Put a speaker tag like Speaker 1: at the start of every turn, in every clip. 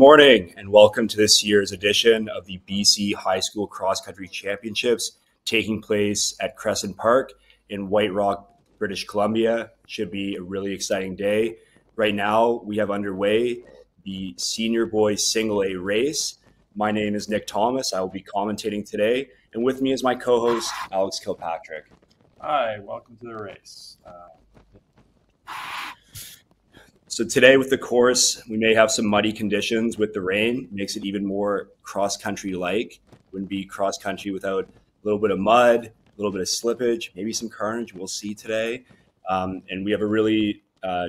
Speaker 1: Morning, and welcome to this year's edition of the BC High School Cross Country Championships taking place at Crescent Park in White Rock, British Columbia. Should be a really exciting day. Right now, we have underway the Senior Boys Single A race. My name is Nick Thomas. I will be commentating today, and with me is my co host, Alex Kilpatrick.
Speaker 2: Hi, welcome to the race. Uh,
Speaker 1: so today with the course, we may have some muddy conditions with the rain. Makes it even more cross country like. Wouldn't be cross country without a little bit of mud, a little bit of slippage, maybe some carnage. We'll see today. Um, and we have a really uh,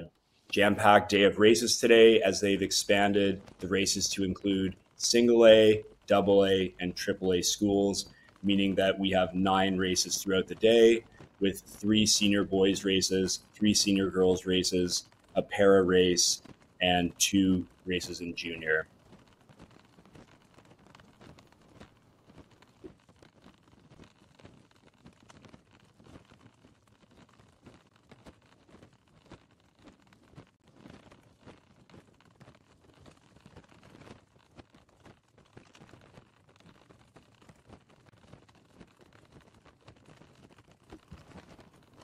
Speaker 1: jam packed day of races today as they've expanded the races to include single A, double A, and triple A schools, meaning that we have nine races throughout the day with three senior boys races, three senior girls races, a para race, and two races in junior.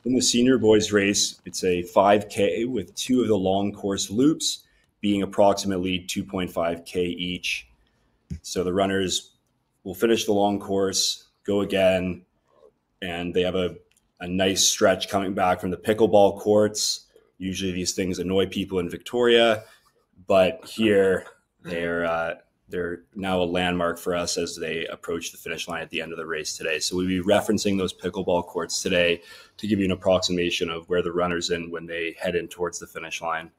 Speaker 1: In the senior boys race, it's a 5K with two of the long course loops being approximately 2.5K each. So the runners will finish the long course, go again, and they have a, a nice stretch coming back from the pickleball courts. Usually these things annoy people in Victoria, but here they're uh, they're now a landmark for us as they approach the finish line at the end of the race today. So we'll be referencing those pickleball courts today to give you an approximation of where the runners in when they head in towards the finish line.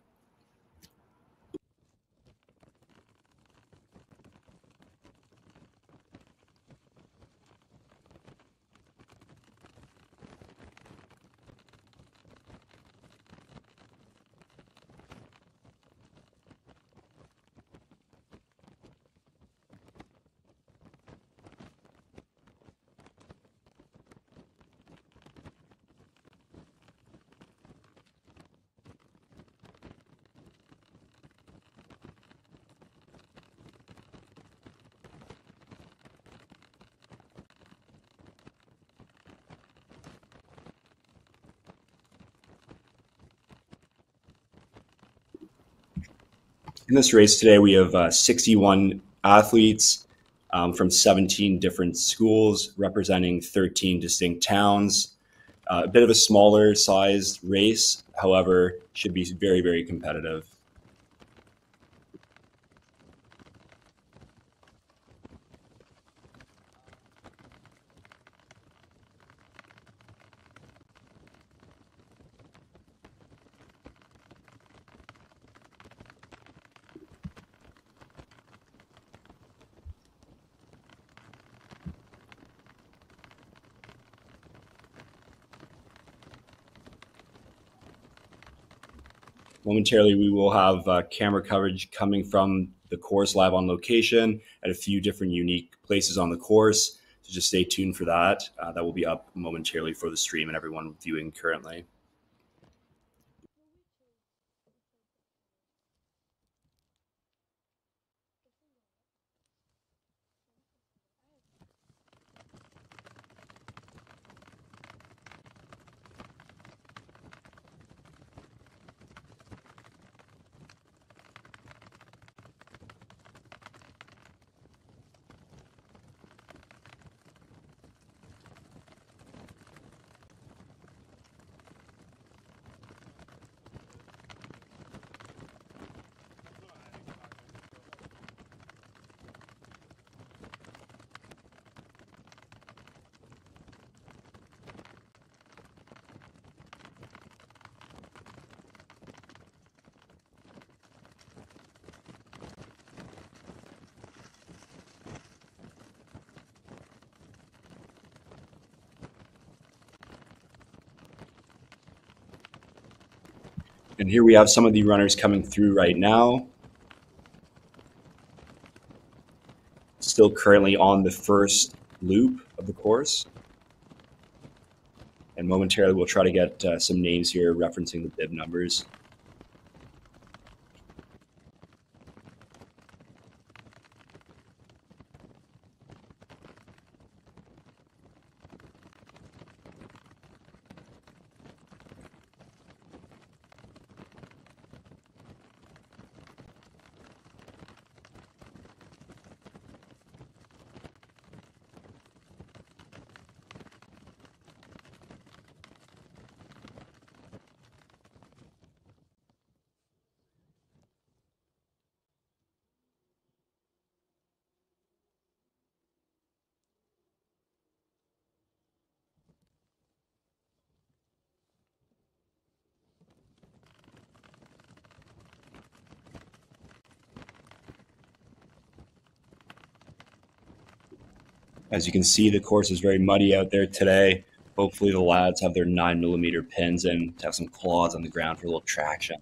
Speaker 1: In this race today, we have uh, 61 athletes um, from 17 different schools representing 13 distinct towns. Uh, a bit of a smaller sized race, however, should be very, very competitive. Momentarily, we will have uh, camera coverage coming from the course live on location at a few different unique places on the course. So just stay tuned for that. Uh, that will be up momentarily for the stream and everyone viewing currently. And here we have some of the runners coming through right now. Still currently on the first loop of the course. And momentarily we'll try to get uh, some names here referencing the bib numbers. As you can see, the course is very muddy out there today. Hopefully the lads have their nine millimeter pins in to have some claws on the ground for a little traction.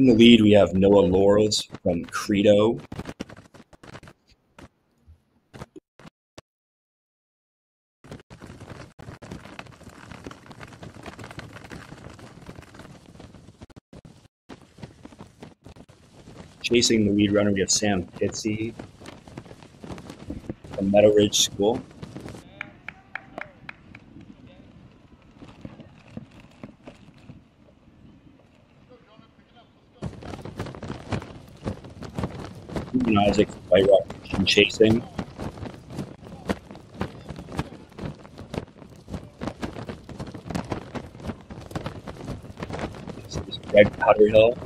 Speaker 1: In the lead, we have Noah Laurels from Credo. Chasing the lead runner, we have Sam Pitsy from Meadow Ridge School. Ruben Isaac from White Chasing. This is Greg Powderhill.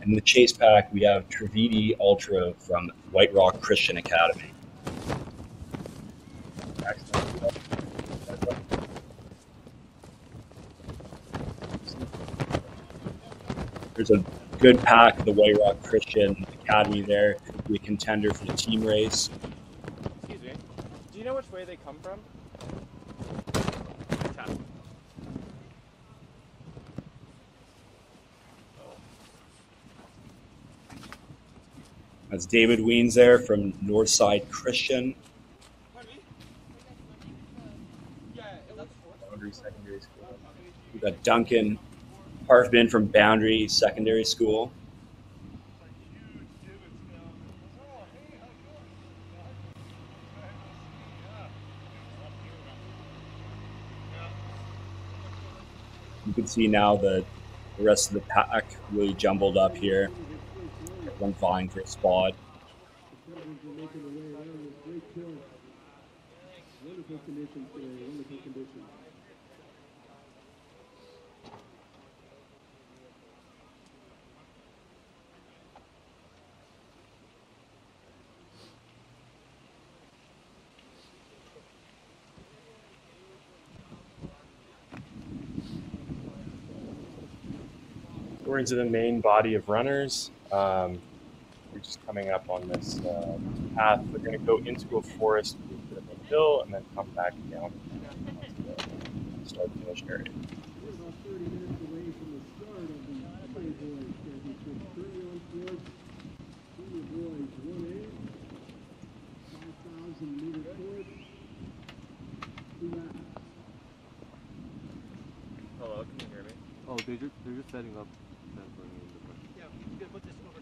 Speaker 1: And in the chase pack, we have Trividi Ultra from White Rock Christian Academy. There's a good pack of the White Rock Christian Academy there. Be a contender for the team race.
Speaker 3: Excuse me. Do you know which way they come from?
Speaker 1: That's David Weens there from Northside Christian. Boundary Secondary School. We've got Duncan Harfman from Boundary Secondary School. You can see now the, the rest of the pack really jumbled up here. Everyone vying for a spot.
Speaker 2: making their way around with great kill. Wonderful conditions today, wonderful conditions.
Speaker 4: We're into the main body of runners. Um, we're just coming up on this uh, path. We're going to go into a forest, do a bit of a hill, and then come back down to the start finish area.
Speaker 2: We're about 30 minutes away from the start of the Senior Boys Championship. Currently on course, Senior Boys 1A, 5,000 meter course.
Speaker 3: Hello, can you hear me?
Speaker 5: Oh, they're just, they're just setting up. sampling in the front.
Speaker 6: Yeah, you can put this over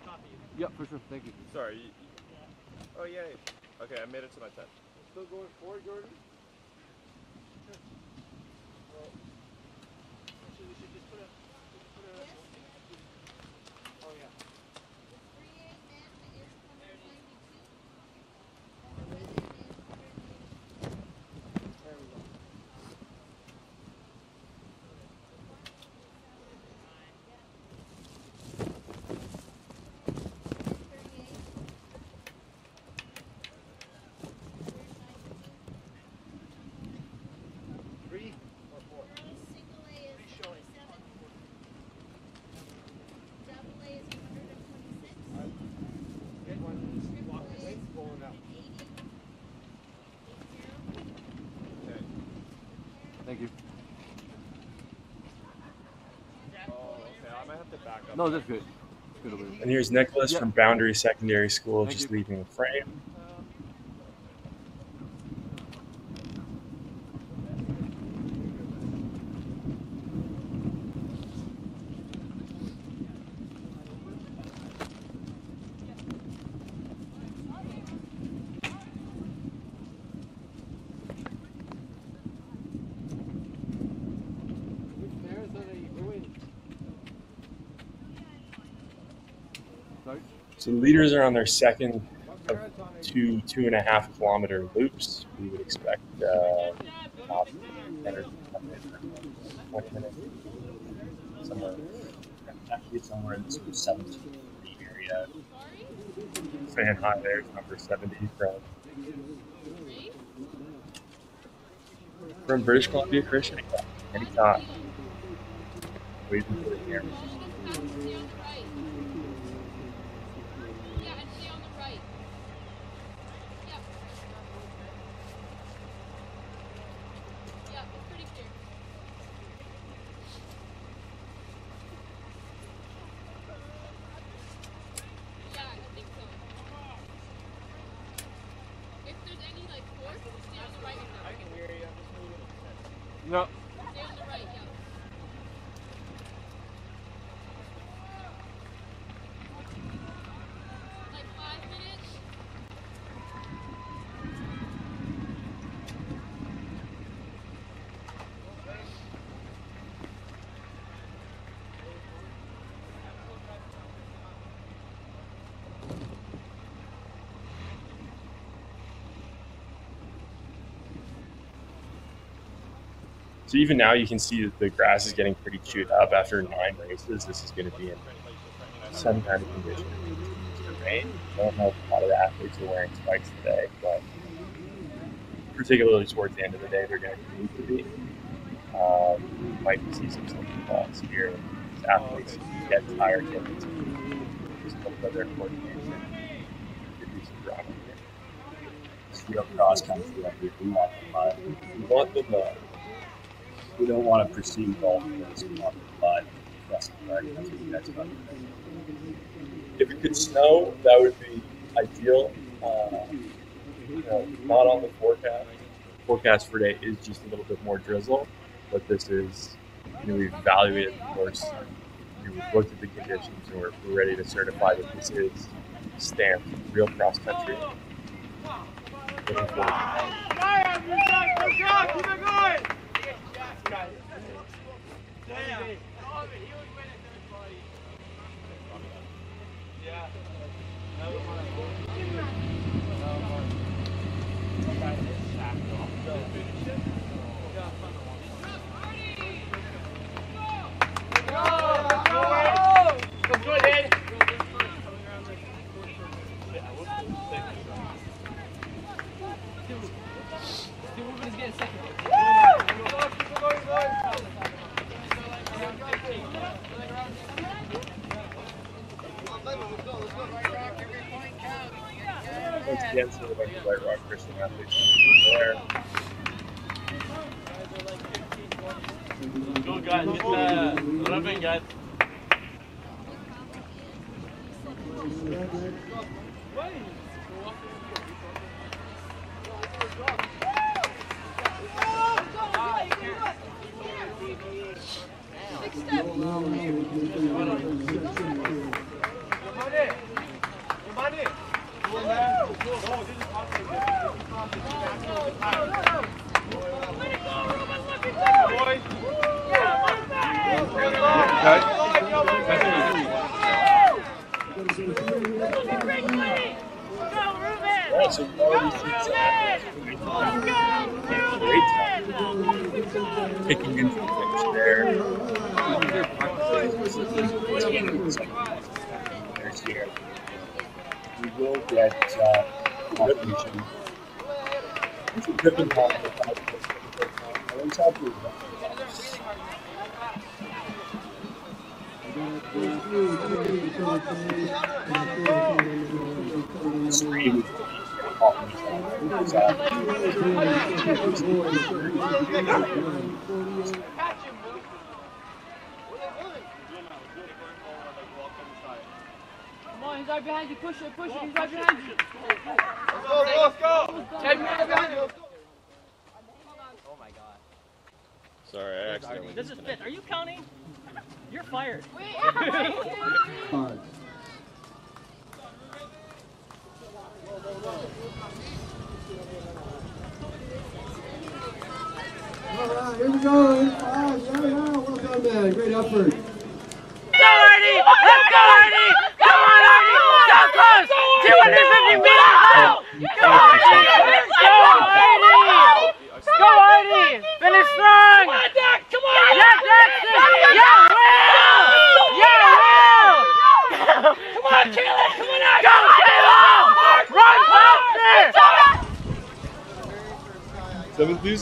Speaker 6: top of you.
Speaker 5: Yeah, for sure. Thank you.
Speaker 3: Sorry. You, you- oh, yeah. Okay, I made it to my tent.
Speaker 2: Still going forward, Jordan?
Speaker 6: Actually, we should just put a, put a. Oh yeah. There we go. Three or four?
Speaker 7: Single A is
Speaker 6: Three showing.
Speaker 7: seven. Double A is one hundred and twenty-six.
Speaker 6: Get one. Walk away. Going up.
Speaker 7: Eighty. Eight zero.
Speaker 3: Okay.
Speaker 5: Thank you.
Speaker 3: Oh, okay. I might have to back up.
Speaker 5: No, that's good. Good.
Speaker 4: And here's Nicholas
Speaker 5: Yeah.
Speaker 4: from Boundary Secondary School,
Speaker 5: Thank
Speaker 4: just
Speaker 5: you.
Speaker 4: leaving the frame.
Speaker 5: Sorry?
Speaker 4: So the leaders are on their second of two two and a half kilometer loops. We would expect uh, top 10 or 20 minutes. Somewhere, actually somewhere in the sort of 17 area. Saying hi there's number 70 from from British Columbia Christian. Anytime. Waiting for the camera.
Speaker 6: Stay on the right. Yeah, and stay on the right. Yep. Yep, it's pretty clear. Yeah, I think so. If there's any like force, stay on the right with them.
Speaker 2: I can hear you. I'm just moving.
Speaker 5: No.
Speaker 6: Stay on the right, yeah. Like five minutes.
Speaker 4: So even now, you can see that the grass is getting pretty chewed up after nine races. This is going to be in some kind of condition. Rain. I don't know if a lot of the athletes are wearing spikes today, but particularly towards the end of the day, they're going to need to be. Um, might see some slipping balls here. As athletes get tired, get just a little bit of their coordination. Could be some drama here.
Speaker 1: Steel cross country, we want them live.
Speaker 4: We want them uh,
Speaker 1: We don't want to pursue golf as we want them live. That's right. That's what you guys got.
Speaker 4: if it could snow, that would be ideal. Uh, you know, not on the forecast. Forecast for today is just a little bit more drizzle, but this is, you know, we've evaluated, of course, we've looked at the conditions, and we're, we're ready to certify that this is stamped real cross country. Looking forward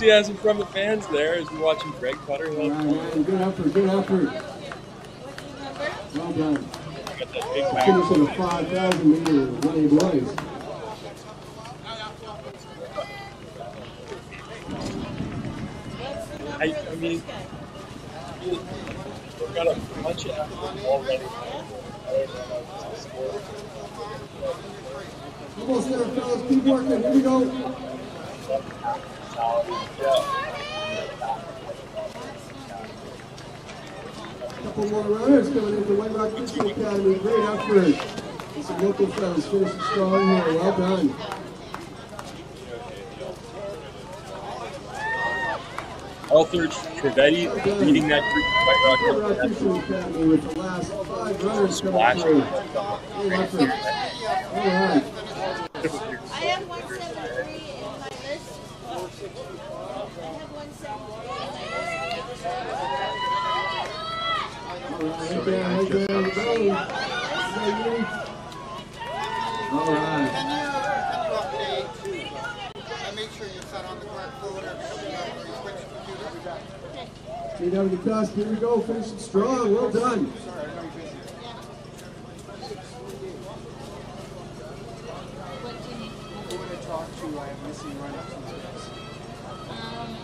Speaker 4: enthusiasm from the fans there as we're watching Greg Cutter.
Speaker 8: All right, man. Good effort. Good effort. Well done.
Speaker 4: Got that big back.
Speaker 8: Finish in the 5,000 meter relay boys.
Speaker 4: I, I mean, we've got a bunch of athletes already.
Speaker 8: Almost there, fellas. Keep working. Here we go. Couple more runners coming into White Rock Christian Academy. Great effort. And some local fellas finishing strong here. Well done.
Speaker 4: Alfred Trevetti leading that group
Speaker 8: White Rock right.
Speaker 9: I have one seven three in my list. I have one seven three in my list.
Speaker 8: All right? All right.
Speaker 7: Make sure you set on the correct folder. Switch computer.
Speaker 8: Stay down to the cusp. Here we go. Finishing strong. Well done.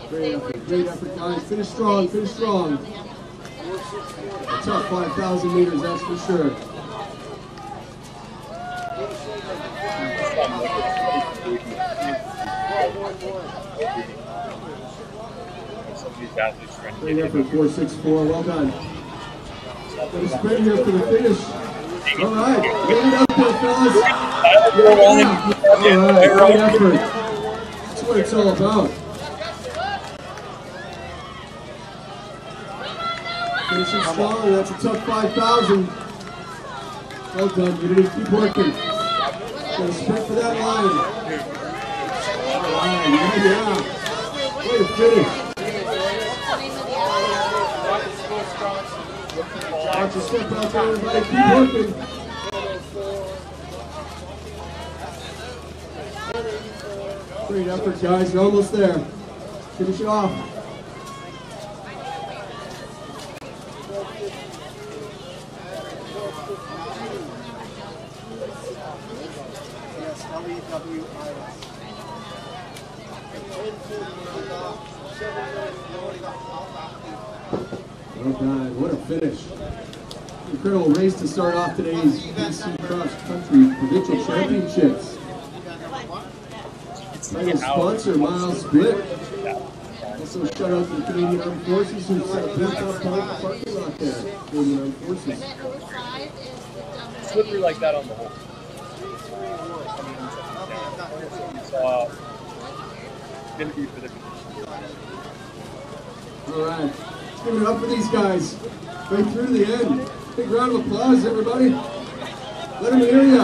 Speaker 8: Great effort. Great effort, guys. Finish strong. Finish strong. A tough 5,000 meters, that's for sure.
Speaker 4: Some of these athletes trying to
Speaker 8: Great effort. 464. Well done. Got a sprint here for the finish. All right. Get it up there, fellas. Yeah. All right. Great effort. That's what it's all about. Finishing strong. That's a tough 5,000. Well done. You did keep working. Got to sprint for that line. Right. Yeah, yeah. Way to finish. Watch your step out there, everybody. Keep working. Great effort, guys. You're almost there. Finish it off. Well. What a finish. Incredible race to start off today's BC Cross Country Provincial Championships. Title sponsor, MileSplit. Also shout out to the Canadian Armed Forces who set up park parking lot there. Canadian Armed Forces.
Speaker 9: And then number five is the double.
Speaker 4: slippery like that on the hole. So, uh, gonna be for the
Speaker 8: All right. Give it up for these guys. Right through to the end. Big round of applause, everybody. Let them hear you.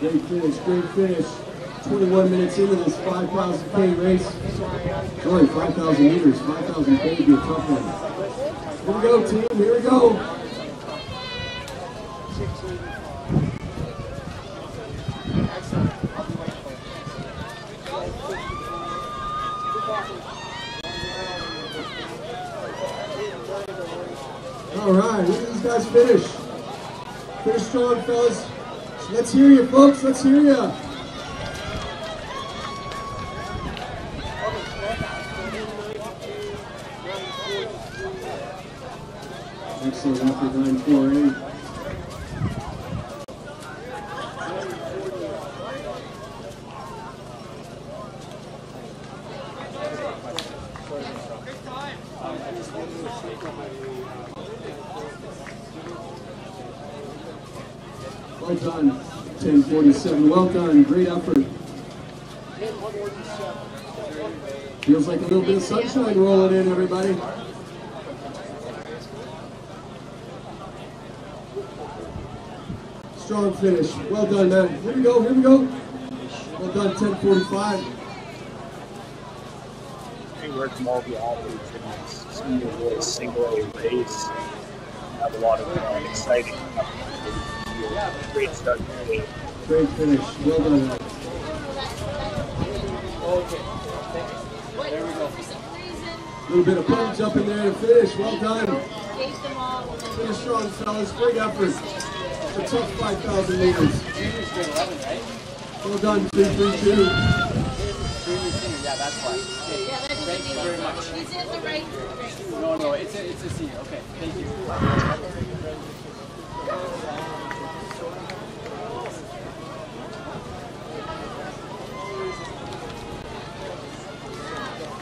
Speaker 8: Great finish, great finish. 21 minutes into this 5,000K race. Sorry, 5,000 meters. 5,000K would be a tough one. Here we go, team. Here we go. All right, look at these guys finish. Finish strong, fellas. Let's hear you, folks. Let's hear you. Excellent effort, 948. Well done, 1047. Well done. Great effort. Feels like a little bit of sunshine rolling in, everybody. Strong finish. Well done, man. Here we go. Here we go. Well done, 1045.
Speaker 4: watching where all the athletes in senior boys single A race have a lot of uh, exciting. Great start to the.
Speaker 8: Great finish. Well done.
Speaker 10: What, for some reason,
Speaker 8: A little bit of punch up in there to finish. Well done.
Speaker 10: gave.
Speaker 8: Finish strong, fellas. Great effort. It's a tough 5,000 meters. Well done, 332.
Speaker 10: Yeah, that doesn't
Speaker 11: Thank you very much.
Speaker 10: He's in the right.
Speaker 11: No, no, it's a, it's a senior. Okay, thank you.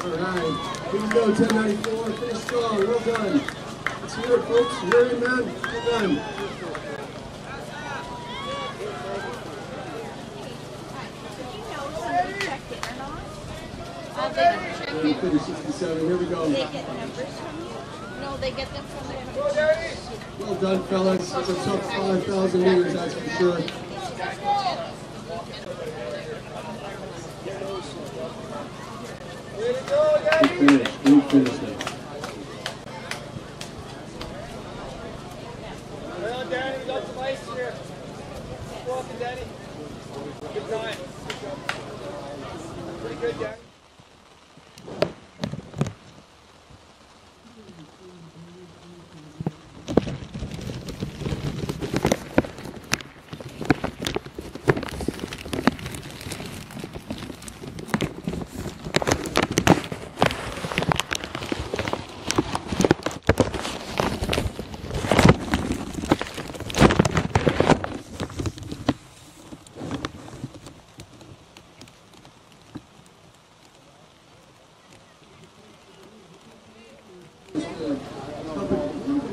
Speaker 8: All right. Here we go, 1094. Finish strong. Well done. Let's hear it, folks. You hear it, man? Well done.
Speaker 10: Uh, they don't check
Speaker 8: And
Speaker 10: it.
Speaker 8: finish 67. Here we go.
Speaker 10: They get numbers from you? No, they get them from the coach.
Speaker 8: Well done, fellas. It's a tough 5,000 meters, that's for sure. Good finish. Good finish there.
Speaker 12: Well, Danny, we got some ice here. Keep walking, Danny. Good time. Pretty good, Danny.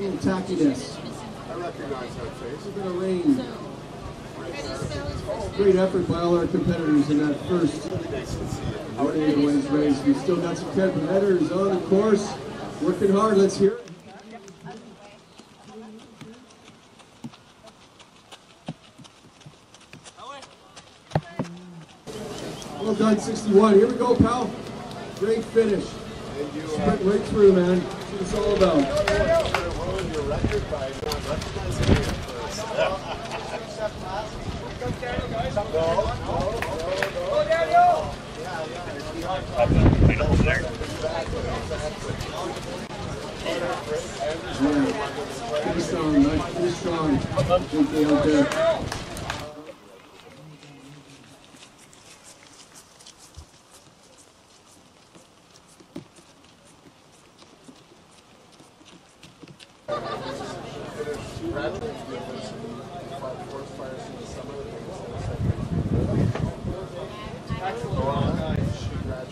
Speaker 8: little tackiness.
Speaker 13: I recognize that face.
Speaker 8: A bit of rain. Great effort by all our in that first Holiday Boys race. We still got some competitors on the course, working hard. Let's hear it. Well done, 61. Here we go, pal. Great finish. Sprint right through, man. That's what it's all about.
Speaker 13: Ruined your record by not recognizing me at first.
Speaker 8: Yeah. Pretty strong, man. Day out there.
Speaker 13: She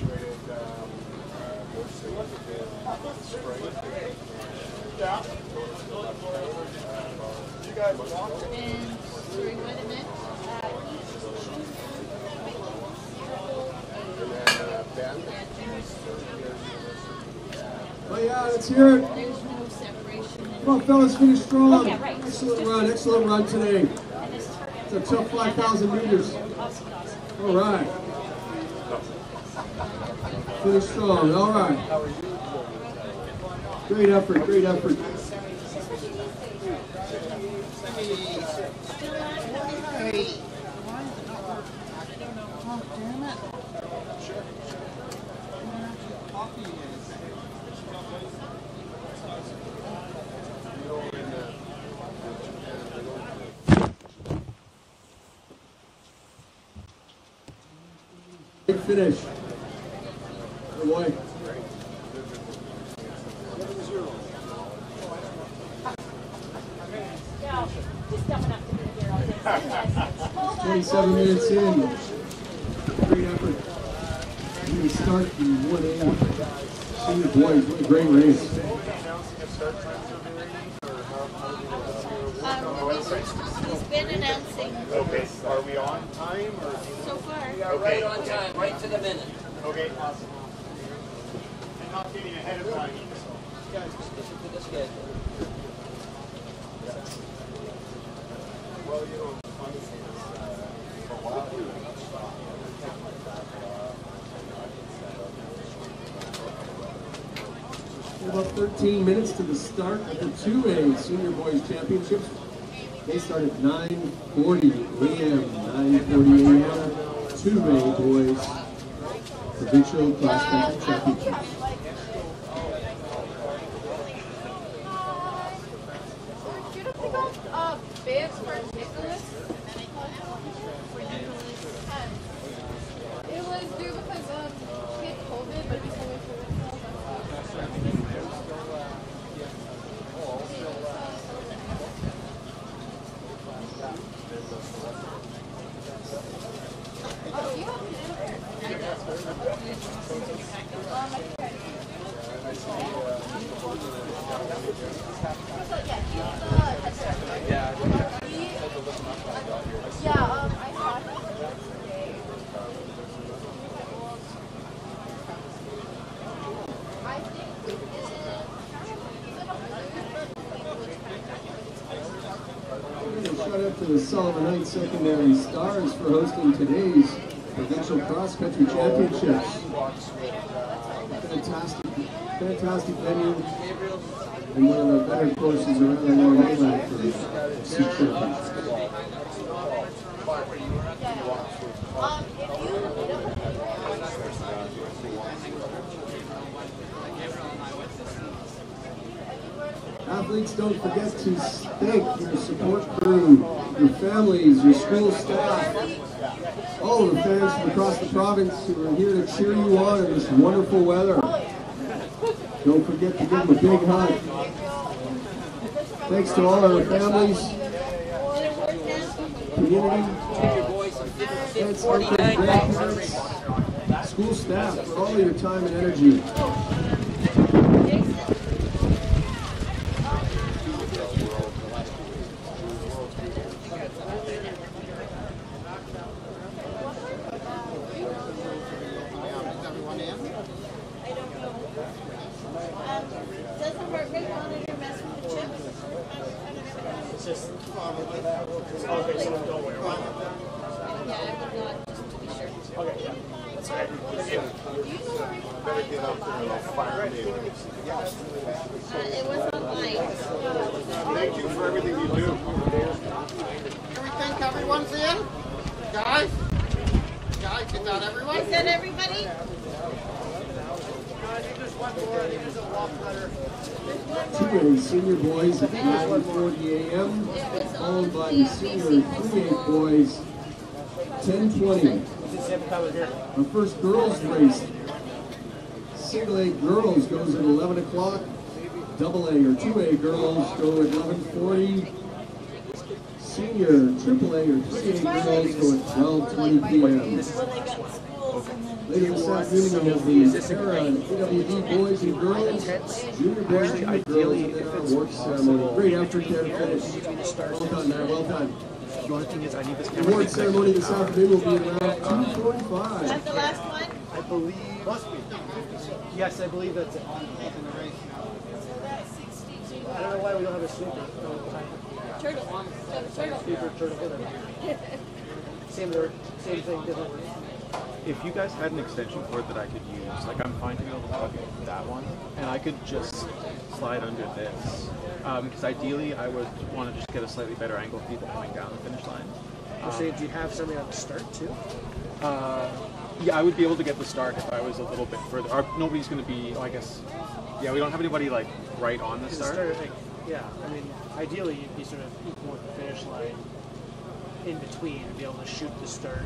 Speaker 13: graduated um, uh, nursing in spring.
Speaker 10: And, sorry, wait a minute.
Speaker 13: And then uh, Ben.
Speaker 8: Oh yeah, let's hear it.
Speaker 10: There's no separation.
Speaker 8: Come on, fellas, finish strong.
Speaker 10: Okay, right.
Speaker 8: Excellent run, excellent run today. It's a tough 5,000 meters. All right. Finish strong, all right. Great effort, great effort. Great finish. Good boy. Twenty-seven minutes in. Great effort. We can start in one A. Senior boys, what a great race.
Speaker 10: Um, he's been announcing
Speaker 3: Okay, are we on time or?
Speaker 10: So far.
Speaker 3: Okay.
Speaker 11: on time, right to the minute.
Speaker 3: Okay, awesome. And not getting ahead of time either.
Speaker 11: Guys, just listen to the schedule.
Speaker 13: Well, you know, the funny thing is, uh, for a while, we were not stopping. Every time I back it off, and I get set up.
Speaker 8: about 13 minutes to the start of the 2A Senior Boys Championships. They start at 9:40 a.m. 9:40 a.m. 2A Boys Provincial Cross Country Championships.
Speaker 6: Should have picked up uh, bibs for Nicholas. It was due because um, he had COVID, but he's going Oh, you Yeah, um, I saw him yesterday. I think
Speaker 8: Shout out to the Sullivan Heights Secondary Stars for hosting today's Provincial Cross Country Championships. Fantastic, fantastic venue, and one of the better courses around the Lower Mainland for Sea Championships.
Speaker 6: Um,
Speaker 8: Athletes, don't forget to thank your support crew, your families, your school staff, all the fans from across the province who are here to cheer you on in this wonderful weather. Don't forget to give them a big hug. Thanks to all our families, community, grandparents, school staff for all your time and energy.
Speaker 14: Um, does the heart rate monitor mess with the chips?
Speaker 7: It's just, okay, so don't worry about it.
Speaker 6: Yeah, I would not, just to be sure.
Speaker 7: Okay, yeah, that's right. Thank you.
Speaker 14: Better get out there and fire me. Uh, it was online.
Speaker 7: Thank you for everything you do.
Speaker 15: Do we think everyone's in? Guys? Guys, is that everyone?
Speaker 14: Is that everybody?
Speaker 7: I think there's one more, I think there's a walk letter.
Speaker 8: Two A senior boys at 9:40 a.m., followed by the senior 3A boys 10:20.
Speaker 7: Just him coming here.
Speaker 8: Our first girls race, single A girls goes at 11 o'clock. Double A or 2A girls go at 11:40. Senior triple A or 3A girls go at 12:20 p.m. Later this afternoon, we have the para and AWD boys and girls, junior boys and girls, and then our award ceremony. Great effort there finish. Well done, man, well done.
Speaker 16: The only thing is, I need this camera.
Speaker 8: award ceremony this afternoon will be around 2:45.
Speaker 14: That's the last one?
Speaker 16: I believe. Must be. Yes, I believe that's it.
Speaker 14: So that's sixty-two.
Speaker 16: I don't know why we don't have a sweeper.
Speaker 14: Turtle. Turtle.
Speaker 16: Sweeper, turtle, whatever. Same, word, same thing, different word.
Speaker 10: If you guys had an extension cord that I could use, like I'm fine to be able to plug in that one, and I could just slide under this. Um, because ideally, I would want to just get a slightly better angle of people coming down the finish line.
Speaker 16: I'm
Speaker 10: Um,
Speaker 16: saying, do you have something on the start too?
Speaker 10: uh, yeah, I would be able to get the start if I was a little bit further. Or nobody's going to be. Oh, I guess. Yeah, we don't have anybody like right on the
Speaker 16: The
Speaker 10: start.
Speaker 16: start, like, yeah, I mean, ideally you'd be sort of equal with the finish line in between and be able to shoot the start,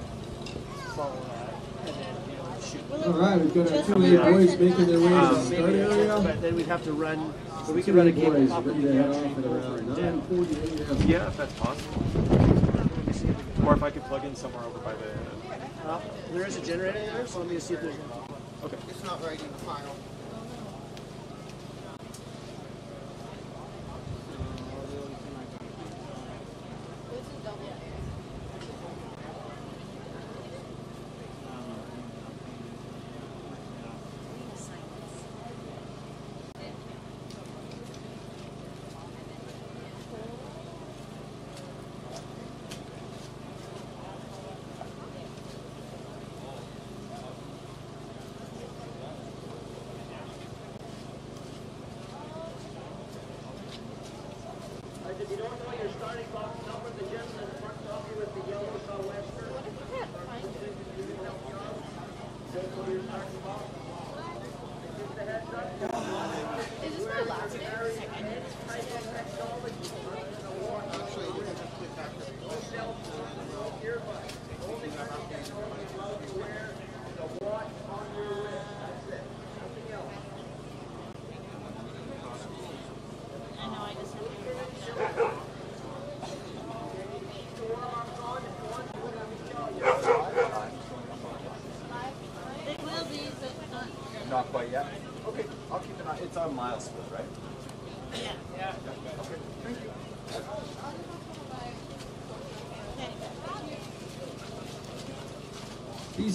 Speaker 16: follow that, and then be able to shoot.
Speaker 8: All right, we've got our two A boys making their way to the
Speaker 16: Um,
Speaker 8: start area.
Speaker 16: But then we'd have to run, but we
Speaker 8: Two
Speaker 16: could run a
Speaker 8: A
Speaker 16: game
Speaker 8: boys
Speaker 16: up
Speaker 8: ready
Speaker 16: and
Speaker 8: to head
Speaker 16: actually
Speaker 8: off at
Speaker 16: go
Speaker 8: around
Speaker 16: over and down.
Speaker 8: 9:40 a.m.
Speaker 10: Yeah, if that's possible. Or if I could plug in somewhere over by the.
Speaker 16: Uh, there is a generator there, so let me just see if there's.
Speaker 10: Okay.
Speaker 15: It's not right in the file.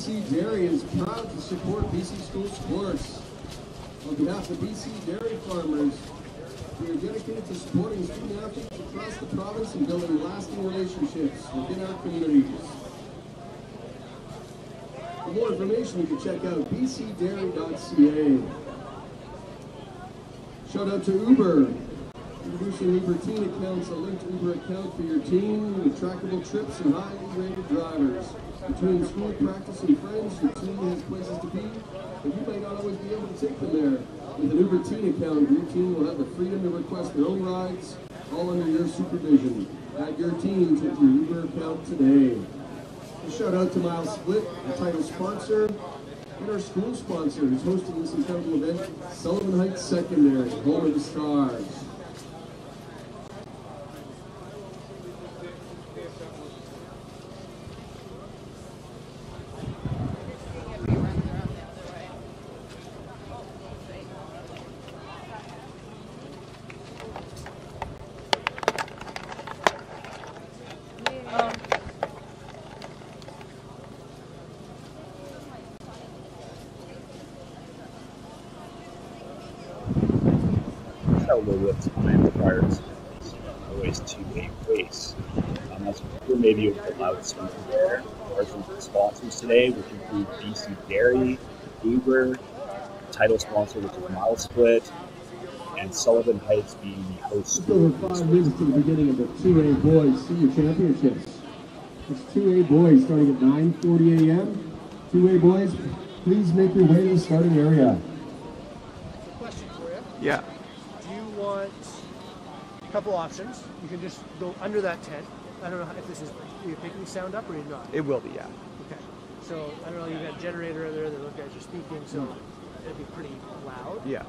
Speaker 8: BC Dairy is proud to support BC School Sports. On behalf of BC Dairy Farmers, we are dedicated to supporting student athletes across the province and building lasting relationships within our communities. For more information, you can check out bcdairy.ca. Shout out to Uber. Introducing Uber Teen accounts, a linked Uber account for your team with trackable trips and highly rated drivers. Between school practice and friends, your team has places to be, but you may not always be able to take them there. With an Uber Teen account, your team will have the freedom to request their own rides, all under your supervision. Add your team to your Uber account today. A shout out to MileSplit, the title sponsor, and our school sponsor who's hosting this incredible event, Sullivan Heights Secondary, home of the stars.
Speaker 1: Tell the what time prior to always two day race. Um, as we're maybe with the loud speaker there. Our sponsors today, which include BC Dairy, Uber, title sponsor, which is MileSplit, and Sullivan Heights being the host
Speaker 8: Just over five minutes to the beginning of the 2A Boys Senior Championships. It's 2A Boys starting at 9.40 a.m. 2A Boys, please make your way to the starting area.
Speaker 16: Question for you.
Speaker 10: Yeah.
Speaker 16: Do you want a couple options? You can just go under that tent. I don't know if this is, are you picking sound up or you're not?
Speaker 10: It will be, yeah.
Speaker 16: Okay. So, I don't know, you've got a generator in there that those guys are speaking, so hmm. it'd be pretty loud.
Speaker 10: Yeah.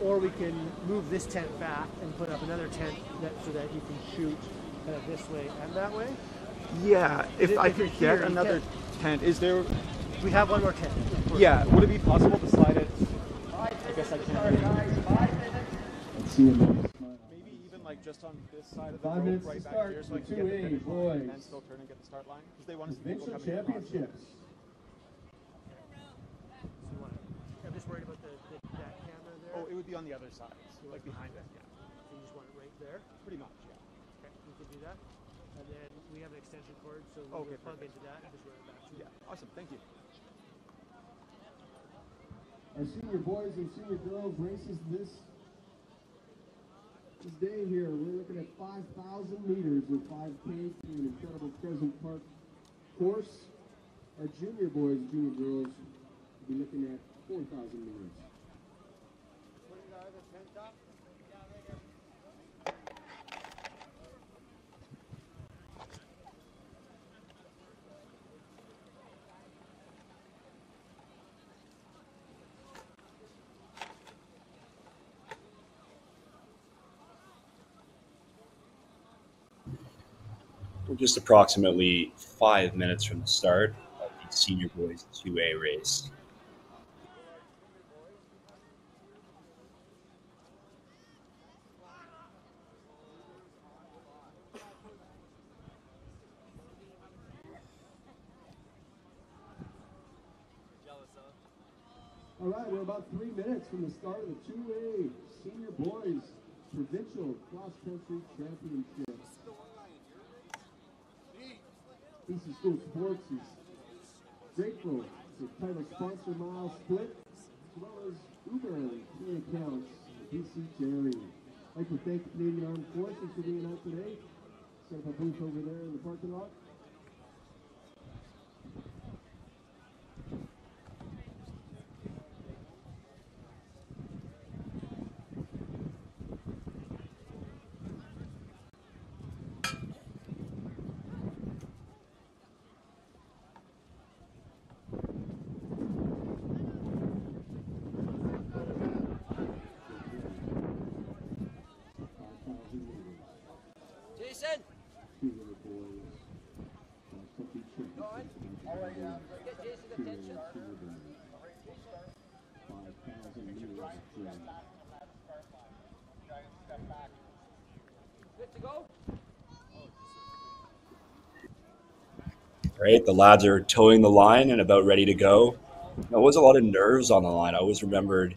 Speaker 16: Or we can move this tent back and put up another tent that, so that you can shoot kind of this way and that way.
Speaker 10: Yeah, if
Speaker 16: If
Speaker 10: I
Speaker 16: you're
Speaker 10: could get
Speaker 16: you
Speaker 10: another tent, is there?
Speaker 16: We have one more tent.
Speaker 10: Yeah, would it be possible to slide it? I guess I can.
Speaker 8: Let's see him.
Speaker 10: Maybe even like just on this side of the
Speaker 8: Five
Speaker 10: rope,
Speaker 8: minutes
Speaker 10: right
Speaker 8: to
Speaker 10: back
Speaker 8: start
Speaker 10: here, so I can get the
Speaker 8: 2A
Speaker 10: finish line and then
Speaker 8: boys.
Speaker 10: still turn and get the start line because they want to see people
Speaker 8: Provincial
Speaker 10: coming across.
Speaker 8: Championships.
Speaker 16: I'm just worried about the, the that camera there.
Speaker 10: Oh, it would be on the other side, like behind it. Yeah,
Speaker 16: So you just want it right there?
Speaker 10: pretty much. Yeah.
Speaker 16: Okay, we can do that. And then we have an extension cord, so we
Speaker 10: Okay,
Speaker 16: can plug
Speaker 10: perfect.
Speaker 16: into that and just run it back to you.
Speaker 10: Yeah. Awesome. Thank you.
Speaker 8: Our senior boys and senior girls races this this day here. We're looking at 5,000 meters of 5K through an incredible Crescent Park course. Our junior boys and junior girls will be looking at 4,000 meters.
Speaker 1: We're just approximately five minutes from the start of the senior boys 2A race.
Speaker 8: All right, we're about three minutes from the start of the 2A Senior Boys Provincial Cross Country Championships. BC School Sports is grateful to title sponsor Miles Split, as well as Uber and key accounts, BC Dairy. I'd like to thank the Canadian Armed Forces for being out today. Set up a booth over there in the parking lot.
Speaker 1: Right, the lads are toeing the line and about ready to go. There was a lot of nerves on the line. I always remembered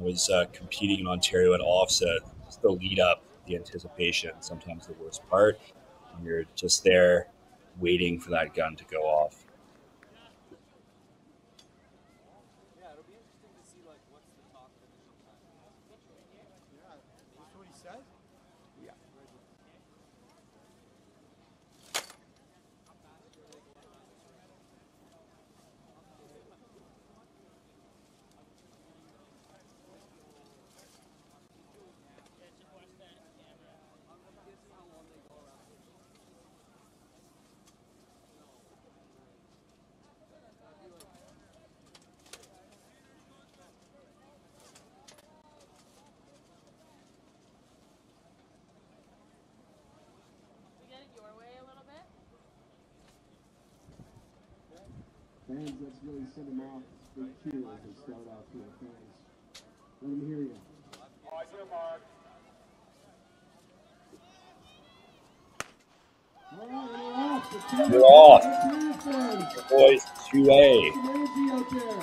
Speaker 1: I was uh, competing in Ontario at offset. Just the lead up, the anticipation, sometimes the worst part. You're just there waiting for that gun to go off.
Speaker 7: That's what he said?
Speaker 1: Yeah.
Speaker 17: We get it your way a little bit?
Speaker 8: Fans, let's really send them off. Big cheer as they start off here, fans. Let them hear you.
Speaker 7: On your mark.
Speaker 8: All right, we're off. The
Speaker 1: off. The boys 2A.
Speaker 8: Some energy out there.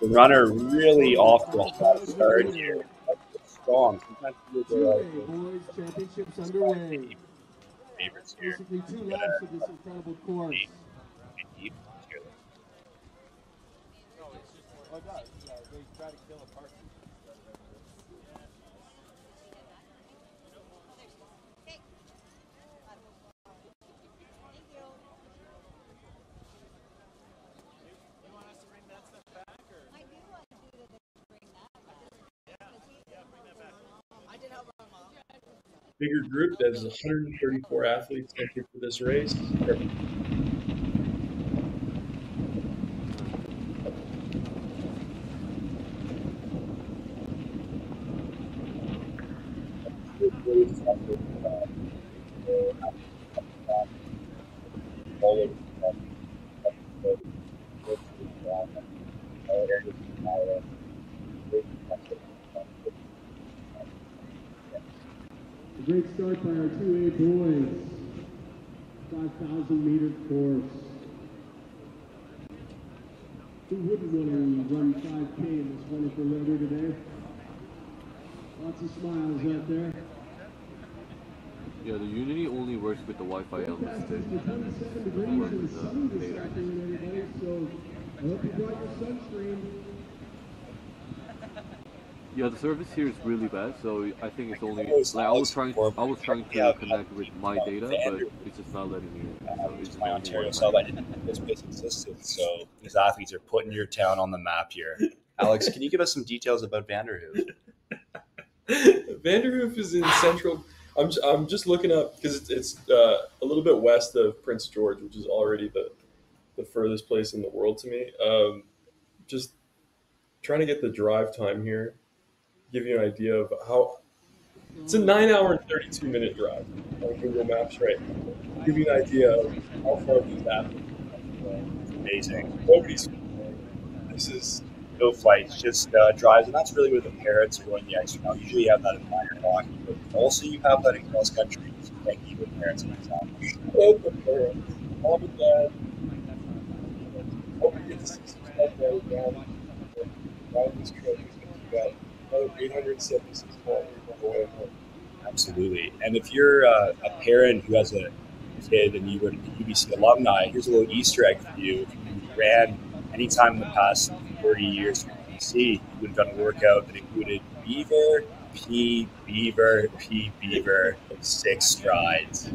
Speaker 1: The runner really off to a hot start here. That's strong. Sometimes people go out
Speaker 8: boys championships underway.
Speaker 1: favorites here.
Speaker 8: Basically two laps of this incredible course.
Speaker 6: Oh, it does. Yeah, they try to kill a part.
Speaker 4: Bigger group, there's 134 athletes entered for this race.
Speaker 8: A great start by our 2A boys. 5,000 meter course. Who wouldn't want to run 5K in this wonderful weather today? Lots of smiles out there.
Speaker 5: Yeah, the Unity only works with the Wi-Fi on the stick.
Speaker 8: It's 27 degrees and
Speaker 5: with the data.
Speaker 8: So I hope you brought your sunscreen.
Speaker 5: Yeah, the service here is really bad, so I think it's only like I was trying I was trying to connect with my data, but it's just not letting me. in. So it's
Speaker 1: it's
Speaker 5: just
Speaker 1: my Ontario sub. I didn't know this place existed. So these athletes are putting your town on the map here. Alex, can you give us some details about Vanderhoof?
Speaker 4: Vanderhoof is in central. I'm, j- I'm just looking up because it's, it's uh, a little bit west of Prince George, which is already the, the furthest place in the world to me. Um, just trying to get the drive time here, give you an idea of how. It's a nine hour and 32 minute drive on Google Maps right now. Give you an idea of how far these athletes
Speaker 1: Amazing.
Speaker 4: Nobody's. This is
Speaker 1: No flights, just uh, drives, and that's really where the parents are going the extra mile. Usually you have that in minor hockey, but also you have that in cross country. Thank you, with parents and example.
Speaker 4: both the parents, mom and dad. Hope we get to see some stuff right down. Down this trip, another 876 kilometers on the way home.
Speaker 1: Absolutely. And if you're uh, a parent who has a kid and you were an UBC alumni, here's a little Easter egg for you. If you ran any time in the past 30 years from UBC, you would have done a workout that included Beaver, P, Beaver, P, Beaver, six strides.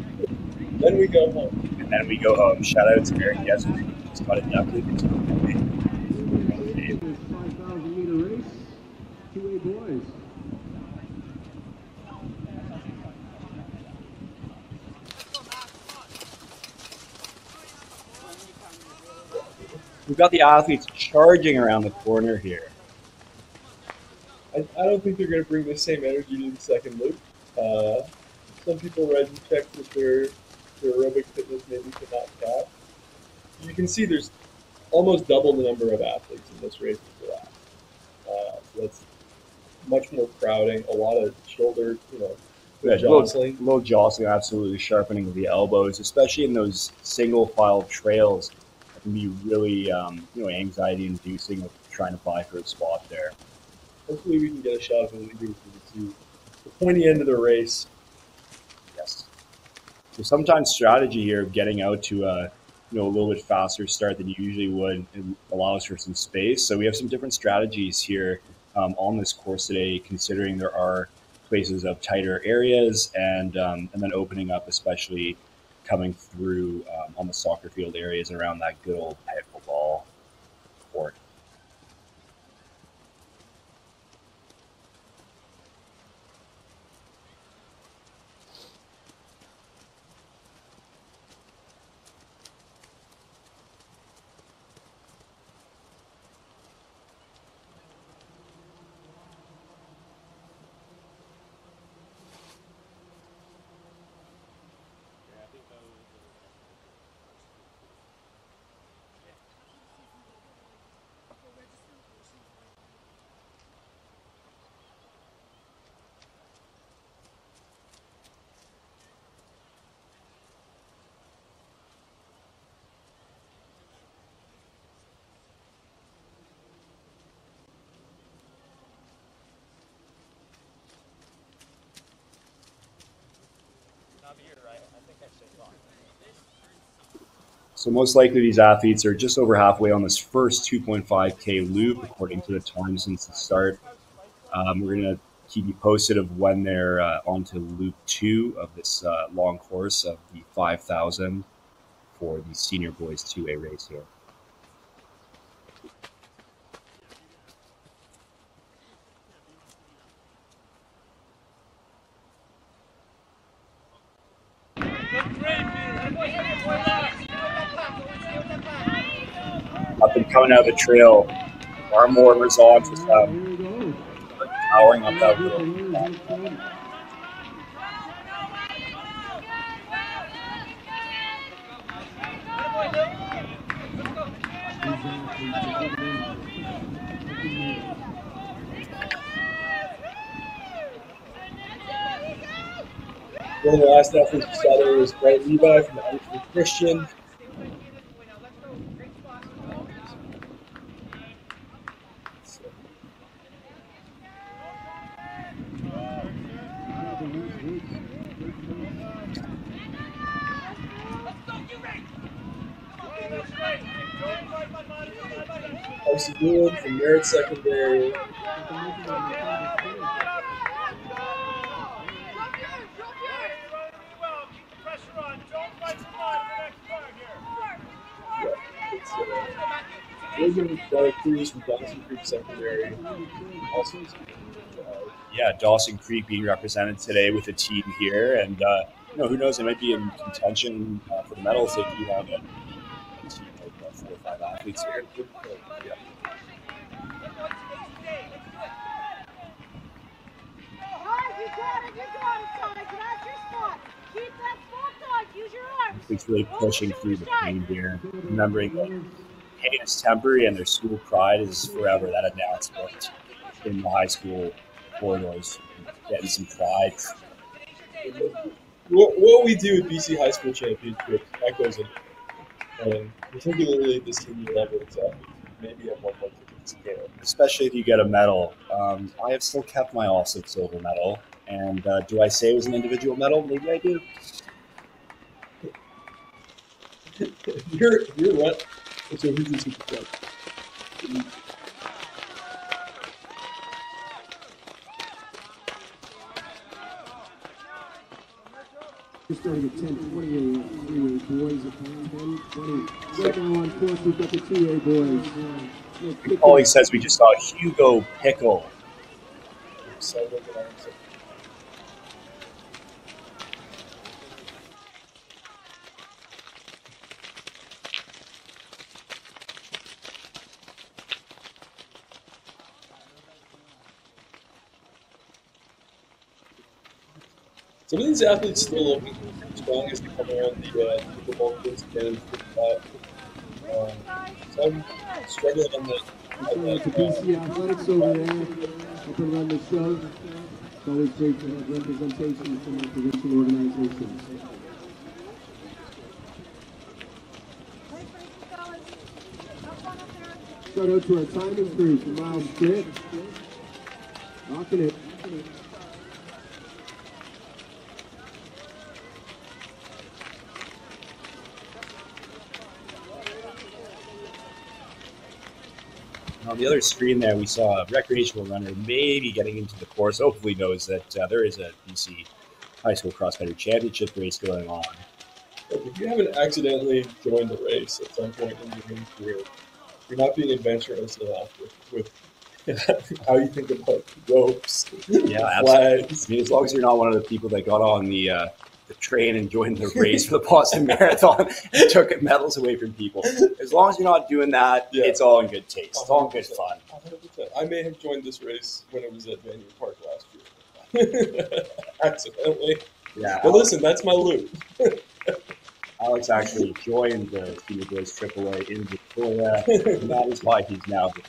Speaker 4: Then we go home.
Speaker 1: And then we go home. Shout out to Eric Desert, who just got inducted into the Hall of Fame.
Speaker 8: This 5,000 meter race. 2A boys.
Speaker 1: We've got the athletes charging around the corner here.
Speaker 4: I, I don't think they're going to bring the same energy to the second loop. Uh, some people read and checked that their, their aerobic fitness maybe could not cap. You can see there's almost double the number of athletes in this race as the last. Uh, so that's much more crowding, a lot of shoulder, you know,
Speaker 1: Yeah,
Speaker 4: jostling.
Speaker 1: Little, little jostling, absolutely sharpening of the elbows, especially in those single file trails. That can be really, um, you know, anxiety inducing of trying to vie for a spot there.
Speaker 4: Hopefully, we can get a shot of for the. The pointy end of the race.
Speaker 1: Yes. So sometimes strategy here of getting out to a you know a little bit faster start than you usually would it allows for some space. So we have some different strategies here um, on this course today, considering there are places of tighter areas and um, and then opening up, especially coming through um, on the soccer field areas around that good old pickleball court. So most likely these athletes are just over halfway on this first 2.5k loop, according to the time since the start. Um, we're gonna keep you posted of when they're uh, onto loop two of this uh, long course of the 5,000 for the senior boys 2A race here. Up and coming of the trail, arm warmers on for some powering up that little.
Speaker 4: One of the last athletes we saw was Brett Levi from Outfit Christian. Secondary. Dawson Creek Secondary.
Speaker 1: Yeah, Dawson Creek being represented today with a team here, and uh, you know who knows, they might be in contention uh, for the medals. They you have a, a team of uh, four or five athletes here. It's really pushing through the pain here, remembering that pain is temporary and their school pride is forever. That announcement in the high school corridors, getting some pride.
Speaker 4: what, what we do with BC High School Championships, that goes in. And particularly at the senior level, it's uh, maybe a one scale.
Speaker 1: especially if you get a medal. Um, I have still kept my all six silver medal, and uh, do I say it was an individual medal? Maybe I do.
Speaker 4: you're you're what? So who's the super club?
Speaker 8: Just starting at 10 28 3A boys at 10 20. Second one, course, we've got the 2A boys. No kick
Speaker 1: All he says we just saw Hugo Pickle.
Speaker 4: Some of these athletes still looking strong as they come around the uh, the again. Uh, Um, so I'm struggling on the.
Speaker 8: BC Athletics over there, helping run the show. It's always great to have representation from the provincial organizations. Shout out to our timing crew for Miles Pitt. Rocking it.
Speaker 1: On the other screen there, we saw a recreational runner maybe getting into the course. Hopefully, knows that uh, there is a BC High School Cross Country Championship race going on.
Speaker 4: If you haven't accidentally joined the race at some point in your career, you're not being adventurous enough with, with how you think about ropes,
Speaker 1: Yeah, absolutely.
Speaker 4: flags.
Speaker 1: I mean, as long as you're not one of the people that got on the uh, the train and joined the race for the Boston Marathon and took medals away from people. As long as you're not doing that, it's all in good taste. It's all in good fun.
Speaker 4: 100%. I may have joined this race when it was at Vanier Park last year. Accidentally.
Speaker 1: Yeah.
Speaker 4: But listen, that's my loop.
Speaker 1: Alex actually joined the Senior Boys AAA in Victoria. and that is why he's now the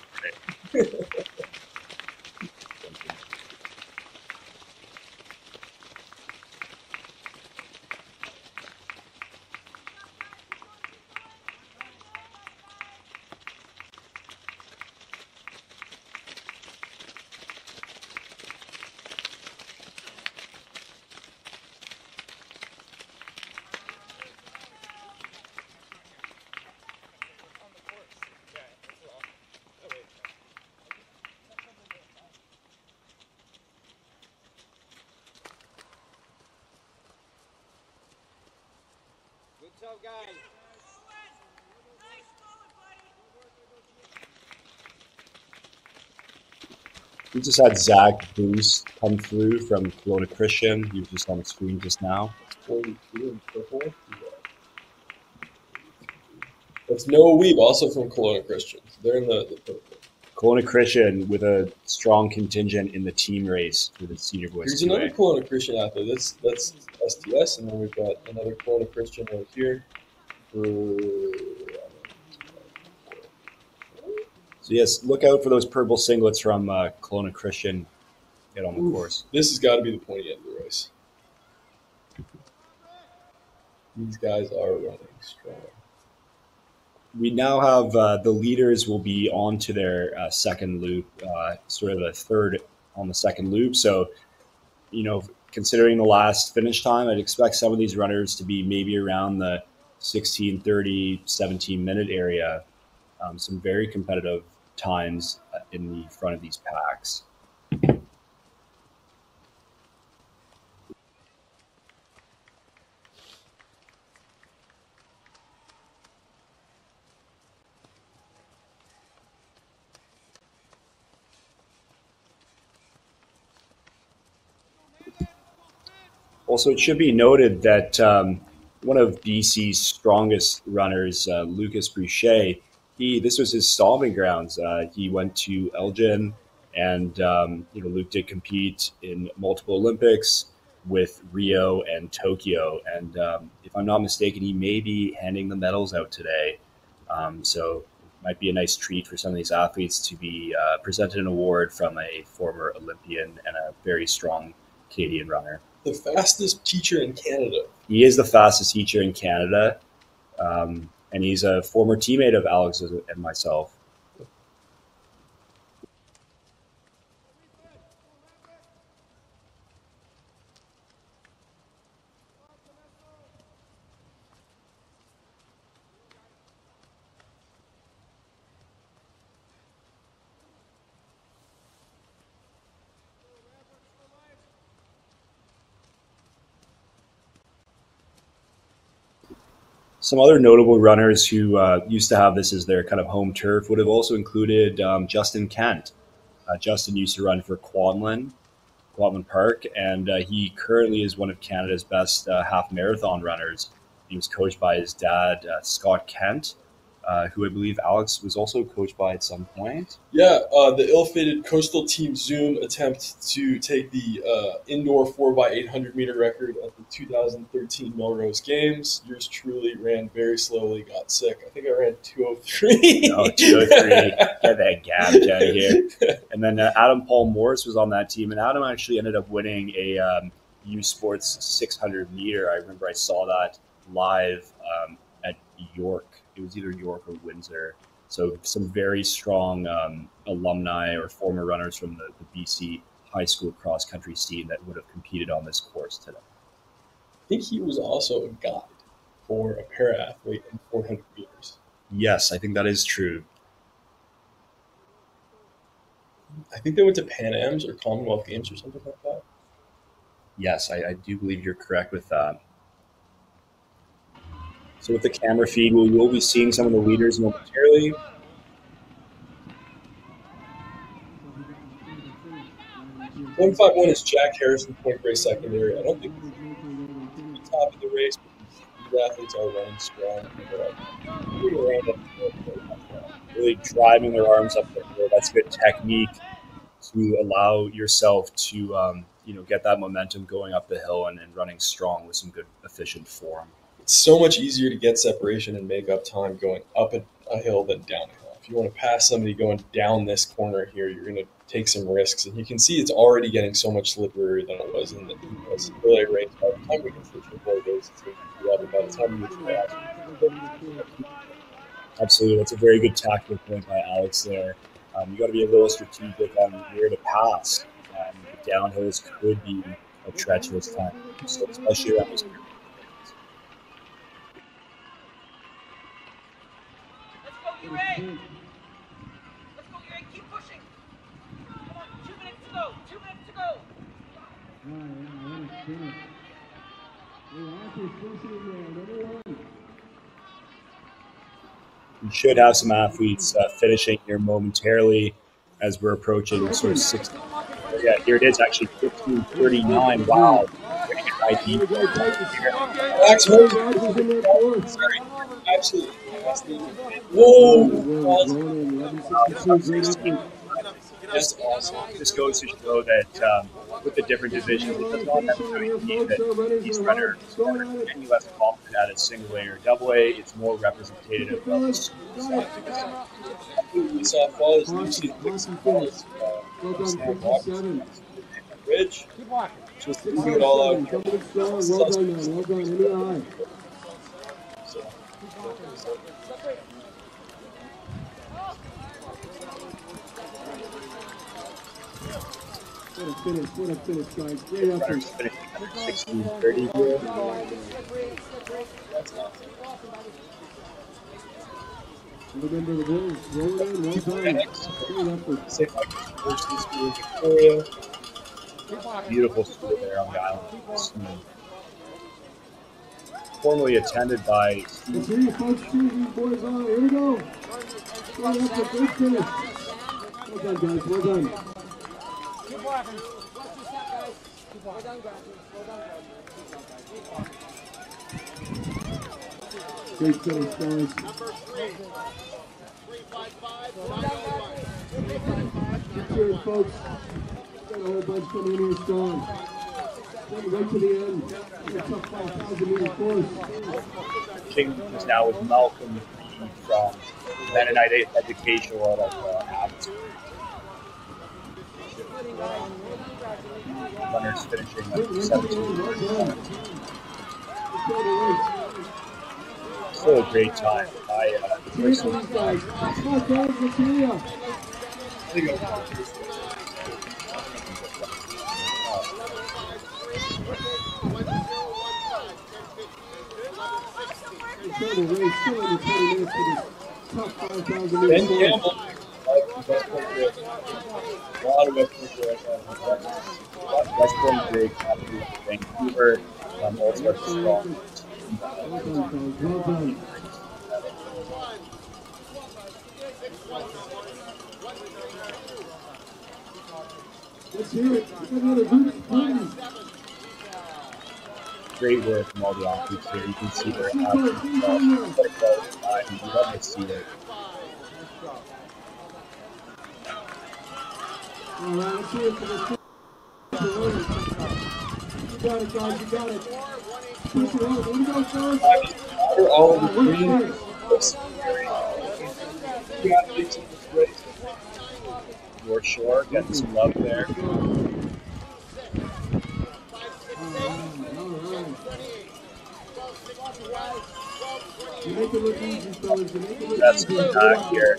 Speaker 18: Good job, guys.
Speaker 1: We just had Zach Boost come through from Kelowna Christian. He was just on the screen just now.
Speaker 4: 42 and purple. That's Noah Weeb, also from Kelowna Christian. They're in the, the purple.
Speaker 1: Kelowna Christian with a strong contingent in the team race for the Senior Boys.
Speaker 4: There's another
Speaker 1: 2A.
Speaker 4: Kelowna Christian athlete. That's that's STS, and then we've got another Kelowna Christian over here. For,
Speaker 1: So yes, look out for those purple singlets from uh, Kelowna Christian. Get on the
Speaker 4: Oof.
Speaker 1: course.
Speaker 4: This has got to be the pointy end of the race. These guys are running strong.
Speaker 1: We now have uh, the leaders will be on to their uh, second loop, uh, sort of the third on the second loop. So, you know, considering the last finish time, I'd expect some of these runners to be maybe around the 16, 30, 17 minute area. Um, some very competitive times uh, in the front of these packs. Also, it should be noted that um, one of BC's strongest runners, uh, Lucas Boucher, he this was his stomping grounds. Uh, he went to Elgin, and um, you know Luc did compete in multiple Olympics with Rio and Tokyo. And um, if I'm not mistaken, he may be handing the medals out today. Um, so it might be a nice treat for some of these athletes to be uh, presented an award from a former Olympian and a very strong Canadian runner.
Speaker 4: The fastest teacher in Canada.
Speaker 1: He is the fastest teacher in Canada, um, and he's a former teammate of Alex and myself. Some other notable runners who uh, used to have this as their kind of home turf would have also included um, Justin Kent. Uh, Justin used to run for Quadlin, Quadlin Park, and uh, he currently is one of Canada's best uh, half marathon runners. He was coached by his dad, uh, Scott Kent. Uh, who I believe Alex was also coached by at some point.
Speaker 4: Yeah, uh, the ill-fated Coastal Team Zoom attempt to take the uh, indoor 4x800 meter record at the 2013 Melrose Games. Yours truly ran very slowly, got sick. I think I ran 203.
Speaker 1: Oh, 203. Get that garbage out of here. And then uh, Adam Paul Morris was on that team, and Adam actually ended up winning a um, U Sports 600 meter. I remember I saw that live um, at York. It was either York or Windsor. So some very strong um, alumni or former runners from the, the BC high school cross country scene that would have competed on this course today.
Speaker 4: I think he was also a guide for a para athlete in 400 meters.
Speaker 1: Yes, I think that is true.
Speaker 4: I think they went to Pan Am's or Commonwealth Games or something like that.
Speaker 1: Yes, I, I do believe you're correct with that. So with the camera feed, we will be seeing some of the leaders momentarily.
Speaker 4: One five one is Jack Harrison, Point Grey secondary. I don't think he's top of the race, but these athletes are running strong.
Speaker 1: Really driving their arms up the hill. That's good technique to allow yourself to um, you know get that momentum going up the hill and, and running strong with some good efficient form.
Speaker 4: It's so much easier to get separation and make up time going up a, hill than down a hill. If you want to pass somebody going down this corner here, you're going to take some risks. And you can see it's already getting so much slipperier than it was in the US race. By the time we get to the relay race, it's going to be up. By the time we get to that,
Speaker 1: Absolutely, that's a very good tactical point by Alex there. Um, you got to be a little strategic on where to pass. Um, the downhills could be a treacherous time, so especially around this
Speaker 18: Let's go, you Let's go, you Keep pushing. Come on, two minutes to go. Two minutes to go.
Speaker 1: We should have some athletes uh, finishing here momentarily as we're approaching sort of 60. Yeah, here it is actually 1539. Wow. Getting an ID.
Speaker 4: Sorry. Absolutely. Whoa.
Speaker 1: That's awesome. This goes to show that um, with the different divisions, it does not necessarily mean that these runners are any less confident at a single A or double A. It's more representative of the school side.
Speaker 4: Softball is Lucy Dixon uh, Sam. Ridge. Just moving it all out.
Speaker 8: Well done, man. Well done. Any eye. What a finish. What a finish, guys. Great effort.
Speaker 1: Finishing under 1630 here.
Speaker 8: Remember the. Roll it in. Well done. Great effort.
Speaker 4: In Victoria.
Speaker 1: Beautiful school there on the island. Formerly attended by
Speaker 8: you folks these boys on. Here we go. Finish. Well done, guys. Well done.
Speaker 18: Your step, guys. Guys.
Speaker 8: Great finish, guys. Good cheering, folks. Got a whole bunch coming in here strong. Right to the end. It's a tough 5,000 meter course.
Speaker 1: King is now with Malcolm from Mennonite Educational out of uh. Runners finishing under 17. Still a great time. I uh,
Speaker 8: Cheers to these guys. Come on, guys. Let's hear ya. Incredible race. Still under 20 minutes for this tough 5,000 meter
Speaker 4: Ben. Campbell. Lot of
Speaker 1: Vancouver, um, all strong.
Speaker 8: Let's hear it. Another
Speaker 1: great work from all the athletes here. You can see absolutely quite. You love to see it.
Speaker 8: For You got it, guys. You got it. Push it out. Here we go.
Speaker 4: We're all the green. in this race.
Speaker 1: North Shore getting some love there.
Speaker 8: You make it look easy, fellas. You make it look
Speaker 1: That's
Speaker 8: easy.
Speaker 1: the back here.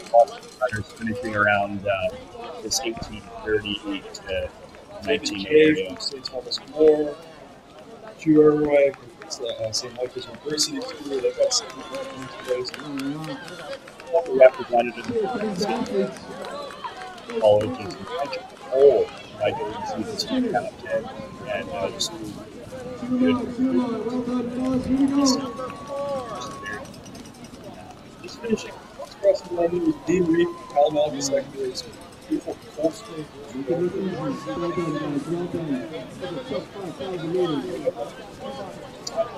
Speaker 1: Riders finishing around uh, this 1838 to 19 area.
Speaker 4: St. Thomas More, Hugh uh, St. Michael's University too. They've got some good teams race.
Speaker 1: Represented
Speaker 8: Here for these athletes.
Speaker 1: colleges and country whole. I didn't see this one counted and uh, the school.
Speaker 8: Two more, two more. Well done, fellas. Here we go.
Speaker 4: Just finishing across the line with Dean Reed, Cal Malvern Secondary School. Beautiful full swing.
Speaker 8: Make it look easy. Well done, guys. Well done. That's a tough 5,000 meters.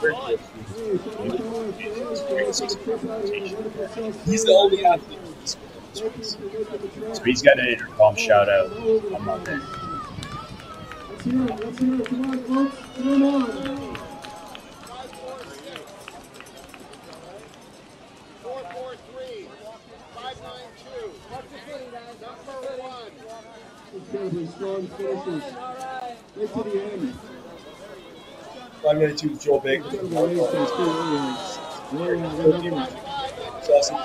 Speaker 1: Very good.
Speaker 8: Hey, thank you so much, fellas, for making the trip out here. Wonderful success.
Speaker 4: He's the only athlete in this
Speaker 8: Thank you for making the trip.
Speaker 1: So he's got an intercom shout out on Monday.
Speaker 8: Let's hear it. Let's hear it. Come on, folks. Come on.
Speaker 19: Four, four, three, five, nine, two. Number one.
Speaker 8: Incredibly strong finishes. Right to the end.
Speaker 4: 592 is Joel Baker.
Speaker 8: Incredible race, those two areas. Way out, way out.
Speaker 4: It's awesome.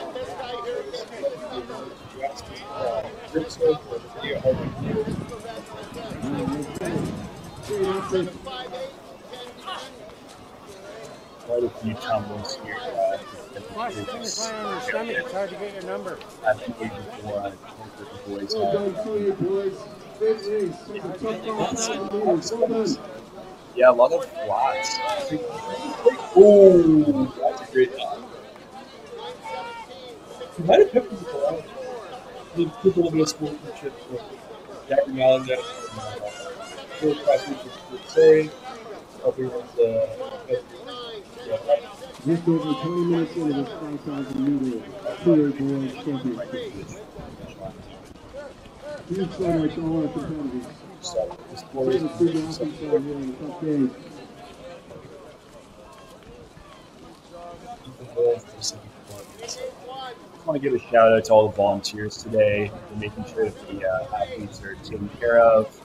Speaker 4: Uh, Rick Smith, Theo Harvey.
Speaker 8: Great effort.
Speaker 1: Quite a few tumbles here. Uh,
Speaker 16: Plus, the finish line on your stomach, it's hard to get your number.
Speaker 1: I think maybe before I think that the boys
Speaker 8: Well
Speaker 1: have.
Speaker 8: done, 2A boys. Great a tough 5,000 meters.
Speaker 1: Yeah, a lot of flats.
Speaker 4: Ooh, that's a great shot. You might have picked him for that. He took a little bit of sportsmanship. So Gavin Allen got uh, four cross with Sorry. Helping with the. Yeah,
Speaker 8: Just over 20 minutes into this 5,000 meter 2A boys championship. Huge shout out to all our competitors.
Speaker 4: so this
Speaker 8: Some
Speaker 4: boy
Speaker 8: of
Speaker 4: is
Speaker 8: the day.
Speaker 1: I want to give a shout out to all the volunteers today for making sure that the uh, athletes are taken care of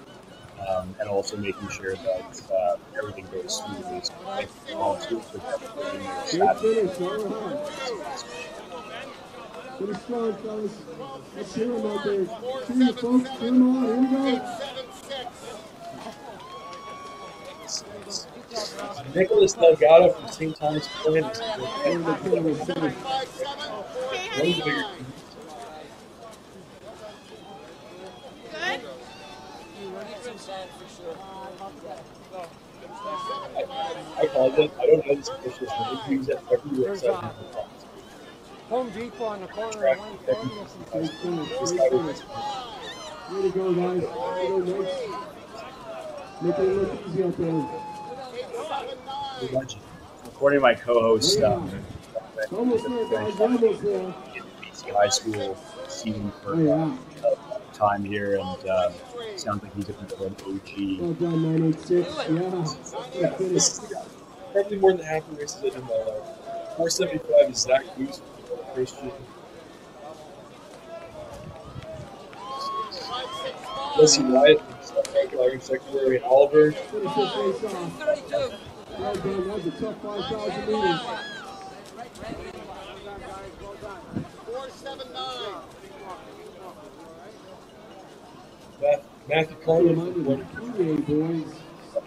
Speaker 1: um, and also making sure that uh, everything goes smoothly. So thank you volunteers for everything.
Speaker 8: All right. Fellas. Let's hear them out there. Cheer you folks, cheer on. Here we go.
Speaker 4: Nicholas Delgado from St. Thomas Plain is
Speaker 8: the?
Speaker 4: I. I don't know this official's name. Every website. In the box.
Speaker 16: Home Depot on the corner of one
Speaker 4: technical
Speaker 8: Great finish,
Speaker 4: This
Speaker 8: great
Speaker 4: guy
Speaker 8: finish.
Speaker 4: was
Speaker 8: Way to go, guys. Way to go, Knights. Making it look easy out there.
Speaker 1: a legend. According to my co-host, um,
Speaker 8: It's almost there, guys. We're almost there.
Speaker 1: in BC High School season for
Speaker 8: Oh, yeah.
Speaker 1: uh, time here, and uh, sounds like he's looking for an OG.
Speaker 8: Well done, 986. Yeah. Good finish.
Speaker 4: probably more than half the races I did in my life. 475 is Zach Boost, Christian. Leslie Wyatt Carolina Secondary and Oliver.
Speaker 8: Well done. That was a tough 5,000 meters.
Speaker 19: Four, seven, nine.
Speaker 4: Matthew
Speaker 8: the 3A boys,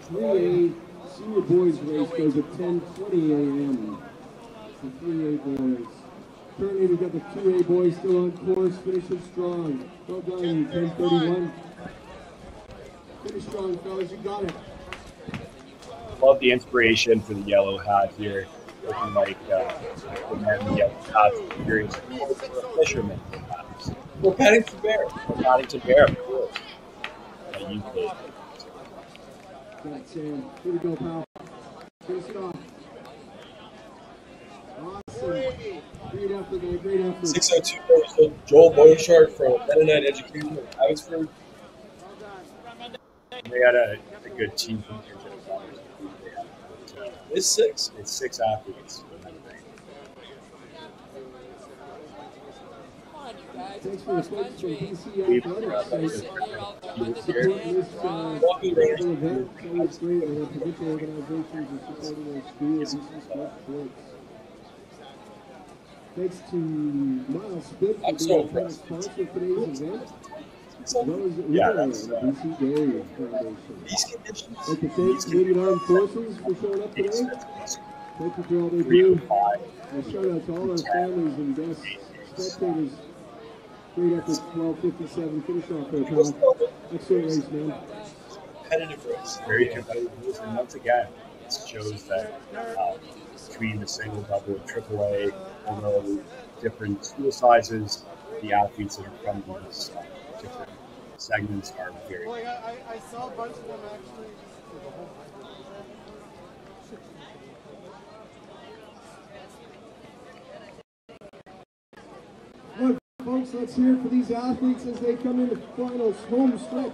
Speaker 8: 3A senior boys race goes at 10:20 a.m. The 3A boys. Currently, we've got the 2A boys still on course, finishing strong. Well done, 10:31. Finish strong, fellas. You got it.
Speaker 1: Love the inspiration for the yellow hat here, looking like uh, the man in the yellow hat experience for a fisherman, perhaps.
Speaker 4: We're Paddington Bear.
Speaker 1: Or Paddington Bear, of course. Uh, you could.
Speaker 8: Got it, Here we go, pal. Finish it off. Awesome. Great effort, man. Great effort.
Speaker 4: 602 goes Joel Boyshart from Mennonite Education in Abbotsford.
Speaker 1: They had a, a good team from here.
Speaker 4: It's six.
Speaker 1: It's six athletes.
Speaker 8: Thanks for the folks from PC
Speaker 1: We've-
Speaker 8: Athletics.
Speaker 1: Here.
Speaker 8: Supporting this local event. It's great when our provincial organizations supporting our school and BC Smart Sports. Thanks to MileSplit for
Speaker 4: I'm so
Speaker 8: being a
Speaker 4: impressed.
Speaker 8: sponsor of today's event. As well as
Speaker 1: Yeah, that's,
Speaker 8: the
Speaker 1: uh,
Speaker 8: BC Dairy Foundation.
Speaker 4: These conditions.
Speaker 8: Like to thank Canadian Armed Forces for showing up today. Thank you for all they do.
Speaker 1: and
Speaker 8: shout out to all our families and guests, spectators. Great effort, 1257. Finish off there, pal. Excellent race, man.
Speaker 4: Competitive race.
Speaker 1: Very competitive and once again, it shows that uh, between the single, double, and triple A, although different school sizes, the athletes that are from these uh, different segments are very.
Speaker 15: Boy, I, I, I saw a bunch of them actually.
Speaker 8: All right, folks, let's hear it for these athletes as they come into the finals home stretch.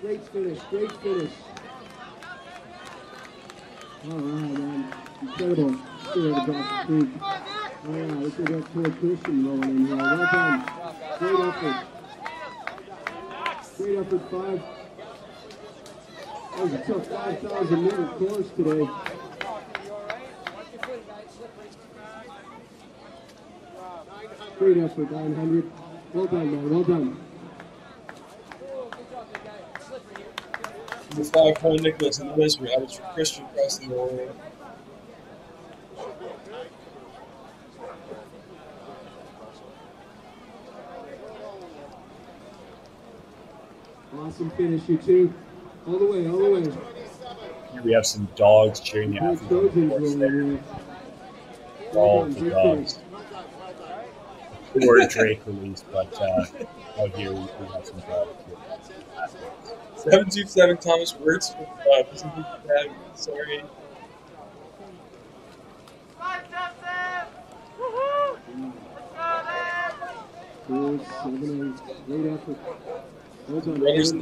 Speaker 8: Great finish, great finish. All right. Oh, that Christian in here. Well done. Great effort. Great effort, five. That was a tough 5,000 meter course today. Great effort, 900. Well done, man. Well done.
Speaker 4: The five point Nicholas and the Liz were Abbotsford Christian crossing the line.
Speaker 8: Awesome finish, you two. All the way, all the way.
Speaker 1: Here we have some dogs cheering the
Speaker 8: Great
Speaker 1: the
Speaker 8: Trojans
Speaker 1: course
Speaker 8: rolling
Speaker 1: there.
Speaker 8: here.
Speaker 1: All the
Speaker 8: great
Speaker 1: dogs. Or Drake released, but uh, out here we, we have some dogs. Here.
Speaker 4: 727 Thomas Wirtz from uh, Pacific Academy. Sorry.
Speaker 8: Good, seven, eight. Great effort. Well done.
Speaker 4: Runners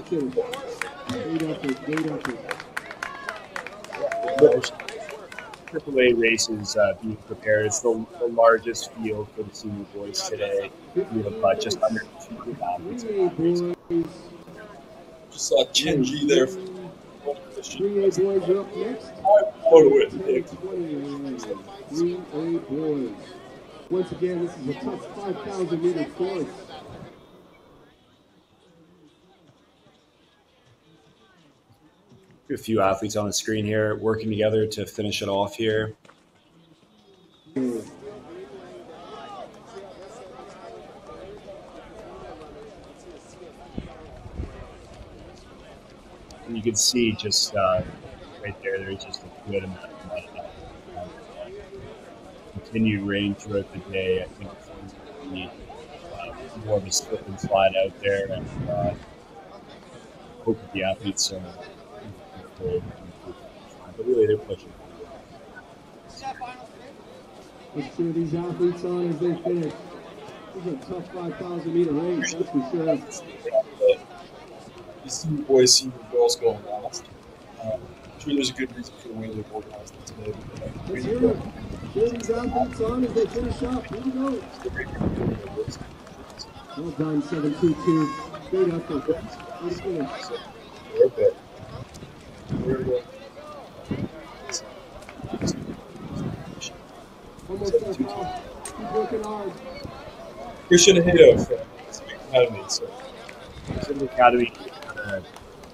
Speaker 1: A races uh, being prepared. It's the, the largest field for the senior boys today. We have uh, just under 200 athletes.
Speaker 8: Three
Speaker 4: Just saw Chenji there from
Speaker 8: Three A boys up next.
Speaker 4: Photo with
Speaker 8: Ten,
Speaker 4: Nick.
Speaker 8: 20. Three A boys. Once again, this is a tough 5,000 meter course.
Speaker 1: A few athletes on the screen here working together to finish it off here. And you can see just uh, right there, there's just a good amount of mud. Um, Continued rain throughout the day. I think it's going to be uh, more of a slip and slide out there. And uh, hope that the athletes are in. But really, they're pushing.
Speaker 8: Let's cheer these athletes on as they finish. This is a tough 5,000 meter race, that's for sure.
Speaker 4: The senior boys, senior girls going last. Um, I'm sure there's a good reason for the way they've organized it today. but, uh,
Speaker 8: Let's hear it. Cheer these athletes on as they finish up. Here we go. Well done, 722. Great effort. Good finish.
Speaker 4: They're good. They're good.
Speaker 8: Almost there, pal. Keep working hard.
Speaker 4: Christian Hato from Pacific Academy. So
Speaker 1: Pacific Academy, uh,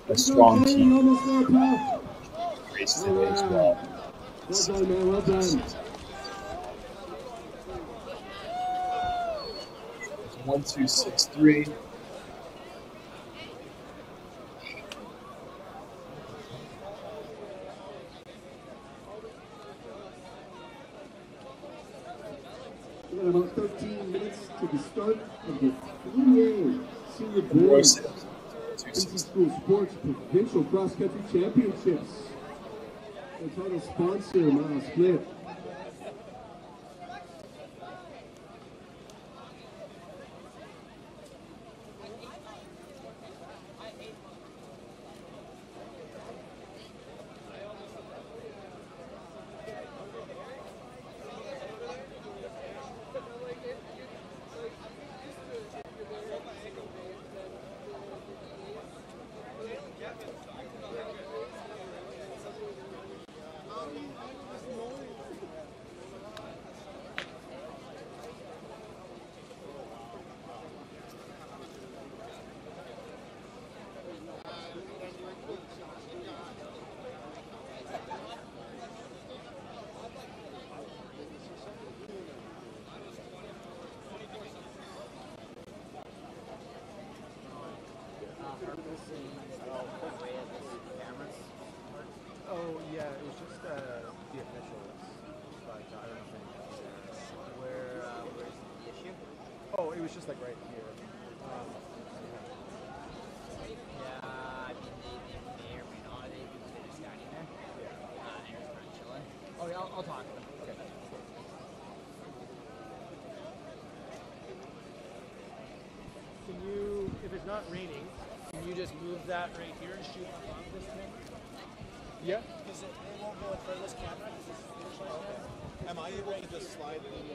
Speaker 1: a strong team
Speaker 8: Almost there, pal.
Speaker 1: race today as well.
Speaker 8: Well done, man. Well done.
Speaker 4: one, two, six, three.
Speaker 8: About 13 minutes to the start of the 3A Senior Boys. BC School Sports Provincial Cross Country Championships. The title sponsor, Miles Smith.
Speaker 10: It was just like right here. Um,
Speaker 20: Yeah, I mean, they, they may or may not. They, they're just standing there. Yeah. Uh, they're just kind of chilling. Oh, yeah, I'll, I'll talk to them. Okay.
Speaker 16: Can you, if it's not raining, can you just move that right here and shoot above this thing?
Speaker 10: Yeah.
Speaker 16: Because it, it won't go in front of this camera. 'cause this finish line there. Am I able to just slide the?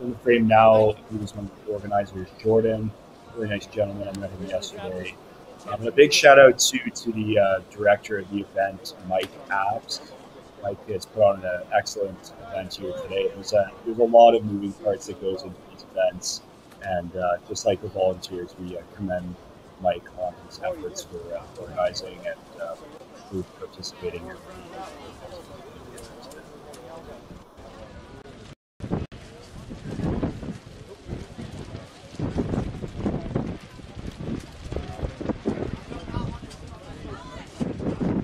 Speaker 1: In the frame now, he was one of the organizers, Jordan. Really nice gentleman. I met him yesterday. Um, and a big shout out to to the uh, director of the event, Mike Abs. Mike has put on an excellent event here today. There's a, there's a lot of moving parts that goes into these events, and uh, just like the volunteers, we uh, commend Mike on his efforts for uh, organizing and uh, participating. in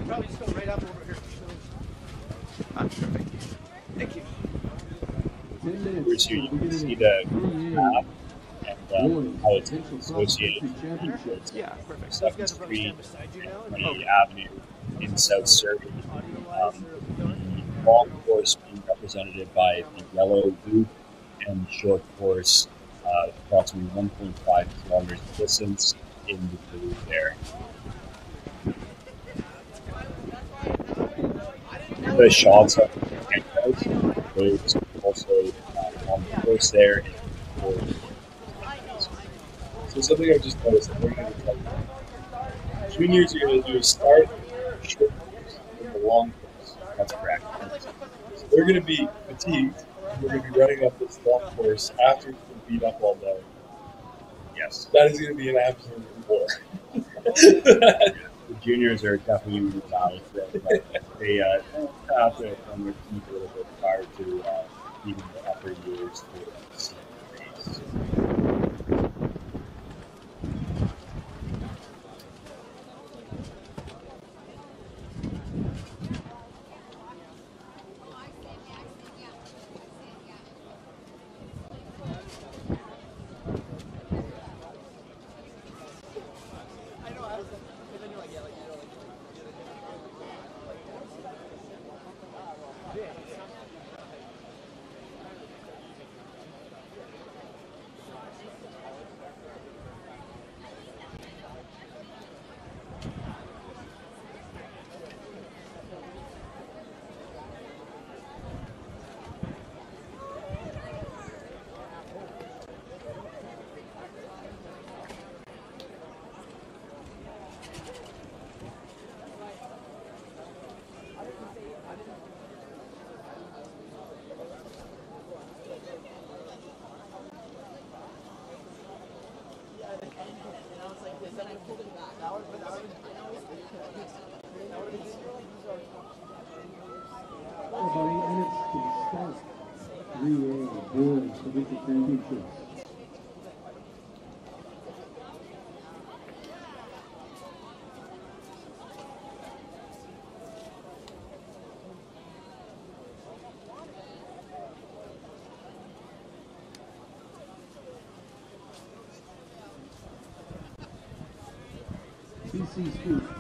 Speaker 16: Probably just go right up over here. Thank you.
Speaker 1: Here's here you can see the map and um, how it's associated with
Speaker 10: Yeah, perfect.
Speaker 1: Second Street, Money Avenue in South Surrey. Um, the long course being represented by the yellow loop and the short course, uh, approximately 1.5 kilometers distance in the blue there. The shots are also uh, on the course there.
Speaker 4: So something I've just noticed that we're going to be Juniors are going to do a start, short course, and a long course.
Speaker 1: That's correct.
Speaker 4: So they're going to be fatigued. and We're going to be running up this long course after being beat up all day.
Speaker 1: Yes.
Speaker 4: That is going to be an absolute war.
Speaker 1: the juniors are definitely really talented, but they uh, have to on their feet a little bit prior to uh, even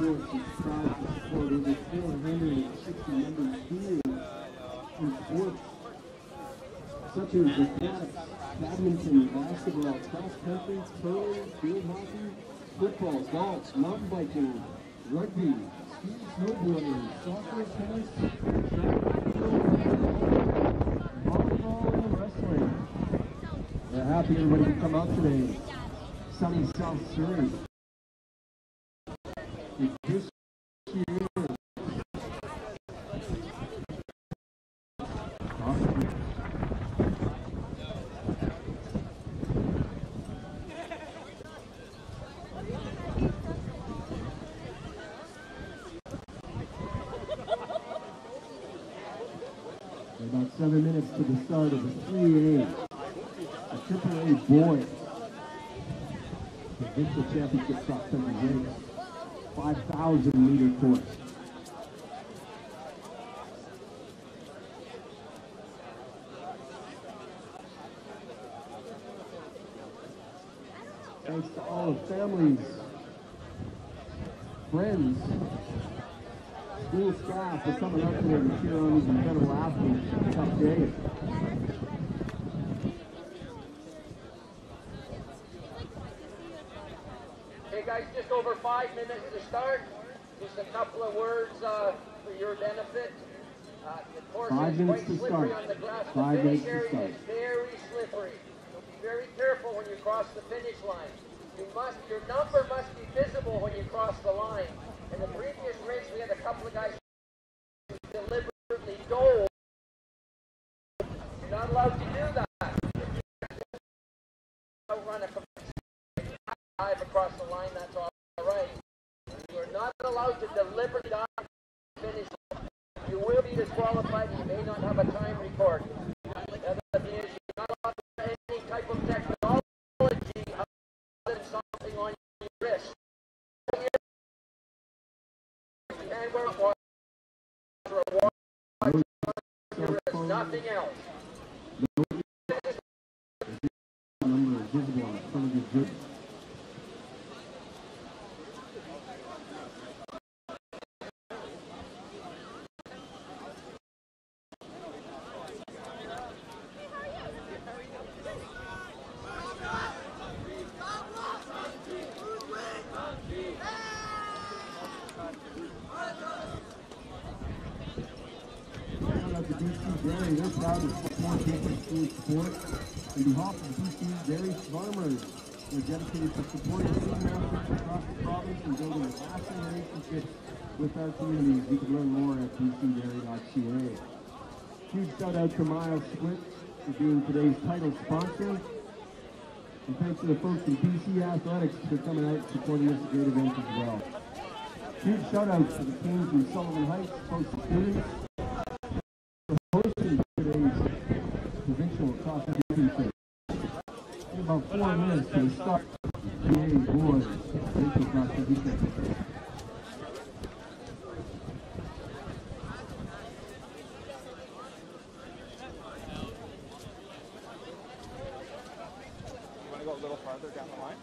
Speaker 1: To
Speaker 8: support over 460 member schools in sports such as athletics, badminton, basketball, cross country, curling, field hockey, football, golf, mountain biking, rugby, ski, snowboarding, soccer, tennis, volleyball, and wrestling. We're happy everybody could come out today. Sunny South Surrey. 11 minutes to the start of the 3A, a Triple A the provincial championship cross country race, 5,000 meter course. Thanks to all the families, friends, school staff for coming to cheer on these incredible athletes. Tough day.
Speaker 11: Hey guys, just over five minutes to start. Just a couple of words uh, for your benefit. Uh, the course
Speaker 8: Five
Speaker 11: is
Speaker 8: minutes to start.
Speaker 11: on the grass.
Speaker 8: Five minutes to start.
Speaker 11: is very slippery. So be very careful when you cross the finish line. You must, your number must be visible when you cross the line. In the previous race, we had a couple of guys deliberately dove. You're not allowed to do that. Outrun a dive across the line, that's all right. You are not allowed to deliberately finish. You will be disqualified. You may not have a time record. The other thing is you're not allowed to have any type of technology other than something on your wrist. Watch or a watch on your. Nothing else.
Speaker 8: Number is visible on the of your jersey. Shout out to BC Dairy. They're proud to support local school sport. On behalf of BC Dairy Farmers, we're dedicated to supporting athletes across the province and building lasting relationships with our communities. You can learn more at bcdairy.ca. Huge shout out to Miles Split for being today's title sponsor. And thanks to the folks in BC Athletics for coming out and supporting this great event as well. Huge shout out to the teams from Sullivan Heights, both students, hosting today's provincial cross country race. In about four minutes to start the boys championship.
Speaker 10: You want to go a little farther down the line?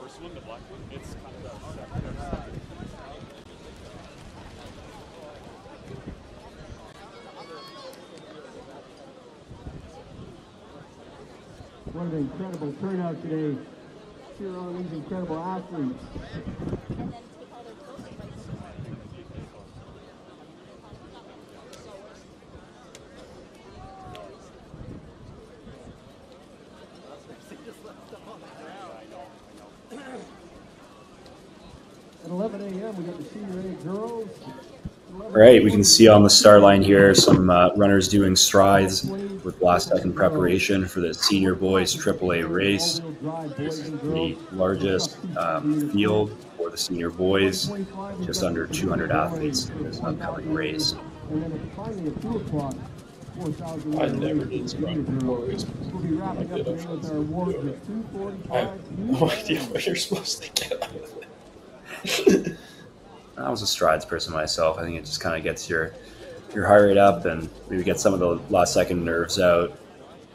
Speaker 2: First one, the black one, it's kind of a separate.
Speaker 8: What an incredible turnout today. Cheer on these incredible athletes. At 11 a.m., we got the senior.
Speaker 1: All right, we can see on the start line here some uh, runners doing strides with last second preparation for the senior boys AAA race. This is the largest um, field for the senior boys, just under 200 athletes in this upcoming race.
Speaker 8: And then finally at 2 o'clock, 4,000
Speaker 4: I never did scrum before race.
Speaker 8: We'll be wrapping up today with our awards at 245.
Speaker 4: I have no idea what you're supposed to get out of it.
Speaker 1: I was a strides person myself. I think it just kind of gets your your heart rate up and maybe get some of the last second nerves out.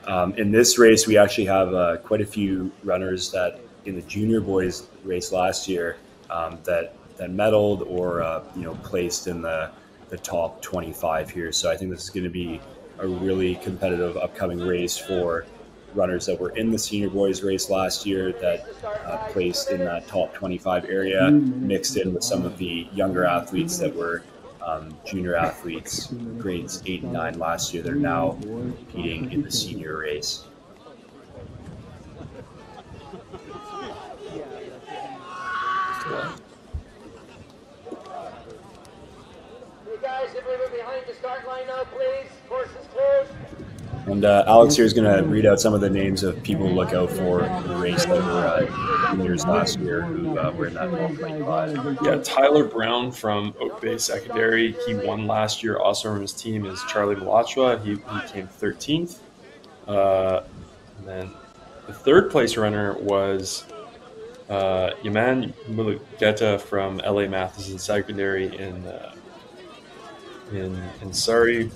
Speaker 1: Um, in this race, we actually have uh, quite a few runners that in the junior boys race last year um, that that medaled or uh, you know placed in the the top 25 here. So I think this is going to be a really competitive upcoming race for runners that were in the senior boys race last year that uh, placed in that top 25 area, mixed in with some of the younger athletes that were um, junior athletes, grades eight and nine last year. They're now competing in the senior race.
Speaker 11: You guys, everyone behind the start line now, please. Course is closed.
Speaker 1: And uh, Alex here is going to read out some of the names of people to look out for in the race that were uh, juniors last year who uh, were in that top 25.
Speaker 4: Yeah, Tyler Brown from Oak Bay Secondary. He won last year. Also on his team is Charlie Malachua. He, he came 13th. Uh, and then the third place runner was uh, Yaman Mulugeta from LA Matheson Secondary in uh, in in Surrey.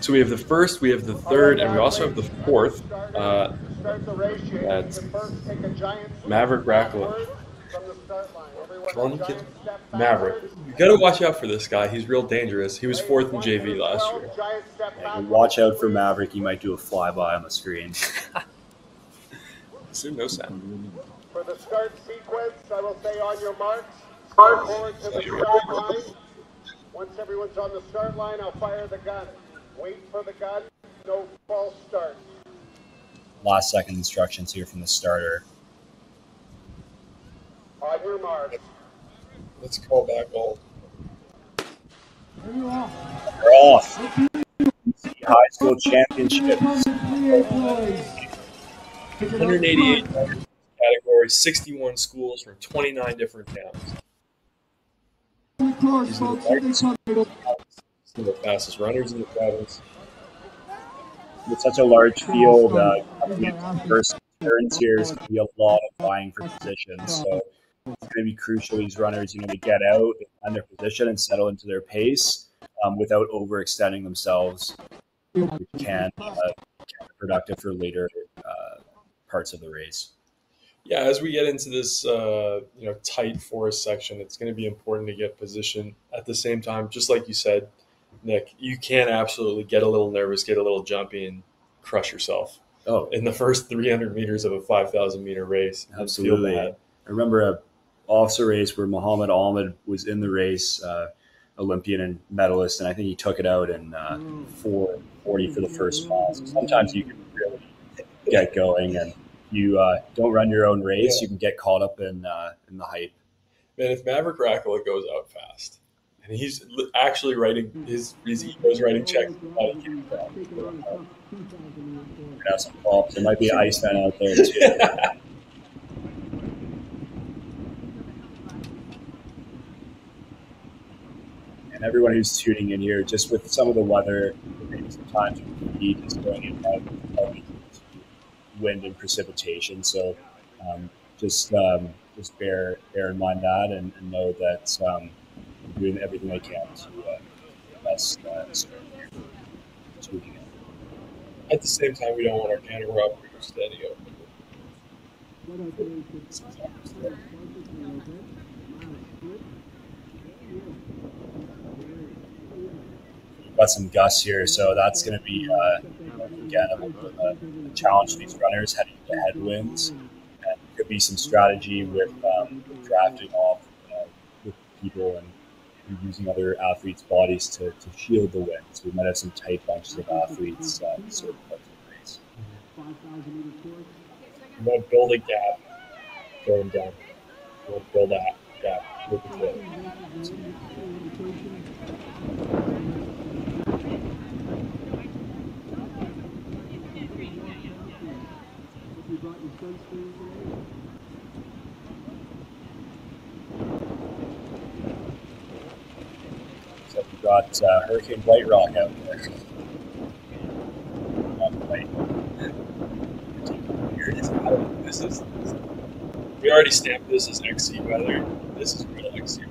Speaker 4: So we have the first, we have the third, and we also have the fourth. Uh, that's Maverick Rackle. Come on, kid. Maverick. You gotta watch out for this guy. He's real dangerous. He was fourth in JV last year.
Speaker 1: Yeah, watch out for Maverick. He might do a flyby on the screen.
Speaker 4: Is there no sound?
Speaker 15: For the start sequence, I will say on your marks, start forward to the start line. Once everyone's on the start line, I'll fire the gun. Wait for the gun, no false start.
Speaker 1: Last second instructions here from the starter.
Speaker 15: On your mark.
Speaker 4: Let's call back all.
Speaker 1: We're off. High school championships.
Speaker 4: 188 category, 61 schools from 29 different towns. Some of the fastest runners in the province.
Speaker 1: With such a large field, uh, first turns here is going to be a lot of vying for position. So it's going to be crucial these runners, you know, they get out, they find their position, and settle into their pace um, without overextending themselves. Which can uh, productive for later uh, parts of the race.
Speaker 4: Yeah, as we get into this, uh, you know, tight forest section, it's going to be important to get position. At the same time, just like you said, Nick, you can absolutely get a little nervous, get a little jumpy, and crush yourself.
Speaker 1: Oh,
Speaker 4: in the first 300 meters of a 5,000 meter race,
Speaker 1: Absolutely. I remember a officer race where Mohammed Ahmed was in the race, uh, Olympian and medalist, and I think he took it out in uh, 440 for the first mile. So sometimes you can really get going, and you uh, don't run your own race,
Speaker 4: Yeah.
Speaker 1: you can get caught up in uh, in the hype.
Speaker 4: Man, if Maverick Rackle goes out fast, and he's actually writing his his ego's writing checks, down.
Speaker 1: Have some. There might be an ice fan out there too. and everyone who's tuning in here, just with some of the weather, maybe sometimes we just going in and out of wind and precipitation. So um, just um, just bear bear in mind that and, and know that um, doing everything I can to uh, best uh, you. Tuning in.
Speaker 4: At the same time, we don't want our camera operator steady open.
Speaker 1: We've got some gusts here, so that's going to be uh, again a, challenge for these runners heading into headwinds. And could be some strategy with um, drafting off uh, with people and using other athletes' bodies to, to shield the wind. So we might have some tight bunches of athletes uh, certain parts of the race.
Speaker 4: We want to build a gap going down. We want to build a gap with the flow.
Speaker 1: So we've got uh, Hurricane White Rock out there. Not quite.
Speaker 4: Here it is. This is. We already stamped this as XC weather. This is real XC.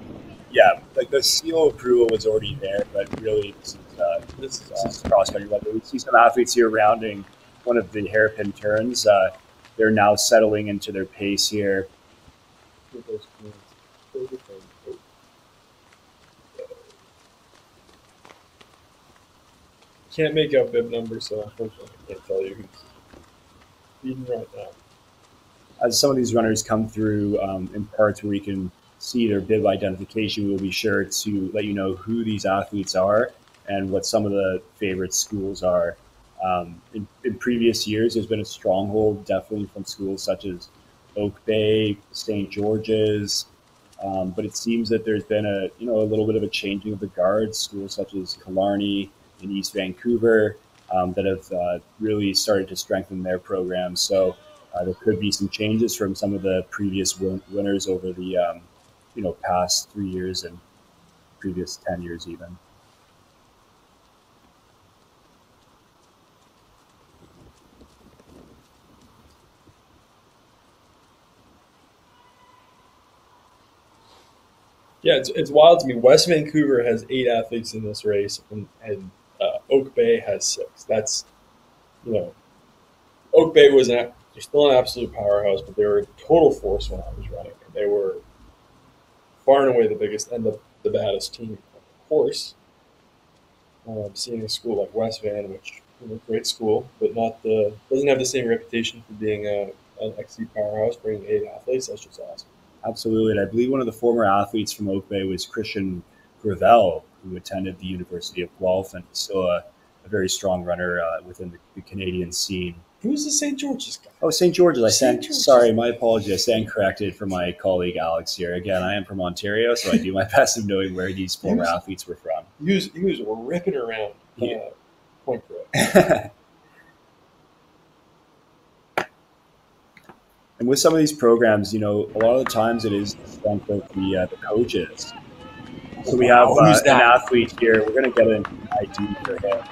Speaker 1: Yeah, like the seal approval was already there, but really this is uh,
Speaker 4: This is,
Speaker 1: this is cross country weather. We see some athletes here rounding one of the hairpin turns. Uh, they're now settling into their pace here.
Speaker 4: Can't make up bib numbers, so unfortunately I can't tell you who's right now.
Speaker 1: As some of these runners come through um, in parts where we can see their bib identification, we will be sure to let you know who these athletes are and what some of the favorite schools are. Um, in, in previous years, there's been a stronghold definitely from schools such as Oak Bay, St. George's, um, but it seems that there's been a you know a little bit of a changing of the guards. Schools such as Killarney in East Vancouver um, that have uh, really started to strengthen their programs. So uh, there could be some changes from some of the previous win- winners over the um, you know past three years and previous ten years even.
Speaker 4: Yeah, it's, it's wild to me. West Vancouver has eight athletes in this race, and, and Oak Bay has six. That's, you know, Oak Bay was an still an absolute powerhouse, but they were a total force when I was running. They were far and away the biggest and the, the baddest team. Of course, um, seeing a school like West Van, which you know, great school, but not the doesn't have the same reputation for being a an XC powerhouse, bringing eight athletes. That's just awesome.
Speaker 1: Absolutely. And I believe one of the former athletes from Oak Bay was Christian Gravel, who attended the University of Guelph and is still a, a very strong runner uh, within the, the, Canadian scene.
Speaker 4: Who's the St. George's guy?
Speaker 1: Oh, St. George's. I stand, sorry, my apologies. I stand corrected for my colleague Alex here. Again, I am from Ontario, so I do my best of knowing where these former
Speaker 4: was,
Speaker 1: athletes were from.
Speaker 4: He was, he was ripping around uh, yeah. Point Grey.
Speaker 1: And with some of these programs, you know, a lot of the times it is the strength of the, uh, the coaches. So we have uh, an athlete here. We're going to get an ID for him.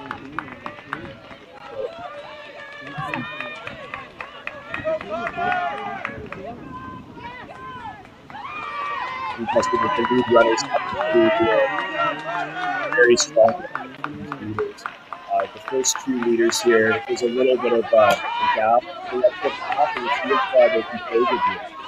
Speaker 1: We tested with the lead runners very strong leaders. Uh, the first two leaders here, there's a little bit of uh, a gap. So let's get back and see if uh, they can close it here.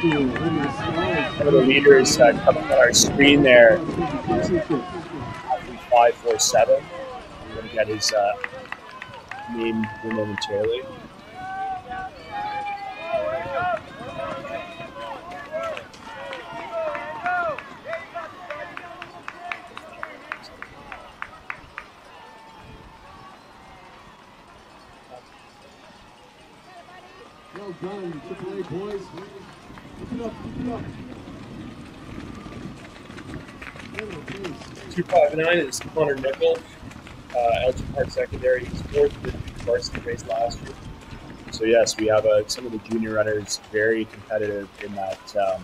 Speaker 4: The
Speaker 1: leaders uh, coming on our screen there, five four seven. I'm to get his uh, name here momentarily.
Speaker 8: Well done, Triple A boys.
Speaker 4: Two five nine is Connor Nickel, uh, Elgin Park Secondary. He's fourth in the varsity race last year.
Speaker 1: So yes, we have uh, some of the junior runners very competitive in that um,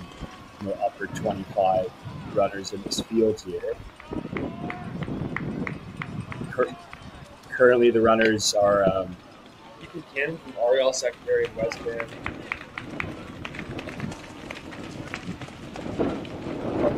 Speaker 1: you know, upper 25 runners in this field here. Cur- currently, the runners are um,
Speaker 4: Ethan Cannon from Ariel Secondary in West Van.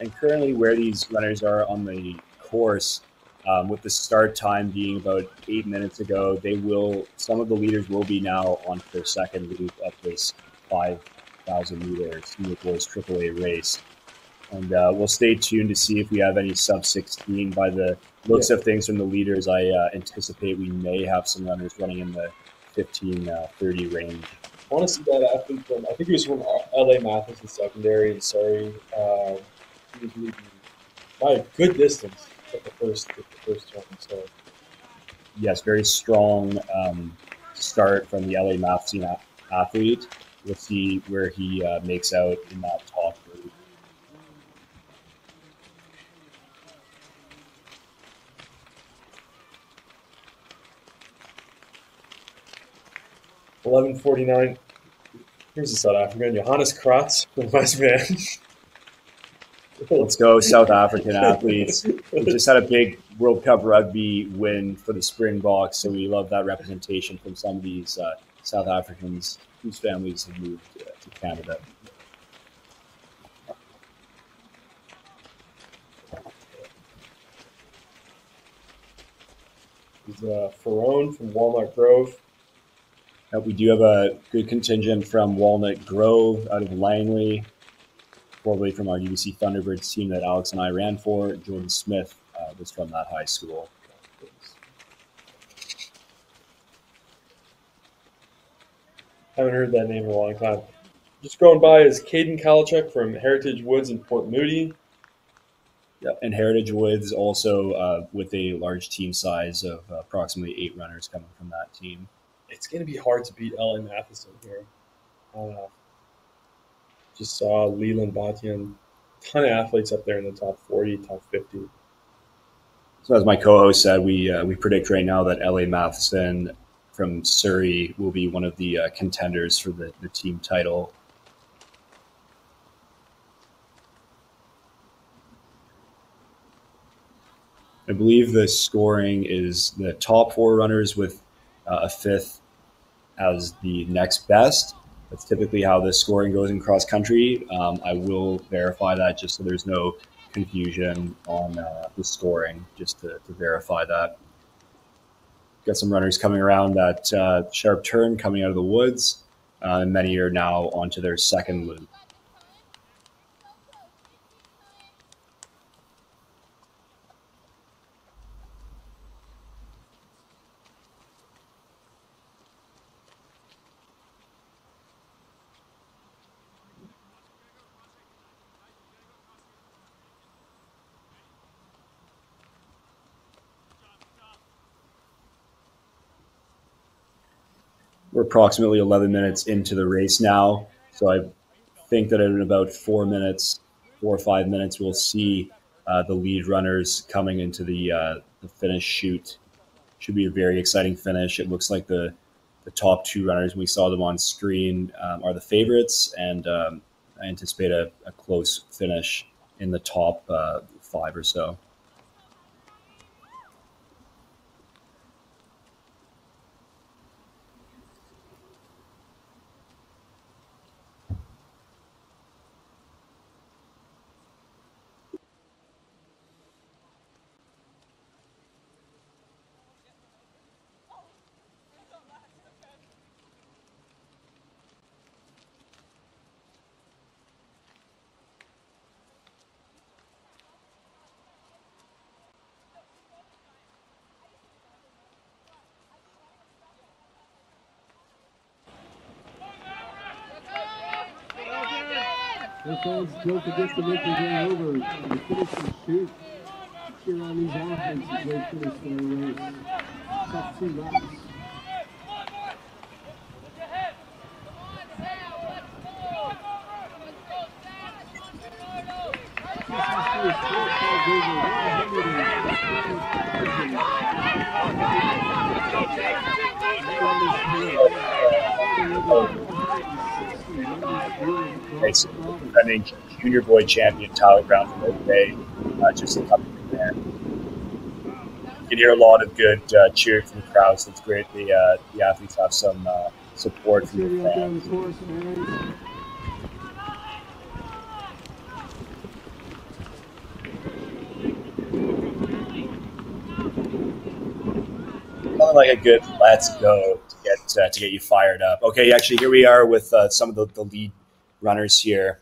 Speaker 1: And currently, where these runners are on the course, um, with the start time being about eight minutes ago, they will. Some of the leaders will be now on their second loop of this 5,000 meter boys AAA race, and uh, we'll stay tuned to see if we have any sub 16. By the looks
Speaker 4: Yeah.
Speaker 1: of things from the leaders, I uh, anticipate we may have some runners running in the 15 uh, 30 range.
Speaker 4: I want to see that athlete from, I think he was from LA Matheson Secondary. Sorry. Uh, was leading by a good distance at the first, at the first turn. So,
Speaker 1: yes, very strong um, start from the LA Matheson a- athlete. We'll see where he uh, makes out in that top group.
Speaker 4: eleven forty nine. Here's the South African Johannes Kratz West Van.
Speaker 1: Let's go, South African athletes. We just had a big World Cup rugby win for the Springboks, so we love that representation from some of these uh, South Africans whose families have moved uh, to Canada.
Speaker 4: He's uh, Ferrone from Walnut Grove.
Speaker 1: Uh, we do have a good contingent from Walnut Grove out of Langley, formerly from our UBC Thunderbirds team that Alex and I ran for. Jordan Smith uh, was from that high school.
Speaker 4: Haven't heard that name in a long time. Just going by is Caden Kalachuk from Heritage Woods in Port Moody.
Speaker 1: Yep. And Heritage Woods also uh, with a large team size of approximately eight runners coming from that team.
Speaker 4: It's going to be hard to beat LA Matheson here. Uh, just saw Leland Batian, ton of athletes up there in the top 40, top 50.
Speaker 1: So as my co-host said, we uh, we predict right now that LA Matheson from Surrey will be one of the uh, contenders for the, the team title. I believe the scoring is the top four runners with uh, a fifth as the next best. That's typically how the scoring goes in cross country. Um, I will verify that just so there's no confusion on uh, the scoring, just to, to verify that. Got some runners coming around that uh, sharp turn coming out of the woods, uh, and many are now onto their second loop. Approximately 11 minutes into the race now, so I think that in about four minutes, four or five minutes, we'll see uh, the lead runners coming into the uh, the finish chute. Should be a very exciting finish. It looks like the the top two runners we saw them on screen um, are the favorites, and um, I anticipate a, a close finish in the top uh, five or so.
Speaker 8: Joke against the Lakers all over. and finish and shoot. Here on these offenses, they finish their race. Tough two laps.
Speaker 1: Thanks defending junior boy champion Tyler Brown from Oak Bay, uh, just a couple in there. You can hear a lot of good uh, cheering from the crowd, so it's great the, uh, the athletes have some uh, support from the fans. Nothing like a good let's go to get uh, to get you fired up. Okay, actually, here we are with uh, some of the, the lead runners here.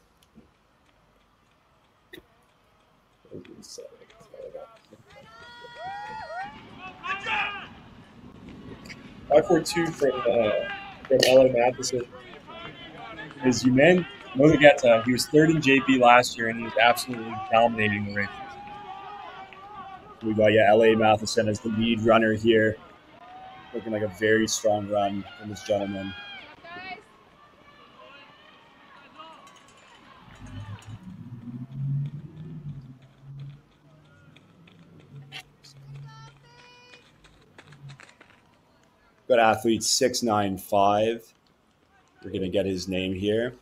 Speaker 4: Five four two from uh, from LA Matheson is Yuman Monagata. He was third in JP last year, and he was absolutely dominating the race.
Speaker 1: We got yeah, LA Matheson as the lead runner here. Looking like a very strong run from this gentleman. Got athlete six nine five. We're gonna get his name here.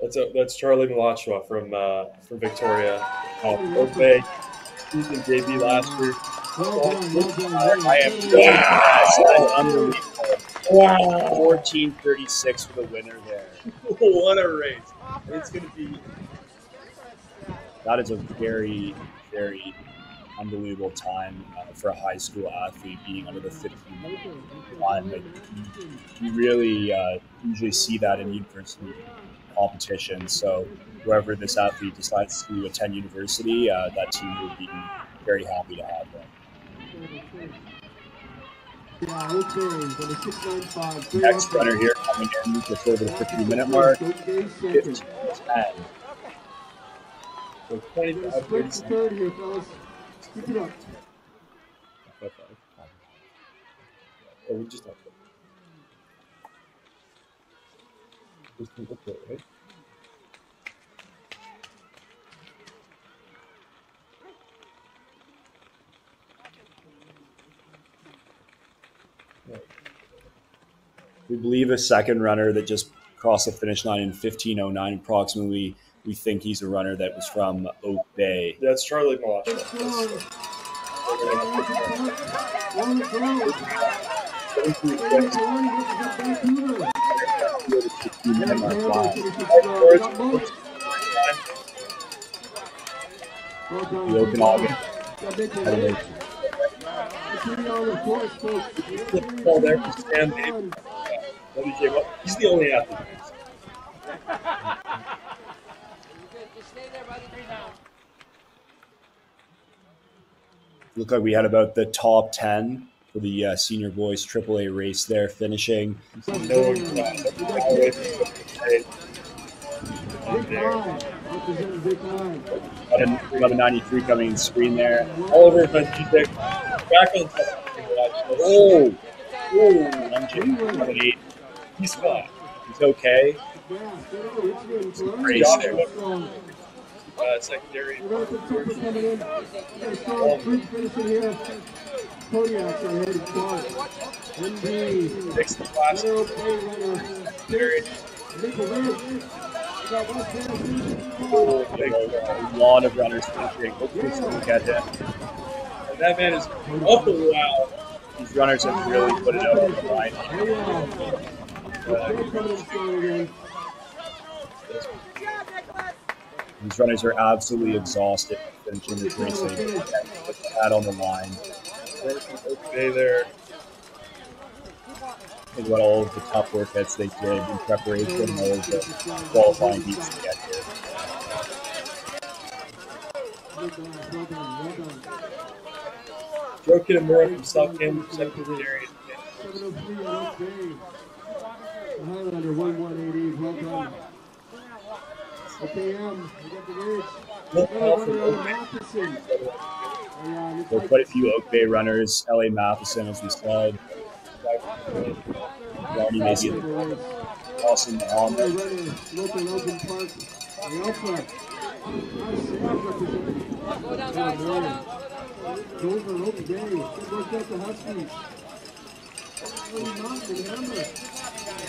Speaker 4: That's a, that's Charlie Malachua from uh, from Victoria, uh, Oak Bay. He's in JB last year.
Speaker 1: I am yes, unbelievable. Wow, fourteen thirty six for the winner there.
Speaker 4: what a race! It's gonna be
Speaker 1: That is a very, very unbelievable time uh, for a high school athlete being under the 15 minute line. Like, you, really uh, usually see that in university competition. So whoever this athlete decides to attend university, uh, that team would be very happy to have them.
Speaker 8: Yeah, okay, for the 695.
Speaker 1: Next runner here coming in just over the 15 minute mark. 15 10.
Speaker 4: So
Speaker 8: We're gonna it up.
Speaker 4: Oh, we just. Just up there, right?
Speaker 1: We believe a second runner that just crossed the finish line in 1509 approximately. We think he's a runner that was from Oak Bay.
Speaker 4: That's Charlie Malachua.
Speaker 1: The Okanagan.
Speaker 4: Flip ball there for Sam Dave. WJ, what? He's the only athlete.
Speaker 1: Looked like we had about the top 10 for the uh, senior boys AAA race there, finishing. Got a, got a 93 coming in screen there.
Speaker 4: Oliver Benjitek back on top.
Speaker 1: Oh, oh. Eight.
Speaker 4: He's fine.
Speaker 1: He's okay.
Speaker 4: There. Uh, secondary. Sixth class. Secondary.
Speaker 1: Oh, big, a lot of runners finishing. Hopefully, someone him.
Speaker 4: And that man is while.
Speaker 1: These runners have really put it out on the line. These runners are absolutely exhausted finishing this race. They put that on the line.
Speaker 4: Okay, there.
Speaker 1: Think about all of the tough workouts they did in preparation, all of the qualifying heats to get here.
Speaker 4: Joe Kitamura from South Campbell, secondary.
Speaker 8: Highlander 1188, well done. Okay, um,
Speaker 1: There
Speaker 8: like
Speaker 1: quite a few Oak Bay runners. LA Matheson, as we said. Ronnie.
Speaker 8: Oh, remember.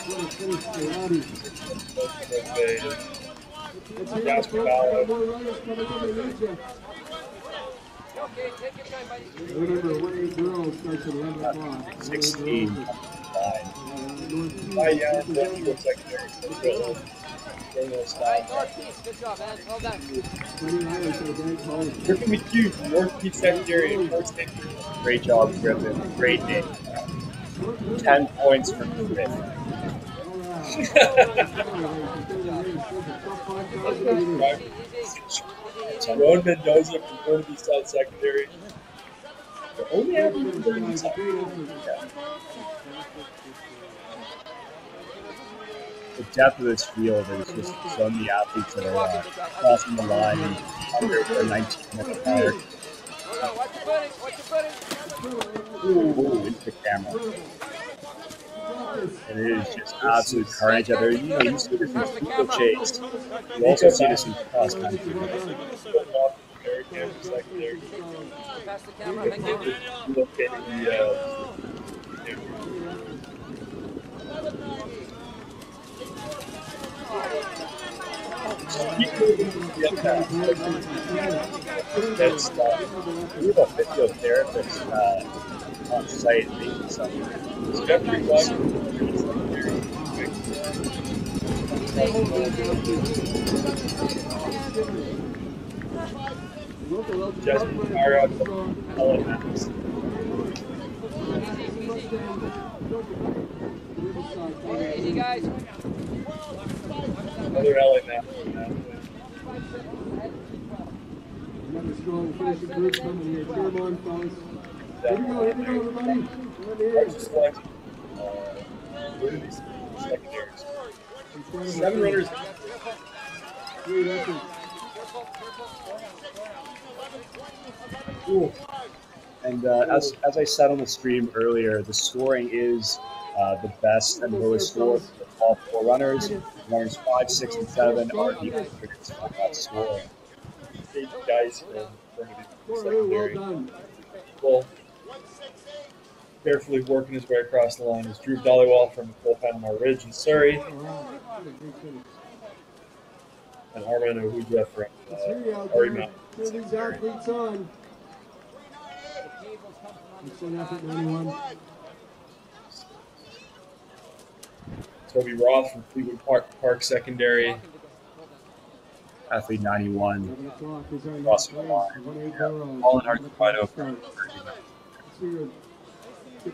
Speaker 8: What a finish for Robbie. Let's hear it,
Speaker 4: Jasper
Speaker 8: folks.
Speaker 4: Ballard.
Speaker 8: Got more runners coming in. They need you.
Speaker 11: Okay, take your time, buddy.
Speaker 8: Remember, 1-8 girls starts at 11 o'clock.
Speaker 1: 16.
Speaker 4: Hi, yeah, Central Secondary. Central. Central
Speaker 11: Right,
Speaker 4: style.
Speaker 11: northeast. Good job, man. Well done.
Speaker 8: 29 for the bank home.
Speaker 4: Griffin McHugh Northeast Secondary and Secondary.
Speaker 1: Great job, Griffin. Great day. 10 points from Griffin.
Speaker 4: Ron Mendoza from Northeast South Secondary. The only average from Northeast South.
Speaker 1: The depth of this field is just so many athletes that are uh, crossing the line and under the 19 minute mark.
Speaker 11: Watch your footing. Watch your footing.
Speaker 1: Ooh, into the camera. And it is just absolute carnage out there. You know, you see this in chase. You also see this in cross country.
Speaker 4: Uh.
Speaker 1: That's, uh, we have a physiotherapist uh, on site making some.
Speaker 4: Jeffrey Wagner. Jasmine Mara, Ellen Mathis.
Speaker 11: Easy, guys.
Speaker 4: Another LA Mathis.
Speaker 8: Another strong finishing group coming here. On, fellas. Here we go, here everybody. One here.
Speaker 4: Archie Select. Uh, where are these secondaries? Seven runners.
Speaker 1: And uh, as, as I said on the stream earlier, the scoring is uh, the best and lowest score for all four runners. Runners five, six, and seven are the favorites on that.
Speaker 4: Eight guys from from the secondary. Well, carefully working his way across the line is Drew Dollywall from Cole Panorama Ridge in Surrey,
Speaker 8: All right. What a great finish.
Speaker 4: and Armand Ahuja from
Speaker 8: Let's out
Speaker 4: uh, Ari
Speaker 8: there.
Speaker 4: Mountain.
Speaker 8: Cheer these athletes on. 91.
Speaker 4: Toby Roth from Fleetwood Park, Park Secondary.
Speaker 1: Athlete 91.
Speaker 8: 11 o'clock is our next
Speaker 1: Crossing the
Speaker 8: race.
Speaker 1: line.
Speaker 8: 1-8 girls.
Speaker 1: All in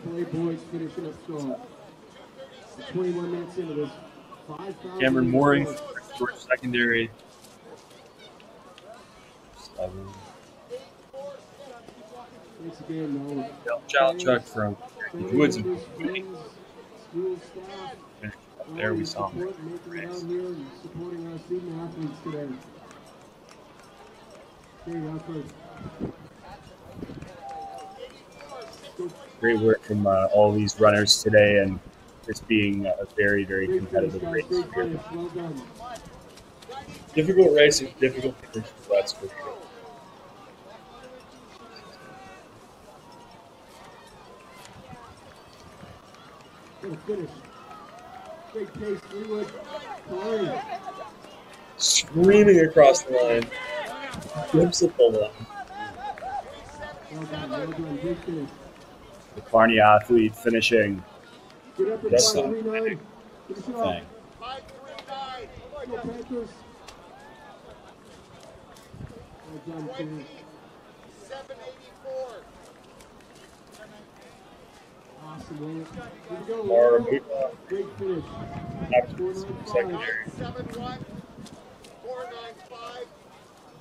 Speaker 1: hard to
Speaker 8: 11
Speaker 1: fight
Speaker 8: o'clock
Speaker 1: over.
Speaker 8: start. Let's see your Triple A boys finishing up strong. We're 21 minutes into this. 5,000
Speaker 4: Cameron Mooring George Secondary. Seven.
Speaker 8: Thanks again, Noel.
Speaker 4: John Chuck from
Speaker 8: Family
Speaker 4: Woods and
Speaker 8: members, friends, school staff,
Speaker 4: there we saw him.
Speaker 8: support, making it out here and supporting our student athletes today. Great
Speaker 1: work from uh, all these runners today, and this being a very, very competitive race.
Speaker 8: Great finish. Well done.
Speaker 4: Difficult difficult conditions, that's for sure. Screaming across the line. Glimpse of the line.
Speaker 8: Well done. Well done. Great finish.
Speaker 1: The Clarny athlete finishing
Speaker 8: Good effort,
Speaker 1: Yes,
Speaker 8: five,
Speaker 1: sir.
Speaker 8: three, nine. Finish it off.
Speaker 1: thing.
Speaker 8: Go Panthers. Well done, Sam. Awesome, man. Here we go.
Speaker 4: Laura
Speaker 8: Laurel.
Speaker 4: Muta.
Speaker 8: Great finish.
Speaker 4: Secondary.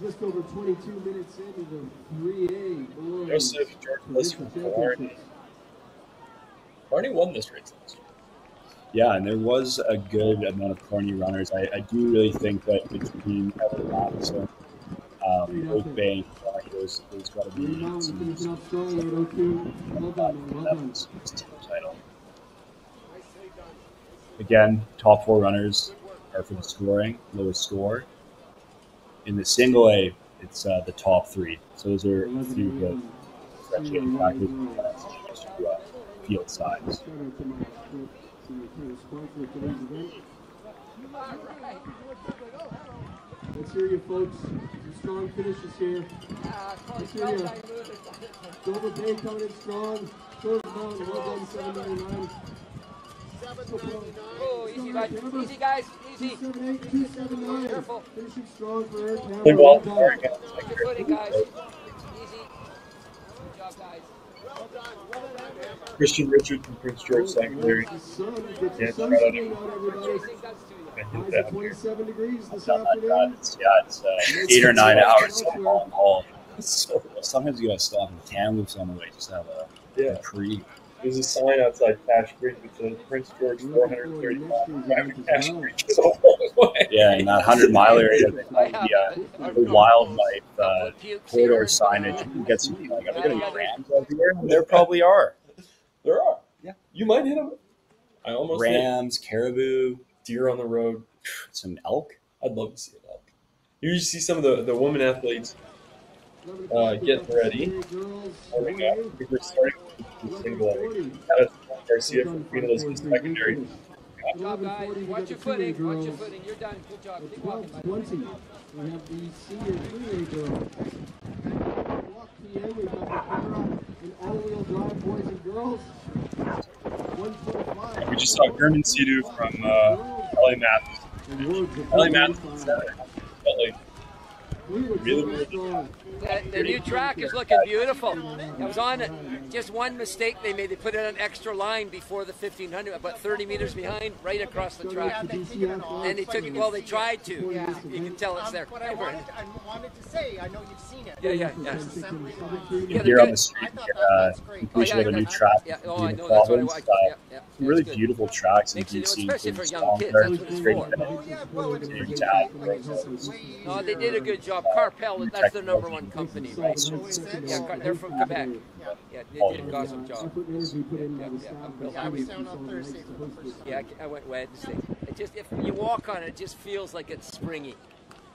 Speaker 8: Just over 22 minutes into the 3A.
Speaker 4: Joseph George Bliss from Killarney. Barney won this race last year.
Speaker 1: Yeah, and there was a good amount of corny runners. I, I do really think that between Evan Robinson, um, Oak Bank, uh, those those got to be
Speaker 8: Green Mountain
Speaker 1: some
Speaker 8: finishing up strong at 02. Well done, man. Well done.
Speaker 1: this team title. Again, top four runners are for the scoring, lowest score. In the single A, it's uh, the top three. So those are a few good differentiating factors when it comes to field size.
Speaker 8: Shout out to my the kind of sponsor of today's event. Let's hear you, folks. Some strong finishes here. Let's hear you. Dover Bay coming in strong. Short Mountain, well done, 799.
Speaker 11: Oh, easy, guys. Easy, guys. Easy.
Speaker 8: 278, 279.
Speaker 11: Careful.
Speaker 8: Finishing strong for Eric Hammer.
Speaker 4: Play well.
Speaker 8: Well
Speaker 4: Very
Speaker 8: done.
Speaker 4: good.
Speaker 11: Keep footing, guys. Easy. Good job, guys.
Speaker 4: Christian Richard from Prince George Secondary.
Speaker 8: The sun, get
Speaker 4: Yeah,
Speaker 8: some
Speaker 4: shout out
Speaker 8: sunscreen
Speaker 4: everyone.
Speaker 8: out, everybody.
Speaker 11: Chasing guns to you.
Speaker 4: I hit
Speaker 8: Highs
Speaker 4: that here.
Speaker 8: 27 degrees
Speaker 1: Done that. It's, yeah, it's uh, eight or nine hours on long haul. So sometimes you gotta stop in Kamloops on the way just have a
Speaker 4: Yeah.
Speaker 1: reprieve.
Speaker 4: There's a sign outside Cache Creek that says Prince George 435. Driving Cache Creek is a long way.
Speaker 1: Yeah, in that hundred mile area, they the, uh, the wildlife uh, corridor signage. You can get some like, are there gonna be rams out here? There probably are.
Speaker 4: There are. Yeah. You might hit them. I almost hit
Speaker 1: Rams, caribou,
Speaker 4: deer on the road.
Speaker 1: some elk.
Speaker 4: I'd love to see an elk. You see some of the, the women athletes uh, getting ready. Warming up. I we're starting with the single A. That's Garcia from Queen Elizabeth Secondary.
Speaker 11: Good job, guys. Watch your footing. Watch your footing. You're done. Good job. Keep walking,
Speaker 8: 20. We have the senior relay girls. Walk PA, we have the Para and all-wheel drive boys and girls. 125.
Speaker 4: We just saw German Sidu from uh, LA Mathis.
Speaker 8: And words
Speaker 4: LA
Speaker 8: good
Speaker 4: Mathis
Speaker 8: time.
Speaker 4: Like really, really
Speaker 8: strong.
Speaker 11: The, the new track is looking beautiful. I was on it. Just one mistake they made. They put in an extra line before the 1500, about 30 meters behind, right across the track. And they took it. Well, they tried to. You can tell it's there.
Speaker 7: But I wanted, I wanted to say, I know you've seen it.
Speaker 11: Yeah, yeah, yeah.
Speaker 7: Assembly.
Speaker 11: Yeah,
Speaker 1: Here
Speaker 11: they're
Speaker 1: on the street, uh, completion of a new track
Speaker 11: Yeah,
Speaker 1: in
Speaker 11: oh, I know. That's what I
Speaker 1: province.
Speaker 11: watched.
Speaker 1: Uh,
Speaker 11: Yeah, yeah.
Speaker 1: some really
Speaker 11: That's good.
Speaker 1: beautiful tracks in
Speaker 11: Makes it-
Speaker 1: BC.
Speaker 11: especially for
Speaker 1: including
Speaker 11: young kids, that's what it's
Speaker 1: It's great
Speaker 11: for.
Speaker 7: Oh, yeah, well, it's
Speaker 1: continue
Speaker 7: it's
Speaker 1: to have
Speaker 7: like it's way
Speaker 11: No, they did a good job. Carpel, that's the number one company, right? Yeah, they're from Quebec. Yeah, they did a awesome job.
Speaker 8: Effort and energy put in by
Speaker 11: Yeah,
Speaker 8: the
Speaker 11: yeah,
Speaker 8: staff.
Speaker 11: I'm
Speaker 7: Yeah, I was down on Thursday for the first
Speaker 11: Yeah, I- I went Wednesday. It just if you walk on it, it just feels like it's springy.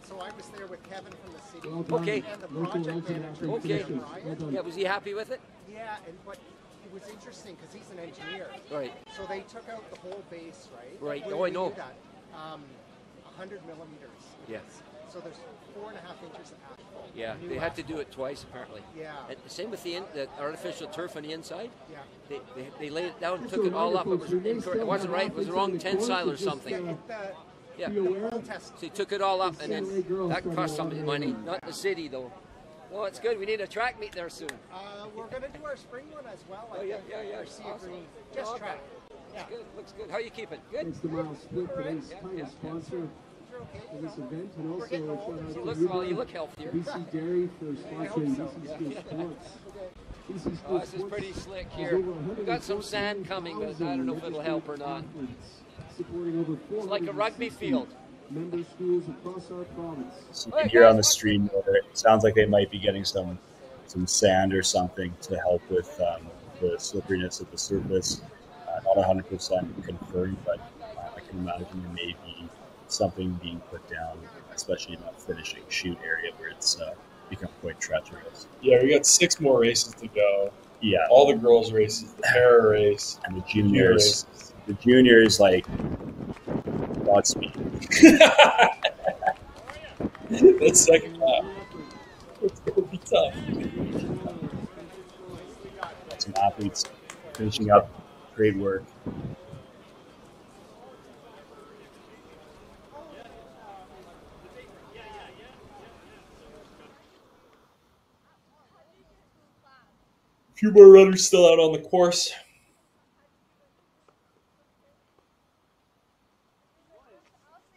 Speaker 7: So I was there with Kevin from the city.
Speaker 8: Well.
Speaker 11: Okay.
Speaker 7: And the project manager.
Speaker 11: Okay.
Speaker 8: finishes. Well.
Speaker 11: Yeah, was he happy with it?
Speaker 7: Yeah, and what, it was interesting because he's an engineer.
Speaker 11: Right.
Speaker 7: So they took out the whole base, right?
Speaker 11: Right.
Speaker 7: When
Speaker 11: Oh, I
Speaker 7: they
Speaker 11: know.
Speaker 7: that, Um, 100 millimeters.
Speaker 11: Yes.
Speaker 7: So there's four and a half inches of asphalt.
Speaker 11: Yeah,
Speaker 7: New
Speaker 11: they had to do it twice apparently.
Speaker 7: Yeah.
Speaker 11: And same with the, in, the artificial turf on the inside.
Speaker 7: Yeah.
Speaker 11: They, they, they laid it down,
Speaker 8: Just
Speaker 11: took it all up. It was
Speaker 8: folks, we may
Speaker 11: incorrect. It
Speaker 8: still
Speaker 11: wasn't right. It was the wrong
Speaker 8: in the course,
Speaker 11: tensile or something.
Speaker 7: Yeah,
Speaker 11: Yeah.
Speaker 8: Be
Speaker 7: test.
Speaker 11: So he took it all up, and then that cost
Speaker 8: a
Speaker 11: some
Speaker 8: lot
Speaker 11: money.
Speaker 8: money.
Speaker 11: Not the city though. No, it's good. We need a track meet there soon.
Speaker 7: Uh, we're going to do our spring one as well. I
Speaker 11: Oh, yeah, yeah, yeah.
Speaker 7: Garcia
Speaker 11: Awesome.
Speaker 7: Green. Just track. Yeah.
Speaker 11: Good. Looks good. How you keeping? Good.
Speaker 8: Thanks to MileSplit, today's
Speaker 11: Yeah,
Speaker 8: title
Speaker 11: yeah,
Speaker 8: sponsor
Speaker 7: You're okay.
Speaker 8: of this event, and also a
Speaker 7: getting
Speaker 8: shout out to
Speaker 11: look
Speaker 8: Ruben,
Speaker 11: well. You look healthier.
Speaker 8: BC Dairy for sponsoring BC School Sports. BC School
Speaker 11: Oh, this is
Speaker 8: Sports
Speaker 11: pretty slick here. We've got some sand coming, but I don't know if it'll help or not.
Speaker 8: Supporting over
Speaker 11: It's like a rugby field.
Speaker 8: Member schools across our province.
Speaker 1: So you can hear on the stream there, it sounds like they might be getting some some sand or something to help with um, the slipperiness of the surface. Uh, not 100% confirmed, but uh, I can imagine there may be something being put down, especially in that finishing chute area where it's uh, become quite treacherous.
Speaker 4: Yeah, we got six more races to go.
Speaker 1: Yeah,
Speaker 4: All the girls' races, the para race,
Speaker 1: and the juniors,
Speaker 4: races.
Speaker 1: the juniors like Godspeed.
Speaker 4: that second lap. It's going to be tough.
Speaker 1: Got some athletes finishing up great work.
Speaker 4: A few more runners still out on the course.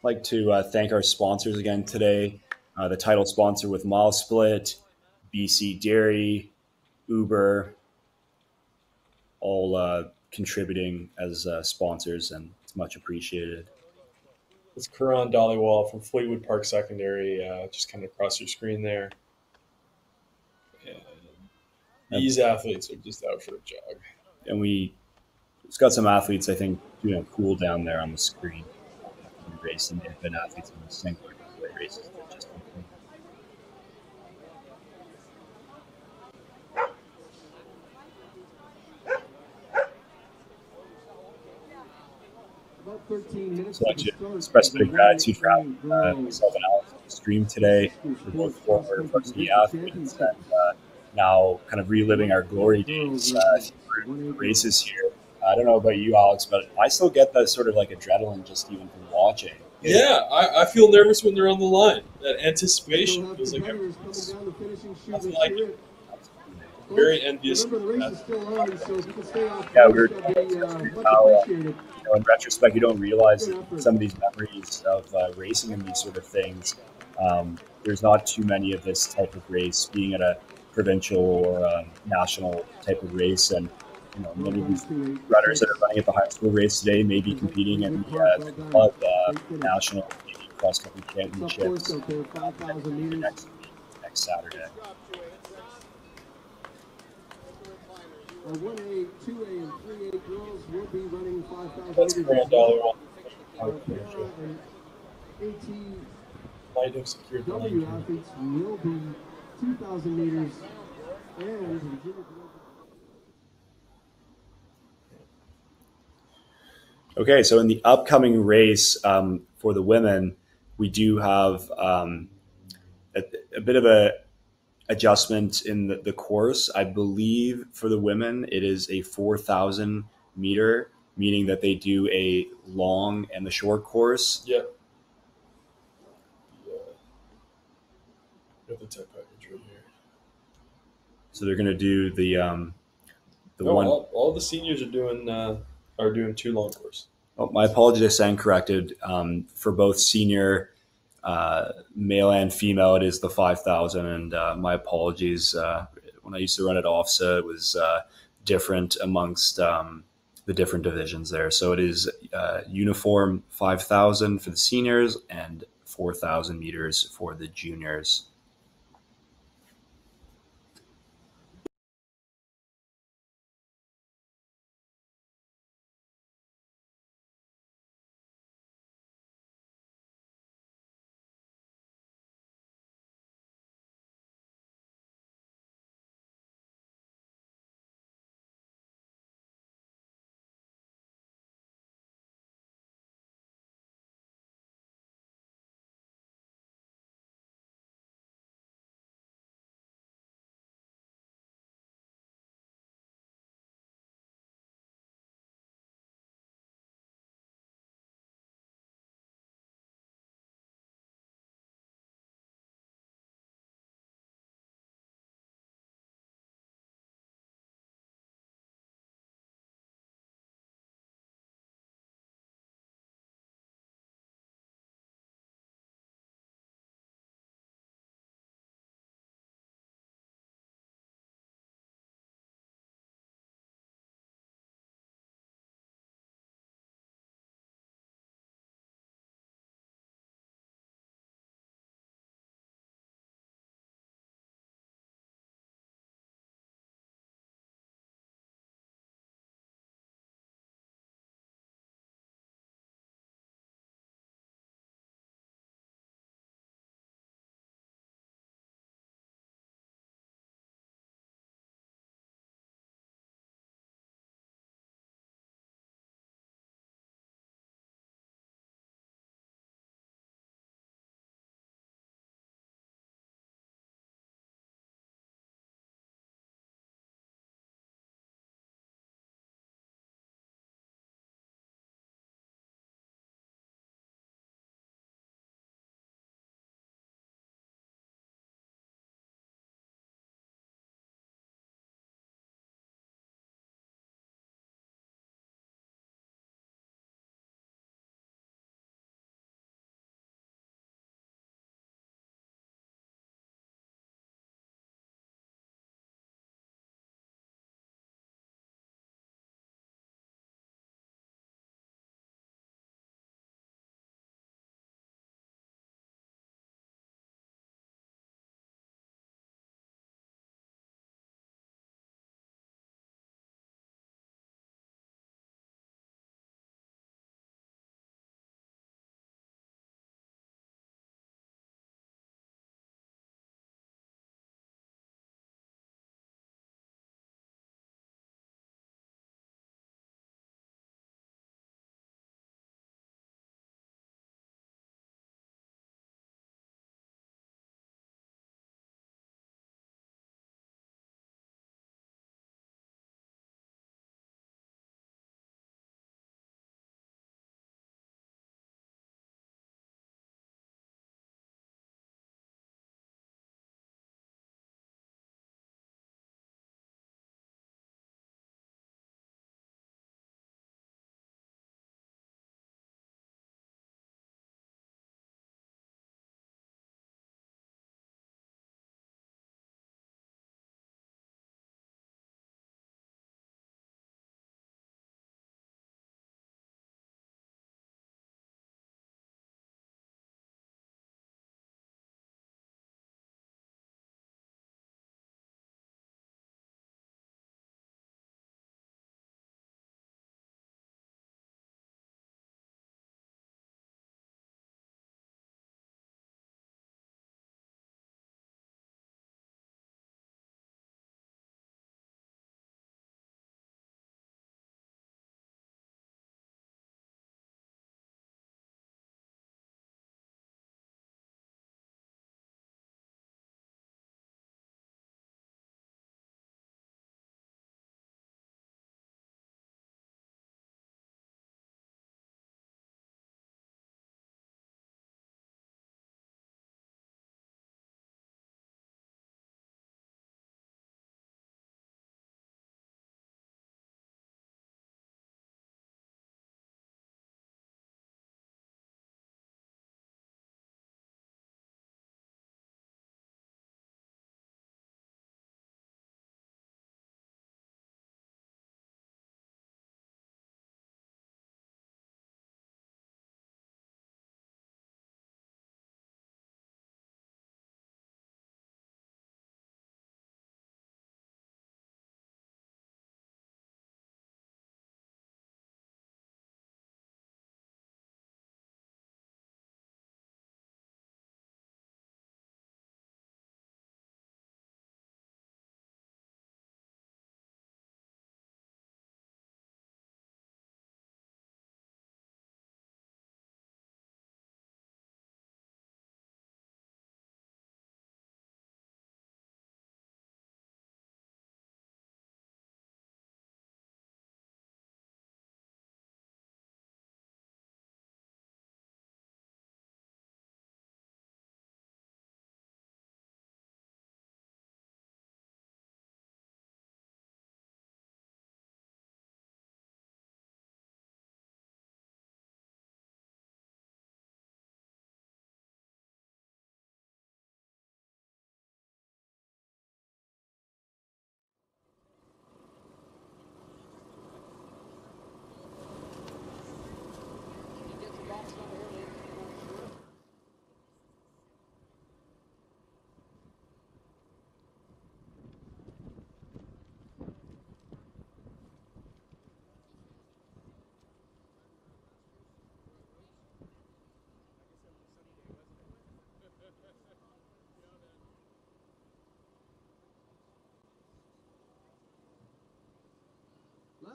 Speaker 1: like to uh, thank our sponsors again today. Uh, the title sponsor with MileSplit, BC Dairy, Uber, all uh, contributing as uh, sponsors, and it's much appreciated.
Speaker 4: It's Karan Dollywall from Fleetwood Park Secondary, uh, just coming across your screen there. And these athletes are just out for a jog.
Speaker 1: And we, it's got some athletes, I think, doing a cool down there on the screen. Racing, they've been athletes in the single relay races. that just
Speaker 8: 13 minutes
Speaker 1: So I want express a bit of gratitude for having uh, myself and Alex on the stream today. We're both former varsity athletes and uh, now kind of reliving our glory days uh, races here. I don't know about you, Alex, but I still get that sort of like adrenaline just even from watching.
Speaker 4: Yeah, I, I feel nervous when they're on the line. That anticipation feels like everyone's nothing like it. Very envious. of that.
Speaker 1: Yeah, we were how, uh, you know, in retrospect, you don't realize that some of these memories of uh, racing and these sort of things. Um, there's not too many of this type of race being at a provincial or um, national type of race, and you know many of these runners that are running at the high school race today may be competing in the uh, club uh, national cross country championships next next Saturday.
Speaker 8: Our 1A, 2A, and 3A girls will be running 5,000
Speaker 4: That's grand dollar on
Speaker 8: and
Speaker 4: Might have secured the line.
Speaker 8: athletes will be 2,000 meters and the
Speaker 1: Okay, so in the upcoming race um, for the women, we do have um, a, a bit of a adjustment in the, the course. I believe for the women, it is a four thousand meter, meaning that they do a long and the short course.
Speaker 4: Yeah. Yeah. Got the tech package right here.
Speaker 1: So they're going to do the um, the
Speaker 4: No,
Speaker 1: one.
Speaker 4: all, all the seniors are doing uh, are doing two long course.
Speaker 1: Oh, my apologies, I stand corrected. Um, for both senior, uh, male and female, it is the 5,000. And uh, my apologies. Uh, when I used to run at OFSAA, it was uh, different amongst um, the different divisions there. So it is uh, uniform 5,000 for the seniors and 4,000 meters for the juniors.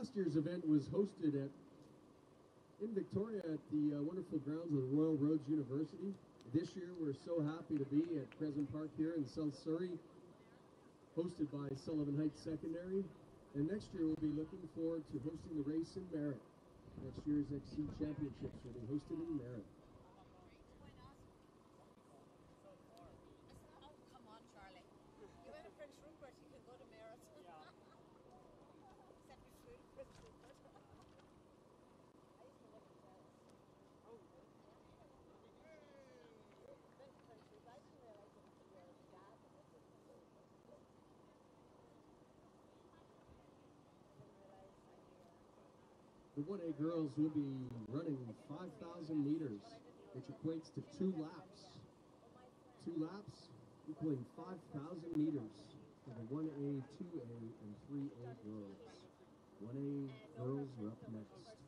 Speaker 8: Last year's event was hosted at in Victoria at the uh, wonderful grounds of Royal Roads University. This year, we're so happy to be at Crescent Park here in South Surrey, hosted by Sullivan Heights Secondary. And next year, we'll be looking forward to hosting the race in Merritt. Next year's XC Championships will be hosted in Merritt.
Speaker 14: Oh, come on, Charlie. You went to Prince Rupert, you can go to Merritt. Except you flew to Prince Rupert. I used to live in Paris. Oh, really? Yeah. Been to Prince Rupert. I didn't realize it was your dad that lived in Prince Rupert. I didn't realize I knew
Speaker 8: The 1A girls will be running 5,000 meters, which equates to two laps. Two laps equaling 5,000 meters for the 1A, 2A, and 3A girls. 1A girls are up next.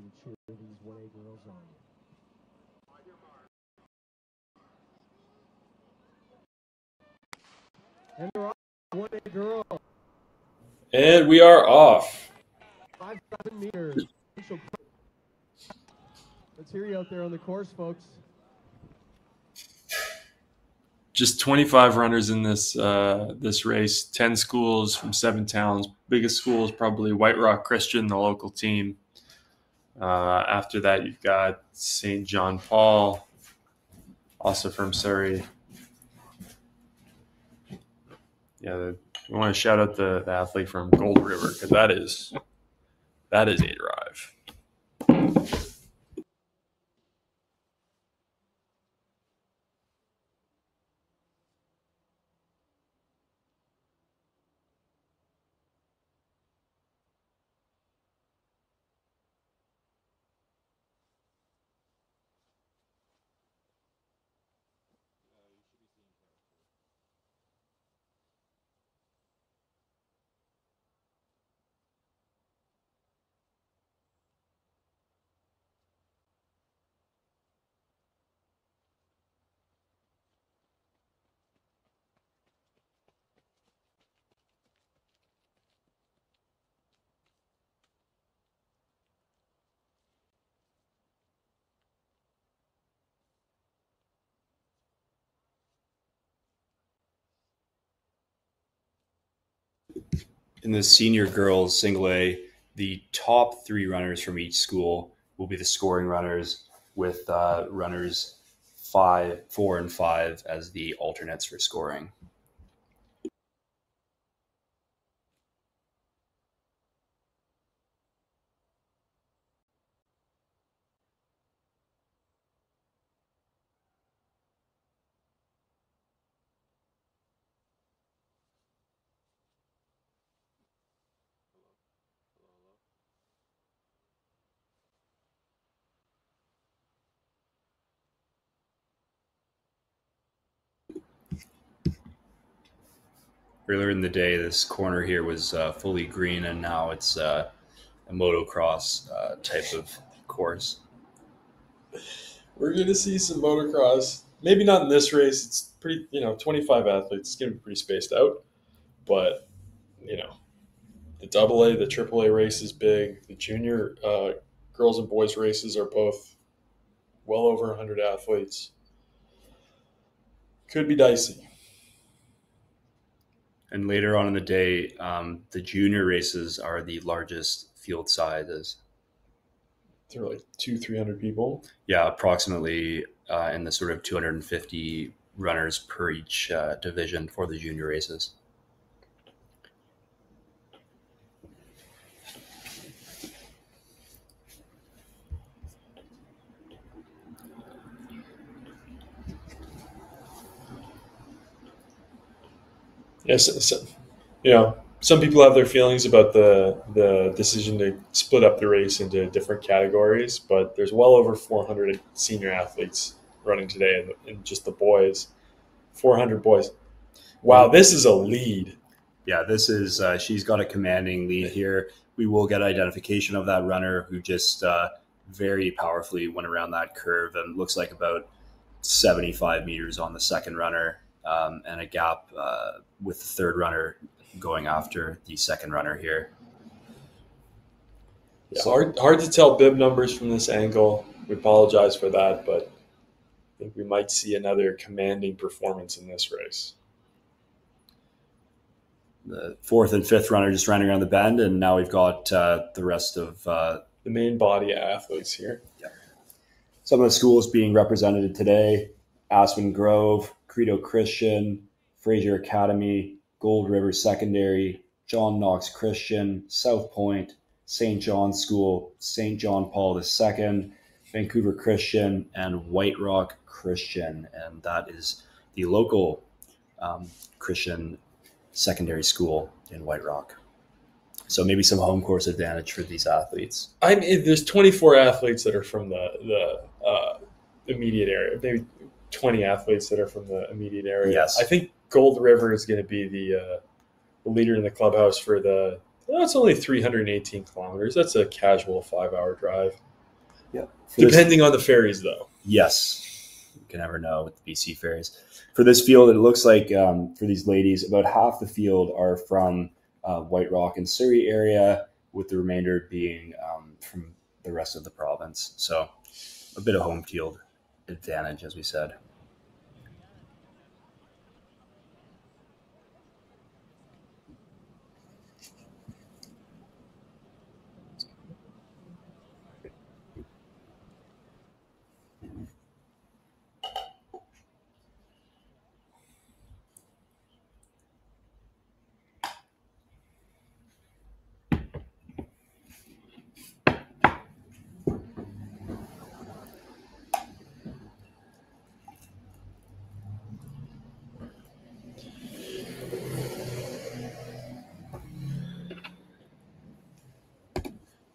Speaker 8: Get to cheer these 1A girls on. And they're off. 1A girl.
Speaker 4: And we are off.
Speaker 8: 5,000 meters. Let's hear you out there on the course, folks.
Speaker 4: Just 25 runners in this uh, this race. 10 schools from seven towns. Biggest school is probably White Rock Christian, the local team. Uh, after that, you've got St. John Paul, also from Surrey. Yeah, the, we want to shout out the, the athlete from Gold River because that is that is a drive.
Speaker 1: In the senior girls single A, the top three runners from each school will be the scoring runners, with uh, runners five, four, and five as the alternates for scoring. Earlier in the day, this corner here was uh, fully green, and now it's uh, a motocross uh, type of course.
Speaker 4: We're going to see some motocross. Maybe not in this race. It's pretty, you know, 25 athletes. It's to be pretty spaced out. But, you know, the double A, the triple A race is big. The junior uh, girls and boys races are both well over 100 athletes. Could be dicey.
Speaker 1: And later on in the day, um, the junior races are the largest field sizes.
Speaker 4: They're like two, 300 people.
Speaker 1: Yeah, approximately uh, in the sort of 250 runners per each uh, division for the junior races.
Speaker 4: Yes, you know, some people have their feelings about the the decision to split up the race into different categories, but there's well over 400 senior athletes running today in just the boys. 400 boys. Wow, this is a lead.
Speaker 1: Yeah, this is uh, she's got a commanding lead here. We will get identification of that runner who just uh, very powerfully went around that curve and looks like about 75 meters on the second runner um, and a gap uh, with the third runner going after the second runner here.
Speaker 4: Yeah, hard, hard to tell bib numbers from this angle. We apologize for that, but I think we might see another commanding performance in this race.
Speaker 1: The fourth and fifth runner just running around the bend, and now we've got uh, the rest of uh,
Speaker 4: the main body of athletes here.
Speaker 1: Yeah. Some of the schools being represented today Aspen Grove, Credo Christian, Fraser Academy, Gold River Secondary, John Knox Christian, Southpointe, St. John School, St. John Paul II, Vancouver Christian, and White Rock Christian. And that is the local um, Christian secondary school in White Rock. So maybe some home course advantage for these athletes.
Speaker 4: I mean, there's 24 athletes that are from the the uh, immediate area. Maybe 20 athletes that are from the immediate area.
Speaker 1: Yes.
Speaker 4: I think Gold River is going to be the, uh, leader in the clubhouse for the. Well, it's only 318 kilometers. That's a casual five-hour drive.
Speaker 1: Yeah.
Speaker 4: Depending on the ferries, though.
Speaker 1: Yes. You can never know with the BC ferries. For this field, it looks like um, for these ladies, about half the field are from uh, White Rock and Surrey area, with the remainder being um, from the rest of the province. So a bit of home field advantage, as we said.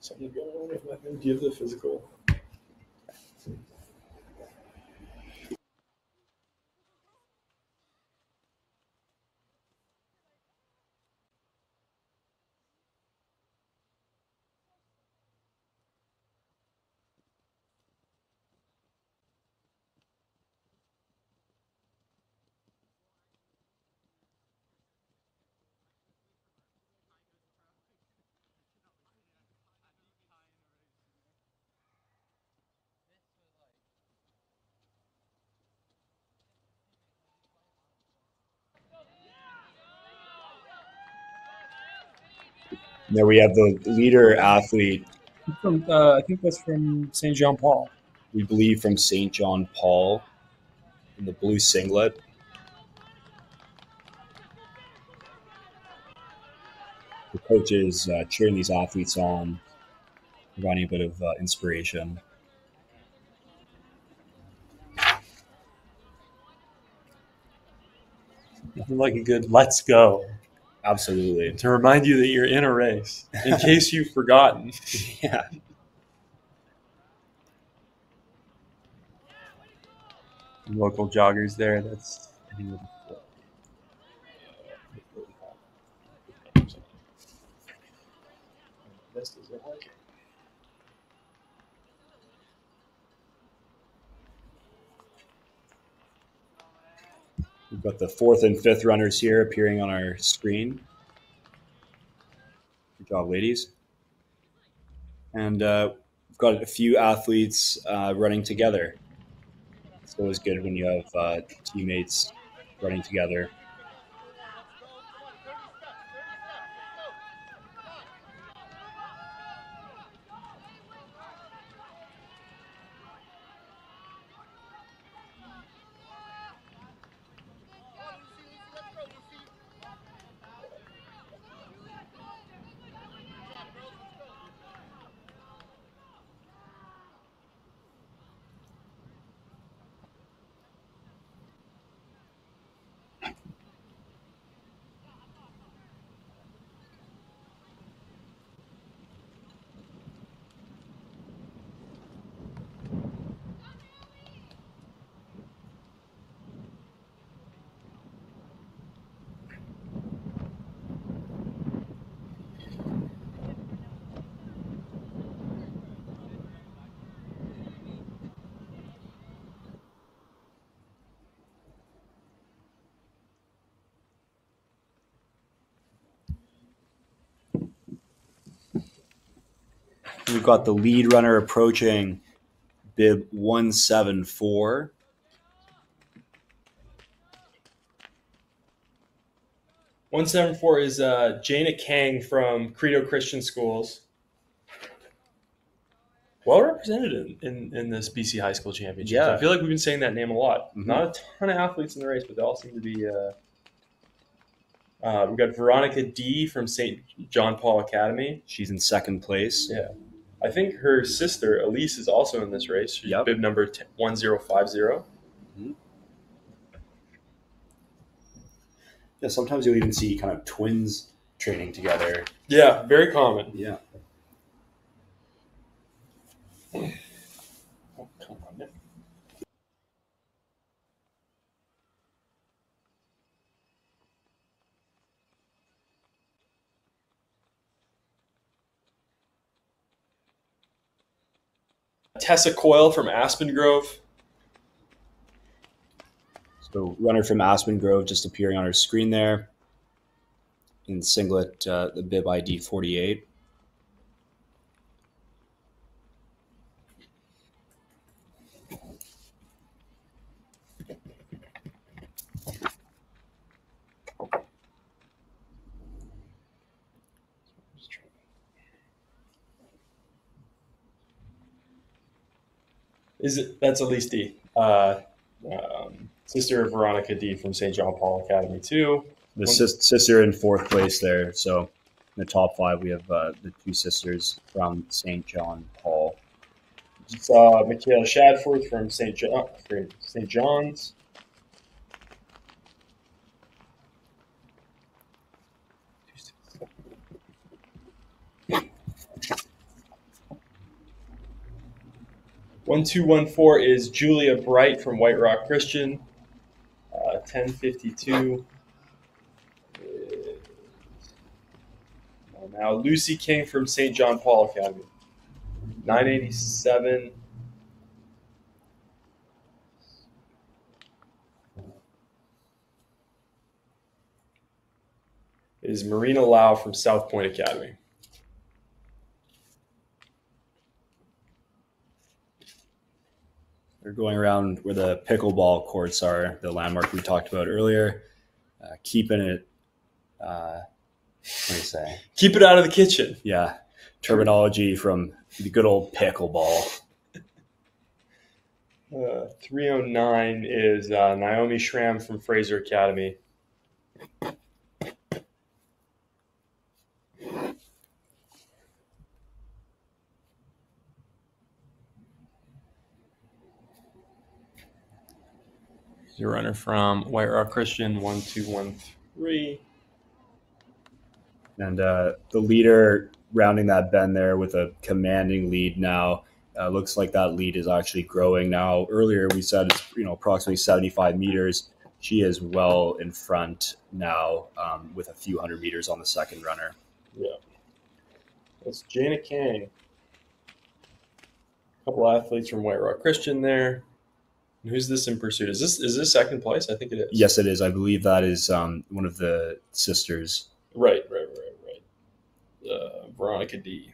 Speaker 4: Something going have the physical?
Speaker 1: There we have the leader athlete.
Speaker 21: From uh, I think that's from St. John Paul.
Speaker 1: We believe from St. John Paul in the blue singlet. The coach is uh, cheering these athletes on, providing a bit of uh, inspiration.
Speaker 4: Nothing like a good "Let's go."
Speaker 1: Absolutely.
Speaker 4: To remind you that you're in a race, in case you've forgotten.
Speaker 1: yeah.
Speaker 21: Local joggers there. That's
Speaker 4: just isn't working.
Speaker 1: We've got the fourth and fifth runners here appearing on our screen. Good job, ladies. And uh, we've got a few athletes uh, running together. It's always good when you have uh, teammates running together. Got the lead runner approaching bib 174.
Speaker 4: One seven four is uh, Jaina Kang from Credo Christian Schools. Well represented in, in, in this BC High School Championship.
Speaker 1: Yeah.
Speaker 4: I feel like we've been saying that name a lot.
Speaker 1: Mhm.
Speaker 4: Not a ton of athletes in the race, but they all seem to be. Uh, uh, we've got Veronica D from St. John Paul Academy.
Speaker 1: She's in second place.
Speaker 4: Yeah. I think her sister, Elise, is also in this race. She's bib number 10 1050. Mm-hmm.
Speaker 1: Yeah, sometimes you'll even see kind of twins training together.
Speaker 4: Yeah, very common.
Speaker 1: Yeah.
Speaker 4: Oh, come on. Nick. Tessa Coyle from Aspen Grove.
Speaker 1: So runner from Aspen Grove just appearing on our screen there in singlet, uh, the bib ID 48.
Speaker 4: Is it? That's Elise D. Uh, um, sister of Veronica D. from St. John Paul Academy too.
Speaker 1: The sis- sister in fourth place there. So in the top five, we have uh, the two sisters from St. John Paul.
Speaker 4: It's uh, Michaela Shadforth from St. John, St. John's. One two one four is Julia Bright from White Rock Christian. Uh, Ten fifty two. Now Lucy King from St. John Paul Academy. Nine eighty seven. Is Marina Lau from Southpointe Academy.
Speaker 1: They're going around where the pickleball courts are, the landmark we talked about earlier, uh, keeping it. Uh, what do you say?
Speaker 4: Keep it out of the kitchen.
Speaker 1: Yeah, terminology from the good old pickleball.
Speaker 4: Uh, 309 is uh, Naomi Schramm from Fraser Academy. A runner from White Rock Christian 1213.
Speaker 1: And uh, the leader rounding that bend there with a commanding lead now. Uh, looks like that lead is actually growing now. Earlier we said it's you know approximately 75 meters. She is well in front now um, with a few hundred meters on the second runner.
Speaker 4: Yeah. That's Jana Kang. A couple athletes from White Rock Christian there. Who's this in pursuit? Is this is this second place? I think it is.
Speaker 1: Yes, it is. I believe that is um, one of the sisters.
Speaker 4: Right, right, right, right. Uh, Veronica D.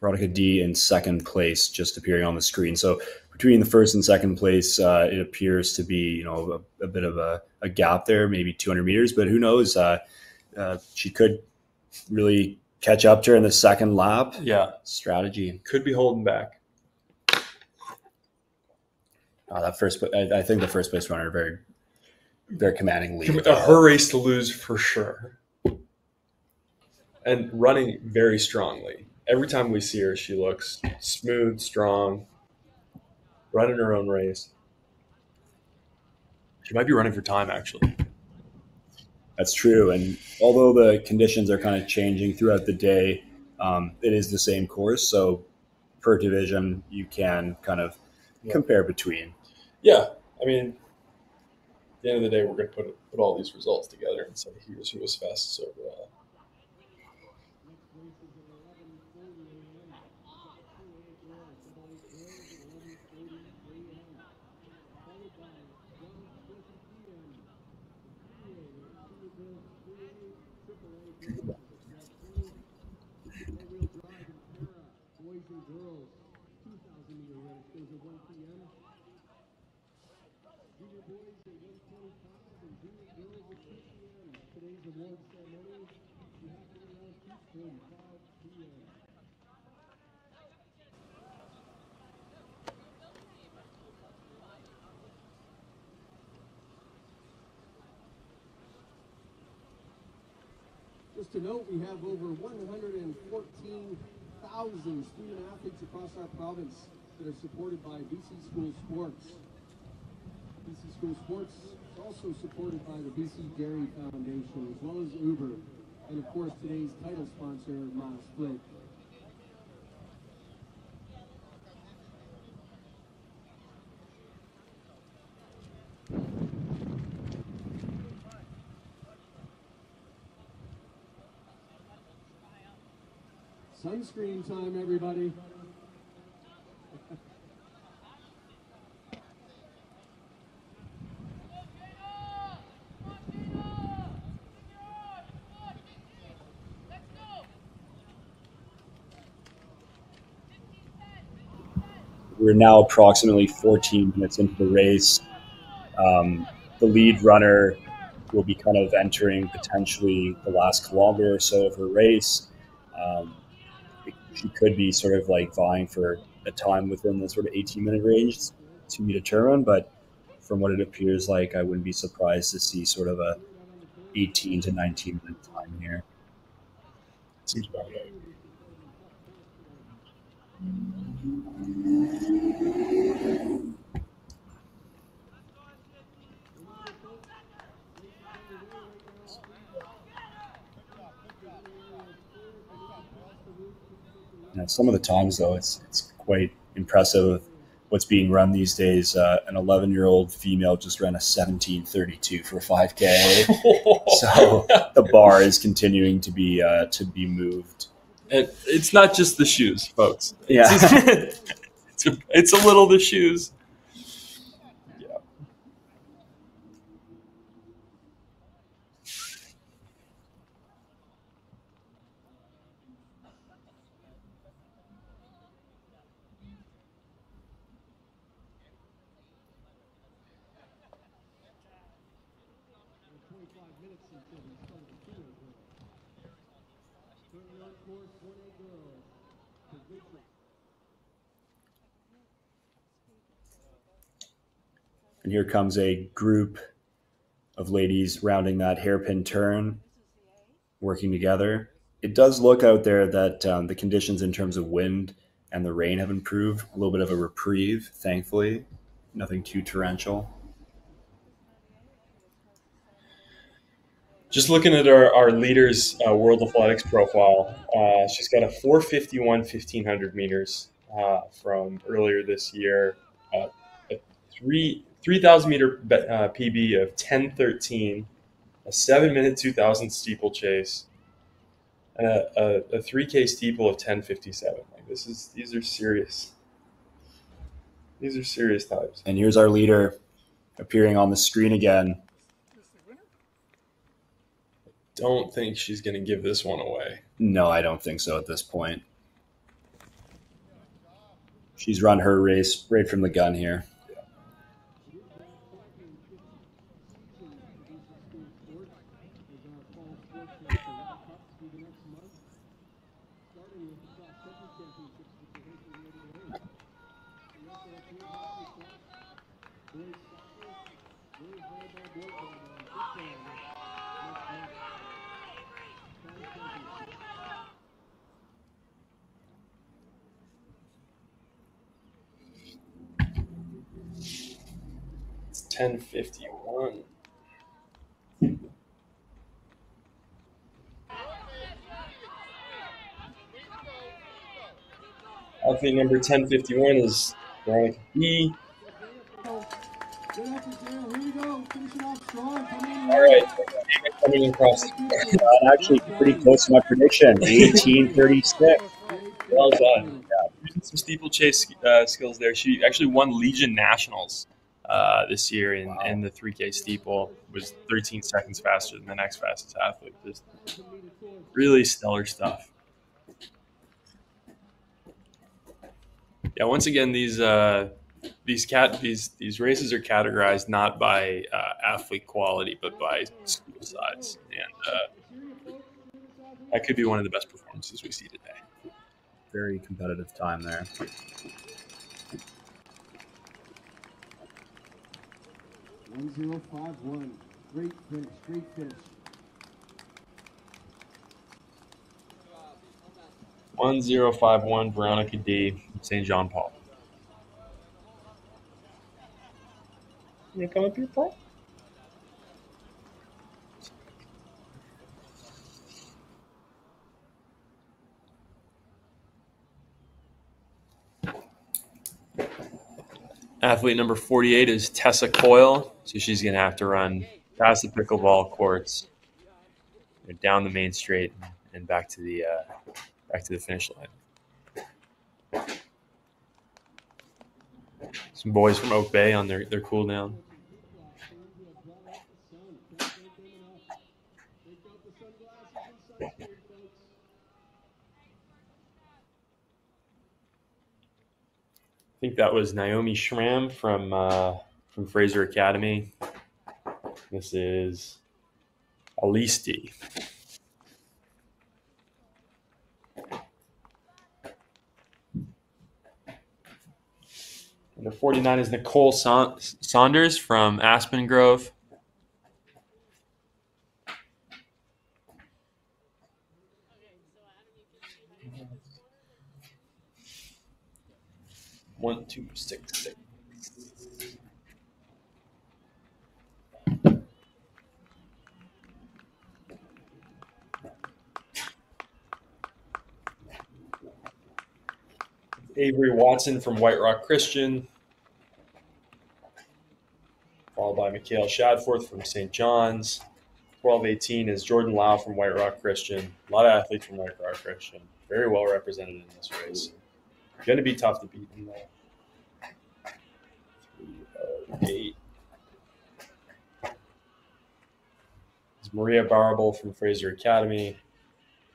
Speaker 1: Veronica D in second place, just appearing on the screen. So between the first and second place, uh, it appears to be you know a, a bit of a, a, gap there, maybe 200 meters, but who knows? Uh, uh, she could really catch up to her in the second lap.
Speaker 4: Yeah,
Speaker 1: strategy
Speaker 4: could be holding back.
Speaker 1: Uh, that first, I, I, think the first place runner very, very commanding lead.
Speaker 4: Her race to lose for sure, and running very strongly. Every time we see her, she looks smooth, strong, running her own race. She might be running for time, actually.
Speaker 1: That's true. And although the conditions are kind of changing throughout the day, um, it is the same course. So per division, you can kind of yeah. compare between.
Speaker 4: Yeah. I mean, at the end of the day, we're going to put, put all these results together and say here's who was fastest overall.
Speaker 8: Just to note, we have over 114,000 student athletes across our province that are supported by BC School Sports. BC School Sports is also supported by the BC Dairy Foundation, as well as Uber, and of course today's title sponsor, Miles Flake. Sunscreen time, everybody.
Speaker 1: We're now approximately 14 minutes into the race. Um, the lead runner will be kind of entering potentially the last kilometer or so of her race. Um, she could be sort of like vying for a time within the sort of 18 minute range to be determined. But from what it appears like, I wouldn't be surprised to see sort of a 18 to 19 minute time here.
Speaker 4: Seems about right.
Speaker 1: Some of the times though, it's it's quite impressive what's being run these days. Uh, an 11 year old female just ran a 17:32 for 5K, so the bar is continuing to be uh, to be moved.
Speaker 4: And it's not just the shoes, folks.
Speaker 1: Yeah,
Speaker 4: it's, it's, a, it's a little the shoes.
Speaker 1: And here comes a group of ladies rounding that hairpin turn, working together. It does look out there that um, the conditions in terms of wind and the rain have improved. A little bit of a reprieve, thankfully. Nothing too torrential.
Speaker 4: Just looking at our, our leader's uh, World Athletics profile, uh, she's got a 451 1500 meters uh, from earlier this year, uh, a three 3,000 meter uh, PB of 10:13, a seven minute 2,000 steeplechase, and a, a, a 3K steeple of 1057. Like this is these are serious. These are serious times.
Speaker 1: And here's our leader appearing on the screen again.
Speaker 4: Don't think she's going to give this one away.
Speaker 1: No, I don't think so at this point. She's run her race right from the gun here.
Speaker 4: It's 1051. Athlete number 1051 is Veronica B.
Speaker 8: Good effort, Dale. Here we go. Finish it off strong. Come on.
Speaker 4: All right, coming across.
Speaker 1: Uh, actually, pretty close to my prediction 1836.
Speaker 4: Well done. Yeah, some steeplechase uh, skills there. She actually won Legion Nationals uh, this year in, in the 3K steeple. Was 13 seconds faster than the next fastest athlete. Just really stellar stuff. Yeah, once again, these uh, these cat these these races are categorized not by uh, athlete quality, but by school size, and uh, that could be one of the best performances we see today.
Speaker 1: Very competitive time there.
Speaker 8: One zero five one. Great finish. Great finish.
Speaker 4: One zero five one Veronica D. St. John Paul. Can You come up here, Paul? Athlete number 48 is Tessa Coyle. So she's going to have to run past the pickleball courts, down the main straight, and back to the uh, back to the finish line. Some boys from Oak Bay on their, their cool down. Think that was Naomi Schramm from uh, from Fraser Academy. This is Alisti. Number 49 is Nicole Sa- Saunders from Aspen Grove. One, two, six, six. Avery Watson from White Rock Christian, followed by Mikhail Shadforth from St. John's. 1218 is Jordan Lau from White Rock Christian. A lot of athletes from White Rock Christian. Very well represented in this race. Going to be tough to beat in though. 308 is Maria Barable from Fraser Academy.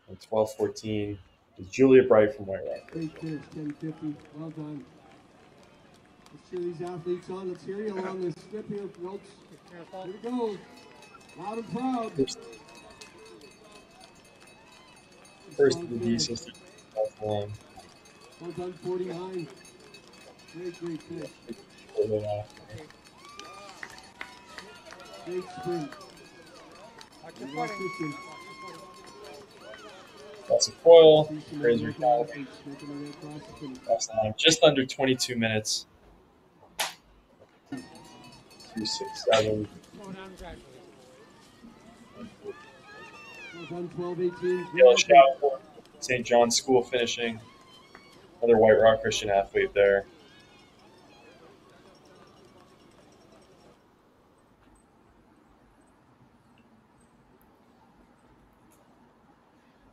Speaker 4: And 1214 is Julia Bright from White Rock.
Speaker 8: Great finish. Ten fifty. Well done. Let's cheer these athletes on. Let's hear you along this strip here, folks. Here we go. Loud and proud.
Speaker 4: First of the D system. That's one.
Speaker 8: Well done, 49. Great, great finish. Great sprint.
Speaker 4: That's a foil. Last time, just under 22 minutes. Two, six, seven.
Speaker 8: Well done, 12 18.
Speaker 4: Taylor Shadforth, St. John's School finishing. Another White Rock Christian athlete there.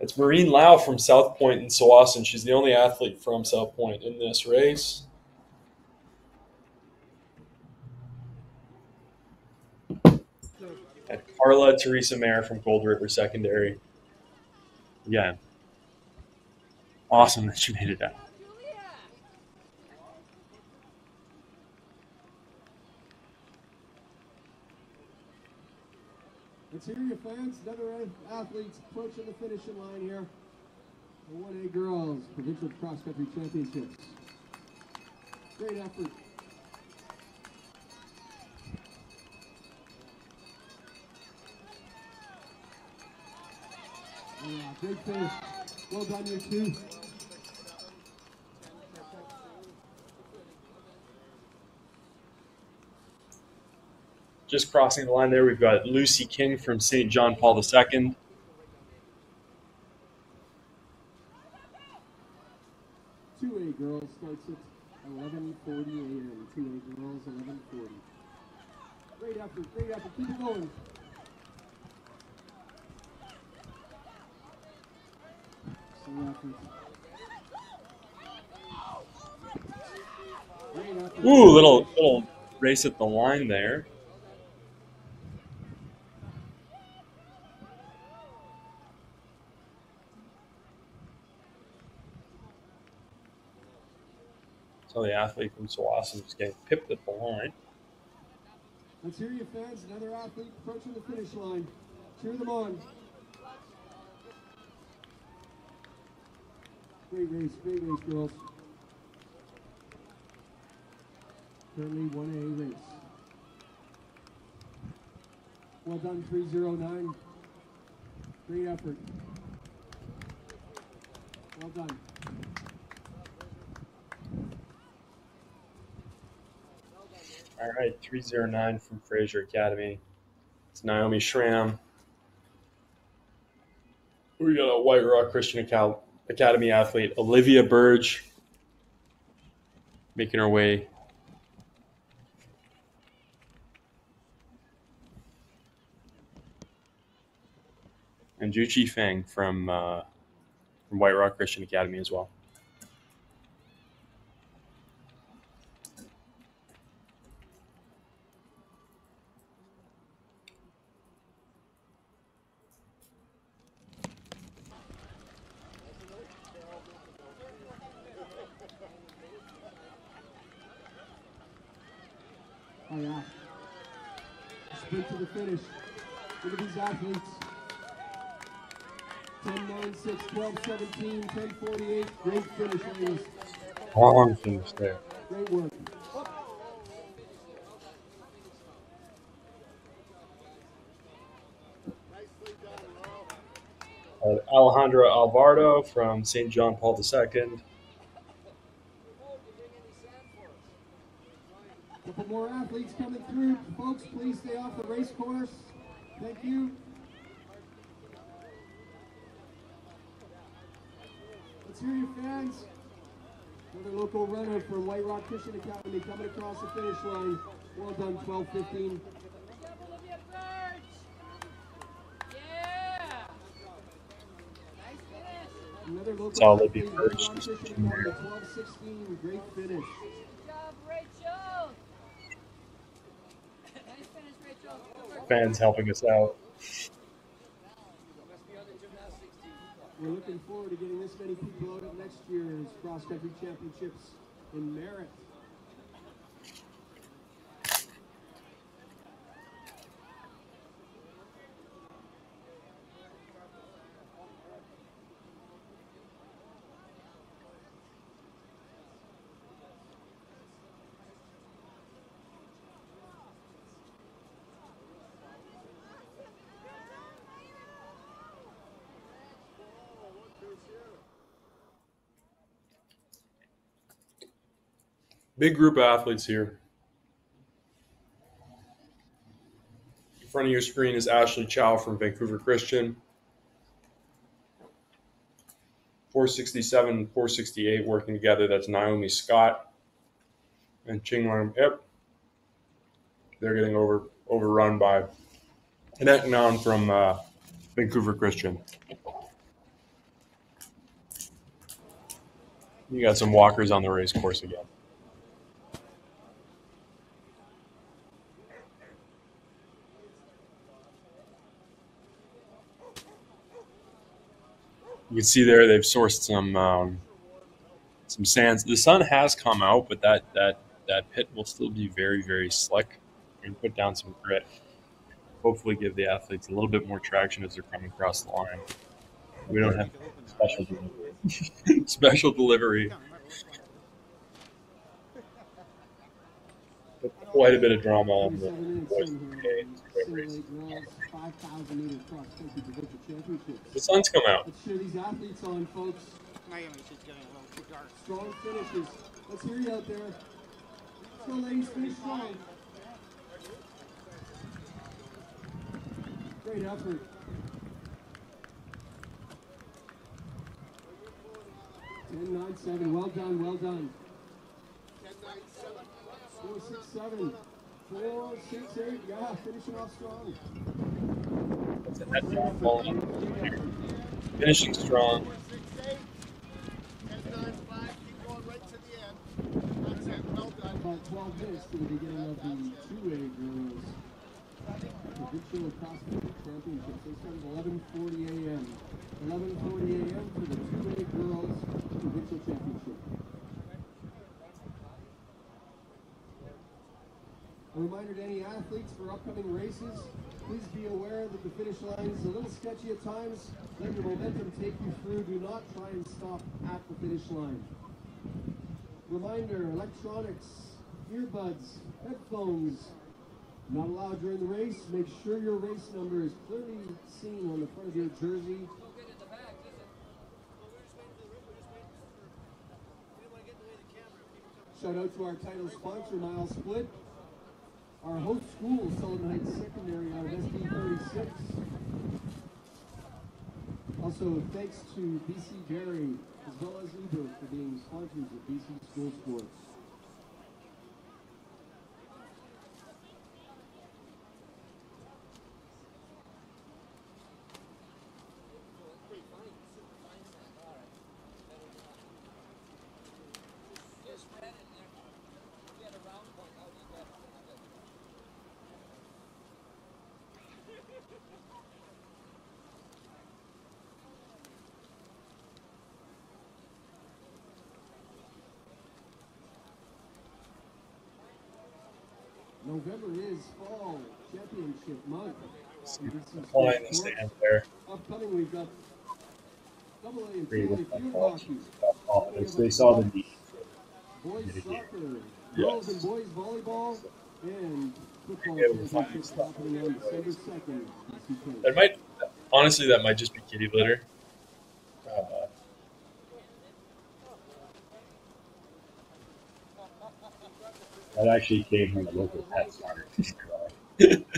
Speaker 22: It's Marina Lau from Southpointe in Tsawwassen. She's the only athlete from Southpointe in this race. And Carla Teresa Mayer from Gold River Secondary.
Speaker 4: Yeah. awesome that she made it out.
Speaker 8: You, fans. Another athletes approaching the finishing line here. The 1A Girls Provincial Cross Country Championships. Great effort. Yeah, great finish. Well done, you two.
Speaker 4: Just crossing the line there, we've got Lucy King from St. John Paul II.
Speaker 8: Two A girls starts at 11:40 a.m. Two A girls 11:40. Great effort, great effort. Keep it going. Excellent effort. Great effort.
Speaker 4: Ooh, little little race at the line there. So the athlete from Tsawwassen is getting pipped at the line.
Speaker 8: Let's hear you, fans. Another athlete approaching the finish line. Cheer them on. Great race, great race, girls. Currently 1A race. Well done, 309. Great effort. Well done.
Speaker 4: All right, 309 from Fraser Academy. It's Naomi Schramm. We got a White Rock Christian Academy athlete, Olivia Burge, making her way. And Juchi Feng from uh, from White Rock Christian Academy as well.
Speaker 8: Oh yeah. Sprint to the finish. Look at these athletes. 10, 9, 6, 12, 17, 10, 48. Great finish, ladies.
Speaker 4: Long finish there.
Speaker 8: Great work.
Speaker 4: Uh, Alejandra Alvarado from St. John Paul II.
Speaker 8: Couple more athletes coming through. Folks, please stay off the race course. Thank you. Let's hear you, fans. Another local runner from White Rock Christian Academy coming across the finish line. Well done, 12 15. Another local
Speaker 4: It's all Olivia
Speaker 8: athlete,
Speaker 4: Birch,
Speaker 8: White Rock
Speaker 4: just
Speaker 8: Christian Academy, 12 16. Great finish.
Speaker 14: job, Rachel. Nice finish, Rachel.
Speaker 4: Fans helping us out.
Speaker 8: We're looking forward to getting this many people out at next year's cross country championships in Merritt.
Speaker 4: Big group of athletes here. In front of your screen is Ashley Chow from Vancouver Christian. 467 and 468 working together. That's Naomi Scott and Chinglam. Yep. They're getting over overrun by Annette Nan from uh, Vancouver Christian. You got some walkers on the race course again. You can see there they've sourced some um, some sands. The sun has come out, but that that that pit will still be very very slick. And put down some grit. Hopefully, give the athletes a little bit more traction as they're coming across the line. We don't have special delivery. special delivery. Quite a bit of drama on the boys. Okay, it's a great race. The sun's come out.
Speaker 8: Let's cheer these athletes on, folks.
Speaker 23: Miami's just getting a little too dark.
Speaker 8: Strong finishes. Let's hear you out there. Let's go, ladies. Finish strong. Great effort. Ten nine seven. Well done. Well done. Four six seven. Four six eight. Yeah, finishing off strong.
Speaker 4: That's Paul. Finishing strong.
Speaker 8: About 12 minutes to the beginning of the two A girls provincial cross country championships. They start at 11:40 a.m. 11:40 a.m. for the two A girls provincial championship. A reminder to any athletes for upcoming races, please be aware that the finish line is a little sketchy at times. Let your momentum take you through. Do not try and stop at the finish line. Reminder, electronics, earbuds, headphones, not allowed during the race. Make sure your race number is clearly seen on the front of your jersey. Shout out to our title sponsor, MileSplit. Our host school, Sullivan Heights Secondary out of SD 36. Also, thanks to BC Dairy as well as Uber for being sponsors of BC School Sports. November is fall championship month.
Speaker 4: Applying the stand there.
Speaker 8: Upcoming, we've got double A and
Speaker 7: Agree
Speaker 8: triple A
Speaker 7: with my
Speaker 8: field
Speaker 7: thoughts.
Speaker 8: hockey,
Speaker 7: Confidence. They saw the need.
Speaker 8: boys soccer, girls and boys volleyball, and football championships happening on December second.
Speaker 4: That might, honestly, that might just be kitty litter.
Speaker 7: That actually came from the local pet center.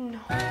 Speaker 24: No.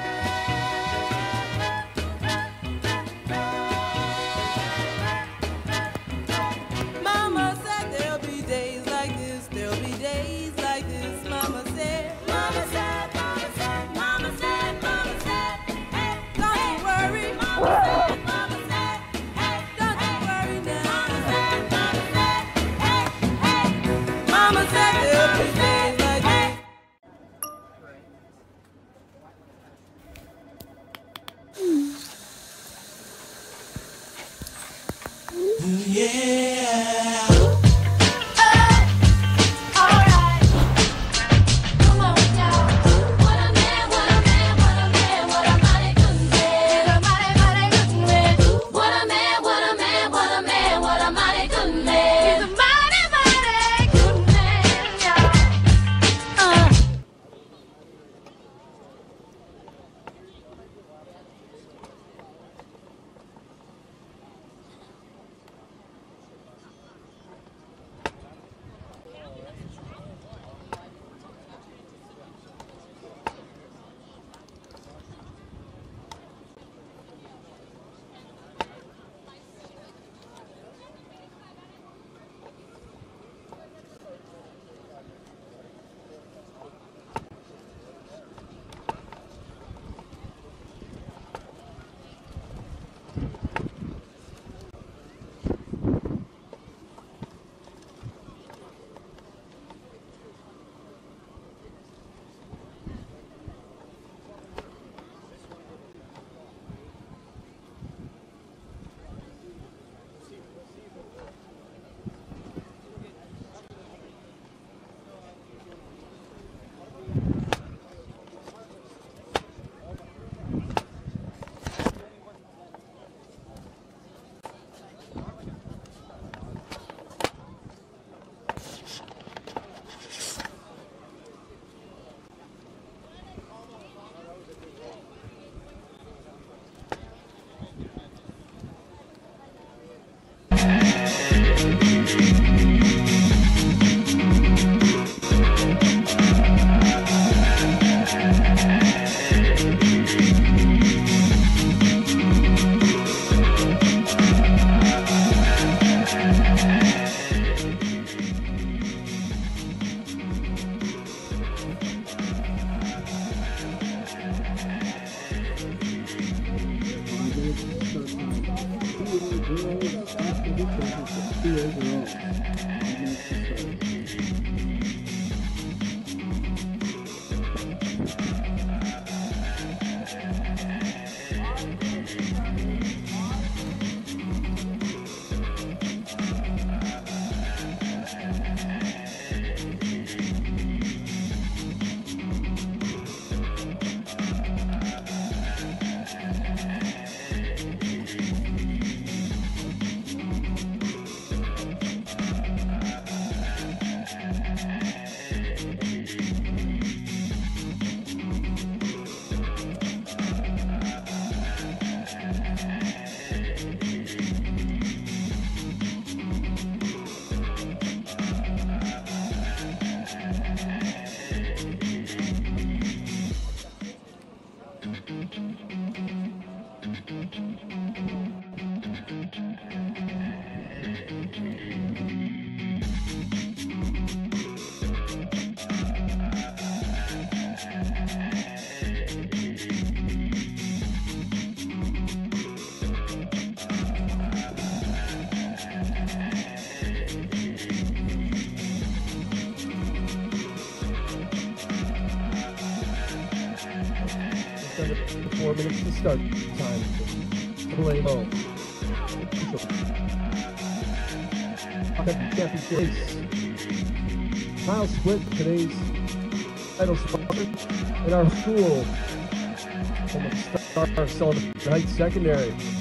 Speaker 24: Four minutes to start time. Play low. Championship. MileSplit today's title sponsor in our school. Home of Star Sullivan Heights Secondary.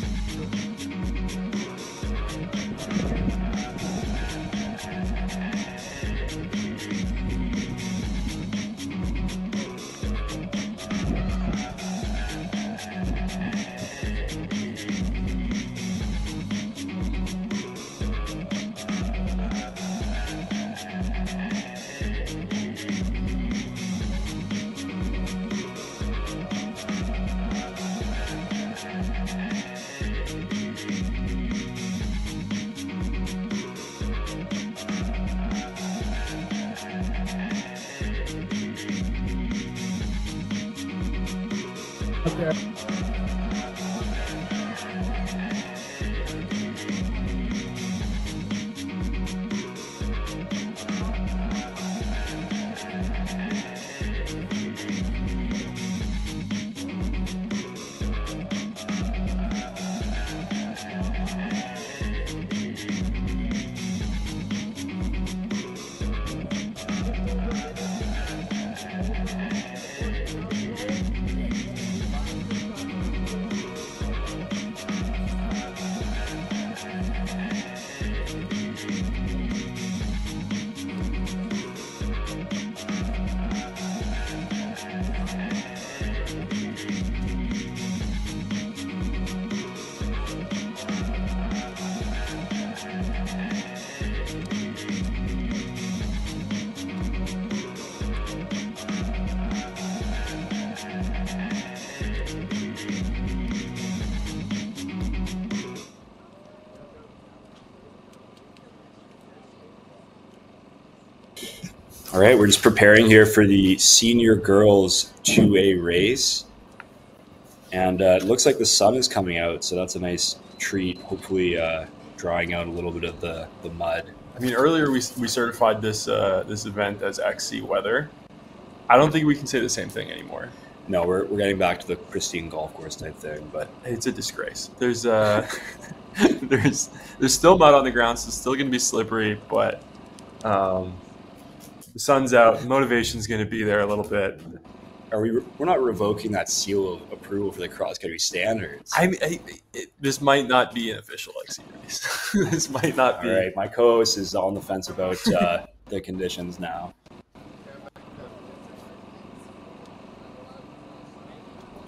Speaker 2: Just preparing here for the senior girls 2A race. And uh, it looks like the sun is coming out, so that's a nice treat. Hopefully, uh, drying out a little bit of the, the mud.
Speaker 4: I mean, earlier we, we certified this uh, this event as XC weather. I don't think we can say the same thing anymore.
Speaker 2: No, we're, we're getting back to the pristine golf course type thing, but
Speaker 4: It's a disgrace. There's uh, there's there's still mud on the ground, so it's still gonna be slippery. But um, the sun's out. Motivation's gonna be there a little bit.
Speaker 2: are we? We're not revoking that seal of approval for the cross country standards.
Speaker 4: I, I it, this might not be an official XC race. this might not be.
Speaker 2: All right, my co-host is on the fence about uh, the conditions now.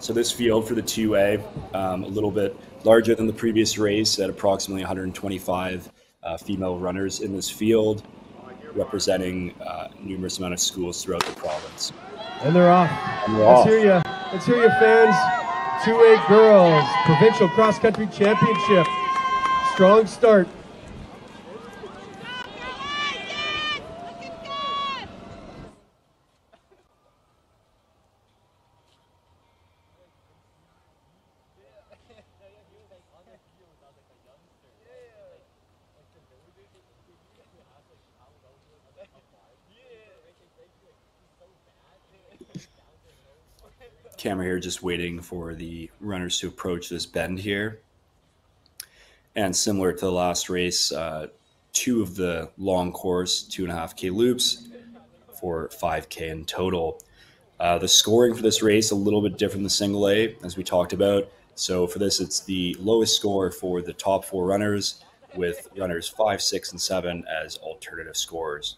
Speaker 2: So this field for the 2A, um, a little bit larger than the previous race at approximately 125 uh, female runners in this field, representing uh, numerous amount of schools throughout the province.
Speaker 8: And they're off.
Speaker 2: And they're
Speaker 8: Let's
Speaker 2: off.
Speaker 8: hear you. Let's hear you, fans. 2A Girls Provincial Cross Country Championship. Strong start.
Speaker 2: Camera here just waiting for the runners to approach this bend here. And similar to the last race, uh, two of the long course, two and a half K loops for 5K in total. Uh, the scoring for this race a little bit different than single A, as we talked about. So for this, it's the lowest score for the top four runners, with runners five, six, and seven as alternative scores.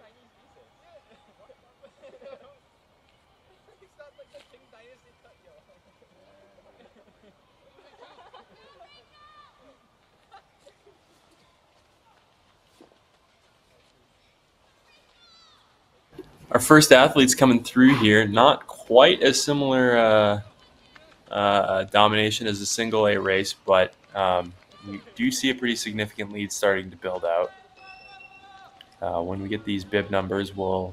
Speaker 6: Chinese pieces. It's not like the Qing Dynasty cut, yo.
Speaker 4: Our first athletes coming through here, not quite as similar uh, uh, domination as a single A race, but um, we do see a pretty significant lead starting to build out. Uh, when we get these bib numbers, we'll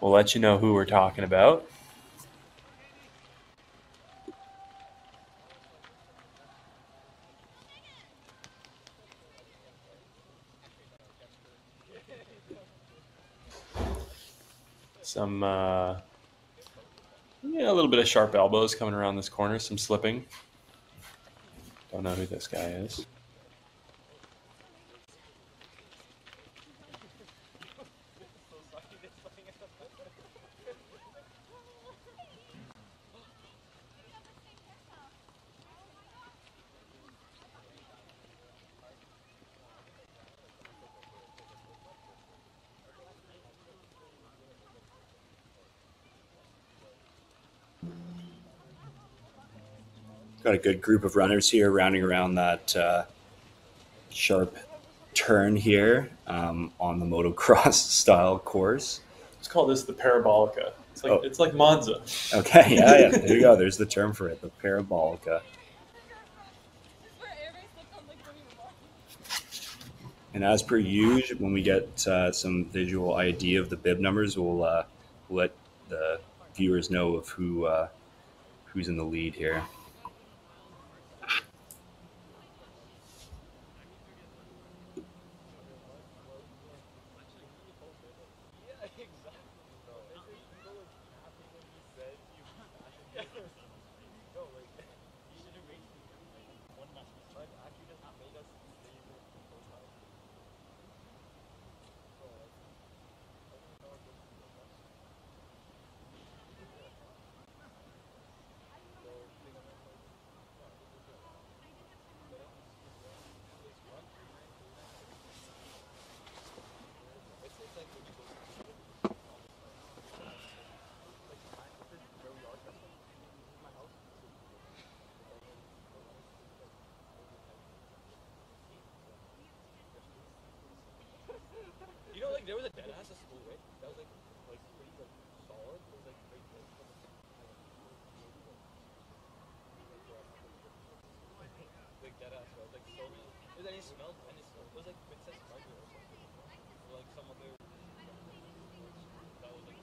Speaker 4: we'll let you know who we're talking about.
Speaker 2: Some, uh, yeah, a little bit of sharp elbows coming around this corner, some slipping. Don't know who this guy is.
Speaker 1: Got a good group of runners here rounding around that uh, sharp turn here um, on the motocross style course.
Speaker 4: Let's call this the parabolica. It's like
Speaker 1: Oh.
Speaker 4: it's like Monza.
Speaker 1: Okay, yeah, yeah. There you go. There's the term for it, the parabolica. And as per usual, when we get uh, some visual ID of the bib numbers, we'll uh, let the viewers know of who uh, who's in the lead here.
Speaker 7: You know, like there was a dead ass at school, right? That was like, like pretty like solid. It was like pretty good. Like dead ass, right? Like so many. Then it smelled, and it smelled. It was like Princess Margaret or something. Or like some other. That was like.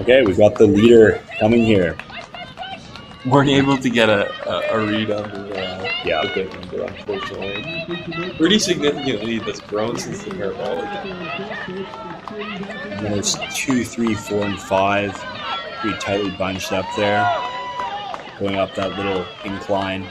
Speaker 1: Okay, we've got the leader coming here.
Speaker 2: Weren't able to get a, a, a read on the, uh,
Speaker 1: yeah.
Speaker 2: bib number, unfortunately.
Speaker 4: Pretty significant lead that's grown since the parabolica.
Speaker 1: There's two, three, four, and five. Pretty tightly bunched up there. Going up that little incline.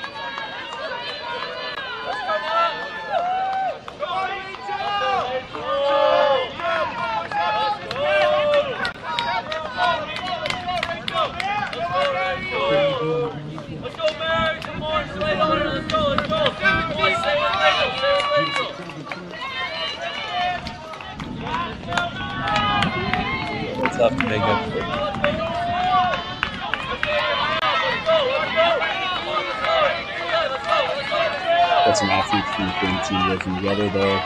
Speaker 7: Let's go, Mary! Come on, slide on it. Let's go, let's go. Come on, stay with Rachel, stay with Rachel.
Speaker 2: It's tough to make up for.
Speaker 1: Got some athletes from the same team working together there.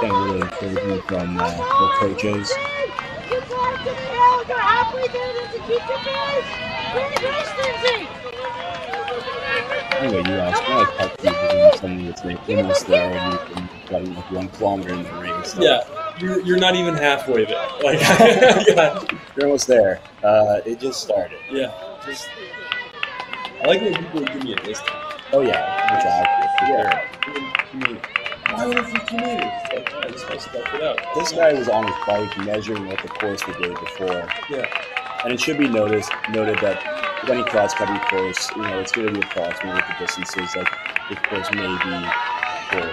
Speaker 1: Getting really encouragement from uh, the coaches.
Speaker 18: You brought it to the hill. You're halfway there. You have to keep your pace. Finish distancing.
Speaker 1: Anyway, you asked my pet peeve is when something that's like almost there and you can run like one kilometer in the race. So
Speaker 4: Yeah, you're, you're not even halfway there. Like, yeah,
Speaker 1: You're almost there. Uh, it just started.
Speaker 4: yeah. Just, I like when people give me a distance.
Speaker 1: Oh yeah, exactly.
Speaker 4: Yeah. Why only 15 meters? Like, I just gotta it.
Speaker 1: This guy was on his bike measuring what the course the day before.
Speaker 4: Yeah.
Speaker 1: And it should be noticed noted that when he cross country course, you know, it's going to be a approximately what the distances. Like the course may be for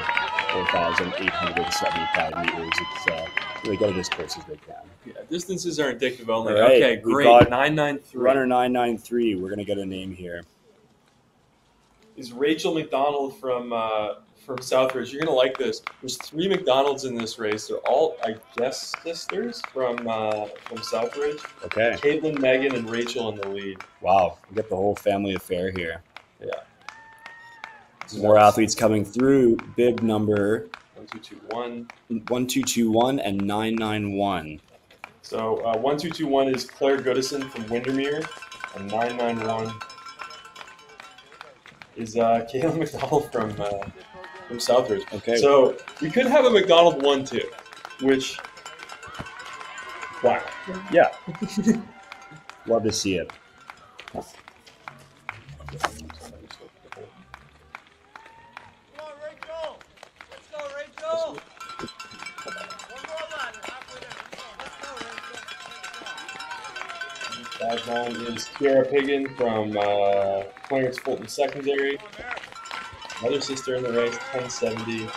Speaker 1: 4,875 meters. It's uh, they go this course as they can.
Speaker 4: Yeah, distances are indicative only.
Speaker 1: Right,
Speaker 4: Okay, great. 993.
Speaker 1: Runner 993. We're going to get a name here.
Speaker 4: is Rachel McDonald from uh, from Southridge. You're gonna like this. There's three McDonald's in this race. They're all, I guess, sisters from uh, from Southridge.
Speaker 1: Okay.
Speaker 4: Caitlin, Megan, and Rachel in the lead.
Speaker 1: Wow, we get the whole family affair here.
Speaker 4: Yeah.
Speaker 1: More athletes coming through. Bib number
Speaker 4: One two two one.
Speaker 1: 1221 and 991.
Speaker 4: So uh, one two two one is Claire Goodison from Windermere, and nine nine one is uh, Kayla McDonald from uh, from Southridge.
Speaker 1: Okay.
Speaker 4: So we could have a McDonald one too, which wow.
Speaker 1: Yeah. Love to see it.
Speaker 4: One is Kiara Piggin from uh, Clarence Fulton Secondary. Another sister in the race, 1070.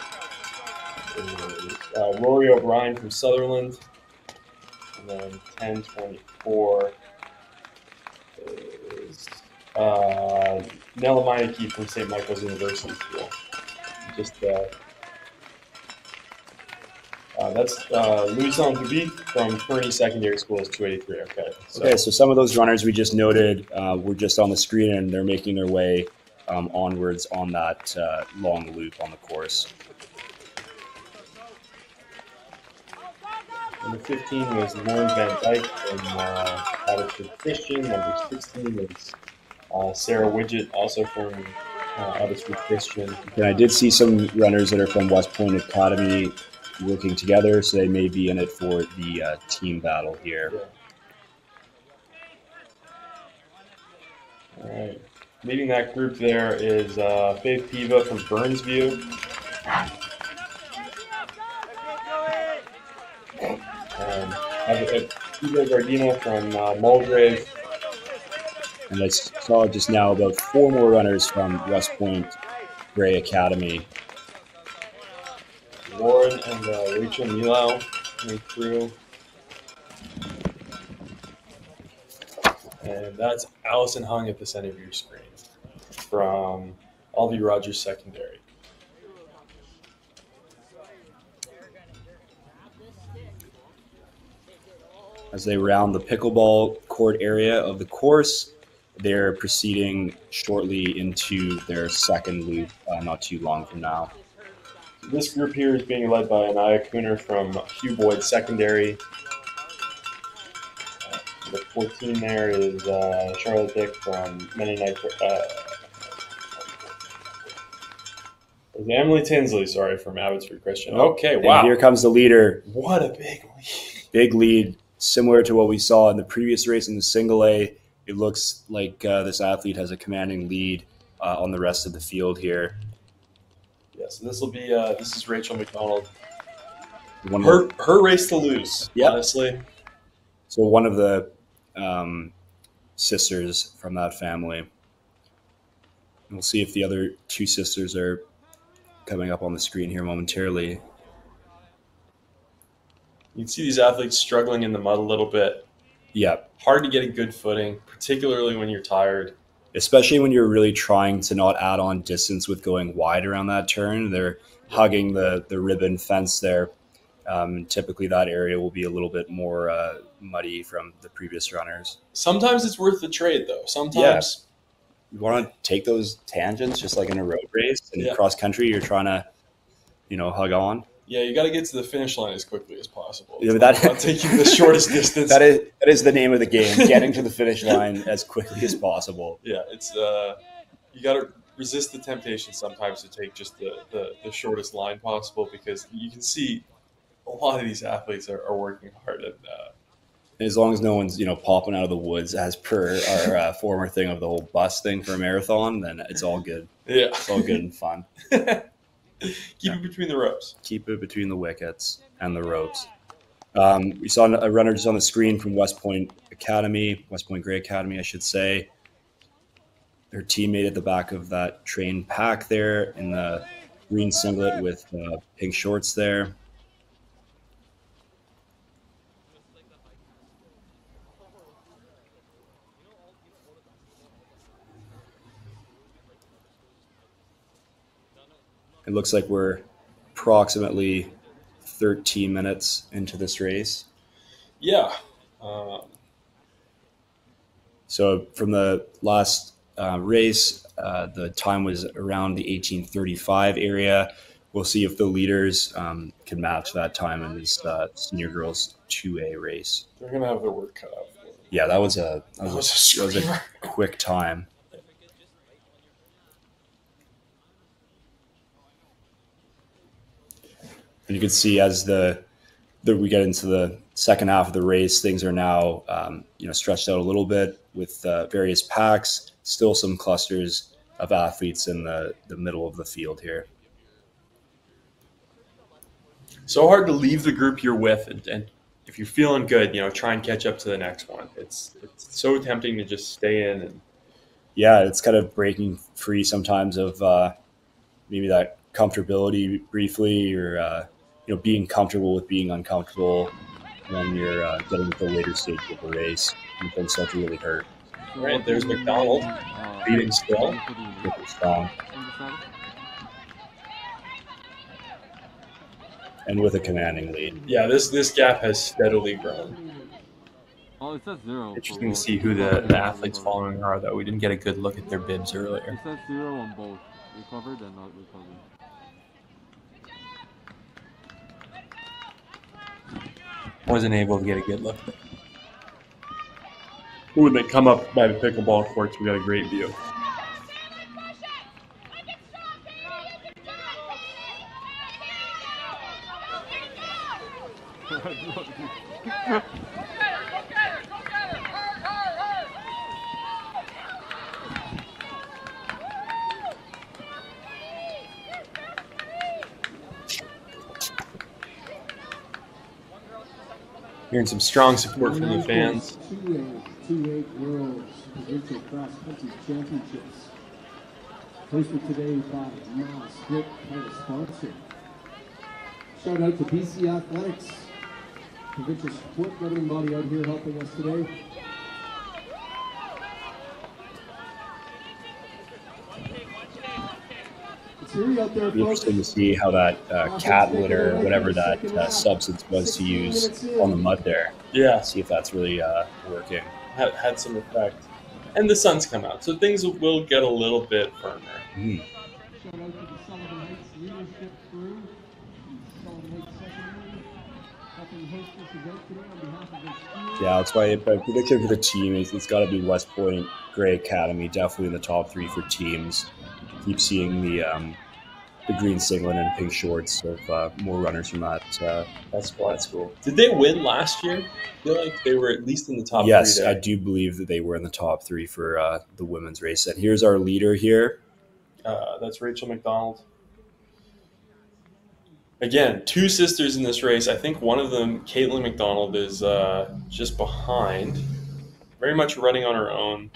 Speaker 4: Is, uh, Rory O'Brien from Sutherland. And then 1024 is uh, Nella Meineke from St. Michael's University School. Just uh, uh, that's uh, Duby from Fernie Secondary School is 283. Okay. So,
Speaker 1: Okay, so some of those runners we just noted uh, were just on the screen and they're making their way um, onwards on that uh, long loop on the course.
Speaker 4: Number 15 was Lauren Van Dyke from uh, Abbotsford Christian. Number 16 is uh, Sarah Widget, also from uh, Abbotsford Christian.
Speaker 1: And I did see some runners that are from West Point Academy working together, so they may be in it for the uh, team battle here.
Speaker 4: All right. Leading that group there is uh, Faith Piva from Burnsview. Um, Piva Gardino from uh, Mulgrave.
Speaker 1: And I saw just now about four more runners from West Point Gray Academy.
Speaker 4: Lauren and uh, Rachel Milau. And that's Allison Hung at the center of your screen from LV Rogers Secondary.
Speaker 1: As they round the pickleball court area of the course, they're proceeding shortly into their second loop, uh, not too long from now.
Speaker 4: This group here is being led by Anaya Cooner from Hugh Boyd Secondary. Uh, the 14 there is uh, Charlotte Dick from Mennonite. Uh, is Emily Tinsley, sorry, from Abbotsford Christian. Okay,
Speaker 1: And
Speaker 4: wow.
Speaker 1: here comes the leader.
Speaker 4: What a big lead.
Speaker 1: Big lead, similar to what we saw in the previous race in the single A. It looks like uh, this athlete has a commanding lead uh, on the rest of the field here.
Speaker 4: So this will be uh, this is Rachel McDonald.
Speaker 1: One
Speaker 4: Her
Speaker 1: the-
Speaker 4: her race to lose.
Speaker 1: Yep.
Speaker 4: honestly.
Speaker 1: So one of the um, sisters from that family. We'll see if the other two sisters are coming up on the screen here momentarily.
Speaker 4: You can see these athletes struggling in the mud a little bit.
Speaker 1: Yeah,
Speaker 4: Hard to get a good footing, particularly when you're tired.
Speaker 1: Especially when you're really trying to not add on distance with going wide around that turn. They're hugging the the ribbon fence there. Um, typically, that area will be a little bit more uh, muddy from the previous runners.
Speaker 4: Sometimes it's worth the trade, though. Sometimes
Speaker 1: you want to take those tangents, just like in a road race. and
Speaker 4: Yeah.
Speaker 1: cross country, you're trying to, you know, hug on.
Speaker 4: Yeah, you got to get to the finish line as quickly as possible.
Speaker 1: Yeah,
Speaker 4: It's
Speaker 1: that
Speaker 4: taking the shortest distance.
Speaker 1: That is that is the name of the game: getting to the finish line as quickly as possible.
Speaker 4: Yeah, it's uh, you got to resist the temptation sometimes to take just the, the, the shortest line possible because you can see a lot of these athletes are, are working hard and uh,
Speaker 1: As long as no one's you know popping out of the woods, as per our uh, former thing of the whole bus thing for a marathon, then it's all good.
Speaker 4: Yeah.
Speaker 1: it's all good and fun.
Speaker 4: keep it between the ropes.
Speaker 1: Keep it between the wickets and the ropes. Um, we saw a runner just on the screen from West Point Academy, West Point Gray Academy, I should say. Her teammate at the back of that train pack there in the green singlet with uh, pink shorts there. It looks like we're approximately 13 minutes into this race.
Speaker 4: Yeah. Um,
Speaker 1: So from the last uh, race, uh, the time was around the 1835 area. we'll see if the leaders um, can match that time in this uh, senior girls 2A race.
Speaker 4: They're gonna have their work cut out. for them.
Speaker 1: Yeah, that was a that was,
Speaker 4: That was
Speaker 1: a,
Speaker 4: a
Speaker 1: that was a quick time. And you can see as the, the we get into the second half of the race, things are now um, you know stretched out a little bit with uh, various packs. Still some clusters of athletes in the, the middle of the field here.
Speaker 4: so hard to leave the group you're with and, and if you're feeling good you know try and catch up to the next one it's it's so tempting to just stay in and
Speaker 1: yeah, it's kind of breaking free sometimes of uh, maybe that comfortability briefly, or uh, you know, being comfortable with being uncomfortable when you're uh, getting to the later stage of the race and things start to really hurt.
Speaker 4: right there's mcdonald leading still
Speaker 1: Super strong and with a commanding lead.
Speaker 4: yeah this this gap has steadily grown
Speaker 5: Oh, it says zero.
Speaker 25: Interesting to see who the, the athletes following are, though. We didn't get a good look at their bibs earlier.
Speaker 5: It
Speaker 25: earlier.
Speaker 5: says zero on both. Recovered and not recovered.
Speaker 25: Wasn't able to get a good look.
Speaker 4: when they come up by the pickleball courts we got a great view hearing some strong support from the fans
Speaker 8: Two A, two A Girls Provincial Cross Country Championships. Hosted today by Miles title sponsor. Shout out to BC Athletics, provincial sport governing body out here helping us today. It's eerie out there,
Speaker 1: Be interesting to see how that uh, cat litter, whatever that uh, substance was to use on the mud there.
Speaker 4: Yeah.
Speaker 1: See if that's really uh, working.
Speaker 4: had, had some effect and the sun's come out so things will get a little bit firmer
Speaker 1: Mm.
Speaker 8: Shout out to the Sullivan Heights leadership crew, and Sullivan Heights Secondary, helping host this event today on behalf of their school.
Speaker 1: Yeah, that's why my prediction for the team is it's got to be West Point Gray Academy, definitely in the top three for teams. Keep seeing the um, the green singlet and pink shorts of uh, more runners from that uh,
Speaker 4: That's why.
Speaker 1: that school.
Speaker 4: did they win last year i feel like they were at least in the top
Speaker 1: yes,
Speaker 4: three
Speaker 1: I do believe that they were in the top three for uh, the women's race. And here's our leader here.
Speaker 4: Uh, that's rachel mcdonald again two sisters in this race i think one of them caitlin mcdonald is uh, just behind very much running on her own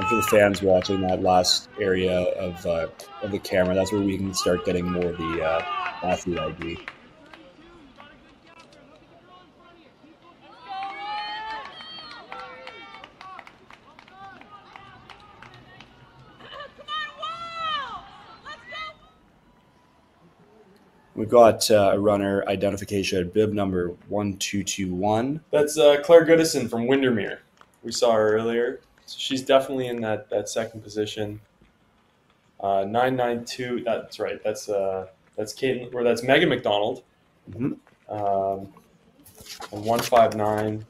Speaker 1: And for the fans watching that last area of uh, of the camera, that's where we can start getting more of the uh, athlete ID. We've got uh, a runner identification bib number one two two one.
Speaker 4: that's uh, claire goodison from windermere we saw her earlier so she's definitely in that, that second position uh, 992 that's right that's uh, that's caitlin or that's megan mcdonald
Speaker 1: Mhm.
Speaker 4: Um, and 159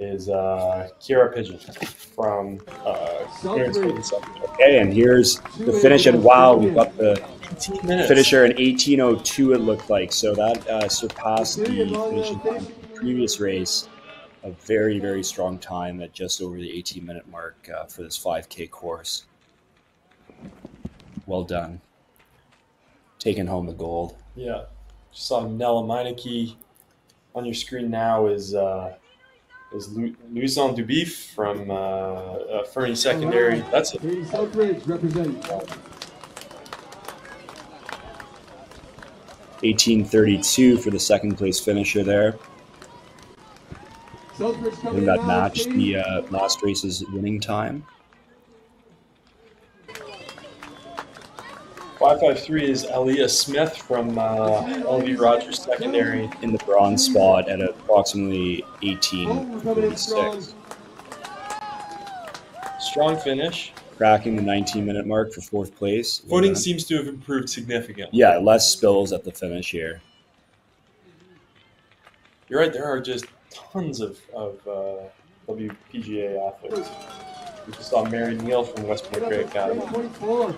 Speaker 4: is uh, Kiara Pigeon from uh, Clarence Fulton.
Speaker 1: Okay, and here's the finish. And wow, we've got the finisher in 1802. It looked like so that uh, surpassed the finishing time the previous race. A very very strong time at just over the 18 minute mark uh, for this 5K course. Well done. Taking home the gold.
Speaker 4: Yeah. Just saw Nella Meineke on your screen now is uh, is Lu- Louison Dubief from uh, uh, Fernie Secondary. That's it.
Speaker 8: Katie Southridge representing.
Speaker 1: 1832 for the second place finisher there. Think that matched the uh, last race's winning time.
Speaker 4: 553 is Aliyah Smith from uh, LV Rogers Secondary.
Speaker 1: in the bronze spot at approximately
Speaker 8: Oh, we're coming in strong.
Speaker 1: 1846.
Speaker 4: strong finish.
Speaker 1: cracking the 19 minute mark for fourth place.
Speaker 4: Footing
Speaker 1: Uh,
Speaker 4: seems to have improved significantly.
Speaker 1: yeah, less spills at the finish here.
Speaker 4: You're right. There are just tons of, of uh, WPGA athletes. We just saw Mary Neal from West Point Gray Academy.
Speaker 8: 24.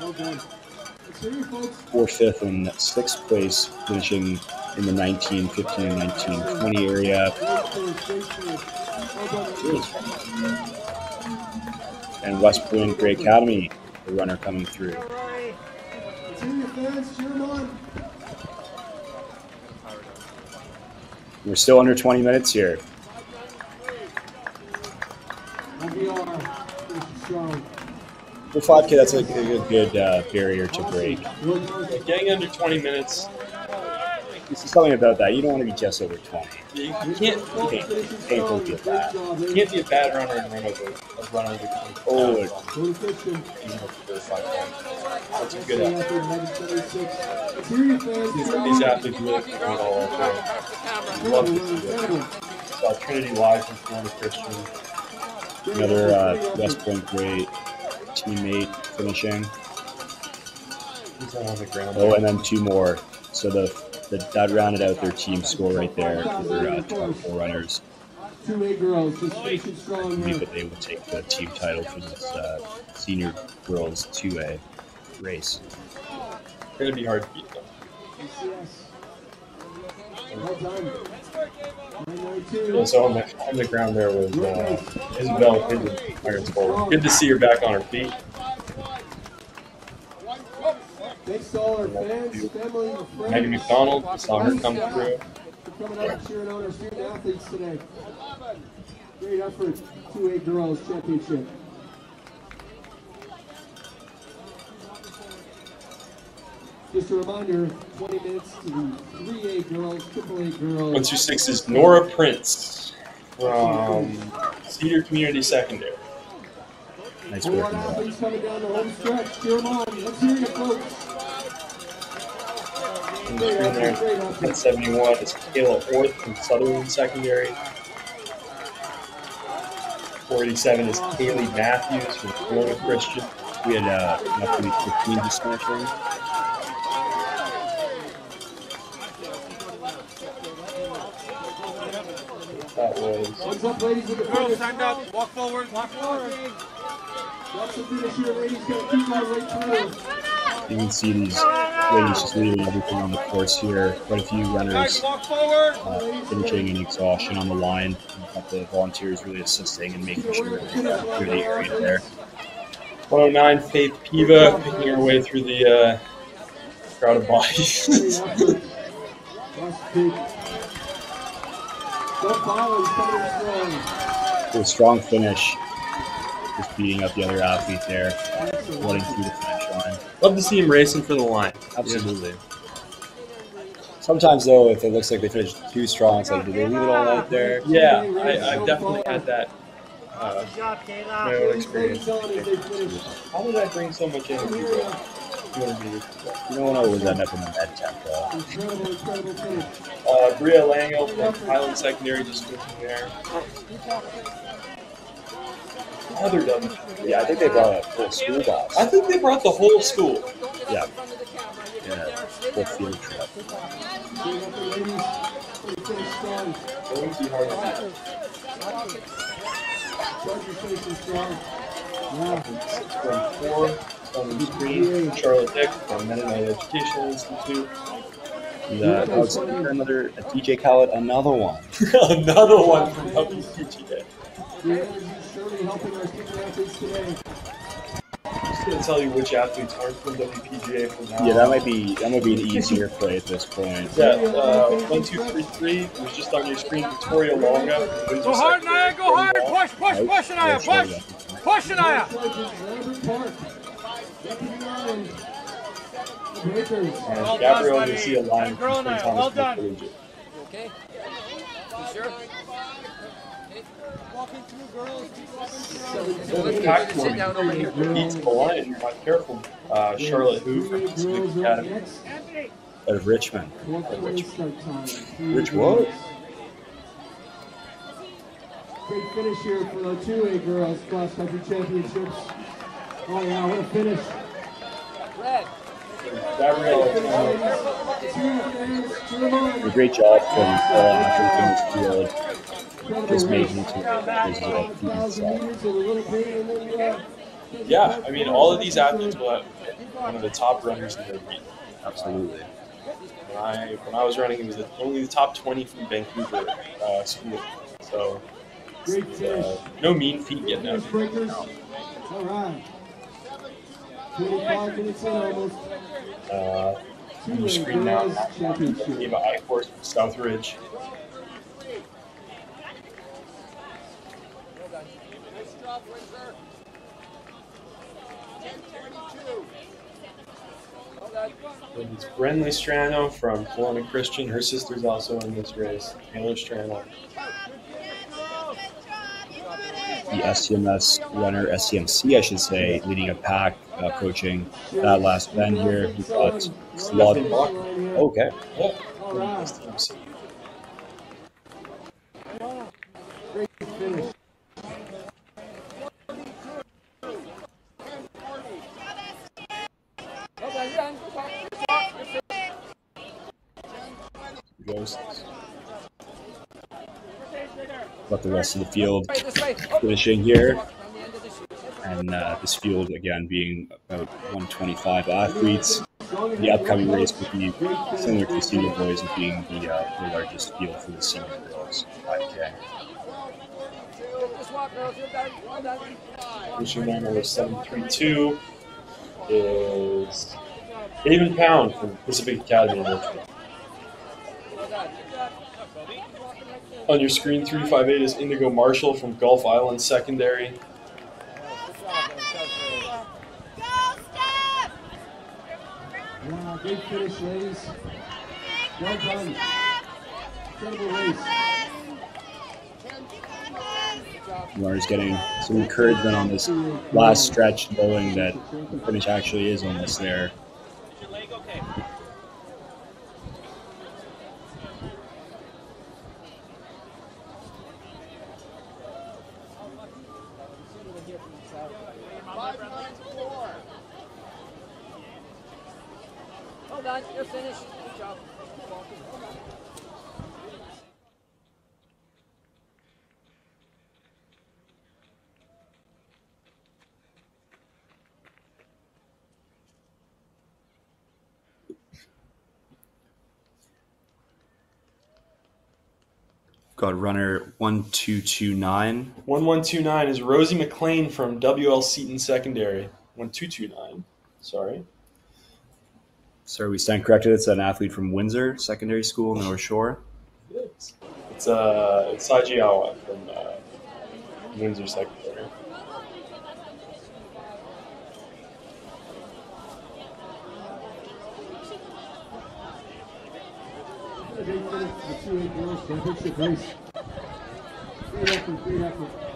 Speaker 8: Well done. Let's you, folks.
Speaker 1: Fourth, fifth, and sixth place, finishing in the 19, 15, and 19, 20 area.
Speaker 8: Great finish, great finish. Well done.
Speaker 1: And West Point Gray Academy, the runner coming through.
Speaker 8: Let's hear your fans. Cheer them on.
Speaker 1: We're still under 20 minutes here. For 5K, that's a good, good uh, barrier to break.
Speaker 4: Getting under 20 minutes,
Speaker 1: Is something about that. You don't want to be just over 20.
Speaker 4: you, you can't, you can't,
Speaker 1: Painful to that.
Speaker 4: you can't be a bad runner and run over, a run over 20.
Speaker 1: Oh,
Speaker 8: Cody Christian.
Speaker 4: It's five points. That's a good
Speaker 8: Stay
Speaker 4: effort.
Speaker 8: out there, 1176. Let's hear you, fans.
Speaker 4: These,
Speaker 8: Cheer
Speaker 4: these
Speaker 8: them on.
Speaker 4: athletes really put it all out there. Love to see it. Saw Trinity Live from Florida Christian.
Speaker 1: Another uh, West Point Gray teammate finishing.
Speaker 4: He's on the ground.
Speaker 1: Oh, and then two more. So the, the that rounded out their team score right there for uh, 24 runners.
Speaker 8: Two A girls just finishing
Speaker 1: I believe that they will take the team title for this uh, senior girls 2A race.
Speaker 4: It's Gonna be hard to beat them.
Speaker 8: Well
Speaker 4: So on the, on the ground there was uh, Isabel Pigeon, Good to see her back on her feet.
Speaker 8: Thanks to all our fans, family, and friends.
Speaker 4: Maggie McDonald, we saw her come through.
Speaker 8: For coming out and cheering on our student athletes today. Great effort. 2A girls championship. Just a reminder, 20 minutes to the 3A girls, triple AAA girls.
Speaker 4: One two six is Nora Prince from Cedar Community Secondary.
Speaker 1: Nice
Speaker 8: Four
Speaker 1: work.
Speaker 8: Athletes coming down the home stretch. Cheer them on. Let's hear you, folks.
Speaker 4: In the screen there, 1071 is Kayla Orth from Sutherland Secondary. 487 is Kaylee Matthews from Florida Christian.
Speaker 1: We had uh, enough to be 15 just.
Speaker 4: That was
Speaker 8: What's up, ladies in the
Speaker 12: Girls,
Speaker 8: finish?
Speaker 12: stand up. Walk forward. Walk forward.
Speaker 1: You can see these ladies just leaving everything on the course here. Quite a few runners
Speaker 12: Guys, walk forward.
Speaker 1: uh, finishing in exhaustion on the line. We've the volunteers really assisting and making sure that we uh, clear the area there.
Speaker 4: 109 Faith Piva picking her way through the uh, crowd of bodies.
Speaker 8: Great effort. Last peak. Doug Bowers coming in strong.
Speaker 1: For a strong finish, just beating up the other athlete there, running through the finish line.
Speaker 4: Love to see him racing for the line.
Speaker 1: Absolutely. Sometimes though, if it looks like they finished too strong, it's like, do they leave it all out there?
Speaker 4: Yeah, I, I've definitely had that. Uh, my own experience. How did I bring so much energy? to 200 meters?
Speaker 1: You don't want to always end up in the med temp though.
Speaker 8: Incredible, incredible.
Speaker 4: Uh, Bria Lango from Highland Secondary just finishing there. Other W.
Speaker 1: Yeah, I think they brought a full school bus.
Speaker 4: I think they brought the whole school.
Speaker 1: Yeah. Yeah, full field trip.
Speaker 8: Great effort, ladies. They finished strong.
Speaker 4: It wouldn't be hard to beat.
Speaker 8: Chargers finishing strong. Yeah.
Speaker 4: From four on the screen, Charlotte Dick from Mennonite Educational Institute.
Speaker 1: And, uh, Alex, another a DJ Khaled, another one.
Speaker 4: Another one from WPGA.
Speaker 8: The helping our student athletes today.
Speaker 4: Just gonna tell you which athletes aren't from WPGA from now.
Speaker 1: Yeah, that might be that might be an easier play at this point.
Speaker 4: Yeah, uh, one, two, three, three was just on your screen. Victoria Longa.
Speaker 12: Go hard, Naya. Go hard. Push, push, push, Naya. Push. Push, Naya.
Speaker 8: Lambert Park. Deputy Ryan. The Breakers.
Speaker 12: Well done,
Speaker 4: Gabrielle
Speaker 12: buddy.
Speaker 4: Garcia Lyon
Speaker 12: Good girl,
Speaker 4: from St.
Speaker 12: Naya. Well done.
Speaker 20: Okay? You sure?
Speaker 8: Walking through girls. Keep walking
Speaker 4: So the careful. Uh, Charlotte Hu from Pacific Academy.
Speaker 1: Out of Richmond.
Speaker 8: Place start time.
Speaker 1: Rich what?
Speaker 8: Great finish here for the 2A girls cross country championships. Oh yeah, what a finish.
Speaker 20: Red.
Speaker 1: A great job from in this making it to
Speaker 4: Yeah, I mean, all of these athletes will have one of the top runners in their region.
Speaker 1: Absolutely.
Speaker 4: When I when I was running, it was the, only the top 20 from Vancouver uh, school. So uh, no mean feat getting out. here.
Speaker 8: Breakers. All right. 25 minutes in almost.
Speaker 4: Uh, screen now, Eva Eichhorst from Southridge.
Speaker 11: Nice Windsor. 10:22. Well
Speaker 4: it's Brenley Strano from Kelowna Christian. Her sister's also in this race. Taylor Strano.
Speaker 1: the SCMS runner, SCMC, I should say, leading a pack, uh, approaching that last bend here. We've got Slot. Okay.
Speaker 4: Yeah.
Speaker 8: Great finish.
Speaker 1: Ghosts. Got the rest of the field finishing here. And uh, this field, again, being about 125 athletes. The upcoming race would be similar to the senior boys, with being the, uh, the largest field for the senior girls, 5K.
Speaker 11: Just walk, girls. You're done. Well done.
Speaker 4: Finishing number 732 is David Pound from Pacific Academy.
Speaker 11: Well done.
Speaker 4: On your screen, 358 is Indigo Marshall from Gulf Island Secondary.
Speaker 8: Yeah, great finish, ladies. Well done. Incredible race.
Speaker 1: Laura's getting some encouragement on this last stretch, knowing that the finish actually is almost there.
Speaker 11: Well done. You're finished. Good job. Well.
Speaker 1: Got runner 1229.
Speaker 4: 1129 is Rosie McLean from WL Seaton Secondary. 1229. Sorry.
Speaker 1: Sorry, we stand corrected. It's an athlete from Windsor Secondary School North Shore.
Speaker 4: It's it's uh it's Sajiawa from uh, Windsor Secondary.
Speaker 8: Great finish the 2A girls championship race. Great effort, great effort.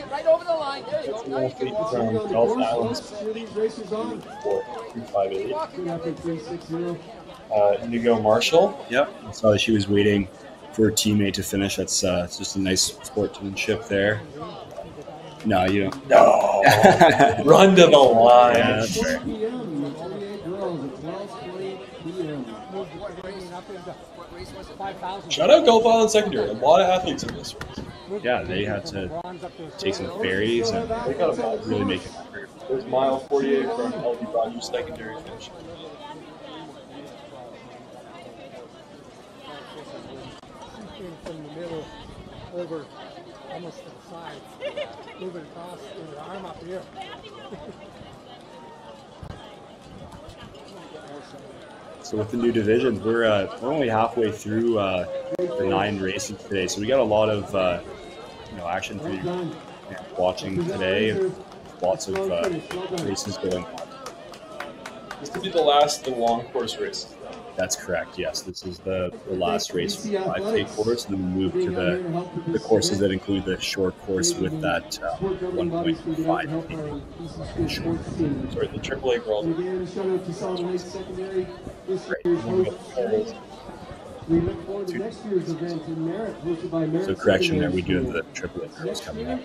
Speaker 11: Keep right over the line. There you go. Now you can walk.
Speaker 4: From Gulf Islands.
Speaker 8: folks, cheer these races on.
Speaker 4: 358.
Speaker 8: Good effort, 360.
Speaker 4: Uh, Indigo Marshall.
Speaker 1: Yep. I saw that she was waiting for her teammate to finish. That's uh, it's just a nice sportsmanship there. No, you don't.
Speaker 4: No. Run to the line.
Speaker 1: Yeah, that's fair.
Speaker 8: 12 p.m. 28 girls at 12:20 p.m.
Speaker 4: Shout out Gulf Island Secondary. A lot of athletes in this race.
Speaker 1: Yeah, they had to take some ferries and
Speaker 4: They got about
Speaker 1: really make it happen.
Speaker 4: There's mile 48 from LV Rogers Secondary finish.
Speaker 16: Shooting from the middle over almost to the side, moving across with the arm up here.
Speaker 1: So with the new divisions, we're uh, we're only halfway through uh, the nine races today. So we got a lot of uh, you know action for you watching today. Lots of uh, races going on.
Speaker 4: This could be the last the long course race.
Speaker 1: That's correct. Yes, this is the, the last race five k course, and then we move to the the courses that include the short course with that uh, one point five k short.
Speaker 4: Sorry, the AAA World. We
Speaker 8: look forward to next year's event in by
Speaker 1: So correction there, we do have the
Speaker 8: AAA
Speaker 1: girls coming up.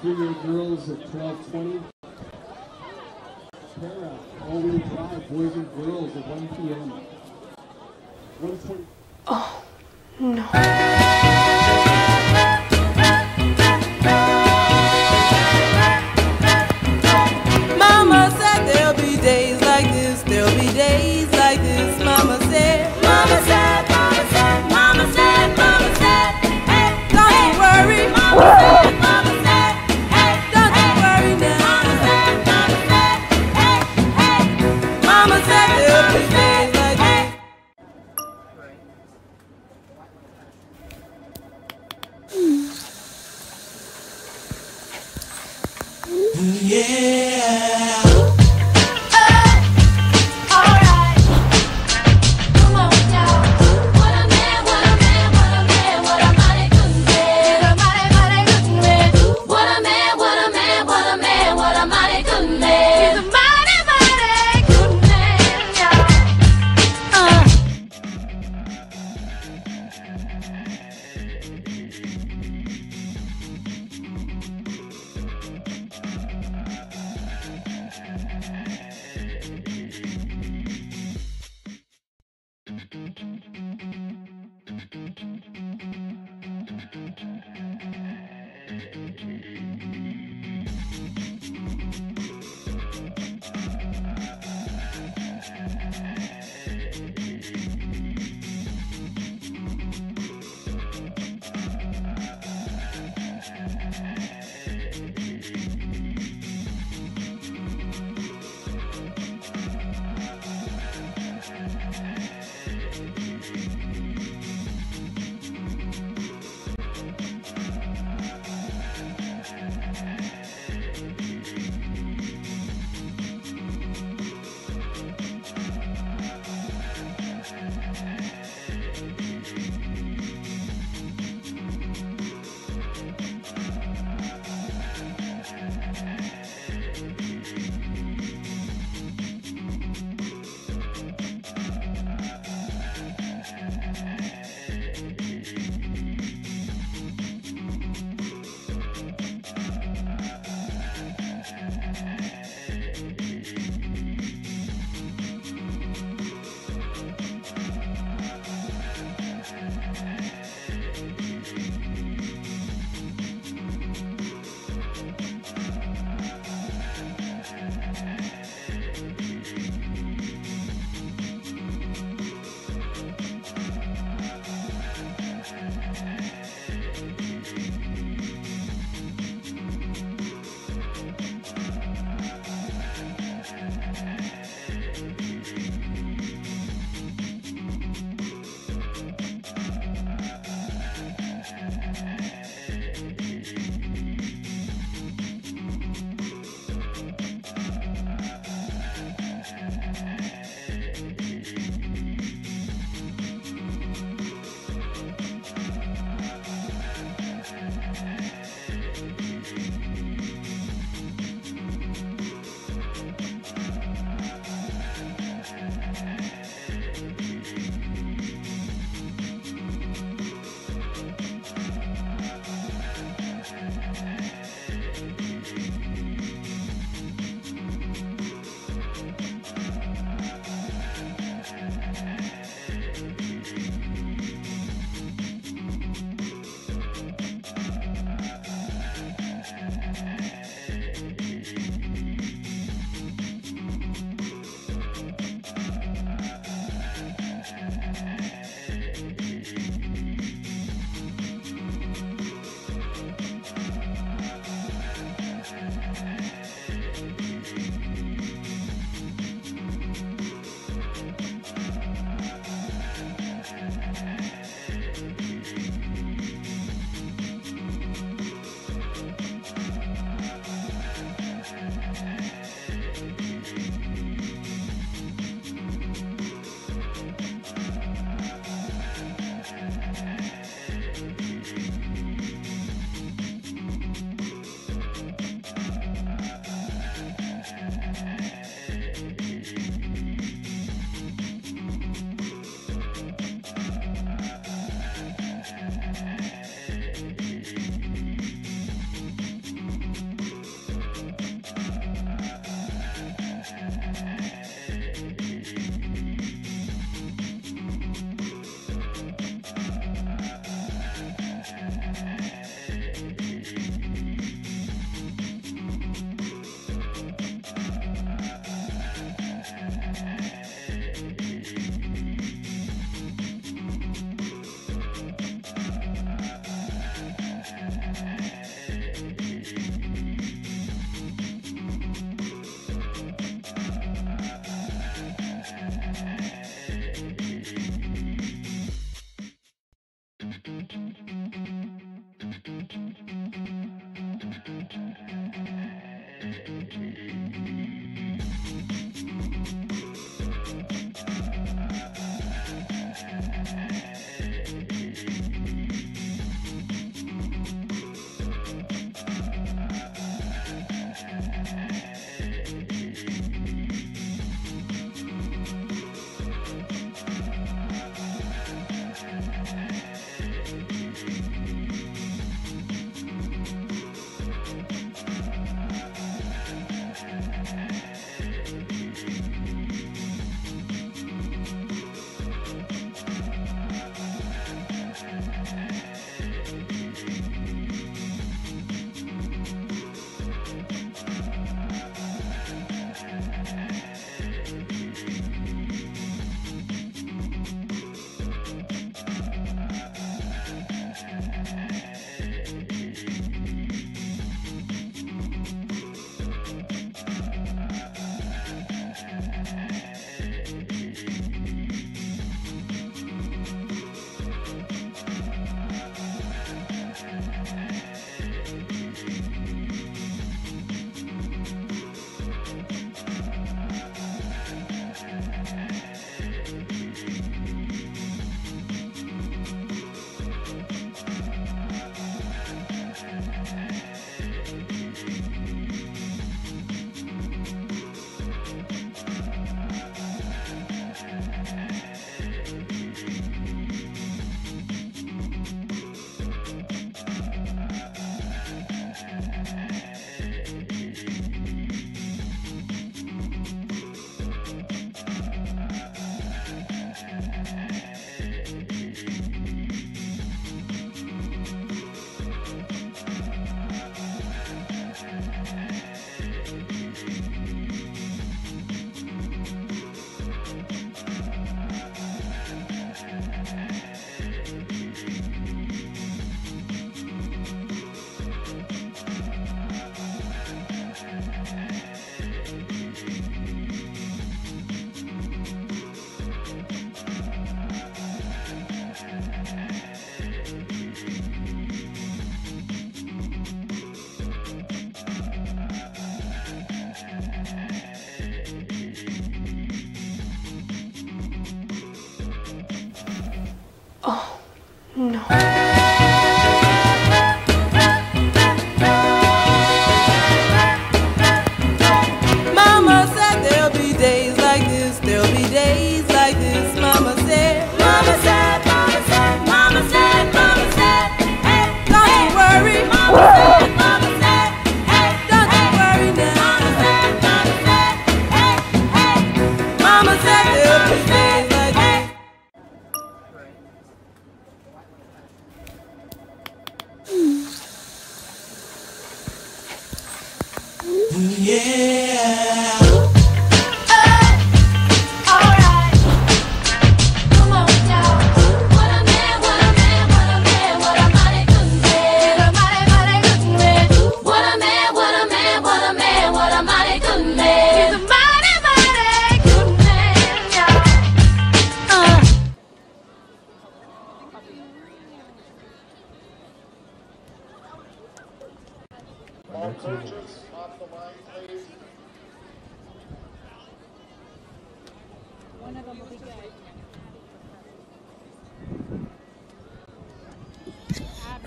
Speaker 8: Premier girls at 1220. Para, all-wheel drive, boys and girls at 1 p.m. 120.
Speaker 18: Oh, no.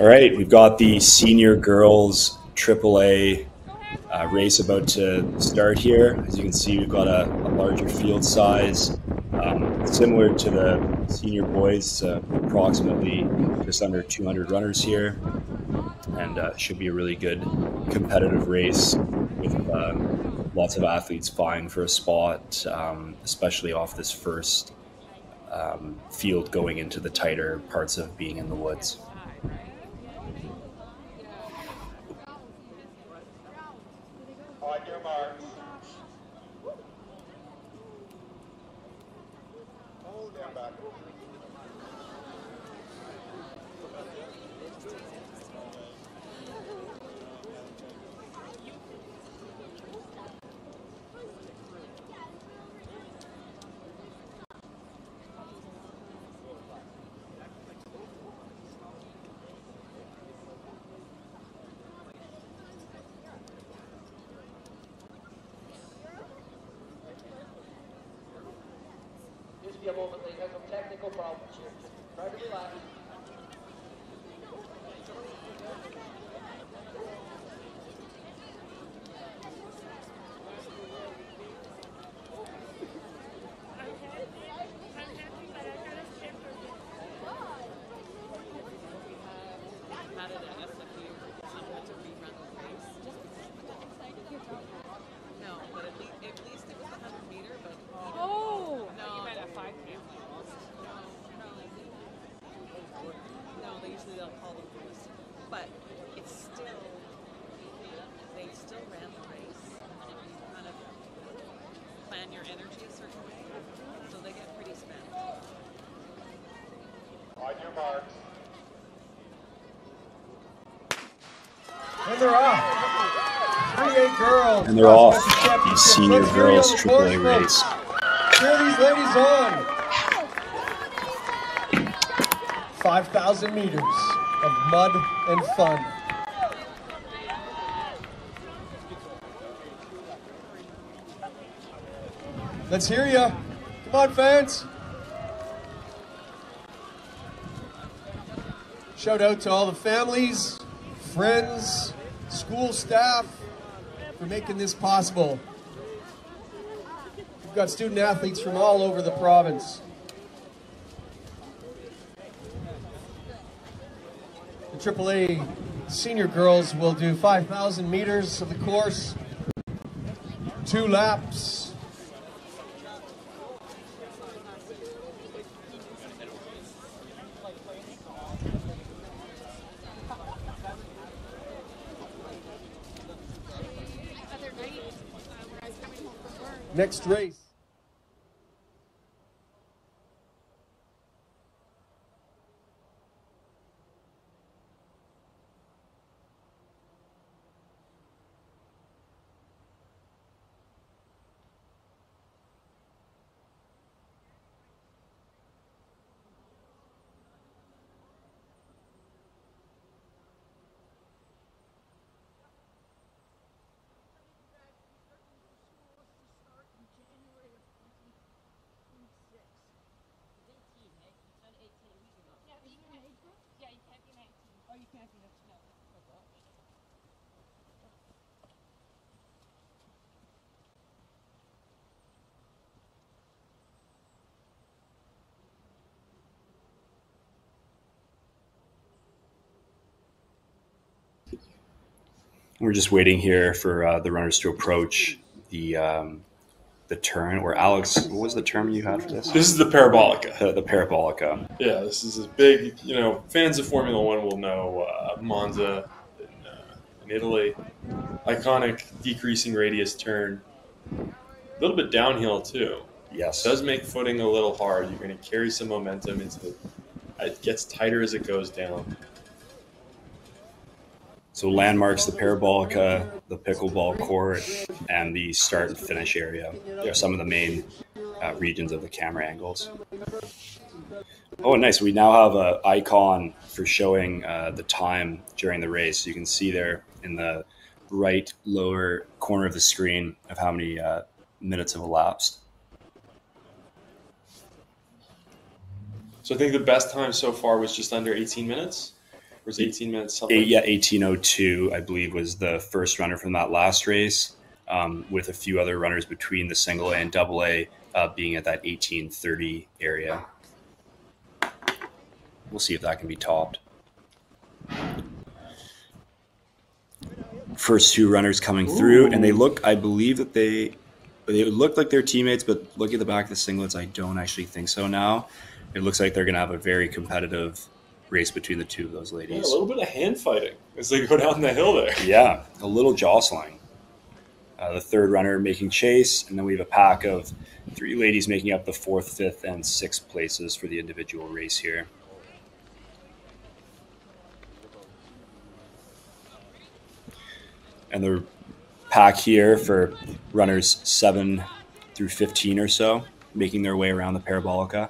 Speaker 15: All
Speaker 1: right, we've got the senior girls AAA uh, race about to start here. As you can see, we've got a, a larger field size, um, similar to the senior boys, uh, approximately just under 200 runners here, and uh, should be a really good competitive race with um, lots of athletes vying for a spot, um, especially off this first um, field going into the tighter parts of being in the woods.
Speaker 8: They're off. 38 girls.
Speaker 1: And they're off
Speaker 8: Cross-country
Speaker 1: the senior
Speaker 8: you
Speaker 1: girls AAA race.
Speaker 8: Cheer these ladies on. 5,000 meters of mud and fun. Let's hear ya. Come on, fans. Shout out to all the families, friends, school staff for making this possible. We've got student athletes from all over the province. The AAA senior girls will do 5,000 meters of the course, two laps.
Speaker 26: Other night, uh, when I was coming home from work,
Speaker 8: Next race.
Speaker 1: We're just waiting here for uh, the runners to approach the um, the turn. Or Alex, what was the term you had for this?
Speaker 4: This is the parabolica.
Speaker 1: The, the parabolica.
Speaker 4: Yeah, this is a big. You know, fans of Formula One will know uh, Monza in, uh, in Italy. Iconic decreasing radius turn. A little bit downhill too.
Speaker 1: Yes.
Speaker 4: does make footing a little hard. You're going to carry some momentum into the. It gets tighter as it goes down.
Speaker 1: So landmarks the parabolica, the pickleball court, and the start and finish area are some of the main uh, regions of the camera angles. Oh, nice! We now have a icon for showing uh, the time during the race. You can see there in the right lower corner of the screen of how many uh, minutes have elapsed.
Speaker 4: So I think the best time so far was just under 18 minutes. Or was 18 minutes something?
Speaker 1: Eight, yeah, eighteen oh two, I believe, was the first runner from that last race, um, with a few other runners between the single A and double A uh, being at that eighteen thirty area. We'll see if that can be topped. First two runners coming through, and they look. I believe that they they look like they're teammates, but look at the back of the singlets. I don't actually think so now. It looks like they're going to have a very competitive race between the two of those ladies.
Speaker 4: Yeah, a little bit of hand fighting as they go down the hill there.
Speaker 1: Yeah, a little jostling. uh, the third runner making chase, and then we have a pack of three ladies making up the fourth, fifth, and sixth places for the individual race here. And the pack here for runners seven through 15 or so, making their way around the parabolica.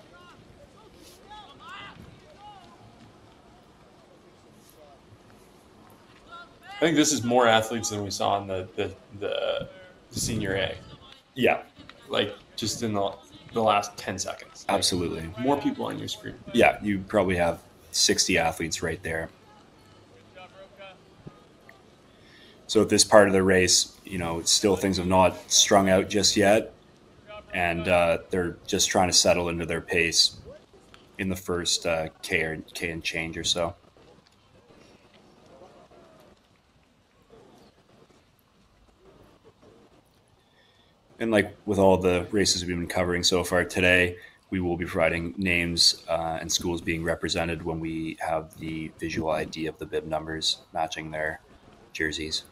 Speaker 2: I think this is more athletes than we saw in the the, the, senior A.
Speaker 1: Yeah.
Speaker 2: Like just in the the last ten seconds.
Speaker 1: Absolutely.
Speaker 2: More people on your screen.
Speaker 1: Yeah, you probably have 60 athletes right there. So at this part of the race, you know, still things have not strung out just yet, and uh, they're just trying to settle into their pace in the first uh, K or K and change or so. And like with all the races we've been covering so far today, we will be providing names uh, and schools being represented when we have the visual ID of the bib numbers matching their jerseys.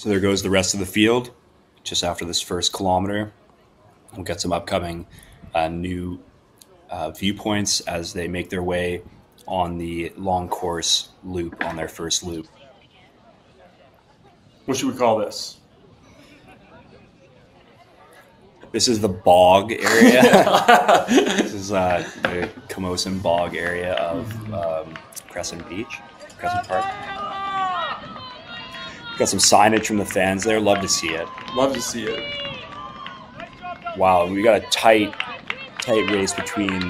Speaker 1: So there goes the rest of the field just after this first kilometer. We'll get some upcoming uh, new uh, viewpoints as they make their way on the long course loop on their first loop.
Speaker 2: What should we call this?
Speaker 1: This is the bog area. this is uh, the Camosun bog area of um, Crescent Beach, Crescent Park. Got some signage from the fans there. Love to see it.
Speaker 2: Love to see it.
Speaker 1: Wow, we got a tight, tight race between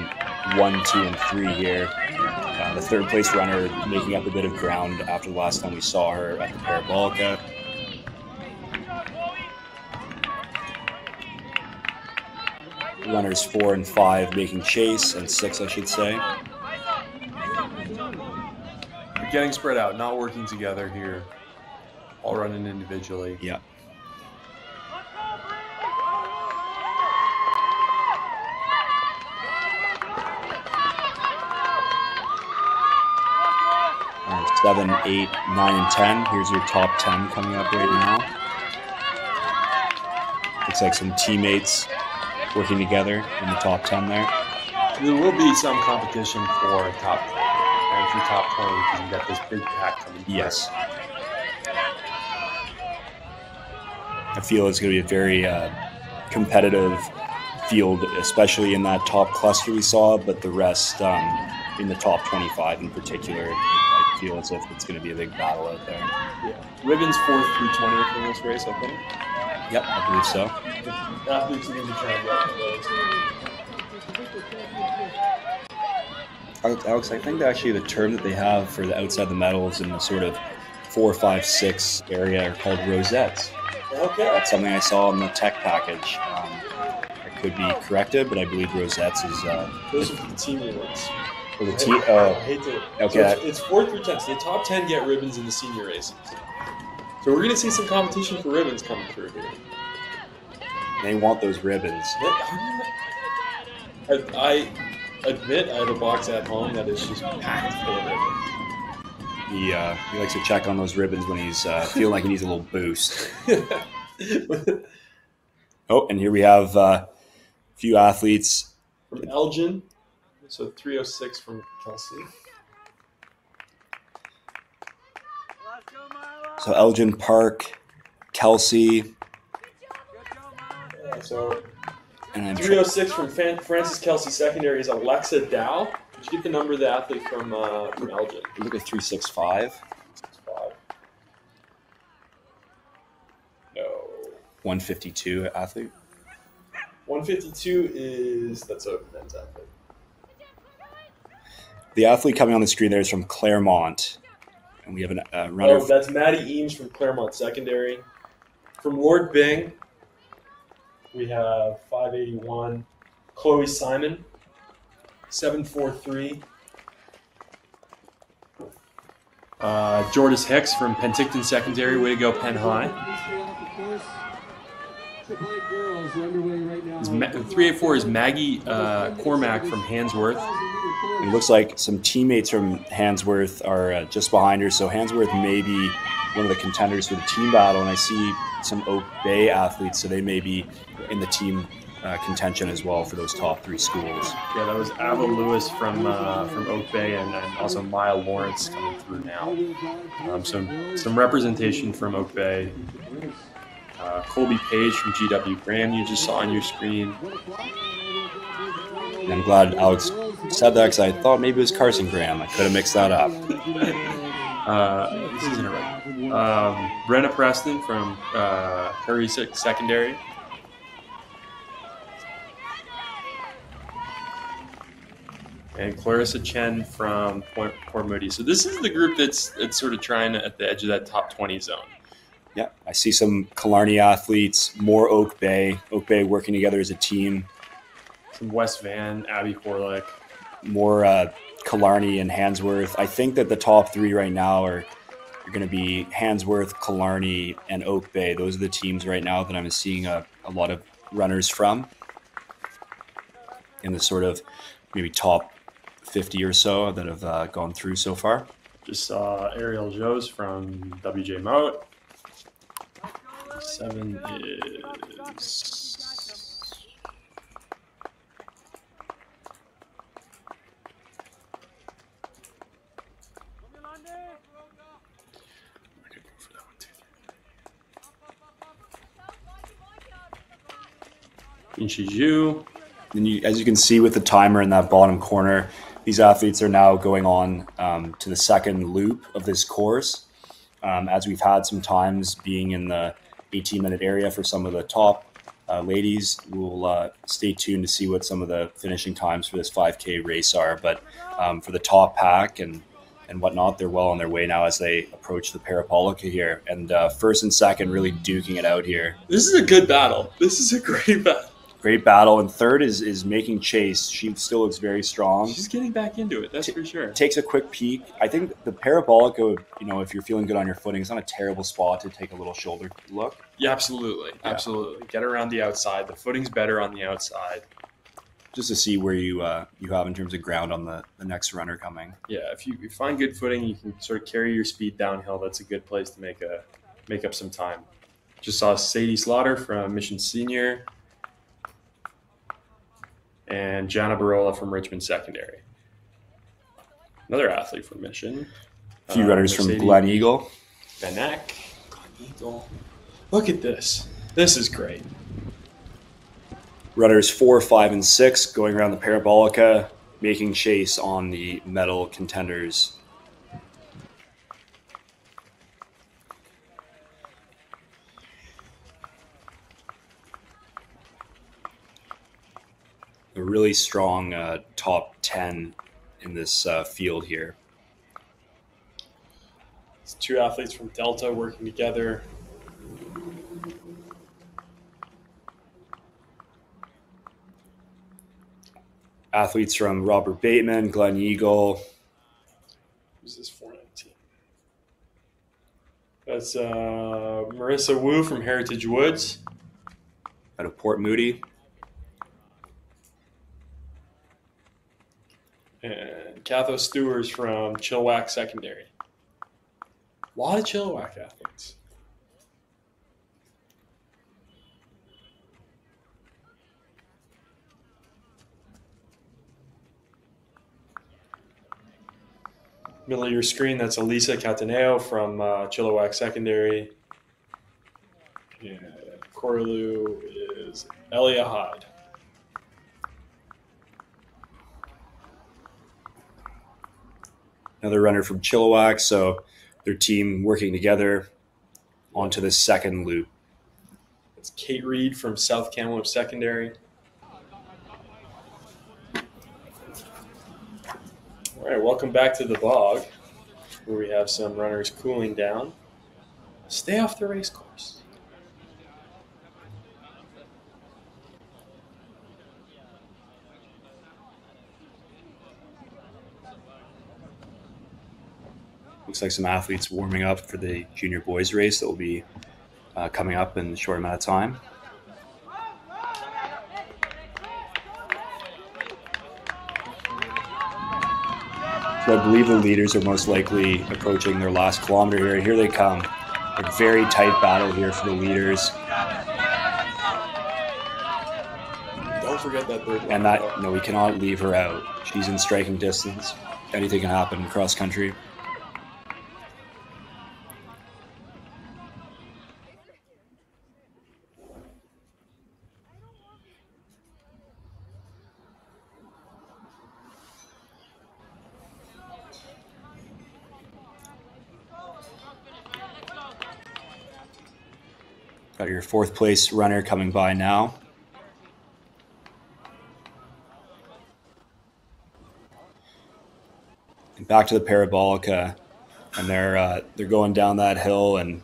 Speaker 1: one, two, and three here. Uh, the third place runner making up a bit of ground after the last time we saw her at the Parabolica. Runners four and five making chase, and six, I should say.
Speaker 2: We're getting spread out, not working together here. All running individually.
Speaker 1: Yeah. Right, seven, eight, nine, and ten. Here's your top ten coming up right now. Looks like some teammates working together in the top ten there.
Speaker 2: There will be some competition for top and through top twenty because you got this big pack coming.
Speaker 1: Yes. I feel it's going to be a very uh, competitive field, especially in that top cluster we saw, but the rest um, in the top 25 in particular, I feel as if it's going to be a big battle out there.
Speaker 2: Yeah. Ribbons fourth through twentieth in this race, I think.
Speaker 1: Yep, I believe so.
Speaker 2: Athletes are going to be trying to get.
Speaker 1: Alex, Alex, I think that actually the term that they have for the outside the medals in the sort of four, five, six area are called rosettes.
Speaker 2: Okay.
Speaker 1: That's something I saw in the tech package. Um, I could be corrected, but I believe rosettes is uh,
Speaker 4: Those are the team awards.
Speaker 1: for the team.
Speaker 4: I
Speaker 1: Oh,
Speaker 4: hate to.
Speaker 1: okay.
Speaker 4: So it's, it's four through ten. So the top ten get ribbons in the senior races. So we're gonna see some competition for ribbons coming through here.
Speaker 1: they want those ribbons.
Speaker 4: I, I admit I have a box at home that is just packed full of ribbons.
Speaker 1: He uh, he likes to check on those ribbons when he's uh, feeling like he needs a little boost. oh, and here we have uh, a few athletes.
Speaker 4: From Elgin, so 306 from Kelsey.
Speaker 1: So Elgin Park, Kelsey,
Speaker 4: Yeah, so 306 from Francis Kelsey Secondary is Alexa Dow. Did you get the number of the athlete from uh, from Elgin?
Speaker 1: Look at 365.
Speaker 4: Five. No.
Speaker 1: 152 athlete.
Speaker 4: 152 is that's a men's athlete.
Speaker 1: The athlete coming on the screen there is from Claremont. And we have a uh, runner.
Speaker 4: Oh, that's Maddie Eames from Claremont Secondary. From Lord Byng, we have 581. Chloe Simon, 743.
Speaker 2: Uh, Jordis Hicks from Penticton Secondary. Way to go, Penn High.
Speaker 8: Girls underway right now.
Speaker 2: Ma- 384 is Maggie uh, Cormack from Handsworth.
Speaker 1: It looks like some teammates from Handsworth are uh, just behind her. So Handsworth may be one of the contenders for the team battle. And I see some Oak Bay athletes, so they may be in the team uh, contention as well for those top three schools.
Speaker 2: Yeah, that was Ava Lewis from uh, from Oak Bay, and, and also Maya Lawrence coming through now. Um, some some representation from Oak Bay. Uh, Colby Page from GW Graham, you just saw on your screen.
Speaker 1: And I'm glad Alex said that because I thought maybe it was Carson Graham. I could have mixed that up.
Speaker 2: Uh, this isn't right. Um, Brenna Preston from uh, Curry Secondary. And Clarissa Chen from Port, Port Moody. So this is the group that's that's sort of trying to, at the edge of that top 20 zone.
Speaker 1: Yeah, I see some Killarney athletes, more Oak Bay, Oak Bay working together as a team.
Speaker 2: Some West Van, Abby Horlick.
Speaker 1: More uh, Killarney and Handsworth. I think that the top three right now are, are going to be Handsworth, Killarney, and Oak Bay. Those are the teams right now that I'm seeing a, a lot of runners from in the sort of maybe top 50 or so that have uh, gone through so far.
Speaker 2: Just saw Ariel Joes from WJ Mouat. Seven is. Inshiju.
Speaker 1: And you, as you can see with the timer in that bottom corner, these athletes are now going on um, to the second loop of this course. Um, as we've had some times being in the 18 minute area for some of the top uh, ladies, we'll uh, stay tuned to see what some of the finishing times for this 5K race are. But um, for the top pack and and whatnot, they're well on their way now as they approach the Parabolica here. And uh, first and second, really duking it out here.
Speaker 4: This is a good battle. This is a great battle.
Speaker 1: Great battle. And third is is making Chase. She still looks very strong.
Speaker 2: She's getting back into it, that's for sure.
Speaker 1: Takes a quick peek. I think the parabolic of you know, if you're feeling good on your footing, it's not a terrible spot to take a little shoulder look.
Speaker 2: Yeah, absolutely. Absolutely. Get around the outside. The footing's better on the outside.
Speaker 1: Just to see where you uh, you have in terms of ground on the, the next runner coming.
Speaker 2: Yeah, if you, you find good footing, you can sort of carry your speed downhill. That's a good place to make a make up some time. Just saw Sadie Slaughter from Mission Senior and Jana Barola from Richmond Secondary. Another athlete from Mission.
Speaker 1: A few
Speaker 2: Uh,
Speaker 1: runners from Gleneagle.
Speaker 2: Van Eck. Glen Eagle. Look at this. This is great.
Speaker 1: Runners four, five, and six going around the Parabolica, making chase on the medal contenders. A really strong uh, top 10 in this uh, field here.
Speaker 4: It's two athletes from Delta working together.
Speaker 1: Athletes from Robert Bateman, Gleneagle,
Speaker 4: Who's this 419? That's uh, Marissa Wu from Heritage Woods.
Speaker 1: out of Port Moody.
Speaker 4: And Catho Stewart's from Chilliwack Secondary. A lot of Chilliwack athletes. Middle of your screen, that's Elisa Cataneo from uh, Chilliwack Secondary. And Corlew is Elia Hyde.
Speaker 1: Another runner from Chilliwack. So their team working together onto the second loop.
Speaker 4: It's Kate Reed from South Kamloops Secondary. All right, welcome back to the bog, where we have some runners cooling down. Stay off the race course.
Speaker 1: Looks like some athletes warming up for the junior boys race that will be uh, coming up in a short amount of time. So I believe the leaders are most likely approaching their last kilometer here. Here they come. A very tight battle here for the leaders.
Speaker 4: Don't forget that third
Speaker 1: And that, no, we cannot leave her out. She's in striking distance. Anything can happen in cross country. Your fourth place runner coming by now. And back to the parabolica, and they're uh, they're going down that hill and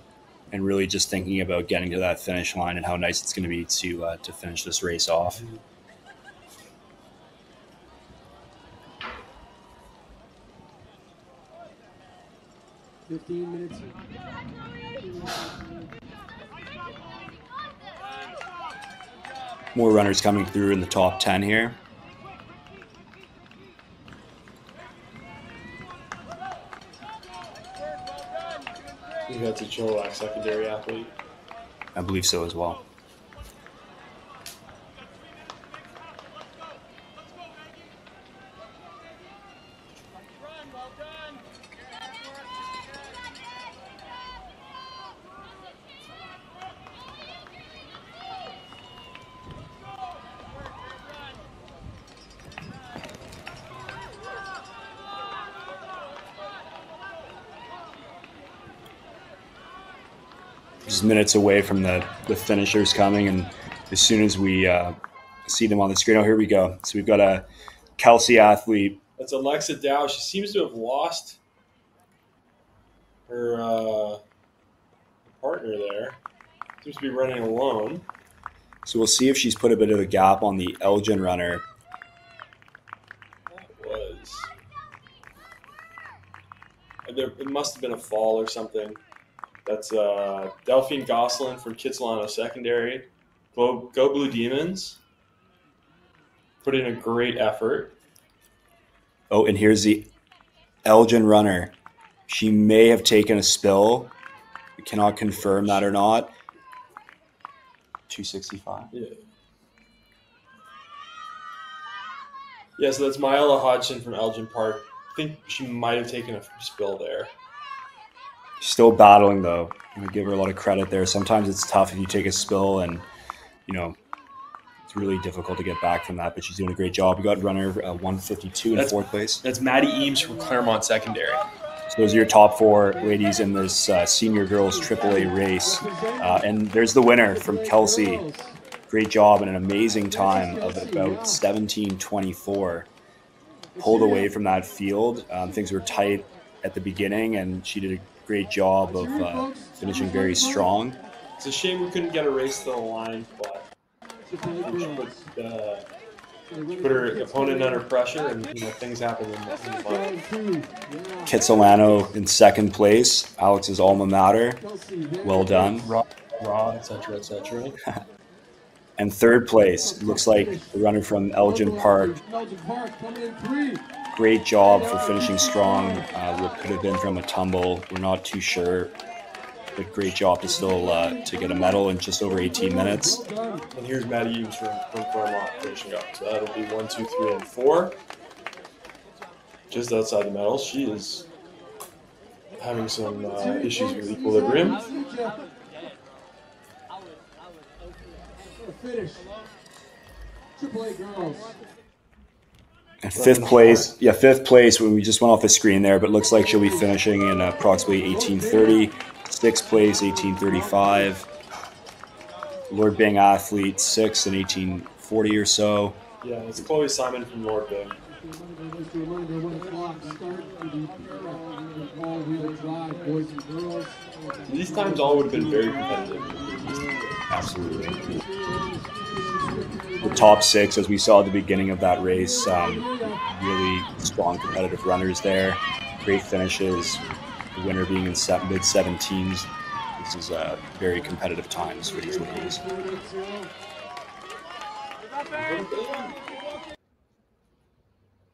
Speaker 1: and really just thinking about getting to that finish line and how nice it's going to be to uh, to finish this race off.
Speaker 8: Fifteen minutes.
Speaker 1: More runners coming through in the top ten here.
Speaker 4: I think that's a Chilliwack secondary athlete.
Speaker 1: I believe so as well. Minutes away from the, the finishers coming, and as soon as we uh, see them on the screen, oh, here we go. So we've got a Kelsey athlete.
Speaker 4: That's Alexa Dow. She seems to have lost her uh, partner there. Seems to be running alone.
Speaker 1: So we'll see if she's put a bit of a gap on the Elgin runner.
Speaker 4: That was. There, it must have been a fall or something. That's uh, Delphine Gosselin from Kitsilano Secondary. Go, go Blue Demons. Put in a great effort.
Speaker 1: Oh, and here's the Elgin runner. She may have taken a spill. We cannot confirm that or not. 265.
Speaker 4: Yeah. Yeah, so that's Myla Hodgson from Elgin Park. I think she might have taken a spill there.
Speaker 1: Still battling though. I'm give her a lot of credit there. Sometimes it's tough if you take a spill and you know it's really difficult to get back from that. But she's doing a great job. We got runner uh, 152 in fourth place.
Speaker 4: That's Maddie Eames from Claremont Secondary.
Speaker 1: So those are your top four ladies in this uh, senior girls AAA race. Uh, and there's the winner from Kelsey. Great job and an amazing time of about 17:24. Pulled away from that field. Um, things were tight at the beginning, and she did a great job of uh, finishing very strong.
Speaker 4: It's a shame we couldn't get a race to the line, but she put, uh, put her opponent under pressure, and you know things happen in the, in the.
Speaker 1: Kitsilano in second place. Alex's alma mater. Well done.
Speaker 4: Raw, raw, etc., etc.
Speaker 1: And third place looks like the runner from Elgin Park.
Speaker 8: Elgin Park coming in three.
Speaker 1: Great job for finishing strong. Uh, what could have been from a tumble. We're not too sure. But great job to still uh, to get a medal in just over 18 minutes.
Speaker 4: And here's Maddie Eames from, from Claremont finishing up. So that'll be one, two, three, and four. Just outside the medals. She is having some uh, issues with equilibrium.
Speaker 8: Finish. Triple A girls.
Speaker 1: And fifth place, yeah, fifth place. When we just went off the screen there, but looks like she'll be finishing in approximately 1830. Sixth place, 1835. Lord Byng athlete, sixth in 1840 or so.
Speaker 4: Yeah, it's Chloe Simon from Lord Byng.
Speaker 8: Just a reminder, one o'clock start for the all-wheel drive, boys and girls.
Speaker 4: These times all would have been very competitive.
Speaker 1: Absolutely. The top six, as we saw at the beginning of that race, um, really strong competitive runners there. Great finishes. The winner being in mid 17s. This is uh, very competitive times for these ladies.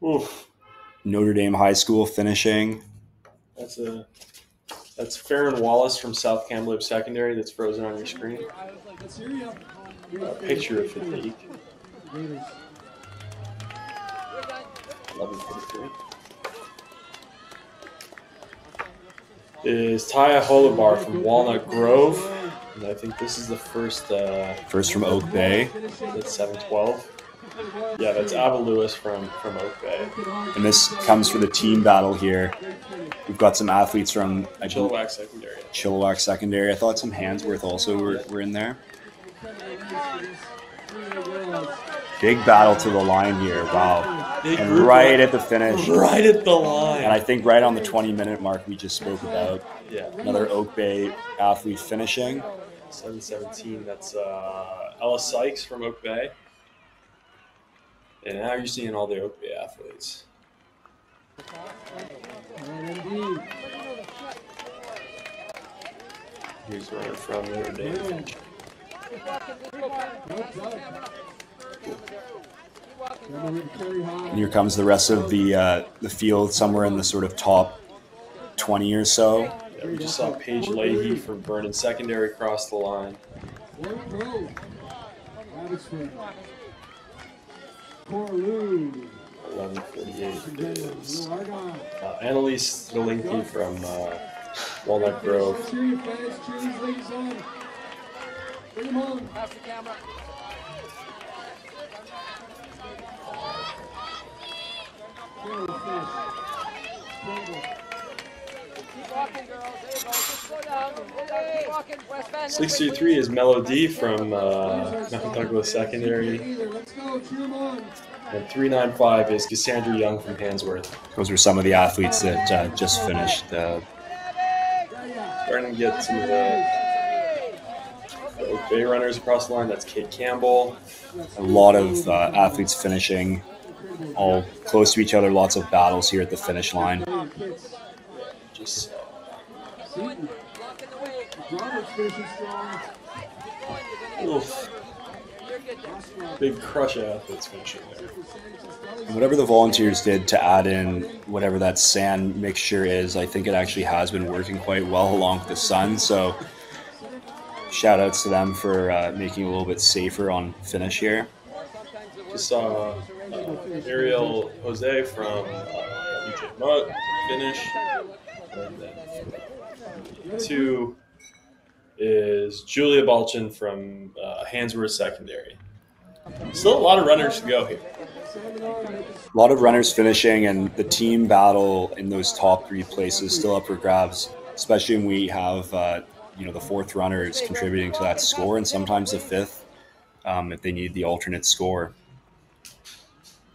Speaker 4: Oof.
Speaker 1: Notre Dame High School finishing.
Speaker 4: That's a that's Farron Wallace from South Kamloops Secondary that's frozen on your screen. A picture of fatigue. Eleven forty-three. Is Taya Holobar from Walnut Grove. And I think this is the first uh,
Speaker 1: First from Oak Bay.
Speaker 4: that's seven twelve. Yeah, that's Ava Lewis from, from Oak Bay.
Speaker 1: And this comes for the team battle here. We've got some athletes from I
Speaker 4: Chilliwack Secondary.
Speaker 1: Chilliwack Secondary. I thought some Handsworth also were, were in there. Big battle to the line here. Wow.
Speaker 4: Big
Speaker 1: and right at the finish.
Speaker 4: Right at the line.
Speaker 1: And I think right on the 20 minute mark we just spoke about.
Speaker 4: Yeah.
Speaker 1: Another Oak Bay athlete finishing.
Speaker 4: 717, that's uh, Ella Sykes from Oak Bay. And now you're seeing all the Oak Bay athletes. Here's runner from Notre Dame.
Speaker 1: And here comes the rest of the uh, the field, somewhere in the sort of top 20 or so.
Speaker 4: Yeah, we just saw Paige Leahy from Vernon Secondary cross the line.
Speaker 8: Corlew.
Speaker 4: 1148 is uh, Annalise Nolinki from uh, Walnut Grove.
Speaker 8: Cheer your fans, cheer these ladies on. Bring them on.
Speaker 20: Pass the camera. Keep walking, girls. There you go. Just slow down. Slow down. Keep walking. West Van.
Speaker 4: 623 is Melody from uh, Mount Douglas Secondary.
Speaker 8: Let's go, cheer them on.
Speaker 4: And 395 is Cassandra Young from Handsworth.
Speaker 1: Those were some of the athletes that uh, just finished. Uh,
Speaker 4: Starting to get some of the, Bay runners across the line. That's Kate Campbell.
Speaker 1: a lot of uh, athletes finishing all close to each other. Lots of battles here at the finish line.
Speaker 4: Just oof. Big crush of athletes finishing there.
Speaker 1: And whatever the volunteers did to add in whatever that sand mixture is, I think it actually has been working quite well along with the sun. So shout outs to them for uh, making it a little bit safer on finish here.
Speaker 4: Just saw uh, Ariel Jose from uh, WJ Mouat finish. And then two is Julia Balchin from uh, Handsworth Secondary. Still a lot of runners to go here.
Speaker 1: A lot of runners finishing, and the team battle in those top three places still up for grabs. Especially when we have, uh, you know, the fourth runner is contributing to that score, and sometimes the fifth um, if they need the alternate score.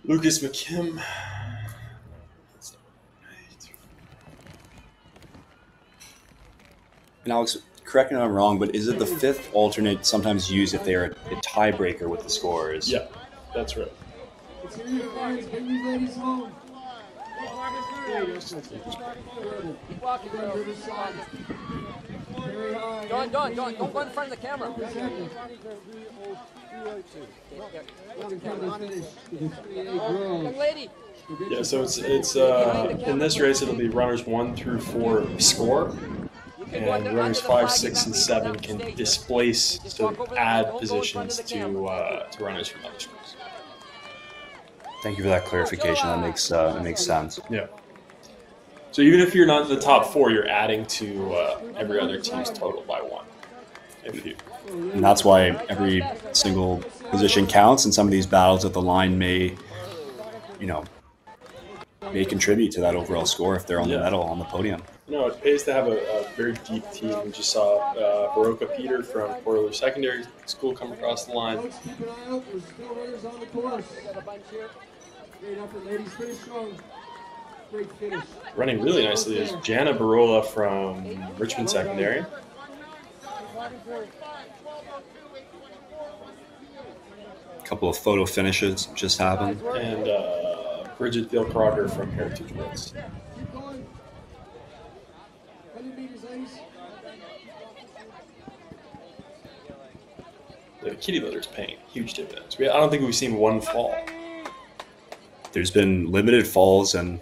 Speaker 4: Lucas McKim.
Speaker 1: And Alex, correct me if I'm wrong, but is it the fifth alternate sometimes used if they are a tiebreaker with the scores?
Speaker 4: Yeah, that's right.
Speaker 8: Let's hear your fans, bring these ladies home. There you go. Keep
Speaker 20: walking, girls. Don't, don't, don't, don't go in front of the camera. Young lady.
Speaker 4: Yeah, so it's it's uh, in this race it'll be runners one through four score, and runners five, six, and seven can displace to add positions to uh, to runners from other schools.
Speaker 1: Thank you for that clarification. That makes uh, that makes sense.
Speaker 4: Yeah. So even if you're not in the top four, you're adding to uh, every other team's total by one. If you
Speaker 1: And that's why every single position counts. And some of these battles at the line may, you know, may contribute to that overall score if they're on the medal on the podium.
Speaker 4: No, it pays to have a, a very deep team. We just saw uh, Baroka Peter from Portland Secondary School come across the line.
Speaker 8: Folks, keep an eye out. There's still runners on the course. Great effort, ladies. Finish strong.
Speaker 4: Running really nicely is Jana Barola from Richmond Secondary.
Speaker 1: A couple of photo finishes just happened.
Speaker 4: And uh, Bridget Thiel Crocker from Heritage Woods.
Speaker 8: Keep going. 100 meters, ladies.
Speaker 4: The kitty litter is paying huge dividends. We, I don't think we've seen one fall.
Speaker 1: There's been limited falls and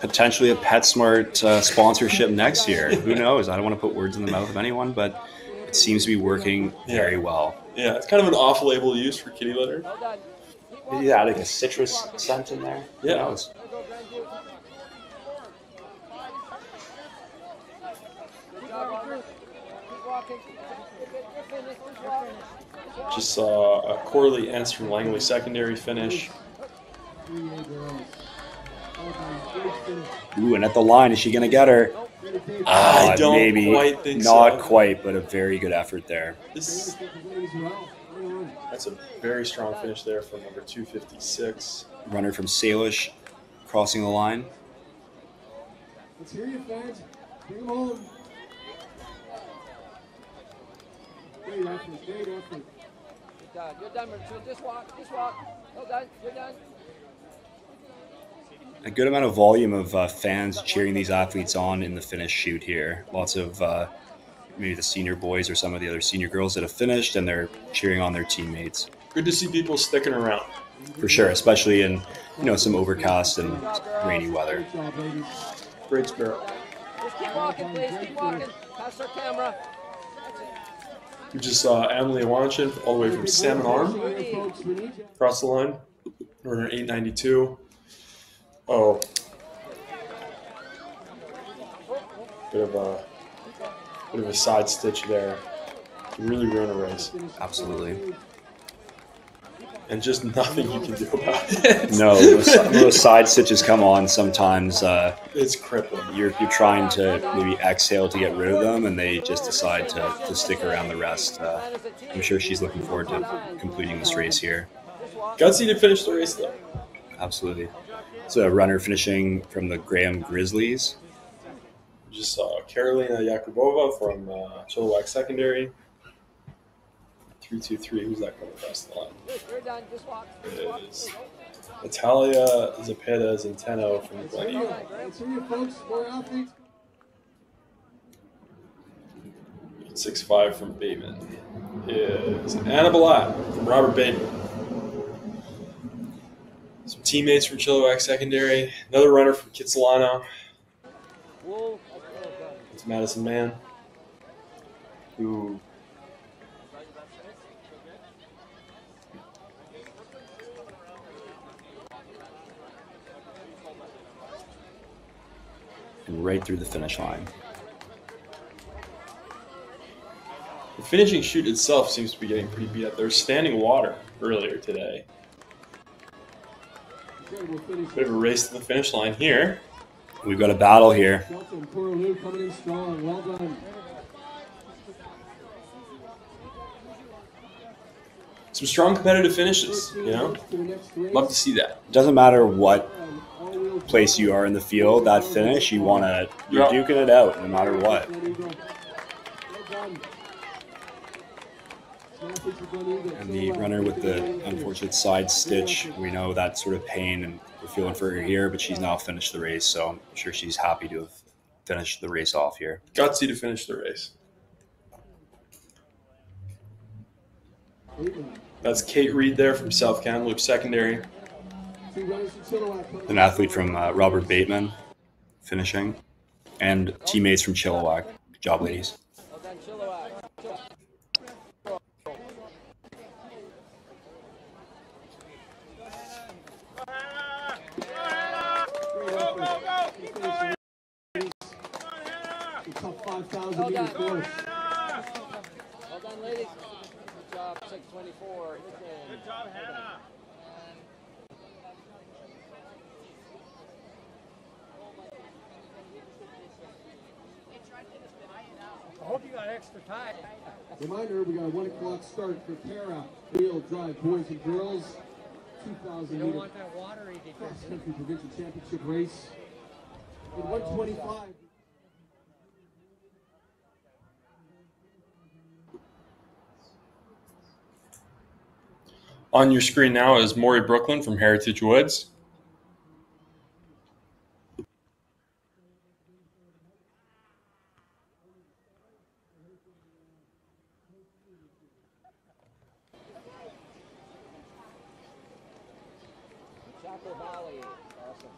Speaker 1: potentially a PetSmart uh, sponsorship next year. Who knows? I don't want to put words in the mouth of anyone, but it seems to be working very well.
Speaker 4: Yeah, it's kind of an off-label use for kitty litter.
Speaker 1: Maybe add like a citrus scent in there. Who
Speaker 4: Yeah.
Speaker 1: knows?
Speaker 4: Just saw a Corley Ents from Langley Secondary finish.
Speaker 1: Ooh, and at the line, is she going to get her?
Speaker 4: I
Speaker 1: Uh,
Speaker 4: don't
Speaker 1: maybe
Speaker 4: quite think
Speaker 1: not
Speaker 4: so.
Speaker 1: quite, but a very good effort there.
Speaker 4: This, that's a very strong finish there from number 256.
Speaker 1: Runner from Salish crossing the line.
Speaker 8: Let's hear you, fans. Bring them home. Great effort. Great effort.
Speaker 11: Good done. You're done, Richard. Just walk. Just walk. Well done. You're done.
Speaker 1: A good amount of volume of uh, fans cheering these athletes on in the finish chute here. Lots of uh, maybe the senior boys or some of the other senior girls that have finished, and they're cheering on their teammates
Speaker 4: Good to see people sticking around.
Speaker 1: for sure, especially in you know some overcast and rainy weather.
Speaker 8: Good job, ladies.
Speaker 4: Great spirit.
Speaker 11: Just keep walking, please. Keep walking. Pass our camera.
Speaker 4: We just saw Emily Wanchin all the way from Salmon Arm
Speaker 8: Folks, we need you.
Speaker 4: across the line. Runner 892. Oh. Bit of a bit of a side stitch there. Can really ruin a race.
Speaker 1: Absolutely.
Speaker 4: And just nothing you can do about it.
Speaker 1: No, those, those side stitches come on sometimes. Uh,
Speaker 4: It's crippling.
Speaker 1: You're, you're trying to maybe exhale to get rid of them, and they just decide to, to stick around the rest. Uh, I'm sure she's looking forward to completing this race here.
Speaker 4: Gutsy to finish the race though.
Speaker 1: Absolutely. So a runner finishing from the Graham Grizzlies.
Speaker 4: Just saw Carolina Yakubova from uh, Chilliwack Secondary. 323. Who's that coming across the line? It is Natalia Zepeda Zenteno from Glen. Six five from Bateman is Anna Balat from Robert Bateman. Some teammates from Chilliwack Secondary. Another runner from Kitsilano. It's Madison Mann, who
Speaker 1: right through the finish line.
Speaker 4: the finishing chute itself seems to be getting pretty beat up. There was standing water earlier today.
Speaker 8: Incredible finish.
Speaker 4: Bit of a race to the finish line here.
Speaker 1: We've got a battle here.
Speaker 8: Shelton, Poraloo coming in strong. Well done.
Speaker 4: Some strong competitive finishes, you know?
Speaker 8: To the next race.
Speaker 4: Love to see that.
Speaker 1: Doesn't matter what place you are in the field, that finish, you want to, you're
Speaker 4: Yeah.
Speaker 1: duking it out no matter what.
Speaker 8: Gleneagle. Well done. Athletes of Gleneagle.
Speaker 1: And the runner with the unfortunate side stitch, we know that sort of pain, and we're feeling for her here, but she's now finished the race, so I'm sure she's happy to have finished the race off here.
Speaker 4: Gutsy to finish the race. That's Kate Reed there from South Kamloops Secondary.
Speaker 8: Two runners from Chilliwack coming
Speaker 1: An athlete from uh, Robert Bateman finishing, and teammates from Chilliwack. Good job, ladies.
Speaker 11: Well done. Ladies. Good job, 624. Good job, Hannah.
Speaker 12: I hope you got extra time.
Speaker 8: Reminder, we got a 1 o'clock start for para wheel drive boys and girls. 2,000 meter cross country provincial championship race. In 125.
Speaker 2: On your screen now is Maury Brooklyn from Heritage Woods.
Speaker 11: Chaco Valley. Awesome.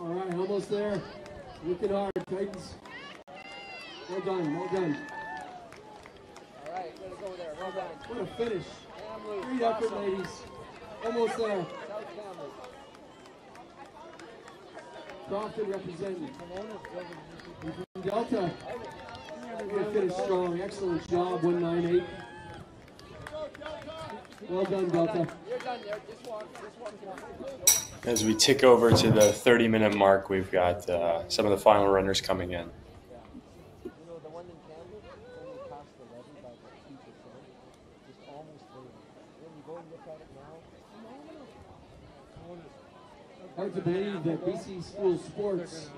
Speaker 8: All right, almost there. Looking hard, Titans. Well done, well done.
Speaker 11: All right, way to go there. Well done.
Speaker 8: What a finish.
Speaker 11: Family.
Speaker 8: Great effort,
Speaker 11: awesome.
Speaker 8: ladies. Almost there.
Speaker 11: South Family.
Speaker 8: Crofton representing. And from Delta. Way to finish strong. Excellent job, 198. Well done, Delta.
Speaker 11: You're done there. Just walk. Just walk.
Speaker 2: As we tick over to the 30 minute mark, we've got uh, some of the final runners coming in.
Speaker 11: You know, the one in Campbell, only past the levy by about 2%. Just almost there. When you go and look at it now,
Speaker 8: Hard to believe that BC School Sports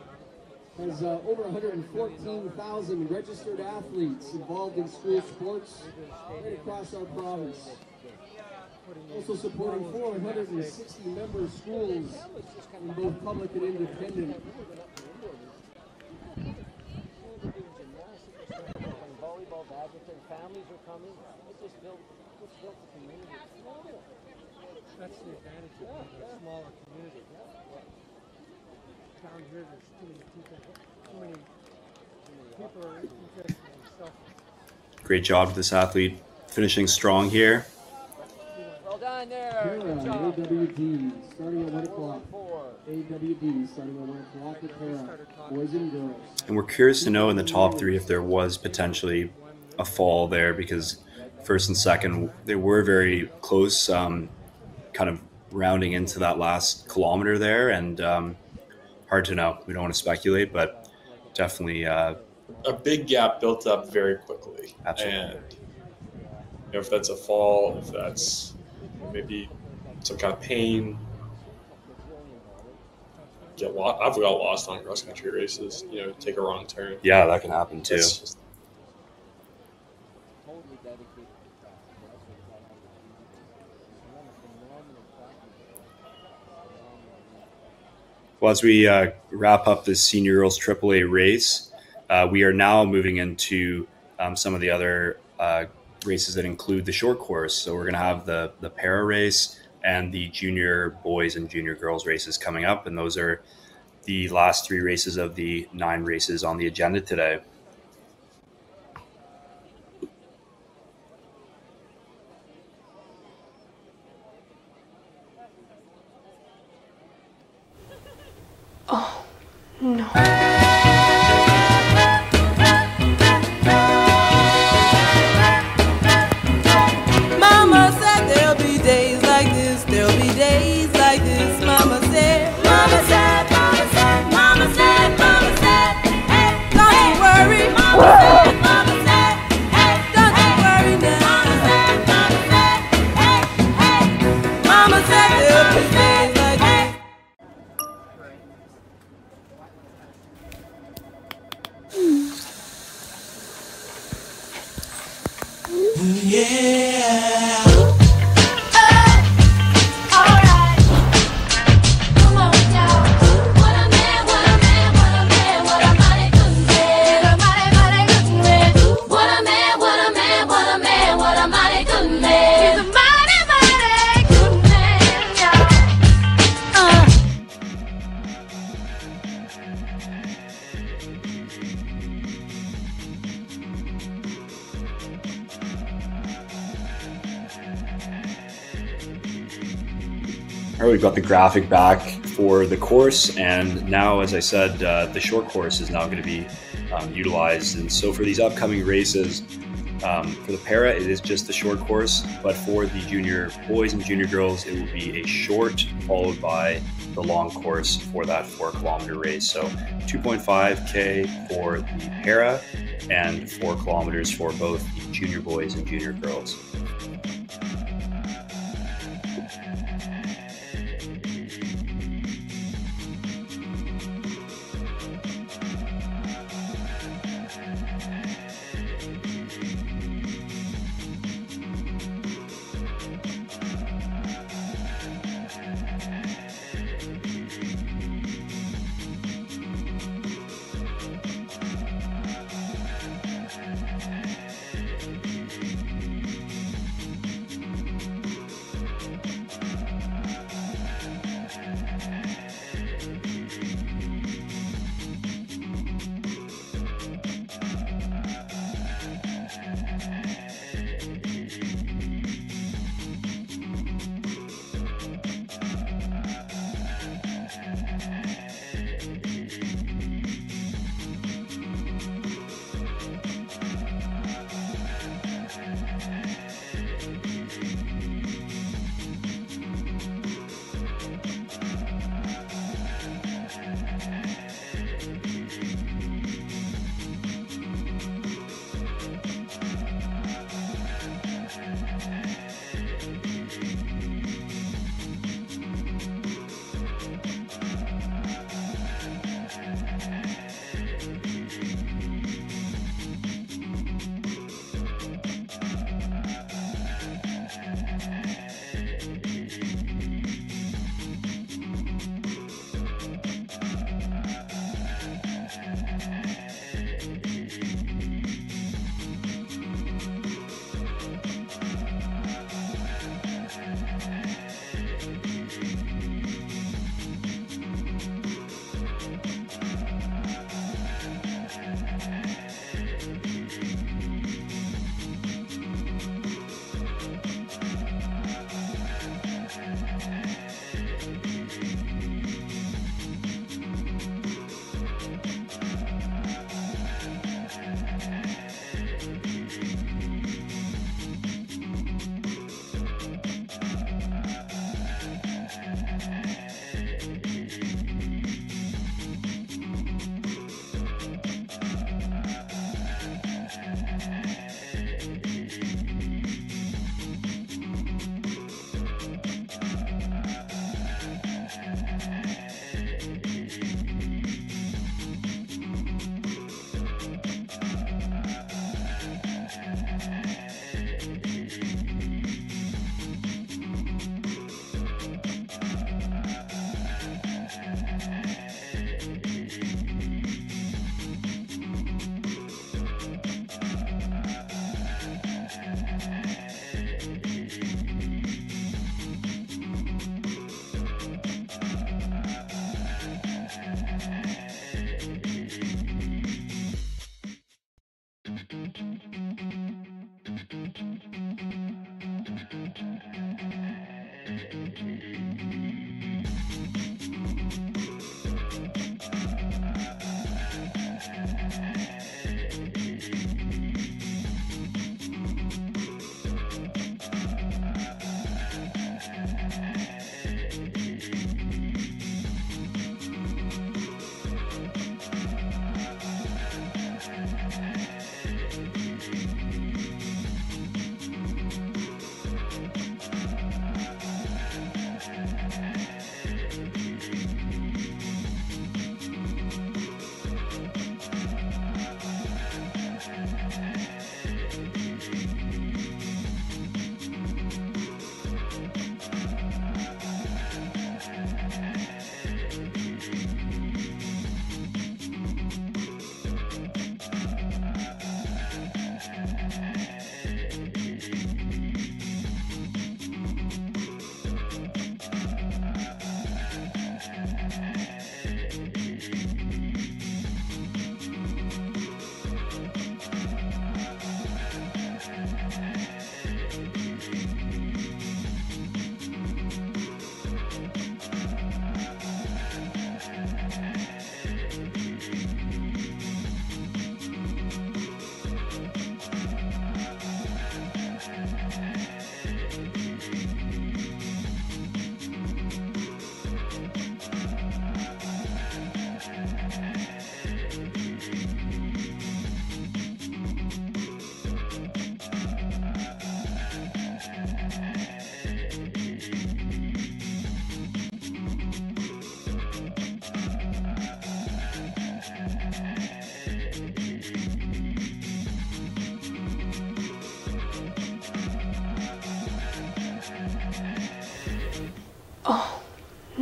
Speaker 8: has uh, over 114,000 registered athletes involved in school sports right across our province. Also supporting 460 member schools in both public and independent.
Speaker 11: volleyball, badminton, families are coming. It just built, it's built the community.
Speaker 16: that's the advantage of a smaller community. Down here, there's too many people, too many people are interested in self.
Speaker 1: Great job to this athlete, finishing strong here.
Speaker 11: Well done there. Good job.
Speaker 8: AWD, starting at 1 o'clock. AWD, starting at 1 o'clock with Para, boys and girls.
Speaker 1: And we're curious to know in the top three if there was potentially a fall there because first and second they were very close, um, kind of rounding into that last kilometer there, and um, hard to know. We don't want to speculate, but definitely uh,
Speaker 2: A big gap built up very quickly.
Speaker 1: Absolutely.
Speaker 2: And you know, if that's a fall, if that's maybe some kind of pain, get lost. I've got lost on cross country races. You know, take a wrong turn.
Speaker 1: yeah, that can happen too.
Speaker 2: Just-
Speaker 11: Totally dedicated to that. That's what that is. Run a phenomenal practice. Phenomenal.
Speaker 1: Well, as we uh, wrap up this Senior Girls AAA race, uh, we are now moving into um, some of the other uh, races that include the short course. So we're going to have the the para race and the junior boys and junior girls races coming up, and those are the last three races of the nine races on the agenda today.
Speaker 18: Oh, no. Yeah.
Speaker 1: We've got the graphic back for the course, and now, as I said, uh, the short course is now going to be um, utilized. And so, for these upcoming races, um, for the para, it is just the short course, but for the junior boys and junior girls, it will be a short followed by the long course for that four kilometer race. So, 2.5k for the para, and four kilometers for both the junior boys and junior girls.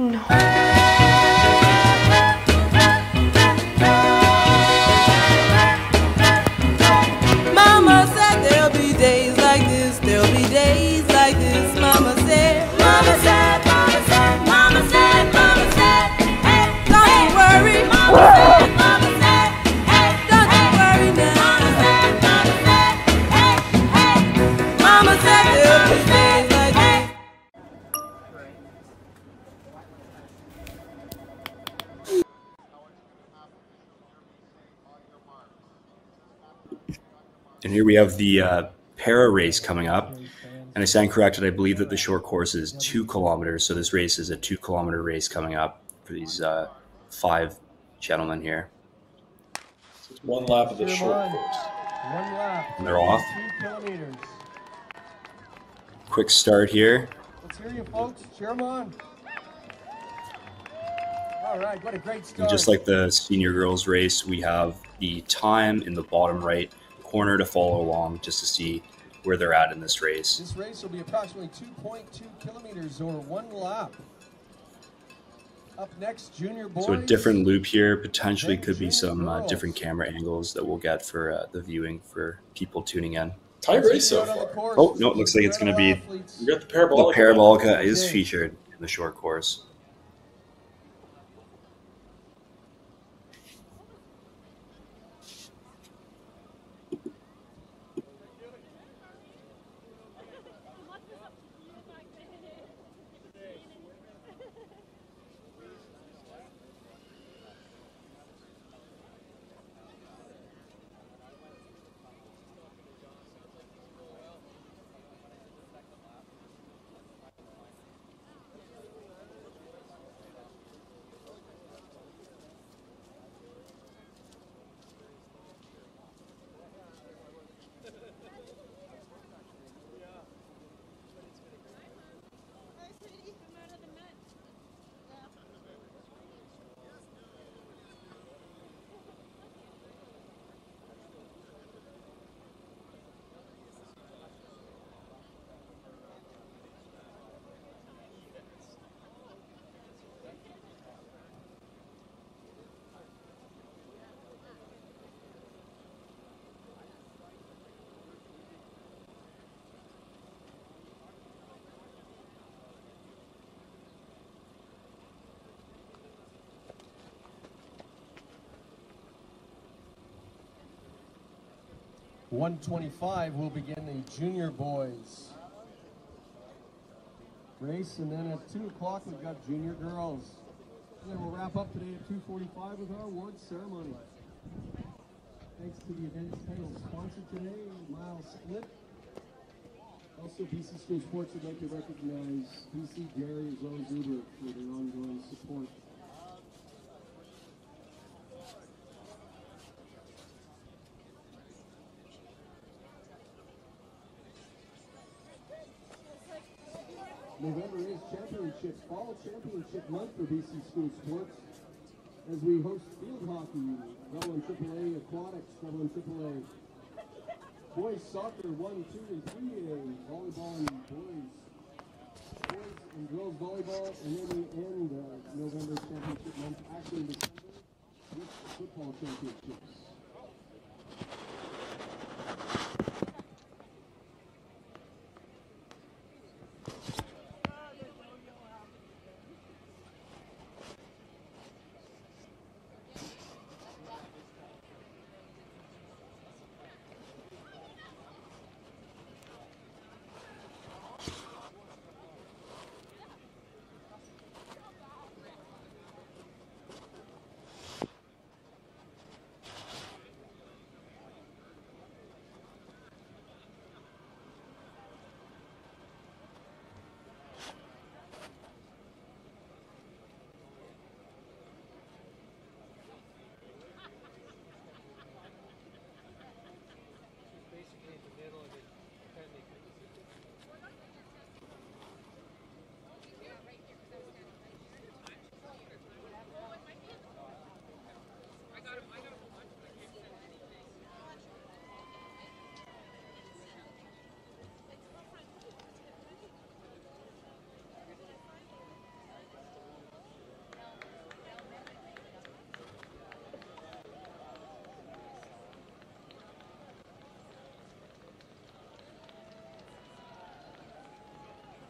Speaker 1: No. Have the uh, para race coming up. And I stand corrected. I believe that the short course is two kilometers. So this race is a two kilometer race coming up for these uh, five gentlemen here.
Speaker 4: It's one lap of the short
Speaker 8: on.
Speaker 4: course.
Speaker 8: One lap.
Speaker 1: And they're off.
Speaker 8: Kilometers.
Speaker 1: Quick start here.
Speaker 8: Let's hear you, folks. Cheer 'em on. All right, what a great
Speaker 1: And
Speaker 8: start.
Speaker 1: just like the senior girls race, we have the time in the bottom right corner to follow along just to see where they're at in this race.
Speaker 8: This race will be approximately 2.2 kilometers or one lap. Up next, junior boys.
Speaker 1: So a different loop here potentially could be some uh, different camera angles that we'll get for uh, the viewing for people tuning in.
Speaker 4: Tight race so far.
Speaker 1: Oh no, it looks like it's going to be
Speaker 4: You got the parabolic.
Speaker 1: the parabolica is featured in the short course.
Speaker 8: One twenty-five will begin the junior boys race, and then at two o'clock we've got junior girls. And then we'll wrap up today at two forty-five with our awards ceremony. Thanks to the event's title sponsor today, MileSplit. Also, BC School Sports would like to recognize BC Dairy as well as Uber for their ongoing support. Championship, fall championship month for BC School Sports as we host field hockey, level in AAA, aquatics, level in AAA. Boys soccer, one, two, and three A, volleyball and boys, boys and girls volleyball, and then we end uh, November championship month actually December with football championships.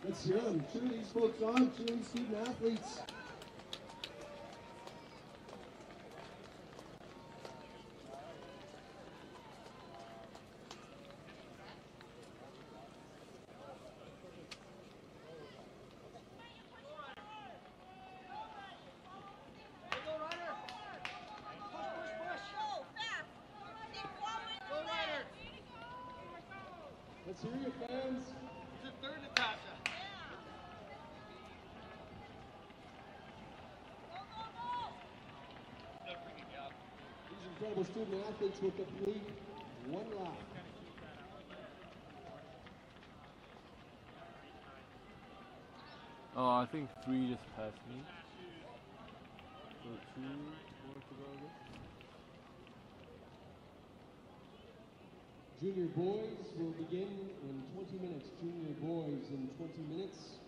Speaker 8: Let's hear them. Cheer these folks on, cheer these student athletes.
Speaker 6: Go, fast. Keep going. Go right.
Speaker 8: Let's hear you, fans.
Speaker 6: It's a third Natasha.
Speaker 8: These student athletes will complete one lap.
Speaker 5: Oh, I think three just passed me. So two more to go.
Speaker 8: Junior boys will begin in 20 minutes. Junior boys in 20 minutes.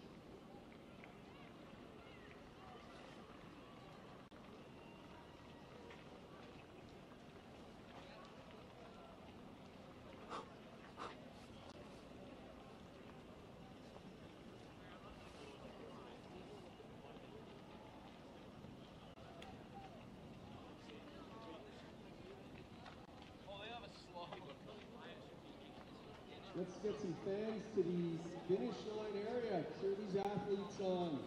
Speaker 8: Let's get some fans to the finish line area. Cheer these athletes on.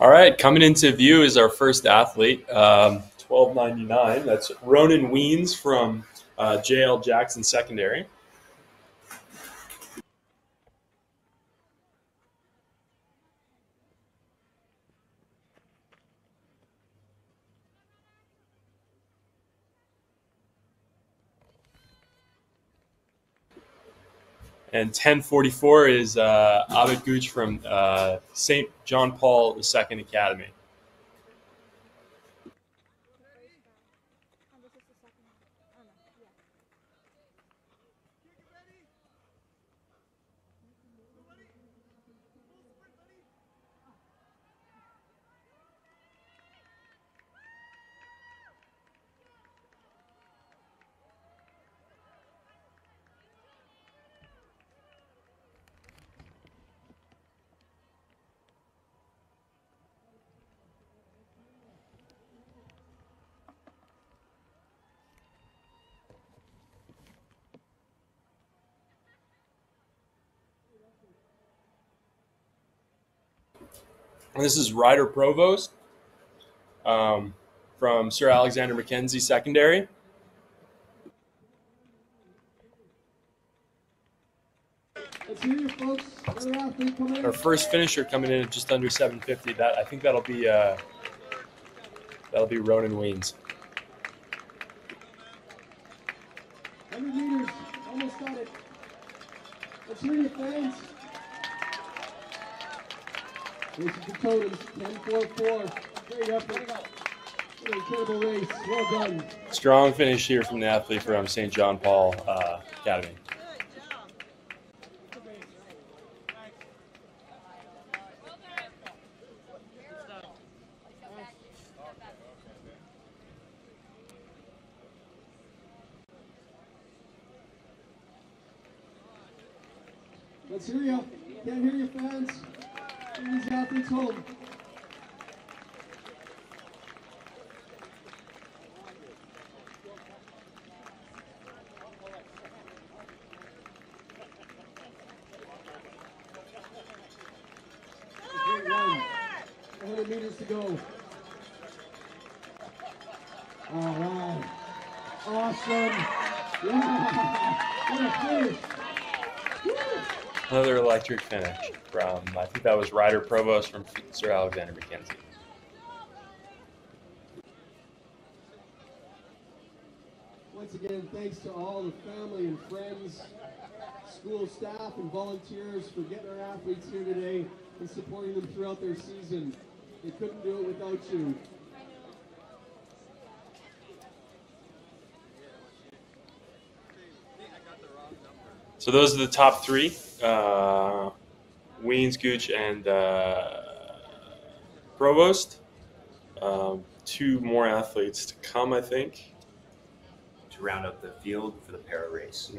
Speaker 4: All right, coming into view is our first athlete, um, twelve ninety nine. That's Ronan Weens from uh, JL Jackson Secondary. And 1044 is uh, Abid Gooch from uh, St. John Paul II Academy. This is Ryder Provost um, from Sir Alexander Mackenzie Secondary. Our first finisher coming in at just under 750. That I think that'll be uh, that'll be Ronan Weens.
Speaker 8: 100 meters. Almost got it. Let's fans. The totems. 10-4-4. Great effort. Incredible race. Well done.
Speaker 4: Strong finish here from the athlete from St. John Paul uh, Academy.
Speaker 8: Let's hear you. Can't hear you, fans. Bring these athletes home. Great run. 100 meters to go. All right. Awesome. Yeah. What a finish.
Speaker 4: Another electric finish from I think that was Ryder Provost from Sir Alexander Mackenzie.
Speaker 8: Once again, thanks to all the family and friends, school staff and volunteers for getting our athletes here today and supporting them throughout their season. They couldn't do it without you.
Speaker 4: So those are the top three: uh, Weens, Gooch, and uh, Provost. Um, two more athletes to come, I think.
Speaker 1: to round up the field for the para race.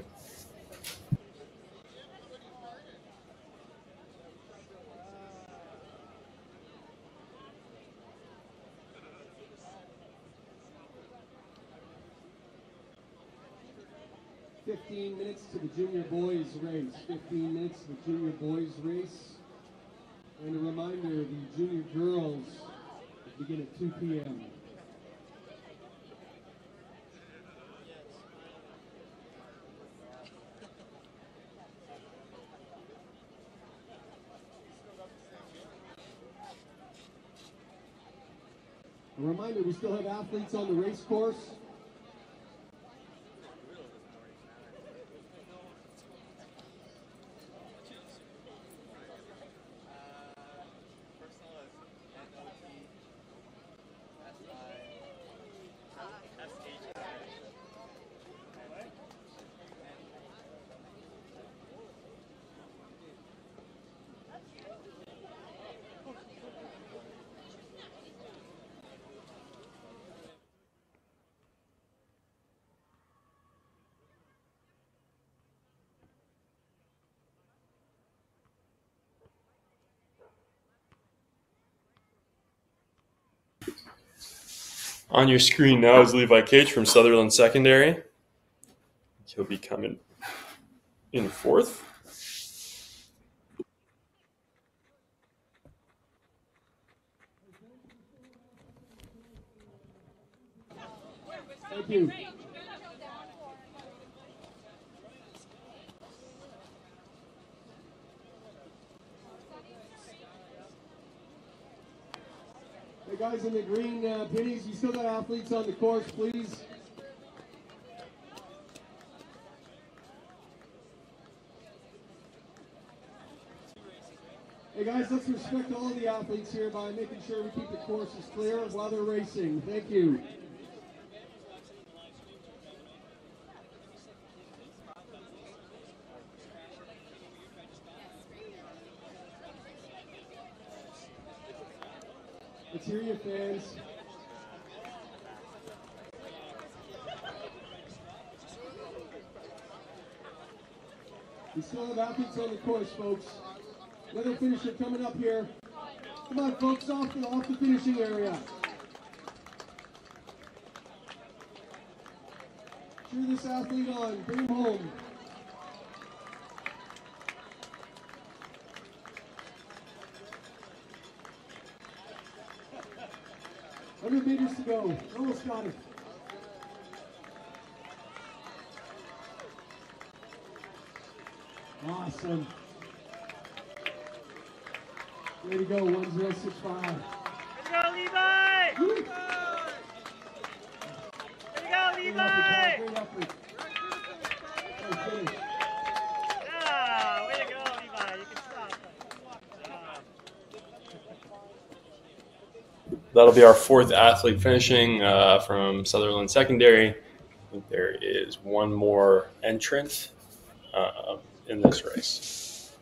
Speaker 8: 15 minutes to the junior boys race. 15 minutes to the junior boys race. And a reminder, the junior girls begin at 2 p.m. A reminder, we still have athletes on the race course.
Speaker 4: On your screen now is Levi Cage from Sutherland Secondary. He'll be coming in fourth.
Speaker 8: Thank you. Hey guys in the green uh, pennies, you still got athletes on the course, please. Hey guys, let's respect all the athletes here by making sure we keep the courses clear while they're racing. Thank you. You, fans. We still have athletes on the course, folks. Another finisher coming up here. Come on, folks, off the, off the finishing area. Cheer this athlete on. Bring him home. Hundred meters to go. It. Awesome. Way to go, 1065.
Speaker 12: Way to go, Levi!
Speaker 8: Woo.
Speaker 12: To go, Levi!
Speaker 8: Great effort. Nice finish.
Speaker 12: Yeah, way to go, Levi. You can stop. Ah.
Speaker 4: That'll be our fourth athlete finishing uh, from Sutherland Secondary. I think there is one more entrant uh, in this race.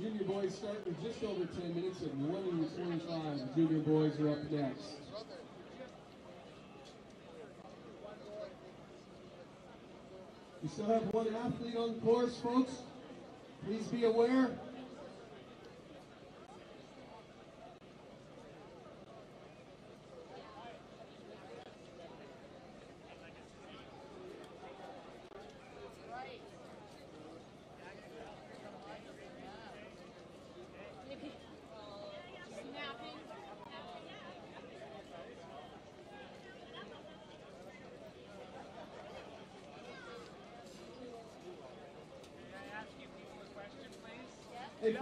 Speaker 8: Junior boys start in just over 10 minutes at 1 and 25. Junior boys are up next. We still have one athlete on the course, folks. Please be aware.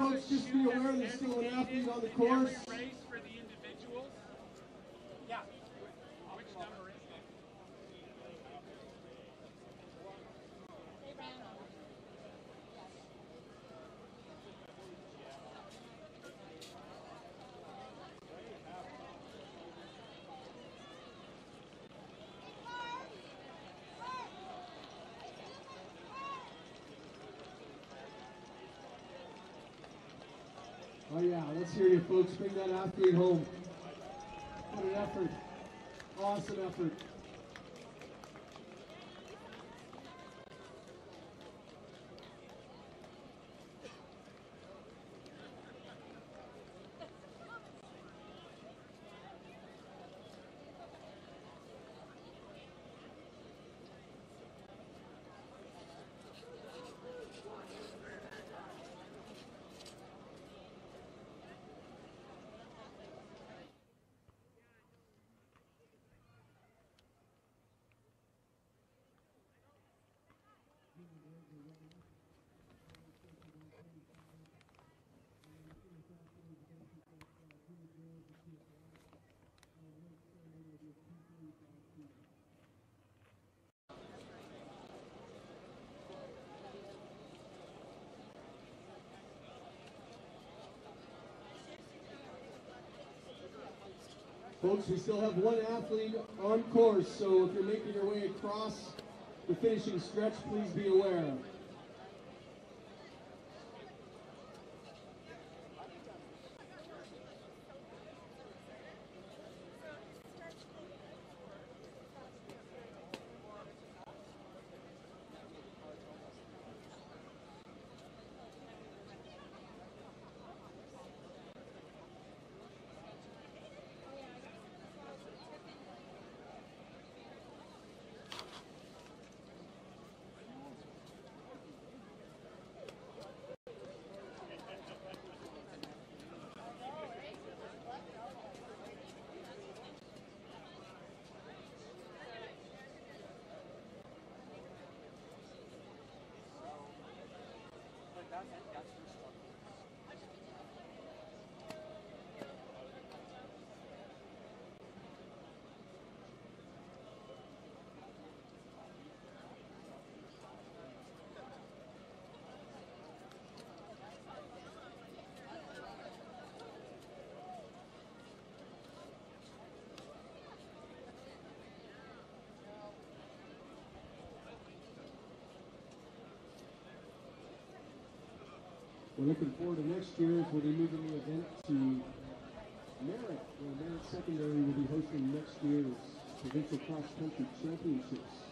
Speaker 8: Folks, just be aware there's still an athlete on the course.
Speaker 12: Race for the individuals. Yeah. Which number is it?
Speaker 8: Oh yeah, let's hear you folks. Bring that athlete home. What an effort. Awesome effort. Folks, we still have one athlete on course, so if you're making your way across the finishing stretch, please be aware. Gracias. We're looking forward to next year we'll be moving the event to Merritt, where Merritt Secondary will be hosting next year's provincial cross country championships.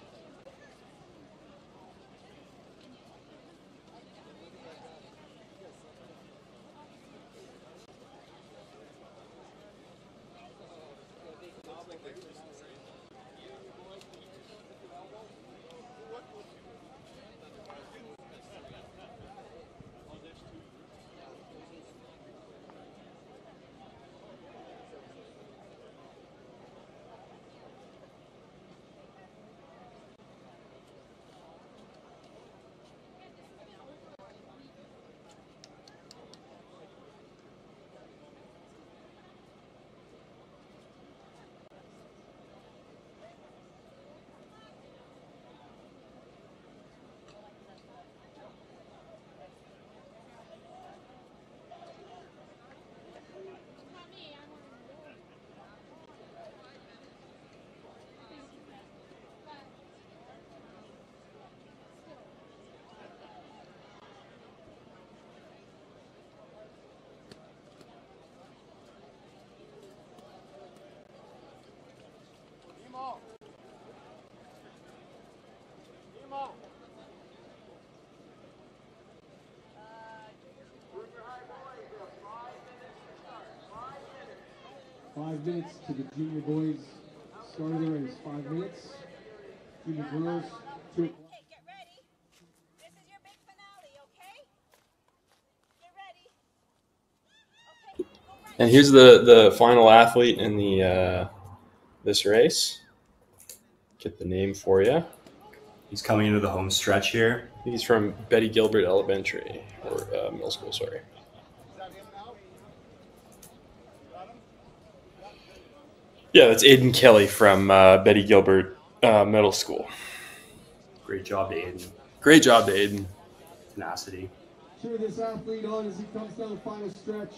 Speaker 8: Five minutes to the junior boys start of the race. Five minutes. Junior girls, two o'clock.
Speaker 4: And here's the the final athlete in the uh, this race. Get the name for you.
Speaker 1: He's coming into the home stretch here.
Speaker 4: He's from Betty Gilbert Elementary or uh, middle school. Sorry. Yeah, that's Aiden Kelly from uh, Betty Gilbert uh, Middle School.
Speaker 1: Great job Aiden.
Speaker 4: Great job Aiden.
Speaker 1: Tenacity.
Speaker 8: Cheer this athlete on as he comes down the final stretch.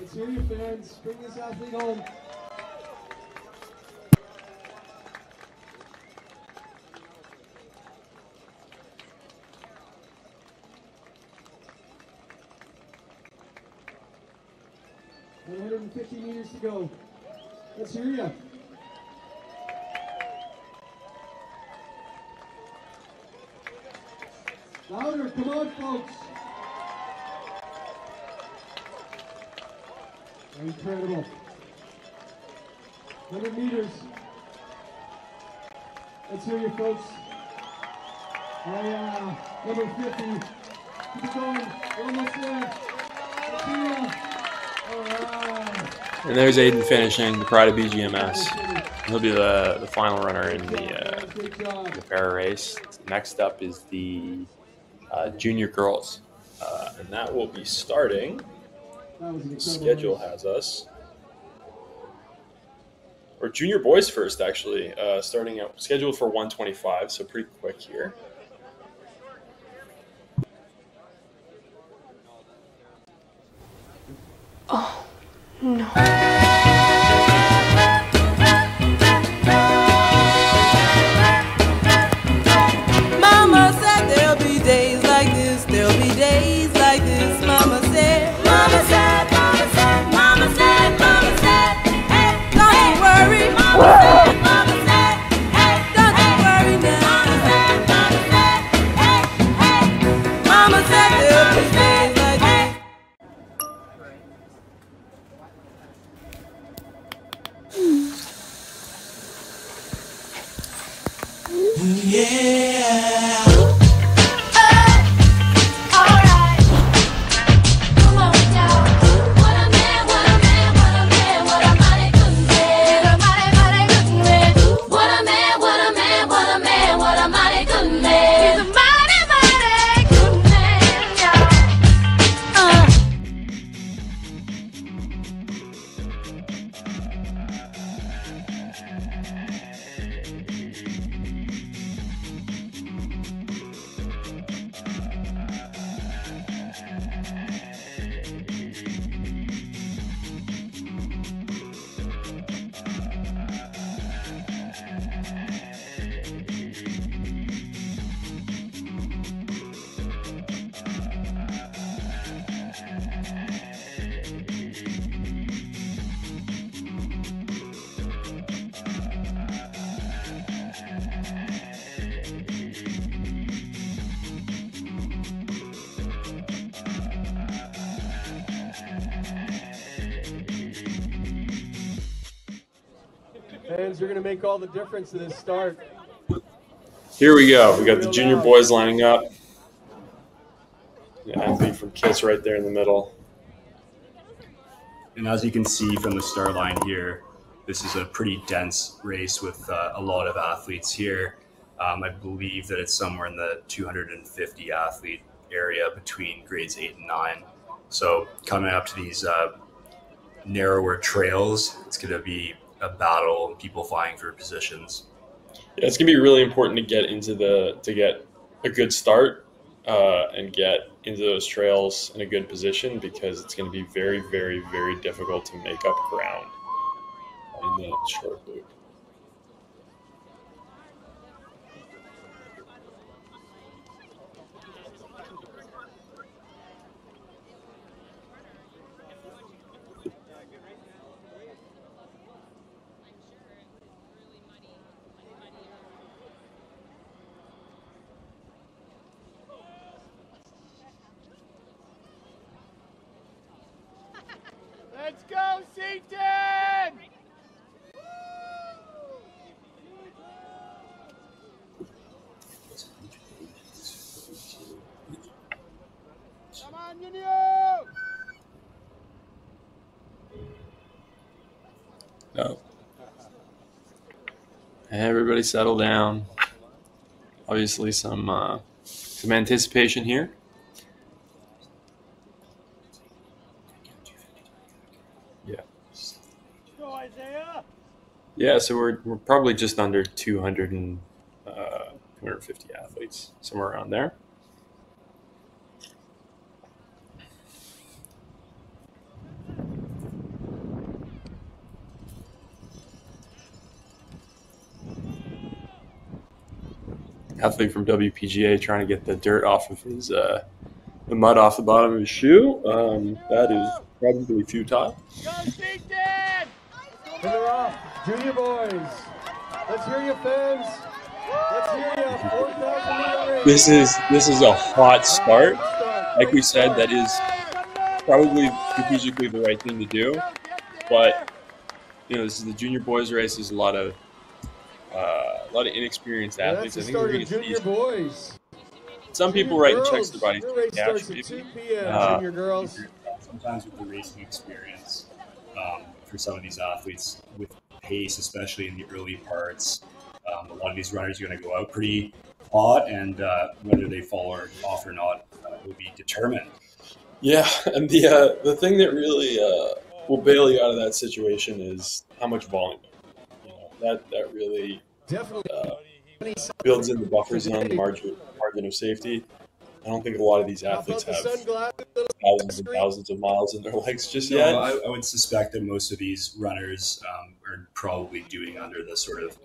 Speaker 8: Let's hear you, fans. Bring this athlete on. 150 meters to go. Let's hear you. Louder, come on, folks. Incredible. 100 meters. Let's hear you, folks. Oh, By number 50. Keep it going. Almost there. Let's hear you.
Speaker 4: And there's Aiden finishing the Pride of BGMS. He'll be the, the final runner in the, uh, the para race. Next up is the uh, junior girls, uh, and that will be starting.
Speaker 8: Incredible
Speaker 4: Schedule has us. Or junior boys first, actually, uh, starting out scheduled for 125, so pretty quick here.
Speaker 8: No. Difference in this start.
Speaker 4: Here we go. We got the junior boys lining up. The athlete from Kiss right there in the middle.
Speaker 1: And as you can see from the star line here, this is a pretty dense race with uh, a lot of athletes here. Um, I believe that it's somewhere in the 250 athlete area between grades eight and nine. So coming up to these uh, narrower trails, it's going to be a battle, people vying for positions.
Speaker 4: Yeah, it's gonna be really important to get into the to get a good start uh, and get into those trails in a good position because it's going to be very, very, very difficult to make up ground in that short loop.
Speaker 12: Let's Come on!
Speaker 25: No. Everybody settle down. Obviously, some uh, some anticipation here. Yeah.
Speaker 12: Go, Isaiah!
Speaker 25: Yeah, so we're, we're probably just under 200 and uh, 250 athletes, somewhere around there. Athlete from WPGA trying to get the dirt off of his, uh, the mud off the bottom of his shoe. Um, that is probably futile.
Speaker 8: They're off. Junior boys. Let's hear you, fans. Let's hear you. 4,000
Speaker 25: This is this is a hot start. Like we said, that is probably strategically the right thing to do. But you know, this is the junior boys race. There's a lot of uh, a lot of inexperienced
Speaker 8: Yeah,
Speaker 25: athletes. I think we're going to
Speaker 8: junior boys.
Speaker 25: some people
Speaker 8: write
Speaker 25: writing checks to
Speaker 8: girls.
Speaker 25: bodies.
Speaker 8: Your race starts at 2 p.m.
Speaker 25: Uh,
Speaker 8: junior girls.
Speaker 1: Sometimes with the racing experience, um, for some of these athletes, with pace, especially in the early parts, um, a lot of these runners are going to go out pretty hot, and uh, whether they fall or off or not uh, will be determined.
Speaker 4: Yeah, and the uh, the thing that really uh, will bail you out of that situation is how much volume. You know, that that really
Speaker 8: Definitely
Speaker 4: uh, builds in the buffer zone, the margin margin of safety. I don't think a lot of these athletes have thousands and thousands of miles in their legs just
Speaker 1: No,
Speaker 4: yet.
Speaker 1: I, I would suspect that most of these runners um, are probably doing under the sort of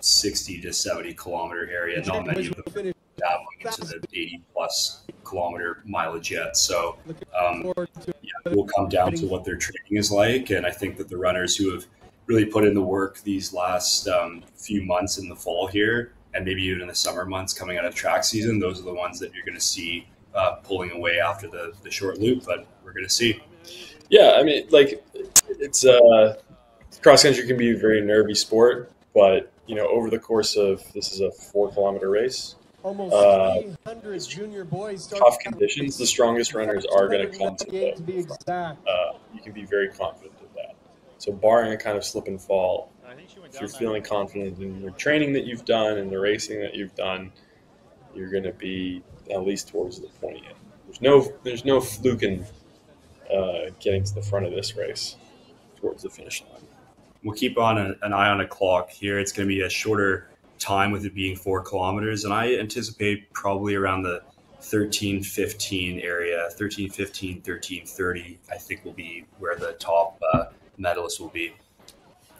Speaker 1: 60 to 70 kilometer area. Not many of them are dabbling into the 80 plus kilometer mileage yet. So um, yeah, it will come down to what their training is like. And I think that the runners who have really put in the work these last um, few months in the fall here, and maybe even in the summer months coming out of track season, those are the ones that you're going to see uh, pulling away after the, the short loop. But we're going to see.
Speaker 4: Yeah, I mean, like it's uh, cross country can be a very nervy sport, but you know, over the course of this is a four kilometer race.
Speaker 24: Almost
Speaker 4: Uh,
Speaker 24: junior boys
Speaker 4: tough conditions, the strongest runners are going to come to
Speaker 24: game to
Speaker 4: the
Speaker 24: be exact.
Speaker 4: uh, you can be very confident of that. So, barring a kind of slip and fall, if you're feeling confident in your training that you've done and the racing that you've done, you're going to be at least towards the pointy end. There's no, there's no fluking uh, getting to the front of this race towards the finish line.
Speaker 1: We'll keep on a, an eye on a clock here. It's going to be a shorter time with it being four kilometers, and I anticipate probably around the 13 15 area 13 15 13 30 i think will be where the top uh, medalists will be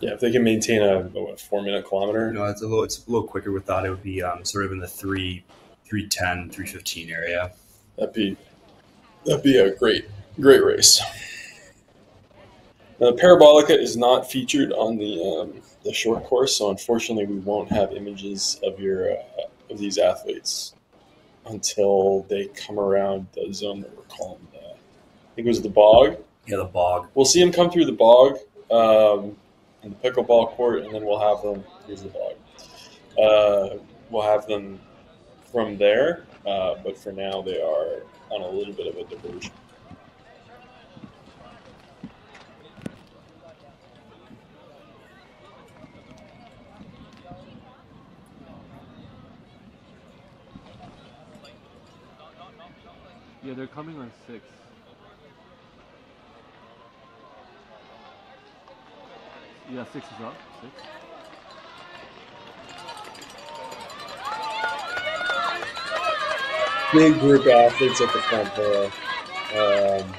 Speaker 4: Yeah, if they can maintain a, what, four minute kilometer.
Speaker 1: no it's a little it's a little quicker with that it would be um, sort of in the 3 310 315 area
Speaker 4: That'd be that'd be a great great race. Now, Parabolica is not featured on the um, the short course, so unfortunately, we won't have images of your uh, of these athletes until they come around the zone that we're calling the. I think it was the bog.
Speaker 1: Yeah, the bog.
Speaker 4: We'll see them come through the bog um, the pickleball court, and then we'll have them. Here's the bog. Uh, we'll have them from there, uh, but for now, they are on a little bit of a diversion.
Speaker 5: Yeah, they're coming on six. Yeah, six is up. Six.
Speaker 4: Big group of athletes at the front there. Um,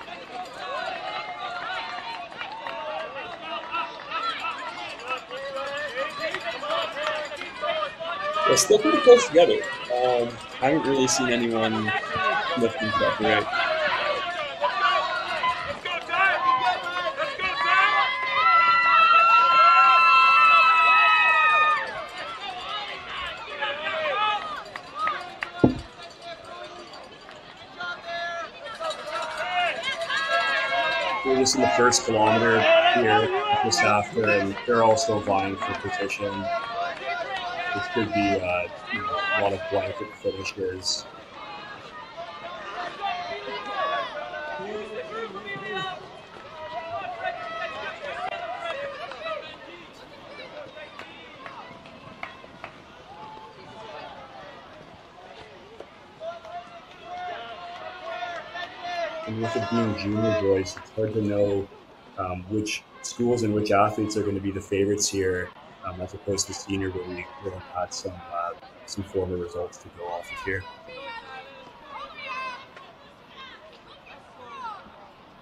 Speaker 4: they're still pretty close together. Um, I haven't really seen anyone lifting separate.
Speaker 1: we're just in the first kilometer here just after and they're all still vying for position. This could be uh, you know, a lot of blanket finishes with it being junior boys, it's hard to know um, which schools and which athletes are going to be the favorites here, um, as opposed to senior, where we will have had some uh, some former results to go off of here.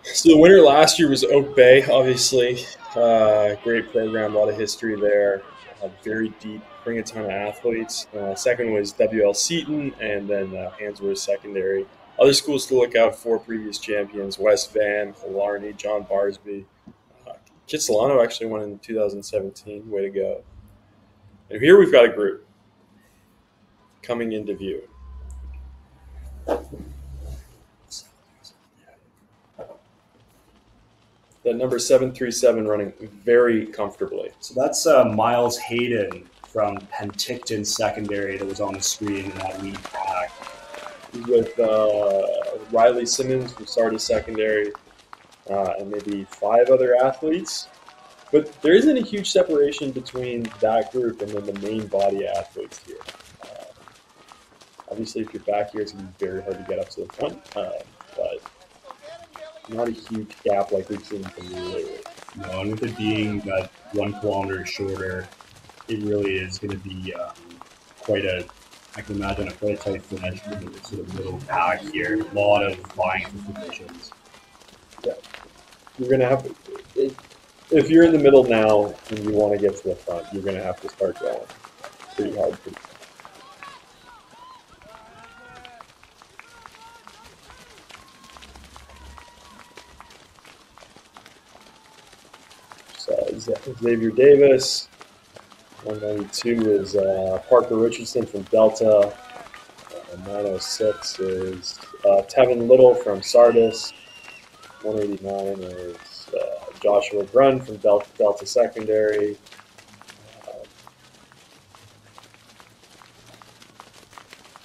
Speaker 4: So the winner last year was Oak Bay, obviously. Uh, great program, a lot of history there. Uh, very deep, bring a ton of athletes. Uh, second was WL Seaton, and then uh, Handsworth Secondary. Other schools to look out for: previous champions West Van, Killarney, John Barsby. Uh, Kitsilano actually won in 2017. Way to go! And here we've got a group coming into view. That number 737 running very comfortably.
Speaker 1: So that's uh, Miles Hayden from Penticton Secondary that was on the screen in that lead pack.
Speaker 4: With uh, Riley Simmons from Sardis Secondary uh, and maybe five other athletes. But there isn't a huge separation between that group and then the main body of athletes here. Uh, obviously, if you're back here, it's going to be very hard to get up to the front, uh, but not a huge gap like we've seen from relay race.
Speaker 1: No, and with it being that one kilometer shorter, it really is going to be um, quite a. I can imagine a finish with the sort of middle pack here. A lot of for positions.
Speaker 4: Yeah. You're going to have to, if you're in the middle now and you want to get to the front, you're going to have to start going pretty hard. So Xavier Davis. 192 is uh, Parker Richardson from Delta. Uh, 906 is uh, Tevin Little from Sardis. 189 is uh, Joshua Brun from Delta, Delta Secondary. Uh,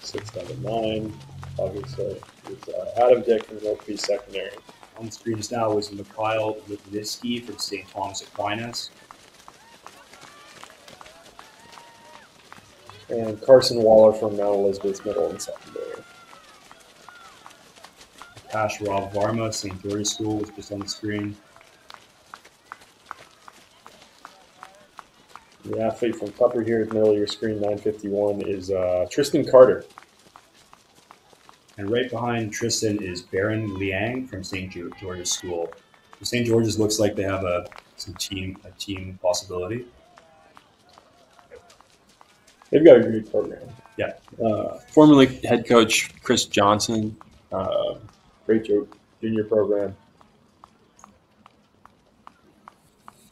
Speaker 4: six seven nine, obviously, is uh, Adam Dick from LP Secondary.
Speaker 1: On the screens now is Mikhail Lipinski from St. Thomas Aquinas.
Speaker 4: And Carson Waller from Mount Elizabeth Middle and Secondary.
Speaker 1: Pash Rob Varma, St. George's School was just on the screen.
Speaker 4: The athlete from Tupper here at the middle of your screen, 951, is uh, Tristan Carter.
Speaker 1: And right behind Tristan is Baron Liang from St. George's School. So St. George's looks like they have a some team a team possibility.
Speaker 4: They've got a great program.
Speaker 1: Yeah.
Speaker 4: Uh,
Speaker 25: Formerly head coach Chris Johnson.
Speaker 4: uh, great junior program.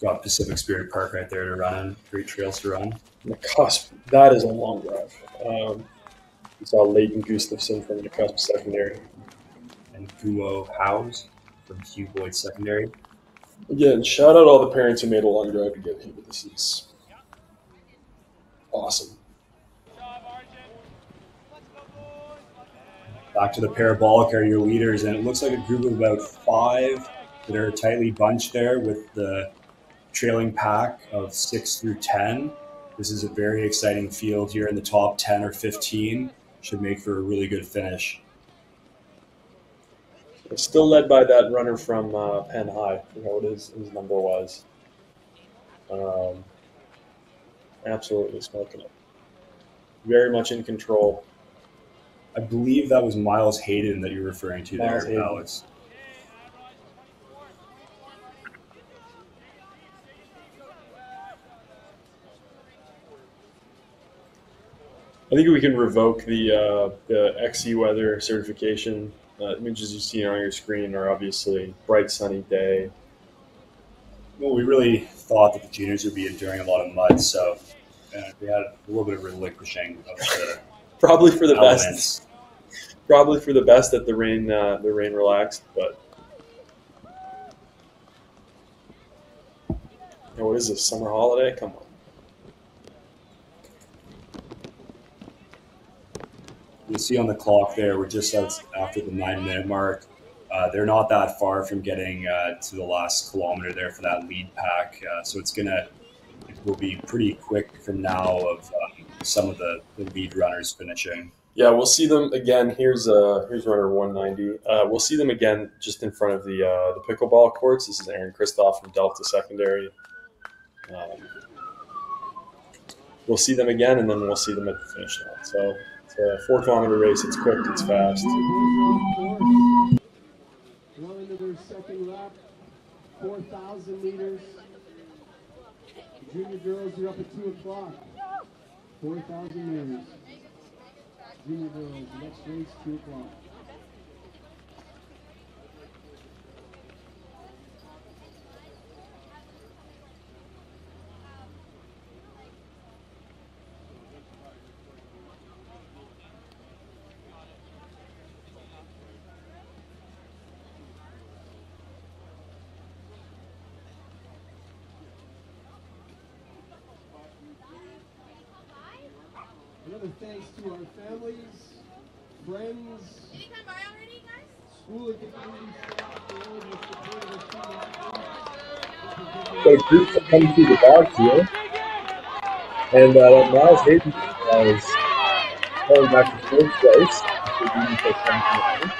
Speaker 1: Got Pacific Spirit Park right there to run. Great trails to run.
Speaker 4: The cusp, that is a long drive. Um, we saw Leighton Gustafson from the cusp secondary.
Speaker 1: And Guo House from Hugh Boyd Secondary.
Speaker 4: Again, shout out all the parents who made a long drive to get here. This is awesome.
Speaker 1: Back to the Parabolica are your leaders, and it looks like a group of about five that are tightly bunched there with the trailing pack of six through ten. This is a very exciting field here in the top ten or fifteen. Should make for a really good finish.
Speaker 4: It's still led by that runner from uh, Pen High. I forgot what his, his number was. Um, absolutely smoking it. Very much in control.
Speaker 1: I believe that was Miles Hayden that you're referring to
Speaker 4: Miles
Speaker 1: there,
Speaker 4: Hayden.
Speaker 1: Alex.
Speaker 4: I think we can revoke the uh, the XE weather certification. Uh, images you see on your screen are obviously bright sunny day.
Speaker 1: Well, we really thought that the juniors would be enduring a lot of mud, so uh, we had a little bit of relinquishing of the
Speaker 4: Probably for the
Speaker 1: elements.
Speaker 4: best. Probably for the best that the rain uh, the rain relaxed, but Oh, what is this summer holiday? Come on.
Speaker 1: You'll see on the clock there, we're just after the nine minute mark. Uh, they're not that far from getting uh, to the last kilometer there for that lead pack. Uh, so it's gonna, it will be pretty quick from now of um, some of the, the lead runners finishing.
Speaker 4: Yeah, we'll see them again. Here's uh here's runner 190. Uh, we'll see them again just in front of the uh, the pickleball courts. This is Aaron Kristoff from Delta Secondary. Um, we'll see them again, and then we'll see them at the finish line. So it's a four kilometer race. It's quick. It's fast.
Speaker 8: Well into their second lap, 4,000 meters. Junior girls you're up at 2 o'clock. 4,000 meters. Girls, next race, 2 o'clock. Thanks to our families, friends, school and community staff for all of your support of our student athletes.
Speaker 4: Got a group coming through the box here, and uh, Miles Hayden is going back to third place. after being so confident.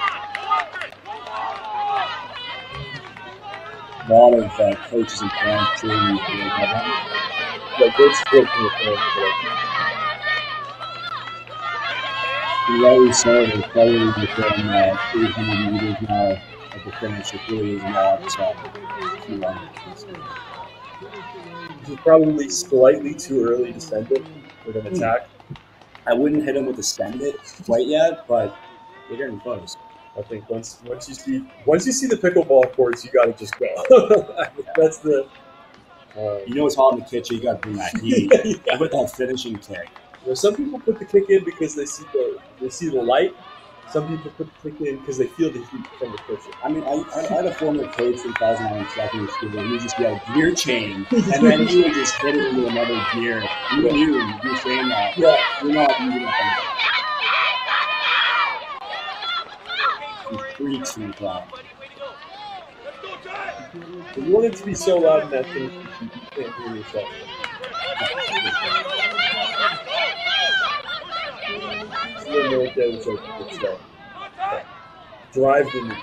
Speaker 1: A lot of uh, coaches and parents cheering for the government.
Speaker 4: Yeah, great support from the fans today.
Speaker 1: We always say we're probably within uh, 800 meters now of the finish. It really is not uh, too long.
Speaker 4: This is probably slightly too early to send it with an attack.
Speaker 1: I wouldn't hit him with a send it quite yet, but we're getting close.
Speaker 4: I think once once you see once you see the pickleball courts, you got to just go. That's the. Uh,
Speaker 1: You know it's hot in the kitchen. You got to bring that heat.
Speaker 4: Yeah.
Speaker 1: With that finishing kick.
Speaker 4: you know, some people put the kick in because they see the they see the light. Some people put the in because they feel the heat from the cushion.
Speaker 1: I mean, I, I, had a former coach in Thousand Island Slacking School, and he just yelled gear chain, and then he would just hit it into another gear. You knew you were saying that.
Speaker 4: Yeah.
Speaker 1: You're not moving up on the freaks in the crowd.
Speaker 4: You want it to be so loud in that thing you can't hear yourself. It's a little more it's. Drive the knees.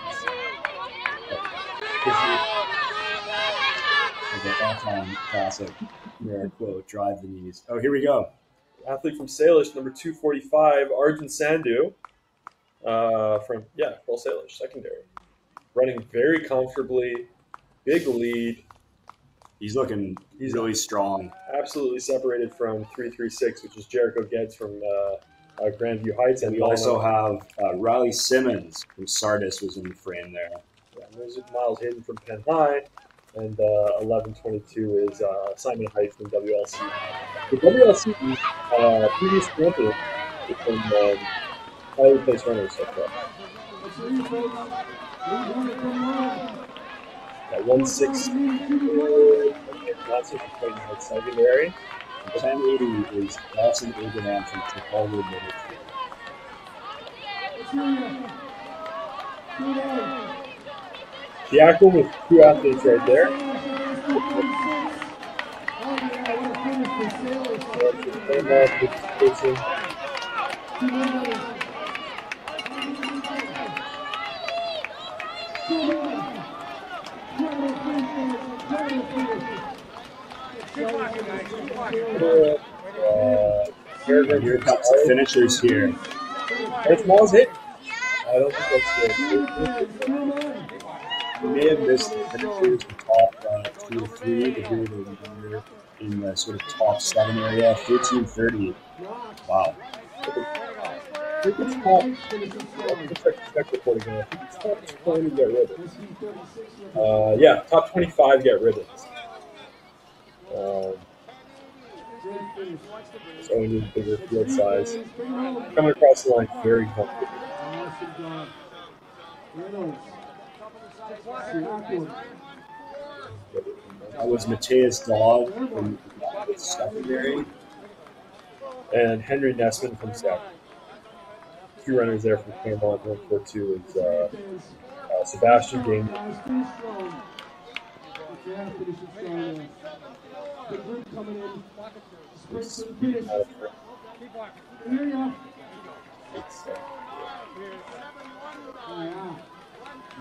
Speaker 1: Okay, all-time classic Mirror quote, drive the knees. Oh, here we go.
Speaker 4: Athlete from Salish, number 245, Arjun Sandhu. Uh, from, yeah, Paul Salish, secondary. Running very comfortably, big lead.
Speaker 1: He's looking
Speaker 4: He's
Speaker 1: really strong.
Speaker 4: absolutely separated from 336, which is Jericho Getz from uh, uh, Grandview Heights.
Speaker 1: And we also have uh, Riley Simmons from Sardis was in the frame there.
Speaker 4: Yeah, there's Miles Hayden from Pen High, and uh, 1122 is uh, Simon Height from WLC. The WLC uh, previous champion is from um, highly placed runners so far. Got one six. That's it, from Clayton secondary.
Speaker 1: 1080 is Dawson Abraham from School.
Speaker 4: The Aqua with two athletes right there. And, uh, it's- it's, uh,
Speaker 1: Uh, here, here comes the finishers here.
Speaker 4: That's Miles hit. I don't think that's good.
Speaker 1: We may have missed the finishers, the top uh, two or three, but here they were in the sort of top seven area. 1330. Wow.
Speaker 4: I think it's top. Let's check, check the report. I think it's top 20 get ribbons. Uh, yeah, top 25 get ribbons. Um, so we need a bigger field size. Coming across the line very comfortably.
Speaker 1: That was Mateus Dodd from secondary.
Speaker 4: And Henry Nessman from Sec. Two runners there from Claremont. 142 is uh, uh, Sebastian Dane. It's, uh,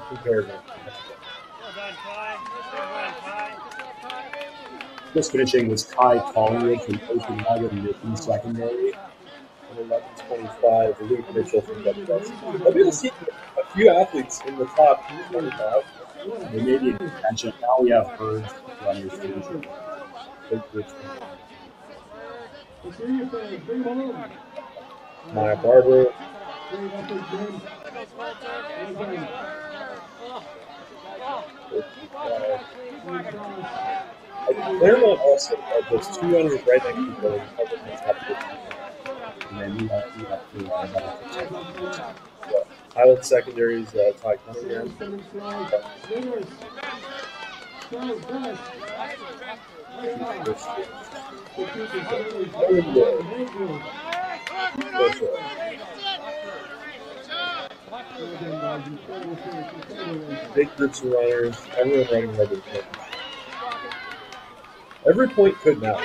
Speaker 4: compared to-
Speaker 1: Just finishing was Kai Collingwood from Open Nugget in secondary.
Speaker 4: and 1125, Luke Mitchell from WLC. WLC, a few athletes in the top 25.
Speaker 1: They may be in contention. Now we have Birds runners finishing.
Speaker 4: Maya Barber, uh, Claremont also had those two runners right next to each other. covered in the top 15.
Speaker 1: And then we have, have uh,
Speaker 4: uh, Ty Cunningham. Big groups of runners, everyone running rubber. Every point could matter.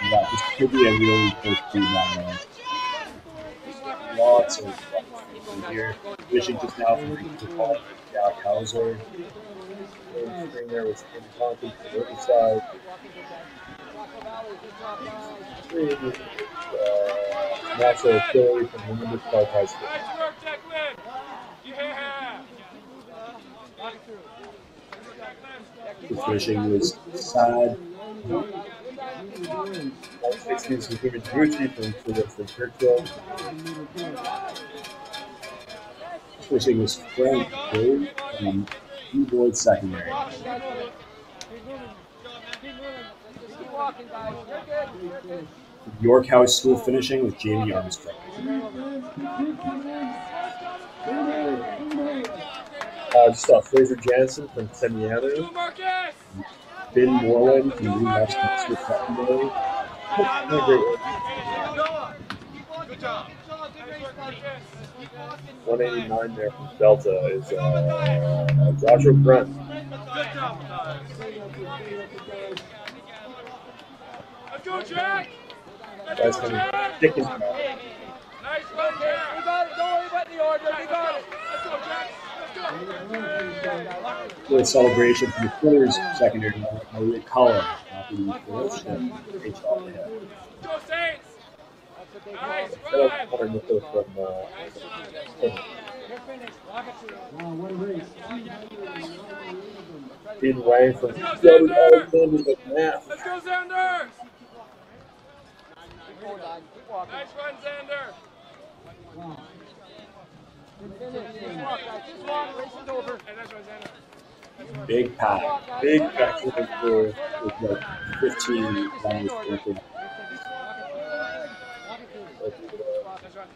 Speaker 1: This could be a really close to that. Lots of here. Fishing just now from Rico Paul, Hauser.
Speaker 4: Spring there was Tim Conklin from Riverside. Uh, Maxwell Philly from Clark High School.
Speaker 1: The fishing was sad.
Speaker 4: 160 is Hukumi Taguchi from from Churchill.
Speaker 1: Fishing was Frank from E Boyd Secondary. York House School finishing with Jamie Armstrong.
Speaker 4: Uh, just saw Fraser Jansen from Semiahmoo.
Speaker 1: Ben Moreland from New Westminster Secondary.
Speaker 4: What a great work.
Speaker 12: Good job.
Speaker 4: One eighty nine there from Delta is uh, Joshua Brent.
Speaker 12: Good go, Jack. Let's
Speaker 4: Guys
Speaker 12: go,
Speaker 4: coming
Speaker 12: Jack. Nice run, Jack.
Speaker 11: We got it. Don't worry about the order. We got it.
Speaker 12: Let's go, Jack.
Speaker 1: Good celebration from the Quitters secondary, Maria Cullen. Happy first and great job there.
Speaker 4: Connor Nichols from uh.
Speaker 12: Let's go, Xander. Nice run, Xander.
Speaker 1: Big pack.
Speaker 4: Big
Speaker 1: like 15 runners finishing.
Speaker 12: Nice run.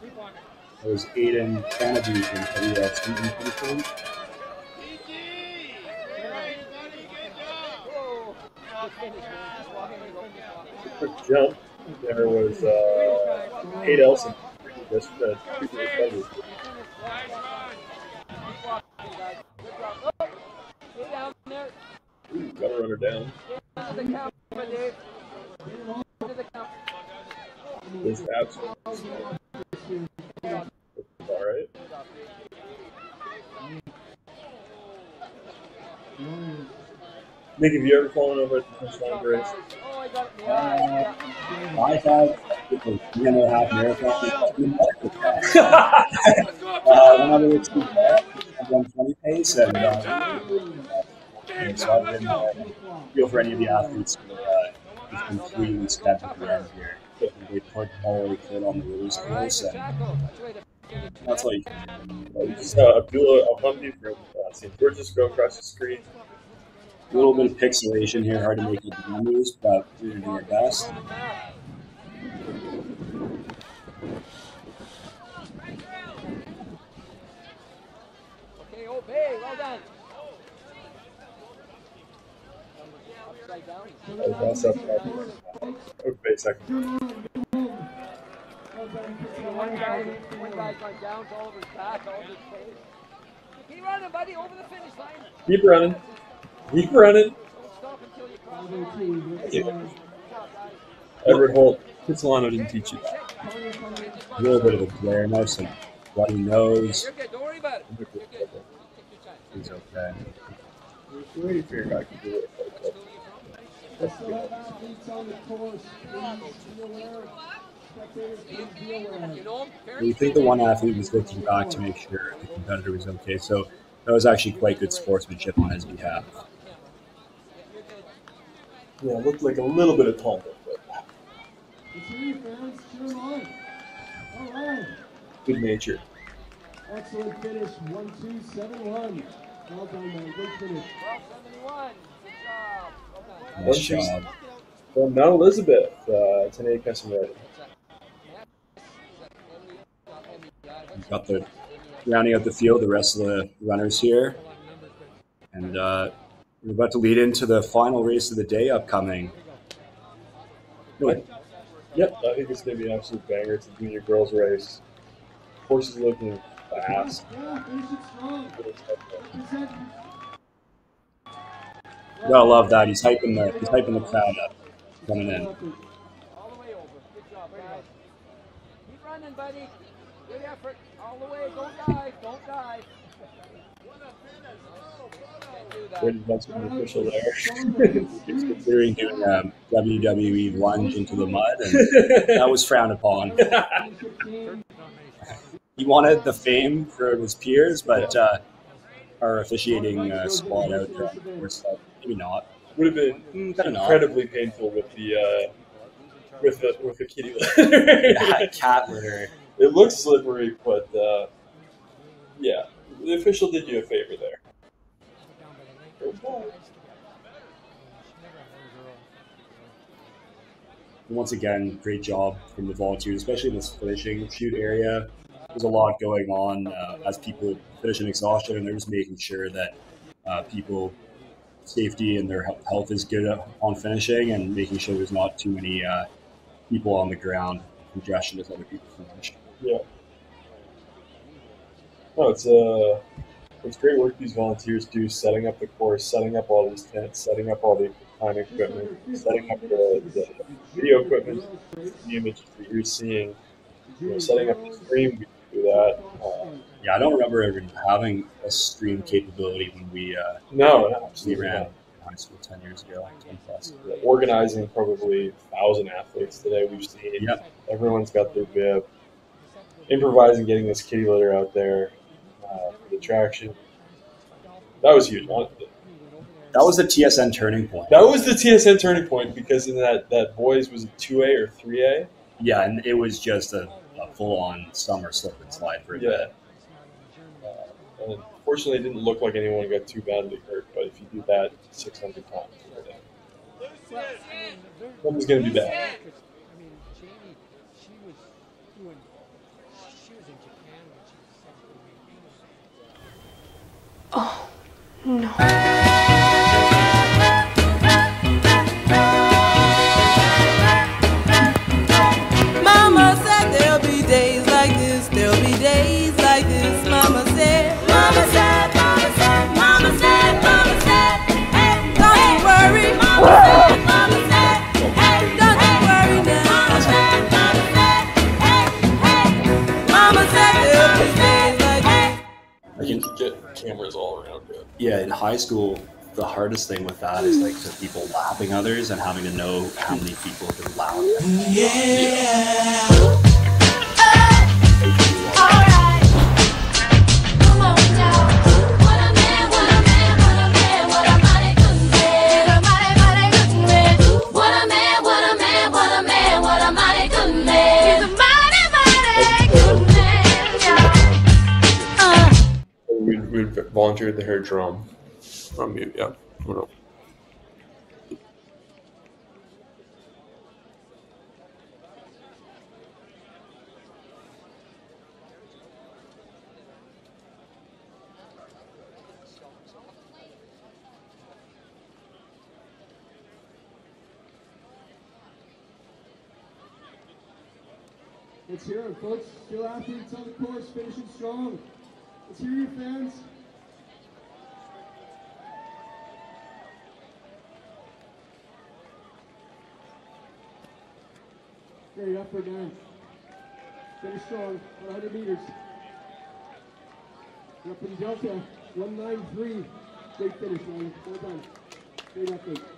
Speaker 12: Keep walking.
Speaker 1: That was Aiden Kennedy from
Speaker 11: man. Just walk.
Speaker 4: quick jump. There was uh, Kate Elson. Just uh.
Speaker 11: Oh.
Speaker 4: Ooh, gotta run her down. This absolutely. All right. Nick, have you ever fallen over at the finish line race?
Speaker 11: I got it in the eye. Yeah.
Speaker 1: I have with the three and a half marathon in medical pack. uh, when I was at that, I run 20 pace and, uh, and so I've been uh, feel for any of the athletes who uh, completely stepped at the end here. They put all they could on the release course and that's.
Speaker 4: Just, uh, Abdullah Alhamdi from uh, St. George's go across the street.
Speaker 1: A little bit of pixelation here, hard to make it the numbers, but we're gonna do our best.
Speaker 11: Okay, obey. Well done. Upside down.
Speaker 4: That's up. Okay, second.
Speaker 11: One guy, one guy's gone down to Oliver's back, Oliver's face. Keep running, buddy, over the finish line.
Speaker 4: Keep running. Keep running.
Speaker 11: Don't stop until you cross.
Speaker 25: Edward Holt, Pizzolano didn't teach you.
Speaker 1: A little bit of a glare, no, some bloody nose.
Speaker 11: You're good. Don't worry about it. You're good. Take your time.
Speaker 1: He's okay.
Speaker 4: Wait for your guy to do it.
Speaker 8: We still have athletes on the course. Please be aware. Spectators, please be aware.
Speaker 11: You know him?
Speaker 1: We think the one athlete was looking back to make sure the competitor was okay. So that was actually quite good sportsmanship on his behalf.
Speaker 4: Yeah, it looked like a little bit of tumble, but
Speaker 8: Continue, fans. Cheer them on. All right.
Speaker 4: good nature.
Speaker 8: Excellent finish. One, two, seven, one. Well done, man. Good finish.
Speaker 11: 1271. Good job. Well done.
Speaker 1: Nice
Speaker 4: One, two,
Speaker 1: job.
Speaker 4: From Mount Elizabeth, uh, Tanae Casamari.
Speaker 1: We've got the rounding out the field, the rest of the runners here. And uh, we're about to lead into the final race of the day upcoming.
Speaker 4: Yep, I think it's going to be an absolute banger. It's a junior girls race. Horse is looking fast.
Speaker 8: Present.
Speaker 1: Gotta love that. He's hyping the he's hyping the crowd up coming in.
Speaker 11: All the way over. Good job, guys. Keep running, buddy. Good effort. All the way. Don't dive. Don't dive.
Speaker 4: Benson, the official there.
Speaker 1: He's considering doing a WWE lunge into the mud, and that was frowned upon. He wanted the fame for his peers, but uh, our officiating uh, squad out there, maybe not.
Speaker 4: Would have been
Speaker 1: not.
Speaker 4: incredibly painful with the uh, with the with the kitty
Speaker 1: Yeah, cat litter.
Speaker 4: It looks slippery, but uh, yeah, the official did you a favor there.
Speaker 1: Once again, great job from the volunteers, especially in this finishing chute area. There's a lot going on uh, as people finish in exhaustion, and they're just making sure that uh, people safety and their health is good on finishing, and making sure there's not too many uh, people on the ground congestion as other people finish.
Speaker 4: Yeah. No, it's uh, it's great work these volunteers do, setting up the course, setting up all these tents, setting up all the time equipment, setting up the, the video equipment, the images that you're seeing, you know, setting up the stream. We do that. Uh,
Speaker 1: Yeah, I don't remember ever having a stream capability when we uh,
Speaker 4: No,
Speaker 1: we ran
Speaker 4: not.
Speaker 1: high school ten years ago, ten plus.
Speaker 4: organizing probably a thousand athletes today. We've seen everyone's got their bib, improvising, getting this kitty litter out there uh, for the traction. That was huge.
Speaker 1: That was the TSN turning point.
Speaker 4: That was the TSN turning point because in that that boys was it two A or three A?
Speaker 1: Yeah, and it was just a, a full on summer slip and slide for a
Speaker 4: Yeah.
Speaker 1: bit.
Speaker 4: And unfortunately, it didn't look like anyone got too badly hurt. But if you do that six hundred times, something's gonna be bad.
Speaker 16: I mean, Jamie, she was doing, she was in Japan when she was 17.
Speaker 18: Oh, no.
Speaker 4: Cameras all around it.
Speaker 1: Yeah, in high school, the hardest thing with that is like the people lapping others and having to know how many people can lap.
Speaker 18: What
Speaker 4: We we volunteered the hair drum. On mute, yeah. Hold on.
Speaker 8: Let's hear it, folks. Still athletes on the course, finishing strong. Let's hear your fans. Great effort, man. Finish strong, 100 meters. Up in Delta, 193. Great finish, man. Well done. Great effort.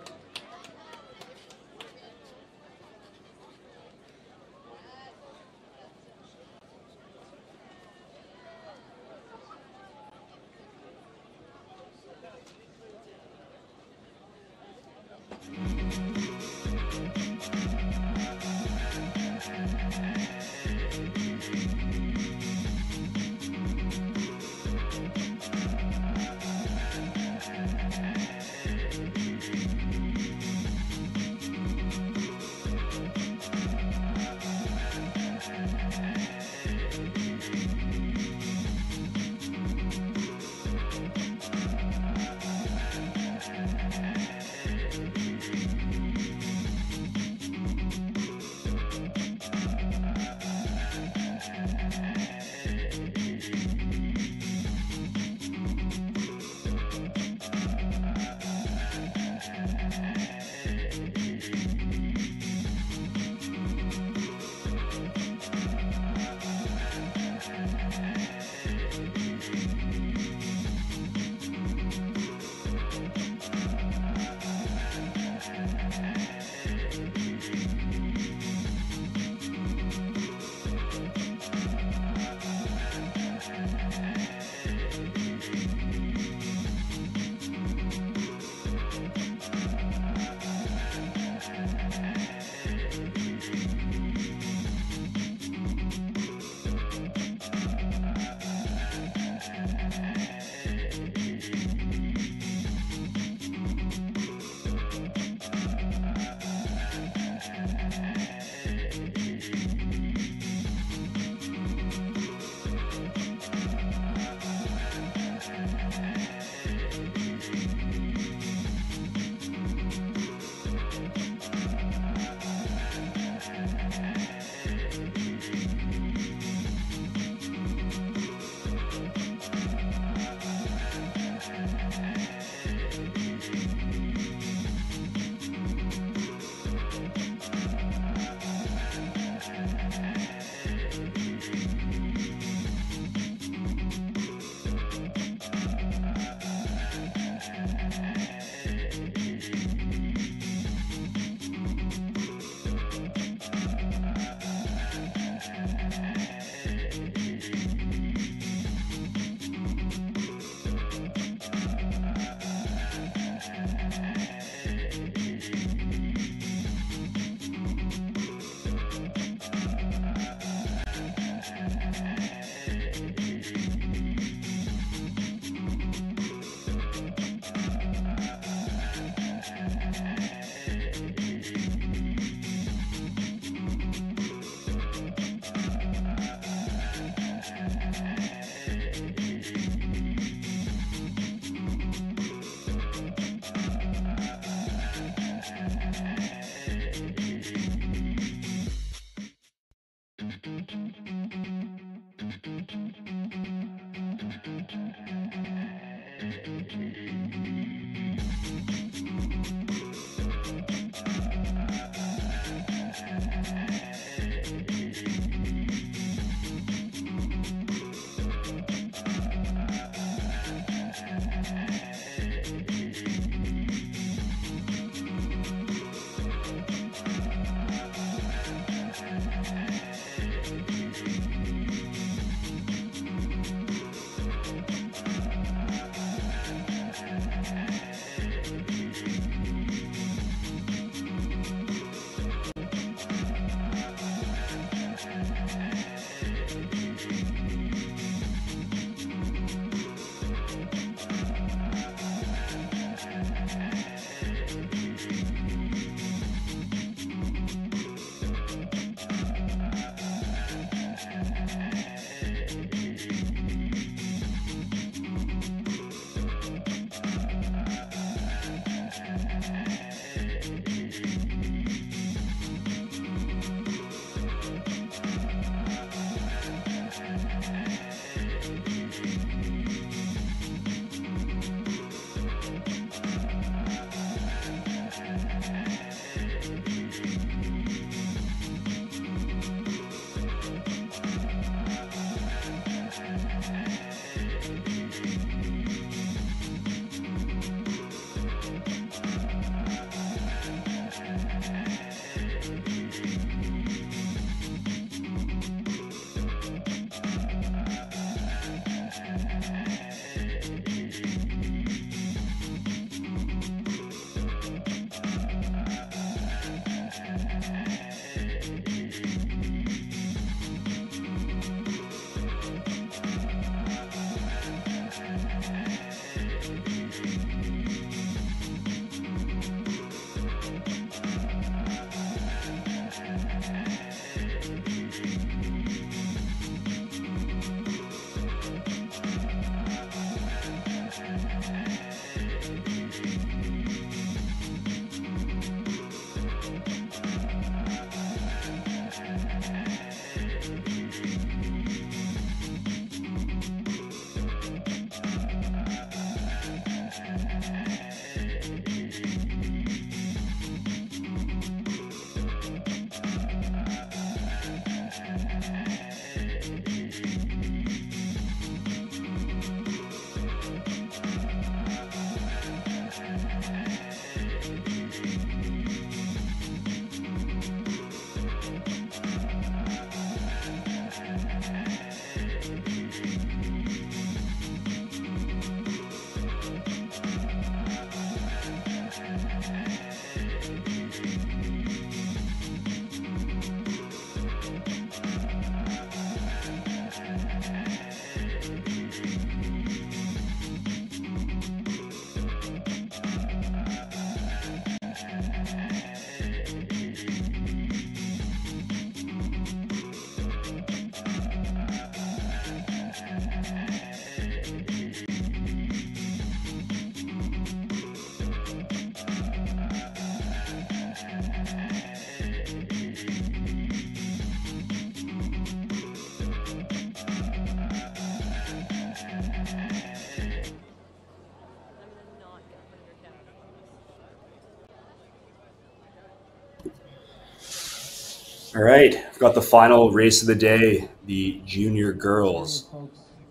Speaker 1: All right, I've got the final race of the day, the junior girls.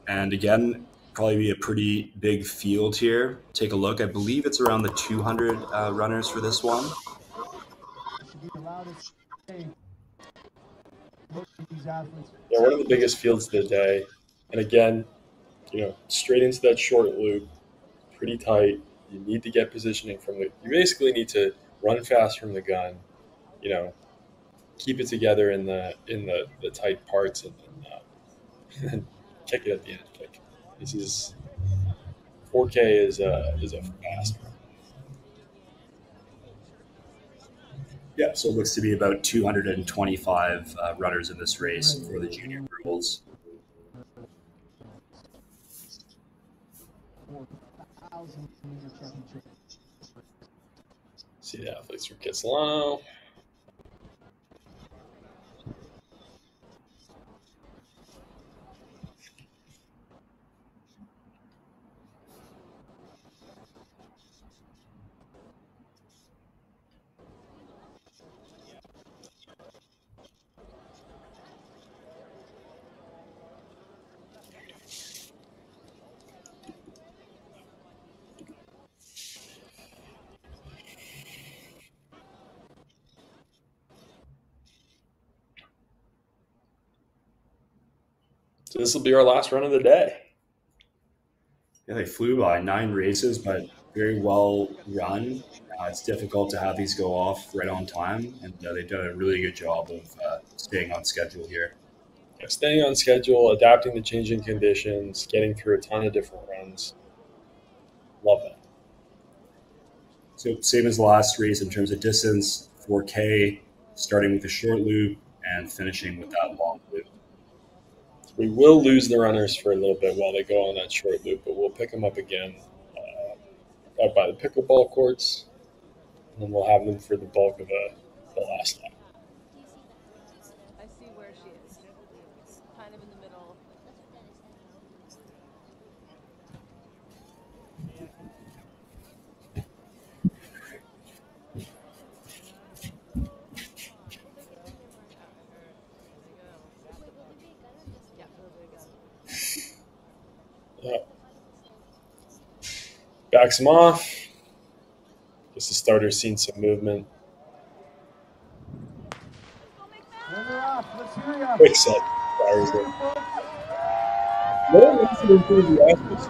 Speaker 1: And again, probably be a pretty big field here. Take a look. I believe it's around the 200 uh, runners for this one.
Speaker 4: Yeah, one of the biggest fields of the day. And again, you know, straight into that short loop, pretty tight. You need to get positioning from the. You basically need to run fast from the gun. You know, keep it together in the in the, the tight parts and then uh, kick it at the end. Like this is 4K is a is a fast one.
Speaker 1: Yeah, so it looks to be about 225 uh, runners in this race for the junior girls.
Speaker 4: See the athletes from Kitsilano. This will be our last run of the day.
Speaker 1: Yeah, they flew by nine races, but very well run. Uh, it's difficult to have these go off right on time, and uh, they've done a really good job of uh, staying on schedule here.
Speaker 4: Yeah, staying on schedule, adapting to changing conditions, getting through a ton of different runs. Love that.
Speaker 1: So same as the last race in terms of distance, 4K, starting with a short loop and finishing with that long loop.
Speaker 4: We will lose the runners for a little bit while they go on that short loop, but we'll pick them up again uh, out by the pickleball courts, and then we'll have them for the bulk of the, the last lap.
Speaker 27: I see where she is. Kind of in the middle.
Speaker 4: Yeah. Backs them off. Guess the starter's seen some movement. Quick set. Fires it. No to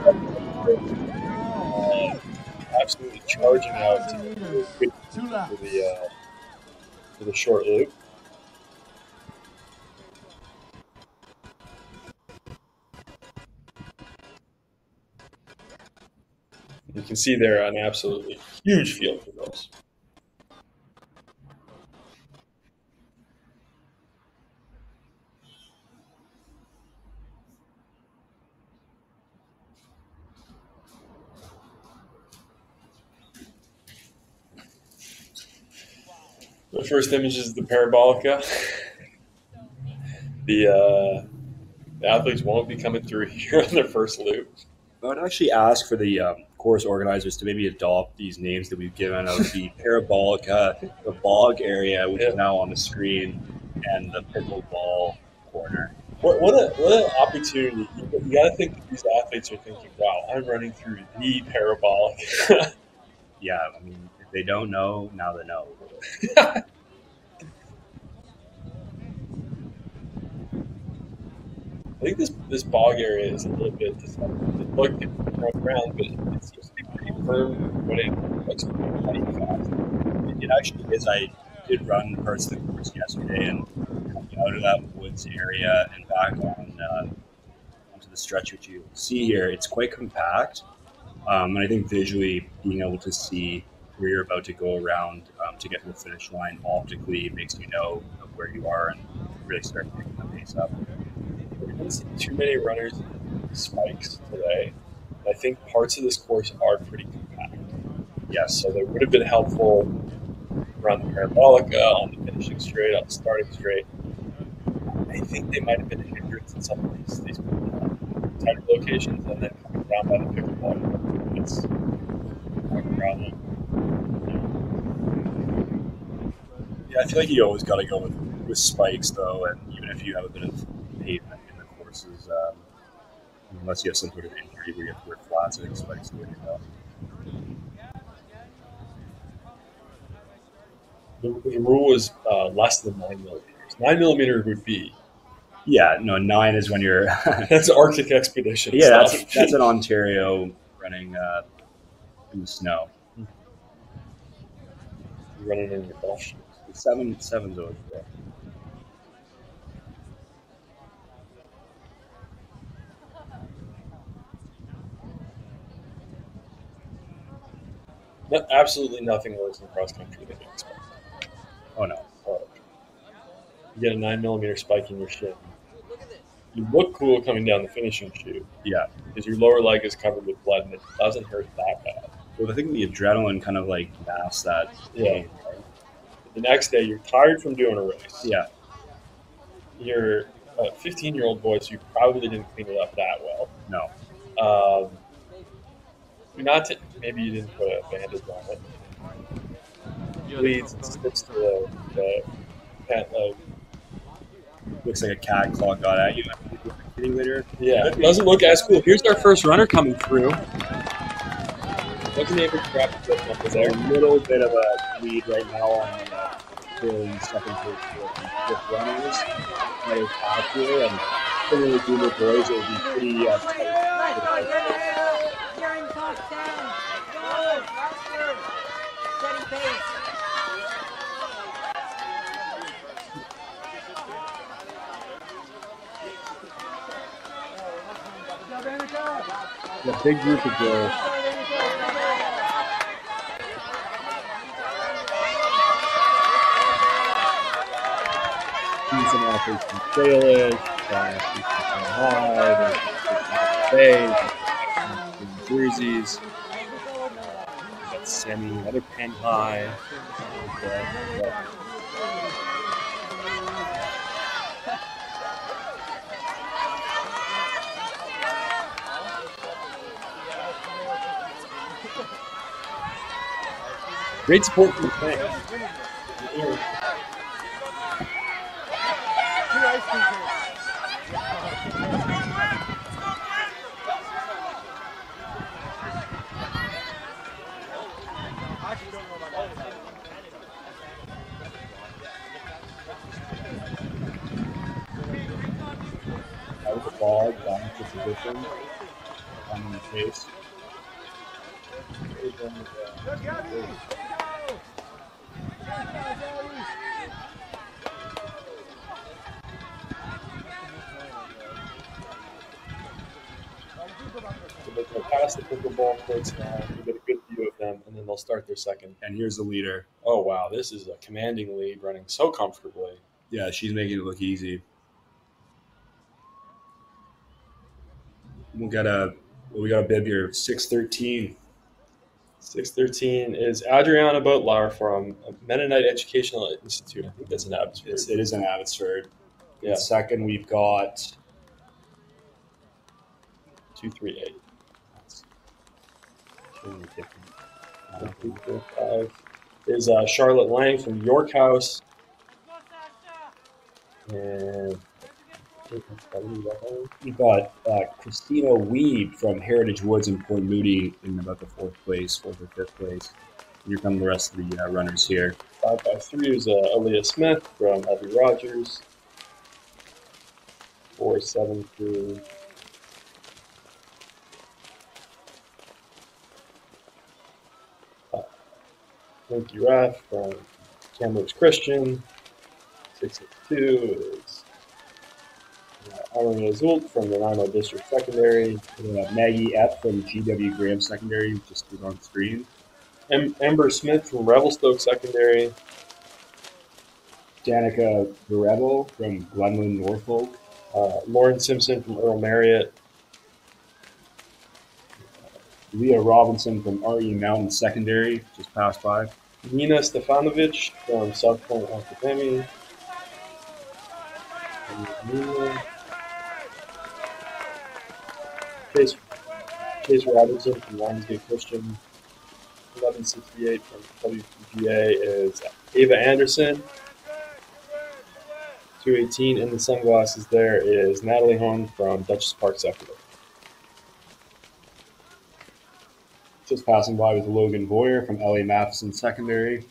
Speaker 4: absolutely charging out to the, for the, uh, for the short loop. You can see there an absolutely huge field for those. The first image is the parabolica. the, uh, the athletes won't be coming through here on their first loop.
Speaker 1: I would actually ask for the um, course organizers to maybe adopt these names that we've given of the parabolica, uh, the bog area, which is now on the screen, and the pickleball corner.
Speaker 4: What, what, a, what an opportunity. You, you got to think that these athletes are thinking, wow, I'm running through the parabolic.
Speaker 1: Yeah, I mean, if they don't know, now they know.
Speaker 4: I think this this bog area is a little bit deceptive. Look, it's on ground, but it seems to be pretty firm footing. Looks pretty fast.
Speaker 1: It actually is. I did run parts of the course yesterday and out of that woods area and back on uh, onto the stretch, which you see here. It's quite compact, um, and I think visually being able to see where you're about to go around um, to get to the finish line optically makes you know where you are and really start picking the pace up.
Speaker 4: Didn't see too many runners spikes today. I think parts of this course are pretty compact.
Speaker 1: Yes.
Speaker 4: So they would have been helpful around the parabolica, on the finishing straight, on the starting straight. I think they might have been hindrance in some of these these tighter locations, and then coming down by the pickleball. It's not a problem.
Speaker 1: Yeah, I feel like you always got to go with with spikes though, and even if you have a bit of pavement in the courses, um, unless you have some sort of injury where you have to wear flats, I think spikes are the way.
Speaker 4: The, the rule is uh, less than nine millimeters. Nine millimeter would be
Speaker 1: Yeah, no, nine is when you're.
Speaker 4: that's Arctic expedition.
Speaker 1: yeah, that's that's in Ontario running uh, in the snow.
Speaker 4: running in your golf shoes.
Speaker 1: Seven, seven's over there.
Speaker 4: No, absolutely nothing worse in cross country than you expect.
Speaker 1: Oh no.
Speaker 4: Oh. You get a nine millimeter spike in your shin. You look cool coming down the finishing chute.
Speaker 1: Yeah.
Speaker 4: Because your lower leg is covered with blood and it doesn't hurt that bad.
Speaker 1: Well, I think the adrenaline kind of like masks that.
Speaker 4: Yeah.
Speaker 1: pain, right?
Speaker 4: The next day, you're tired from doing a race.
Speaker 1: Yeah.
Speaker 4: You're a 15 year old boy, so you probably didn't clean it up that well.
Speaker 1: No.
Speaker 4: Um, you're not to, maybe you didn't put a bandage on it. Bleeds and sticks to the, the pant leg.
Speaker 1: Looks like a cat claw got at you. Later.
Speaker 4: Yeah, it doesn't look as cool. Here's our first runner coming through. Wasn't able to grab the clip up
Speaker 1: There's
Speaker 4: there.
Speaker 1: a little bit of a lead right now on the uh, third and second place fourth and fifth runners. Another path here, and for the junior boys, it will be pretty uh, tight.
Speaker 14: You're in top 10. Go. Steady pace.
Speaker 1: A big group of girls. Some athletes from Salish, uh, from from Bay, from jerseys. Got Semi, another Penn Great support from the fans. Out of the ball, down to position, on the pace.
Speaker 4: So they go past the pickleball courts now. You get a good view of them, and then they'll start their second.
Speaker 1: And here's the leader.
Speaker 4: Oh wow, this is a commanding lead, running so comfortably.
Speaker 1: Yeah, she's making it look easy. We got a we got a bib here, six thirteen.
Speaker 4: Six thirteen is Adriana Butlar from Mennonite Educational Institute. I think that's an Abbotsford.
Speaker 1: It's, it is an Abbotsford.
Speaker 4: Yeah.
Speaker 1: In second, we've got
Speaker 4: two three eight.
Speaker 1: Totally.
Speaker 4: One, two, four, five. Is uh, Charlotte Lang from York House. And
Speaker 1: We've got uh, Christina Weeb from Heritage Woods in Port Moody in about the fourth place, fourth or fifth place. Here come the rest of the uh, runners here.
Speaker 4: five by three is uh, Aaliyah Smith from LV Rogers. Four seven through uh, Linky Raff from Kamloops Christian. Six six two is Arlene Azult from Nanaimo District Secondary.
Speaker 1: Maggie F from GW Graham Secondary just was on screen.
Speaker 4: Em- Smith from Revelstoke Secondary.
Speaker 1: Danica Guerrero from Glenlyon Norfolk.
Speaker 4: Uh, Lauren Simpson from Earl Marriott.
Speaker 1: Leah Robinson from RE Mountain Secondary, just passed by.
Speaker 4: Nina Stefanovic from Southpointe Academy. Chase, Chase Robinson from Lionsgate Christian. 1168 from WPGA is Ava Anderson. 218 in the sunglasses there is Natalie Hone from Duchess Park Secondary.
Speaker 1: Just passing by with Logan Boyer from LA Matheson Secondary.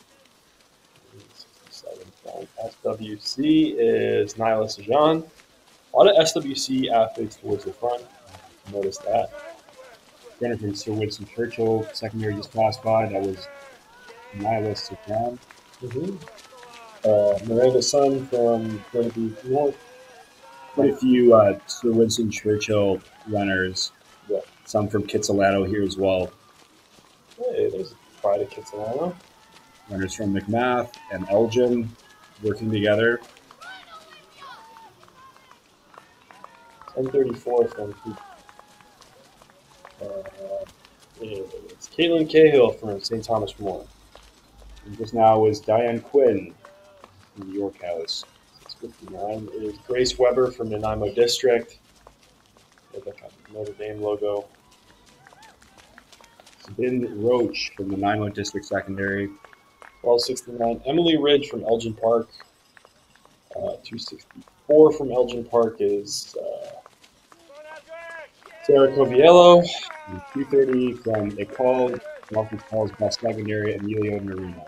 Speaker 4: 67 from SWC is Nyla Sajan. A lot of SWC athletes towards the front. Notice that.
Speaker 1: Runner from Sir Winston Churchill Secondary just passed by. That was Nyla Sajan.
Speaker 4: Mm-hmm. Uh, Miranda Sun from Burnaby North.
Speaker 1: Quite a few uh, Sir Winston Churchill runners.
Speaker 4: Yeah.
Speaker 1: Some from Kitsilano here as well.
Speaker 4: Hey, there's a Pride of Kitsilano.
Speaker 1: Runners from McMath and Elgin working together.
Speaker 4: 1034 from it's Caitlin Cahill from St. Thomas More.
Speaker 1: And just now was Diane Quinn from York House.
Speaker 4: 659 is Grace Weber from Nanaimo District. Notre Dame logo.
Speaker 1: Sabine Roach from the Nanaimo District Secondary.
Speaker 4: 1269 Emily Ridge from Elgin Park. Uh, 264 from Elgin Park is uh, Sarah Coviello.
Speaker 1: 230 from Ecole, Martin Paul's Best Secondary, Emilio Marino.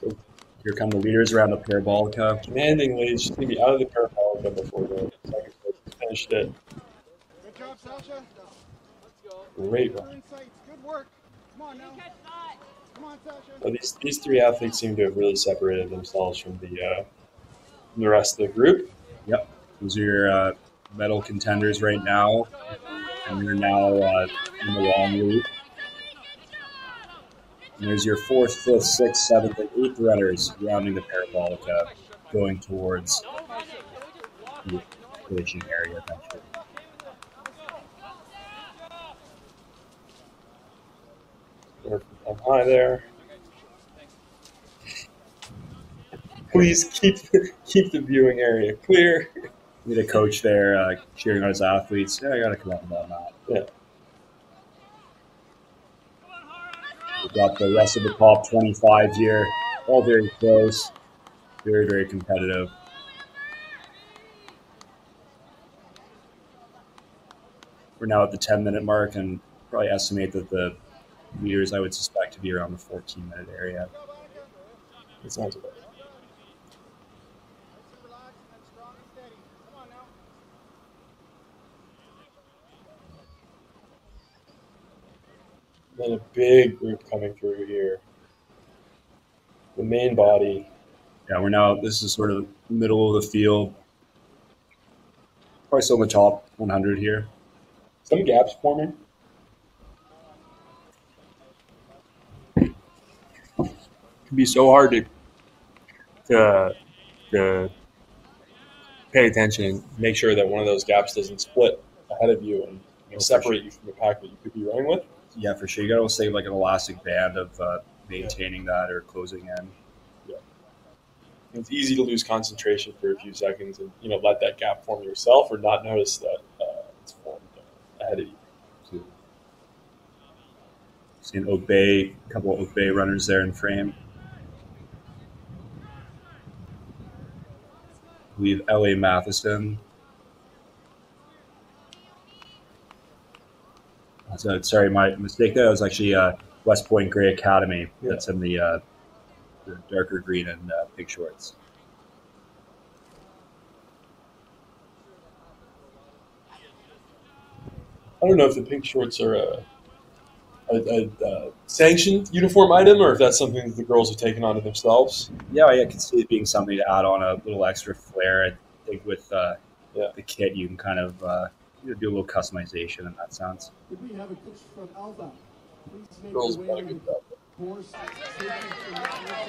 Speaker 1: So here come the leaders around the parabolica.
Speaker 4: Commanding lead. She's going to be out of the parabolica before the second place has finished it.
Speaker 15: Good job, Sasha.
Speaker 4: Great run.
Speaker 15: Good work. Come on now. Come on, Sasha.
Speaker 4: So these, these three athletes seem to have really separated themselves from the uh, from the rest of the group.
Speaker 1: Yep. Those are your uh, medal contenders right now. And you're now uh, in the long loop. And there's your fourth, fifth, sixth, seventh, and eighth runners rounding the parabolica, going towards the finishing area eventually.
Speaker 4: Or up high there. Please keep keep the viewing area clear.
Speaker 1: Need a coach there uh, cheering on his athletes. Yeah, I got to come up with that.
Speaker 4: Yeah.
Speaker 1: We've got the rest of the top 25 here, all very close, very, very competitive. We're now at the 10 minute mark and probably estimate that the leaders I would suspect to be around the 14 minute area.
Speaker 4: It sounds about Then a big group coming through here. The main body.
Speaker 1: Yeah, we're now, this is sort of middle of the field. Probably still in the top 100 here.
Speaker 4: Some gaps forming.
Speaker 25: Can be so hard to to, to
Speaker 4: Pay attention. Make sure that one of those gaps doesn't split ahead of you and
Speaker 1: Oh, for
Speaker 4: separate you from the pack that you could be running with.
Speaker 1: Yeah, for sure. You got to save like an elastic band of uh, maintaining that or closing in.
Speaker 4: Yeah. It's easy to lose concentration for a few seconds and you know let that gap form yourself or not notice that uh, it's formed ahead of you.
Speaker 1: Seeing Oak Bay, a couple of Oak Bay runners there in frame. I believe LA Matheson. So, sorry, my mistake there. That was actually uh, West Point Gray Academy. That's in the, uh, the darker green and uh, pink shorts.
Speaker 4: I don't know if the pink shorts are a, a, a, a sanctioned uniform item or if that's something that the girls have taken onto themselves.
Speaker 1: Yeah, I can see it being something to add on a little extra flair. I think with uh, the kit, you can kind of uh, you know, do a little customization in that sense.
Speaker 8: Could we have a coach from Alba? Please make
Speaker 4: Girls
Speaker 8: your
Speaker 4: have
Speaker 8: way
Speaker 4: a good job.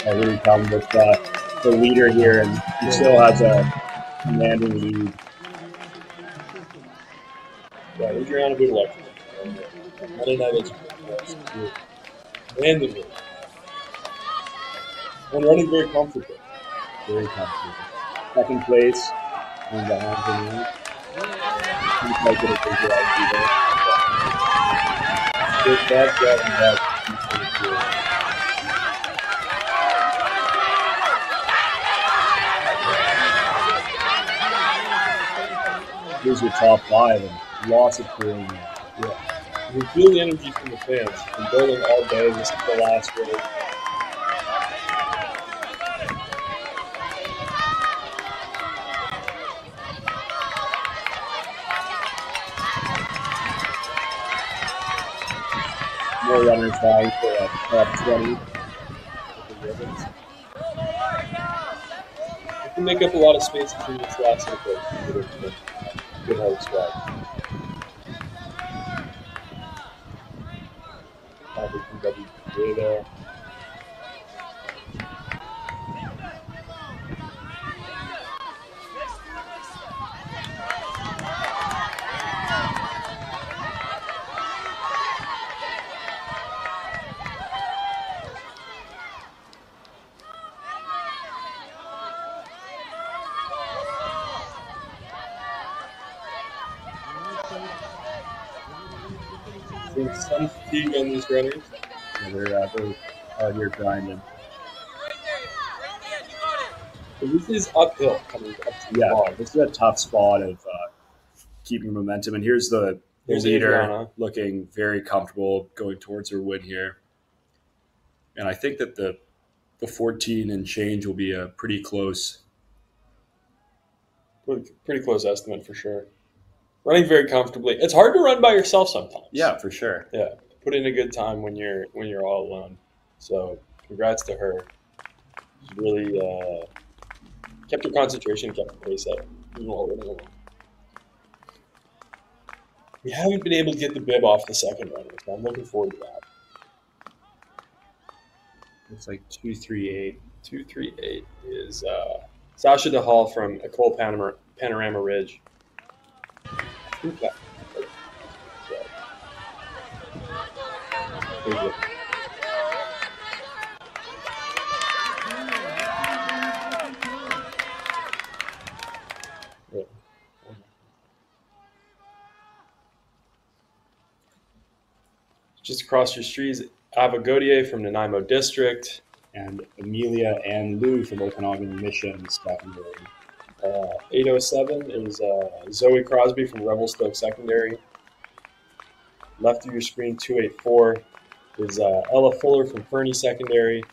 Speaker 1: I really come with uh, the leader here, and he still has a commanding lead.
Speaker 4: Yeah, Adriana Budalek. Monday night is randomly. And running very comfortable.
Speaker 1: Very comfortable. Second place, and behind him. Seems like it'll be good. Good bad job and bad. Here's your top five and lots of cooling.
Speaker 4: Yeah. Can feel the energy from the fans. Been building all day. This is the last race.
Speaker 1: More runners vying for a top 20. with the ribbons.
Speaker 4: You can make up a lot of space between this last good, good hard squad. Probably from WPA there. Seeing some fatigue on these runners.
Speaker 1: Yeah, they're, uh, they're grinding.
Speaker 4: So this is uphill coming up to the
Speaker 1: Yeah,
Speaker 4: bar.
Speaker 1: this is a tough spot of uh, keeping momentum. And here's the,
Speaker 4: There's
Speaker 1: leader
Speaker 4: Adriana.
Speaker 1: looking very comfortable going towards her win here. And I think that the the 14 and change will be a pretty close.
Speaker 4: Pretty, pretty close estimate for sure. Running very comfortably. It's hard to run by yourself sometimes.
Speaker 1: Yeah, for sure.
Speaker 4: Yeah, put in a good time when you're when you're all alone. So congrats to her. She's really uh, kept her concentration, kept her pace up. even while running alone. We haven't been able to get the bib off the second runner, so I'm looking forward to that.
Speaker 1: It's like 238.
Speaker 4: 238 is uh, Sasha DeHall from Ecole Panorama, Panorama Ridge. Just across your street is Ava Godier from Nanaimo District.
Speaker 1: And Amelia and Lou from Okanagan Mission Secondary.
Speaker 4: Uh, 807 is uh, Zoe Crosby from Revelstoke Secondary. Left of your screen, 284 is uh, Ella Fuller from Fernie Secondary.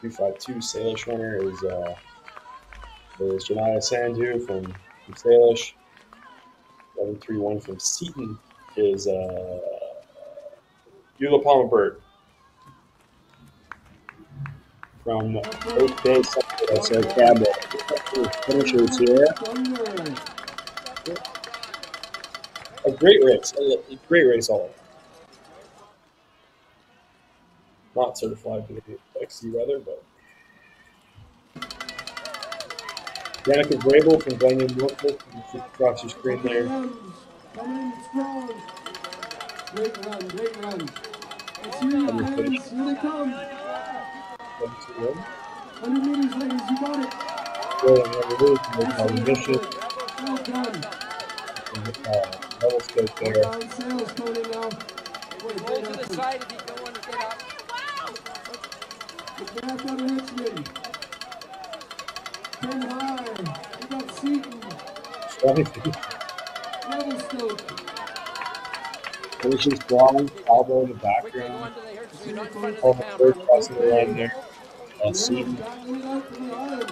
Speaker 4: 252 Salish runner is uh, is Janaya Sandhu from, from Salish. 1131 from Seaton is uh, Eula Palmer Bird.
Speaker 1: From Oak Bay that's Sarah Campbell. Finishers here.
Speaker 4: A great race. A great race all. Not certified to the XC weather, but. Danica Grable from Glenlyon Norfolk, just across your screen there.
Speaker 8: Coming in strong. Great run, great run. Let's hear your hands. Here they come. 100 meters, ladies, you got it.
Speaker 1: William Revolution from Okanagan Mission.
Speaker 8: Well done.
Speaker 1: And, uh, Revelstoke there.
Speaker 8: Down sales coming in now. What
Speaker 11: Roll to the side if you don't want to get up.
Speaker 8: Get back out of Richmond. Ten high. We got Seaton.
Speaker 1: Finishing strong, elbow in the background. Palmer Bird crossing the line there. Uh, Seaton.
Speaker 8: Battling it out for the island.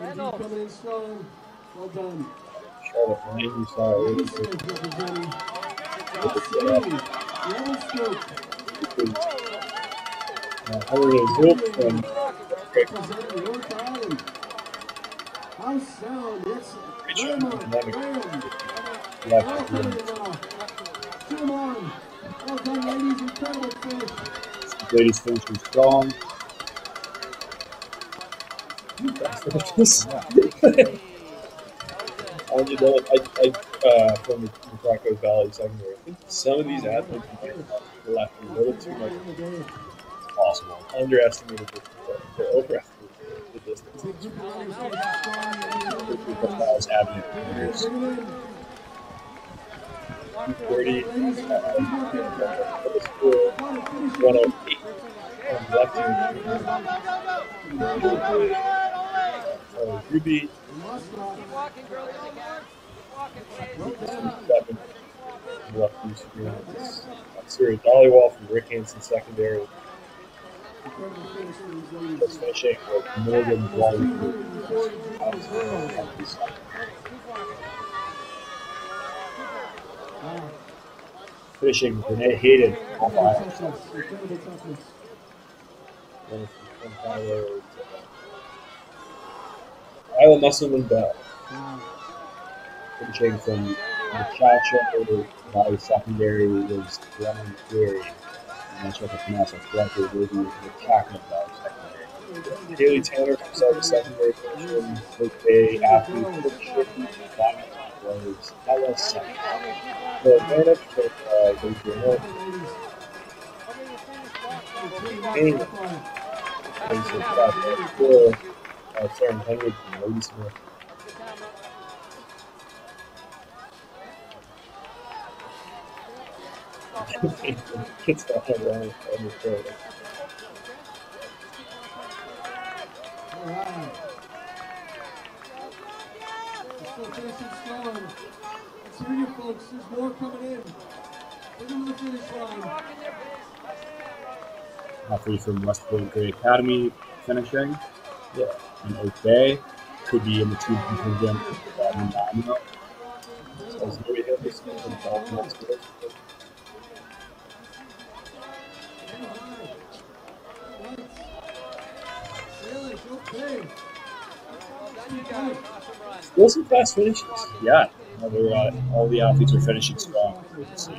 Speaker 8: Lindsay coming in strong. Well done.
Speaker 1: Charlotte Lane, you saw it.
Speaker 8: Ladies representing. LC. Revelstoke.
Speaker 1: Uh, Henry Wolf from
Speaker 8: Come on. Ladies. Incredible finish.
Speaker 1: Ladies finishing strong.
Speaker 4: I you know, I, I uh, from the Crackers Valley. I think some of these athletes have left a little too much.
Speaker 1: It's possible.
Speaker 4: Underestimated the, the, the overestimated the distance.
Speaker 1: Avenue. There's 240. Uh, 108. Left uh, Ruby. Screen. Sorry, Dollywall from Rick Hansen secondary. Just finishing with Morgan Blanc. Finishing with Renee Hayden. on line. Then from Tyler to Isla Musselman Bell. Finishing from Machacha by secondary was Glennon Cleary. I'm not sure if I pronounced that correctly. Maybe Machacha Bell secondary. Haley Tanner from Southern Secondary finishing okay athlete finishing that was second. The advantage for uh, the Hill. Anyway, is that for uh, Sharon Henry from Ladysmith. Gets the head around on.
Speaker 8: Alright. We're still finishing strong. Let's hear you folks. There's more coming in. We're to the finish line.
Speaker 1: athlete from West Point Gray Academy finishing.
Speaker 4: Yeah.
Speaker 1: And okay. Could be in the team contingent some fast finishes. Yeah. Another, uh, all the athletes are finishing strong. Good to see.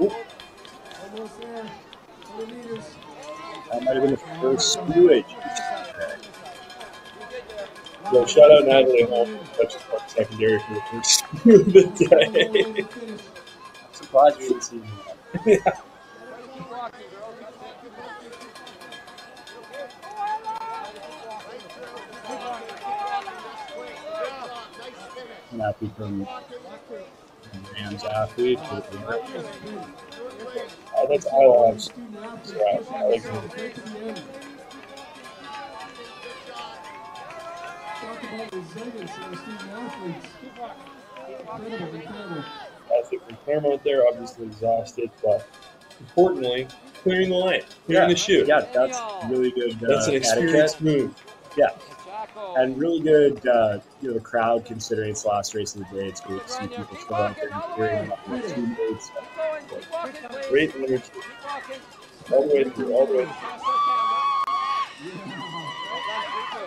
Speaker 1: Oop,
Speaker 8: Almost there. 100 meters.
Speaker 1: that might have been the first spewage.
Speaker 4: Yo, shout out Natalie Holmes, Duchess Park Secondary for the first spew of the day.
Speaker 1: I'm surprised we didn't see that.
Speaker 4: Yeah.
Speaker 1: From Rams athlete.
Speaker 4: Oh, that's Isla. Right. I like him.
Speaker 8: Talk about resilience in our student athletes. Incredible, incredible.
Speaker 4: Athlete from Claremont there, obviously exhausted, but importantly, clearing the line, clearing
Speaker 1: Yeah,
Speaker 4: the chute.
Speaker 1: Yeah, that's really good. Uh,
Speaker 4: That's an experienced
Speaker 1: etiquette.
Speaker 4: move.
Speaker 1: Yeah. And really good, uh, you know, the crowd considering it's the last race of the day. It's great to see people show up and cheering up their teammates.
Speaker 4: Great energy. All the way through, all the way through.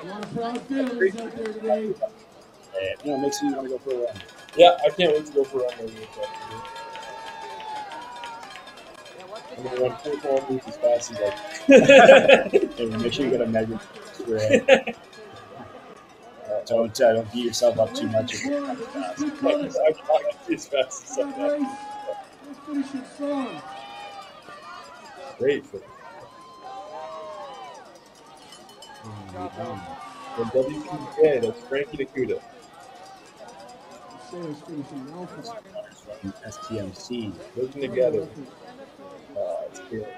Speaker 8: A lot of proud out there today.
Speaker 1: And, you know, it makes you want to go for a run.
Speaker 4: Yeah, I can't wait to go for a run later this afternoon. I'm gonna run four kilometers as fast as I can.
Speaker 1: and make sure you get a measured square. don't uh, don't beat yourself up too much. if you're running fast.
Speaker 4: I'm not as fast as I can.
Speaker 8: race. Let's finish it strong.
Speaker 4: Great for The WPK, that's Frankie Nakuda.
Speaker 8: Sailors finishing alpha.
Speaker 1: STMC.
Speaker 4: Working together. It's.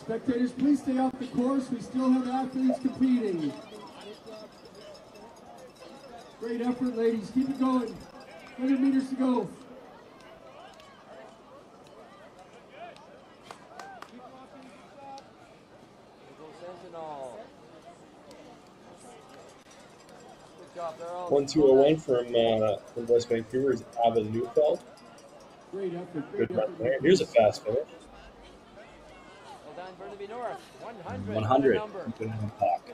Speaker 8: Spectators, please stay off the course. We still have athletes competing. Great effort, ladies. Keep it going. 100 meters to go.
Speaker 3: Good job, they're all.
Speaker 4: One two oh one from uh, from West Vancouver is Ava Neufeld.
Speaker 8: Great effort.
Speaker 4: Good run there. Here's a fast finish.
Speaker 3: Well done, Burnaby North. 100.
Speaker 1: 100.
Speaker 3: Number.
Speaker 1: Keep it in the pack.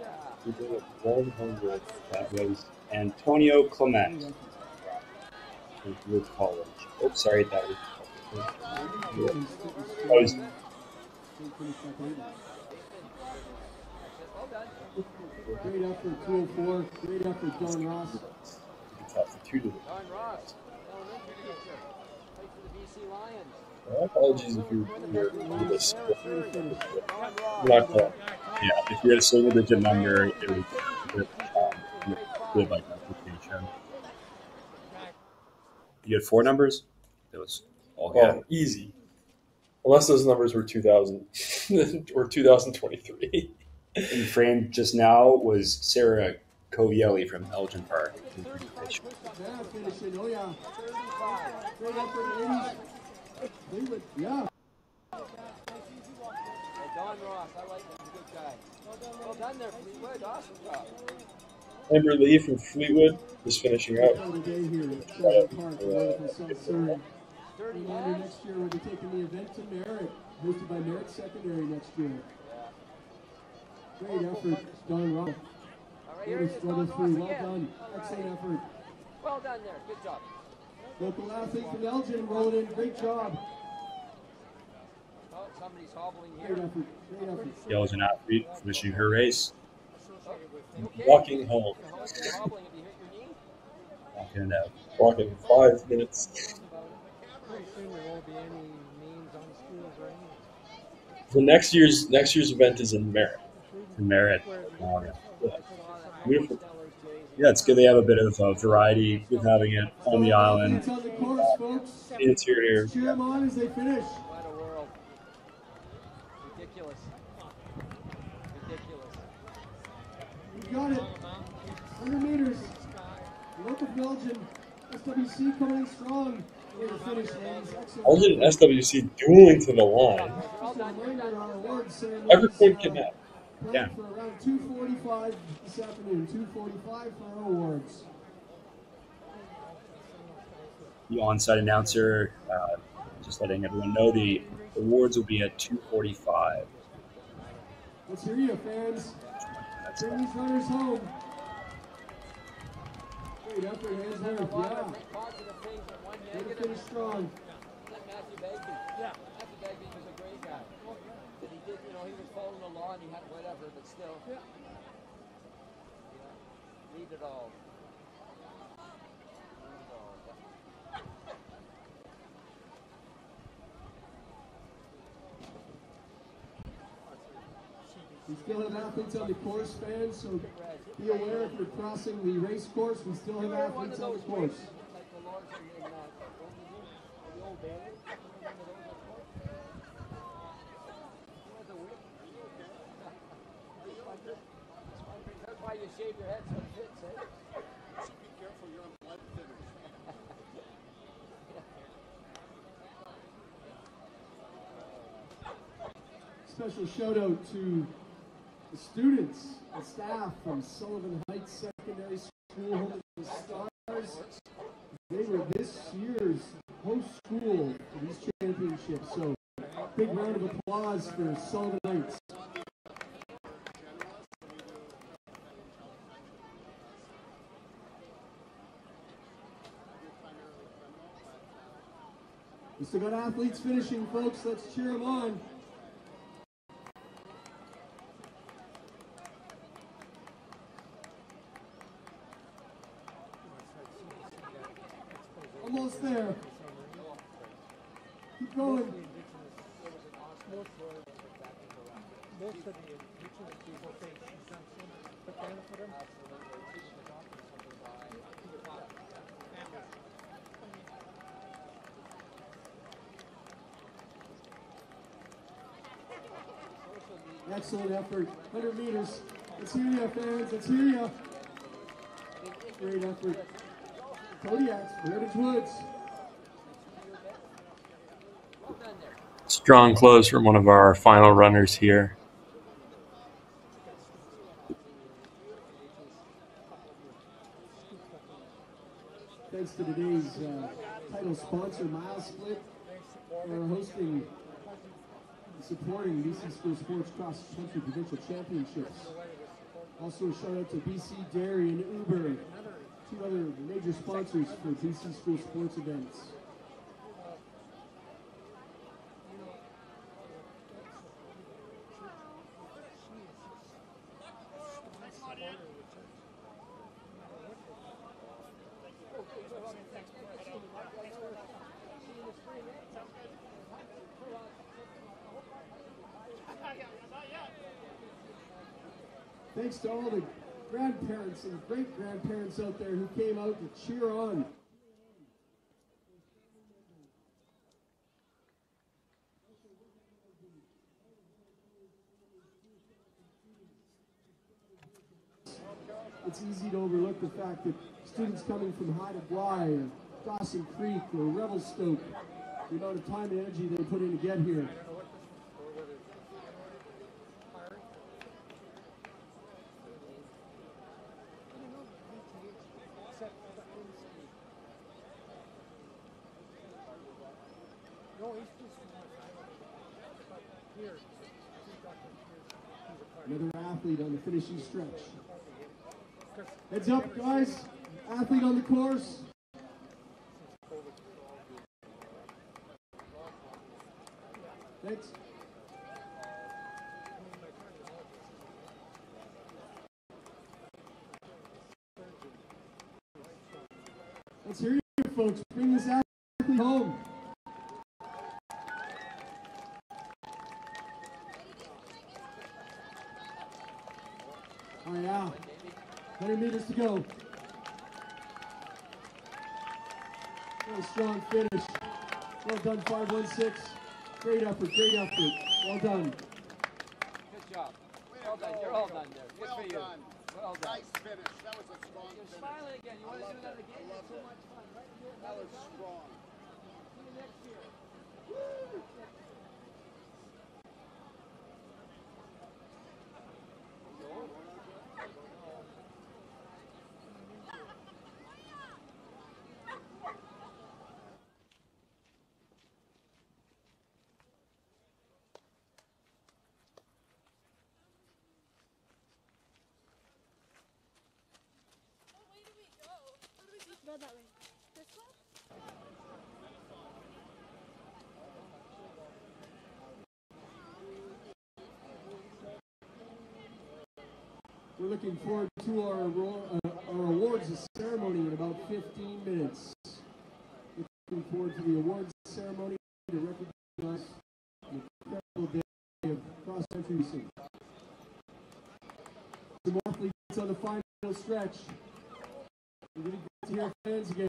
Speaker 4: Did it 100.
Speaker 1: That was Antonio Clement from Ruth College. Oh, sorry, that was. That was
Speaker 8: Great effort, 204. Great effort, John Ross.
Speaker 4: tough for two to
Speaker 3: Don Ross. Elementary teacher. Played for the BC Lions.
Speaker 4: Well, apologies if you're, you're this. Not gonna-
Speaker 1: Yeah, if you had a single digit number, it would it, um, good like application. You had four numbers. It was all good.
Speaker 4: Oh, easy. Unless those numbers were 2000 or 2023.
Speaker 1: In frame just now was Sarah Covielli from Elgin Park.
Speaker 8: Yeah, finishing. Oh, yeah. Great effort, ladies. Cleveland, yeah.
Speaker 11: Hey, Don Ross, I like him. He's a good guy. Well done there, Fleetwood. Awesome job.
Speaker 4: Amber Lee from Fleetwood is finishing up.
Speaker 8: Show today here at Shelby Park, wonderful South Surrey. Reminder next year we'll be taking the event to Merritt, hosted by Merritt Secondary next year. Great effort, Don Ross.
Speaker 11: here
Speaker 8: Way
Speaker 11: it
Speaker 8: to
Speaker 11: is, Don
Speaker 8: Well
Speaker 11: again.
Speaker 8: done. Excellent effort.
Speaker 11: Well done there. Good job.
Speaker 8: Local athlete from Elgin rolling in. Great job.
Speaker 11: Oh, somebody's hobbling
Speaker 8: Great
Speaker 11: here.
Speaker 8: effort. Great effort.
Speaker 1: The Elgin athlete finishing her race.
Speaker 4: Oh, walking home.
Speaker 11: Hobbling. Have you hurt your knee?
Speaker 1: Walking it out.
Speaker 4: Walking five minutes.
Speaker 16: Pretty soon there won't be any names on schools or anything.
Speaker 4: The next year's next year's event is in Merritt.
Speaker 1: In Merritt. Oh, yeah.
Speaker 4: Yeah. Beautiful.
Speaker 1: Yeah, it's good they have a bit of uh, variety with having it on the island.
Speaker 8: It's on the course, folks.
Speaker 4: Interior.
Speaker 8: Cheer them on as they finish.
Speaker 11: What a world. Ridiculous. Ridiculous.
Speaker 8: You got it. 100 meters. Local from SWC coming in strong. Way to finish, ladies. Excellent.
Speaker 4: Elgin and SWC dueling to the line.
Speaker 8: Just a reminder, our awards ceremony
Speaker 4: Every point can net.
Speaker 8: Planned
Speaker 1: Yeah.
Speaker 8: for around 2:45 this afternoon. 2:45 for our awards.
Speaker 1: The on-site announcer uh, just letting everyone know the awards will be at 2:45.
Speaker 8: Let's hear you, fans. Bring these runners home. Great effort, Handsworth. Yeah.
Speaker 11: Positive things one
Speaker 8: Way to finish strong.
Speaker 11: Like Matthew Bagby. Yeah. Matthew Bagby was a great guy. That he did, you know, he was following the law and he had whatever, but still. Yeah. Lead it all. Lead it all.
Speaker 8: We still have athletes on the course, fans, so be aware if you're crossing the race course, we still have athletes on the course.
Speaker 11: Like the Lords in, in uh, what was it? the old band. Remember those up north? You know, the whip. That's why you shave your head so it fits, eh? Be careful, you're on blood thinners.
Speaker 8: Special shout out to the students and staff from Sullivan Heights Secondary School the Stars. They were this year's host school for these championships, so big round of applause for Sullivan Heights. We still got athletes finishing, folks. Let's cheer them on. Almost there. Keep going.
Speaker 16: Most of the indigenous people face exemption, but then for them,
Speaker 8: Excellent effort. 100 meters. Let's hear you, fans. Let's hear you. Great effort. Kodiaks, Heritage Woods.
Speaker 28: Strong close from one of our final runners here.
Speaker 8: Thanks to today's uh, title sponsor, MileSplit, for hosting and supporting BC School Sports Cross Country Provincial Championships. Also, a shout out to BC Dairy and Uber, two other major sponsors for BC School Sports events. And great grandparents out there who came out to cheer on. It's easy to overlook the fact that students coming from Haida Gwaii or Dawson Creek or Revelstoke, the amount of time and energy they put in to get here. Stretch. Heads up, guys. Athlete on the course. Thanks. Let's hear you, folks. Bring this athlete home. Oh yeah. 100 meters to go. What a strong finish. Well done, 516. Great effort, great effort. Well done.
Speaker 3: Good job. Well done. You're all done there. Good
Speaker 15: Well
Speaker 3: for you.
Speaker 15: done.
Speaker 3: Well done.
Speaker 15: Nice finish. That was a strong
Speaker 3: You're
Speaker 15: finish.
Speaker 3: smiling again. You
Speaker 15: I
Speaker 3: want to do
Speaker 15: loved
Speaker 3: that again?
Speaker 15: I
Speaker 3: It's
Speaker 15: loved
Speaker 3: so
Speaker 15: it.
Speaker 3: much fun. Right here.
Speaker 15: That was strong.
Speaker 3: See you next year.
Speaker 6: Go that way. This?
Speaker 8: We're looking forward to our, uh, our awards ceremony in about 15 minutes. We're looking forward to the awards ceremony to recognize the incredible day of cross-country racing. Some athletes on the final stretch. We're really good to hear our fans again.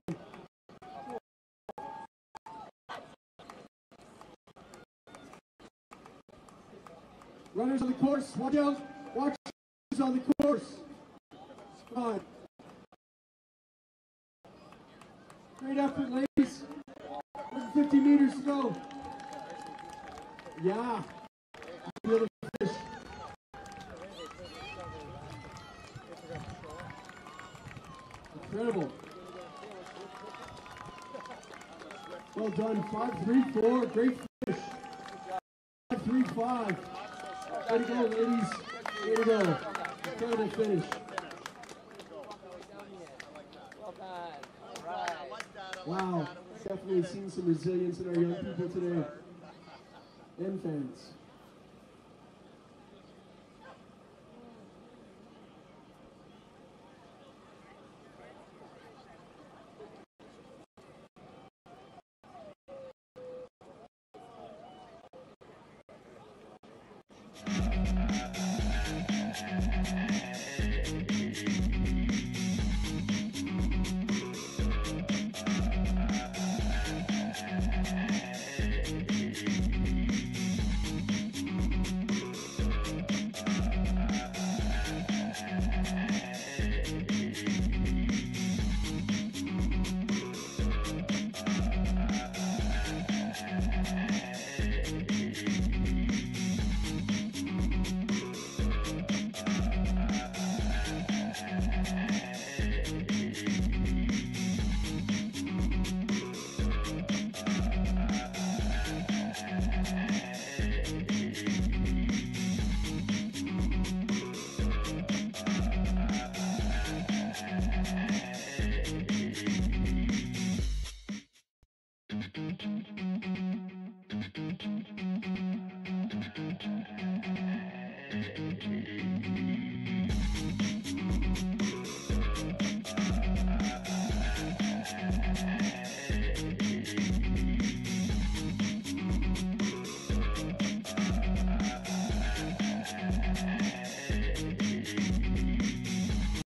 Speaker 8: Runners on the course, watch out! Watch on the course. Come on. Great effort, ladies. 50 meters to go. Yeah. Incredible. Well done. Five, three, four. Great finish. Five, three, five. Way to go, ladies. Way to go. Incredible finish. Wow. Definitely seen some resilience in our young people today. And fans.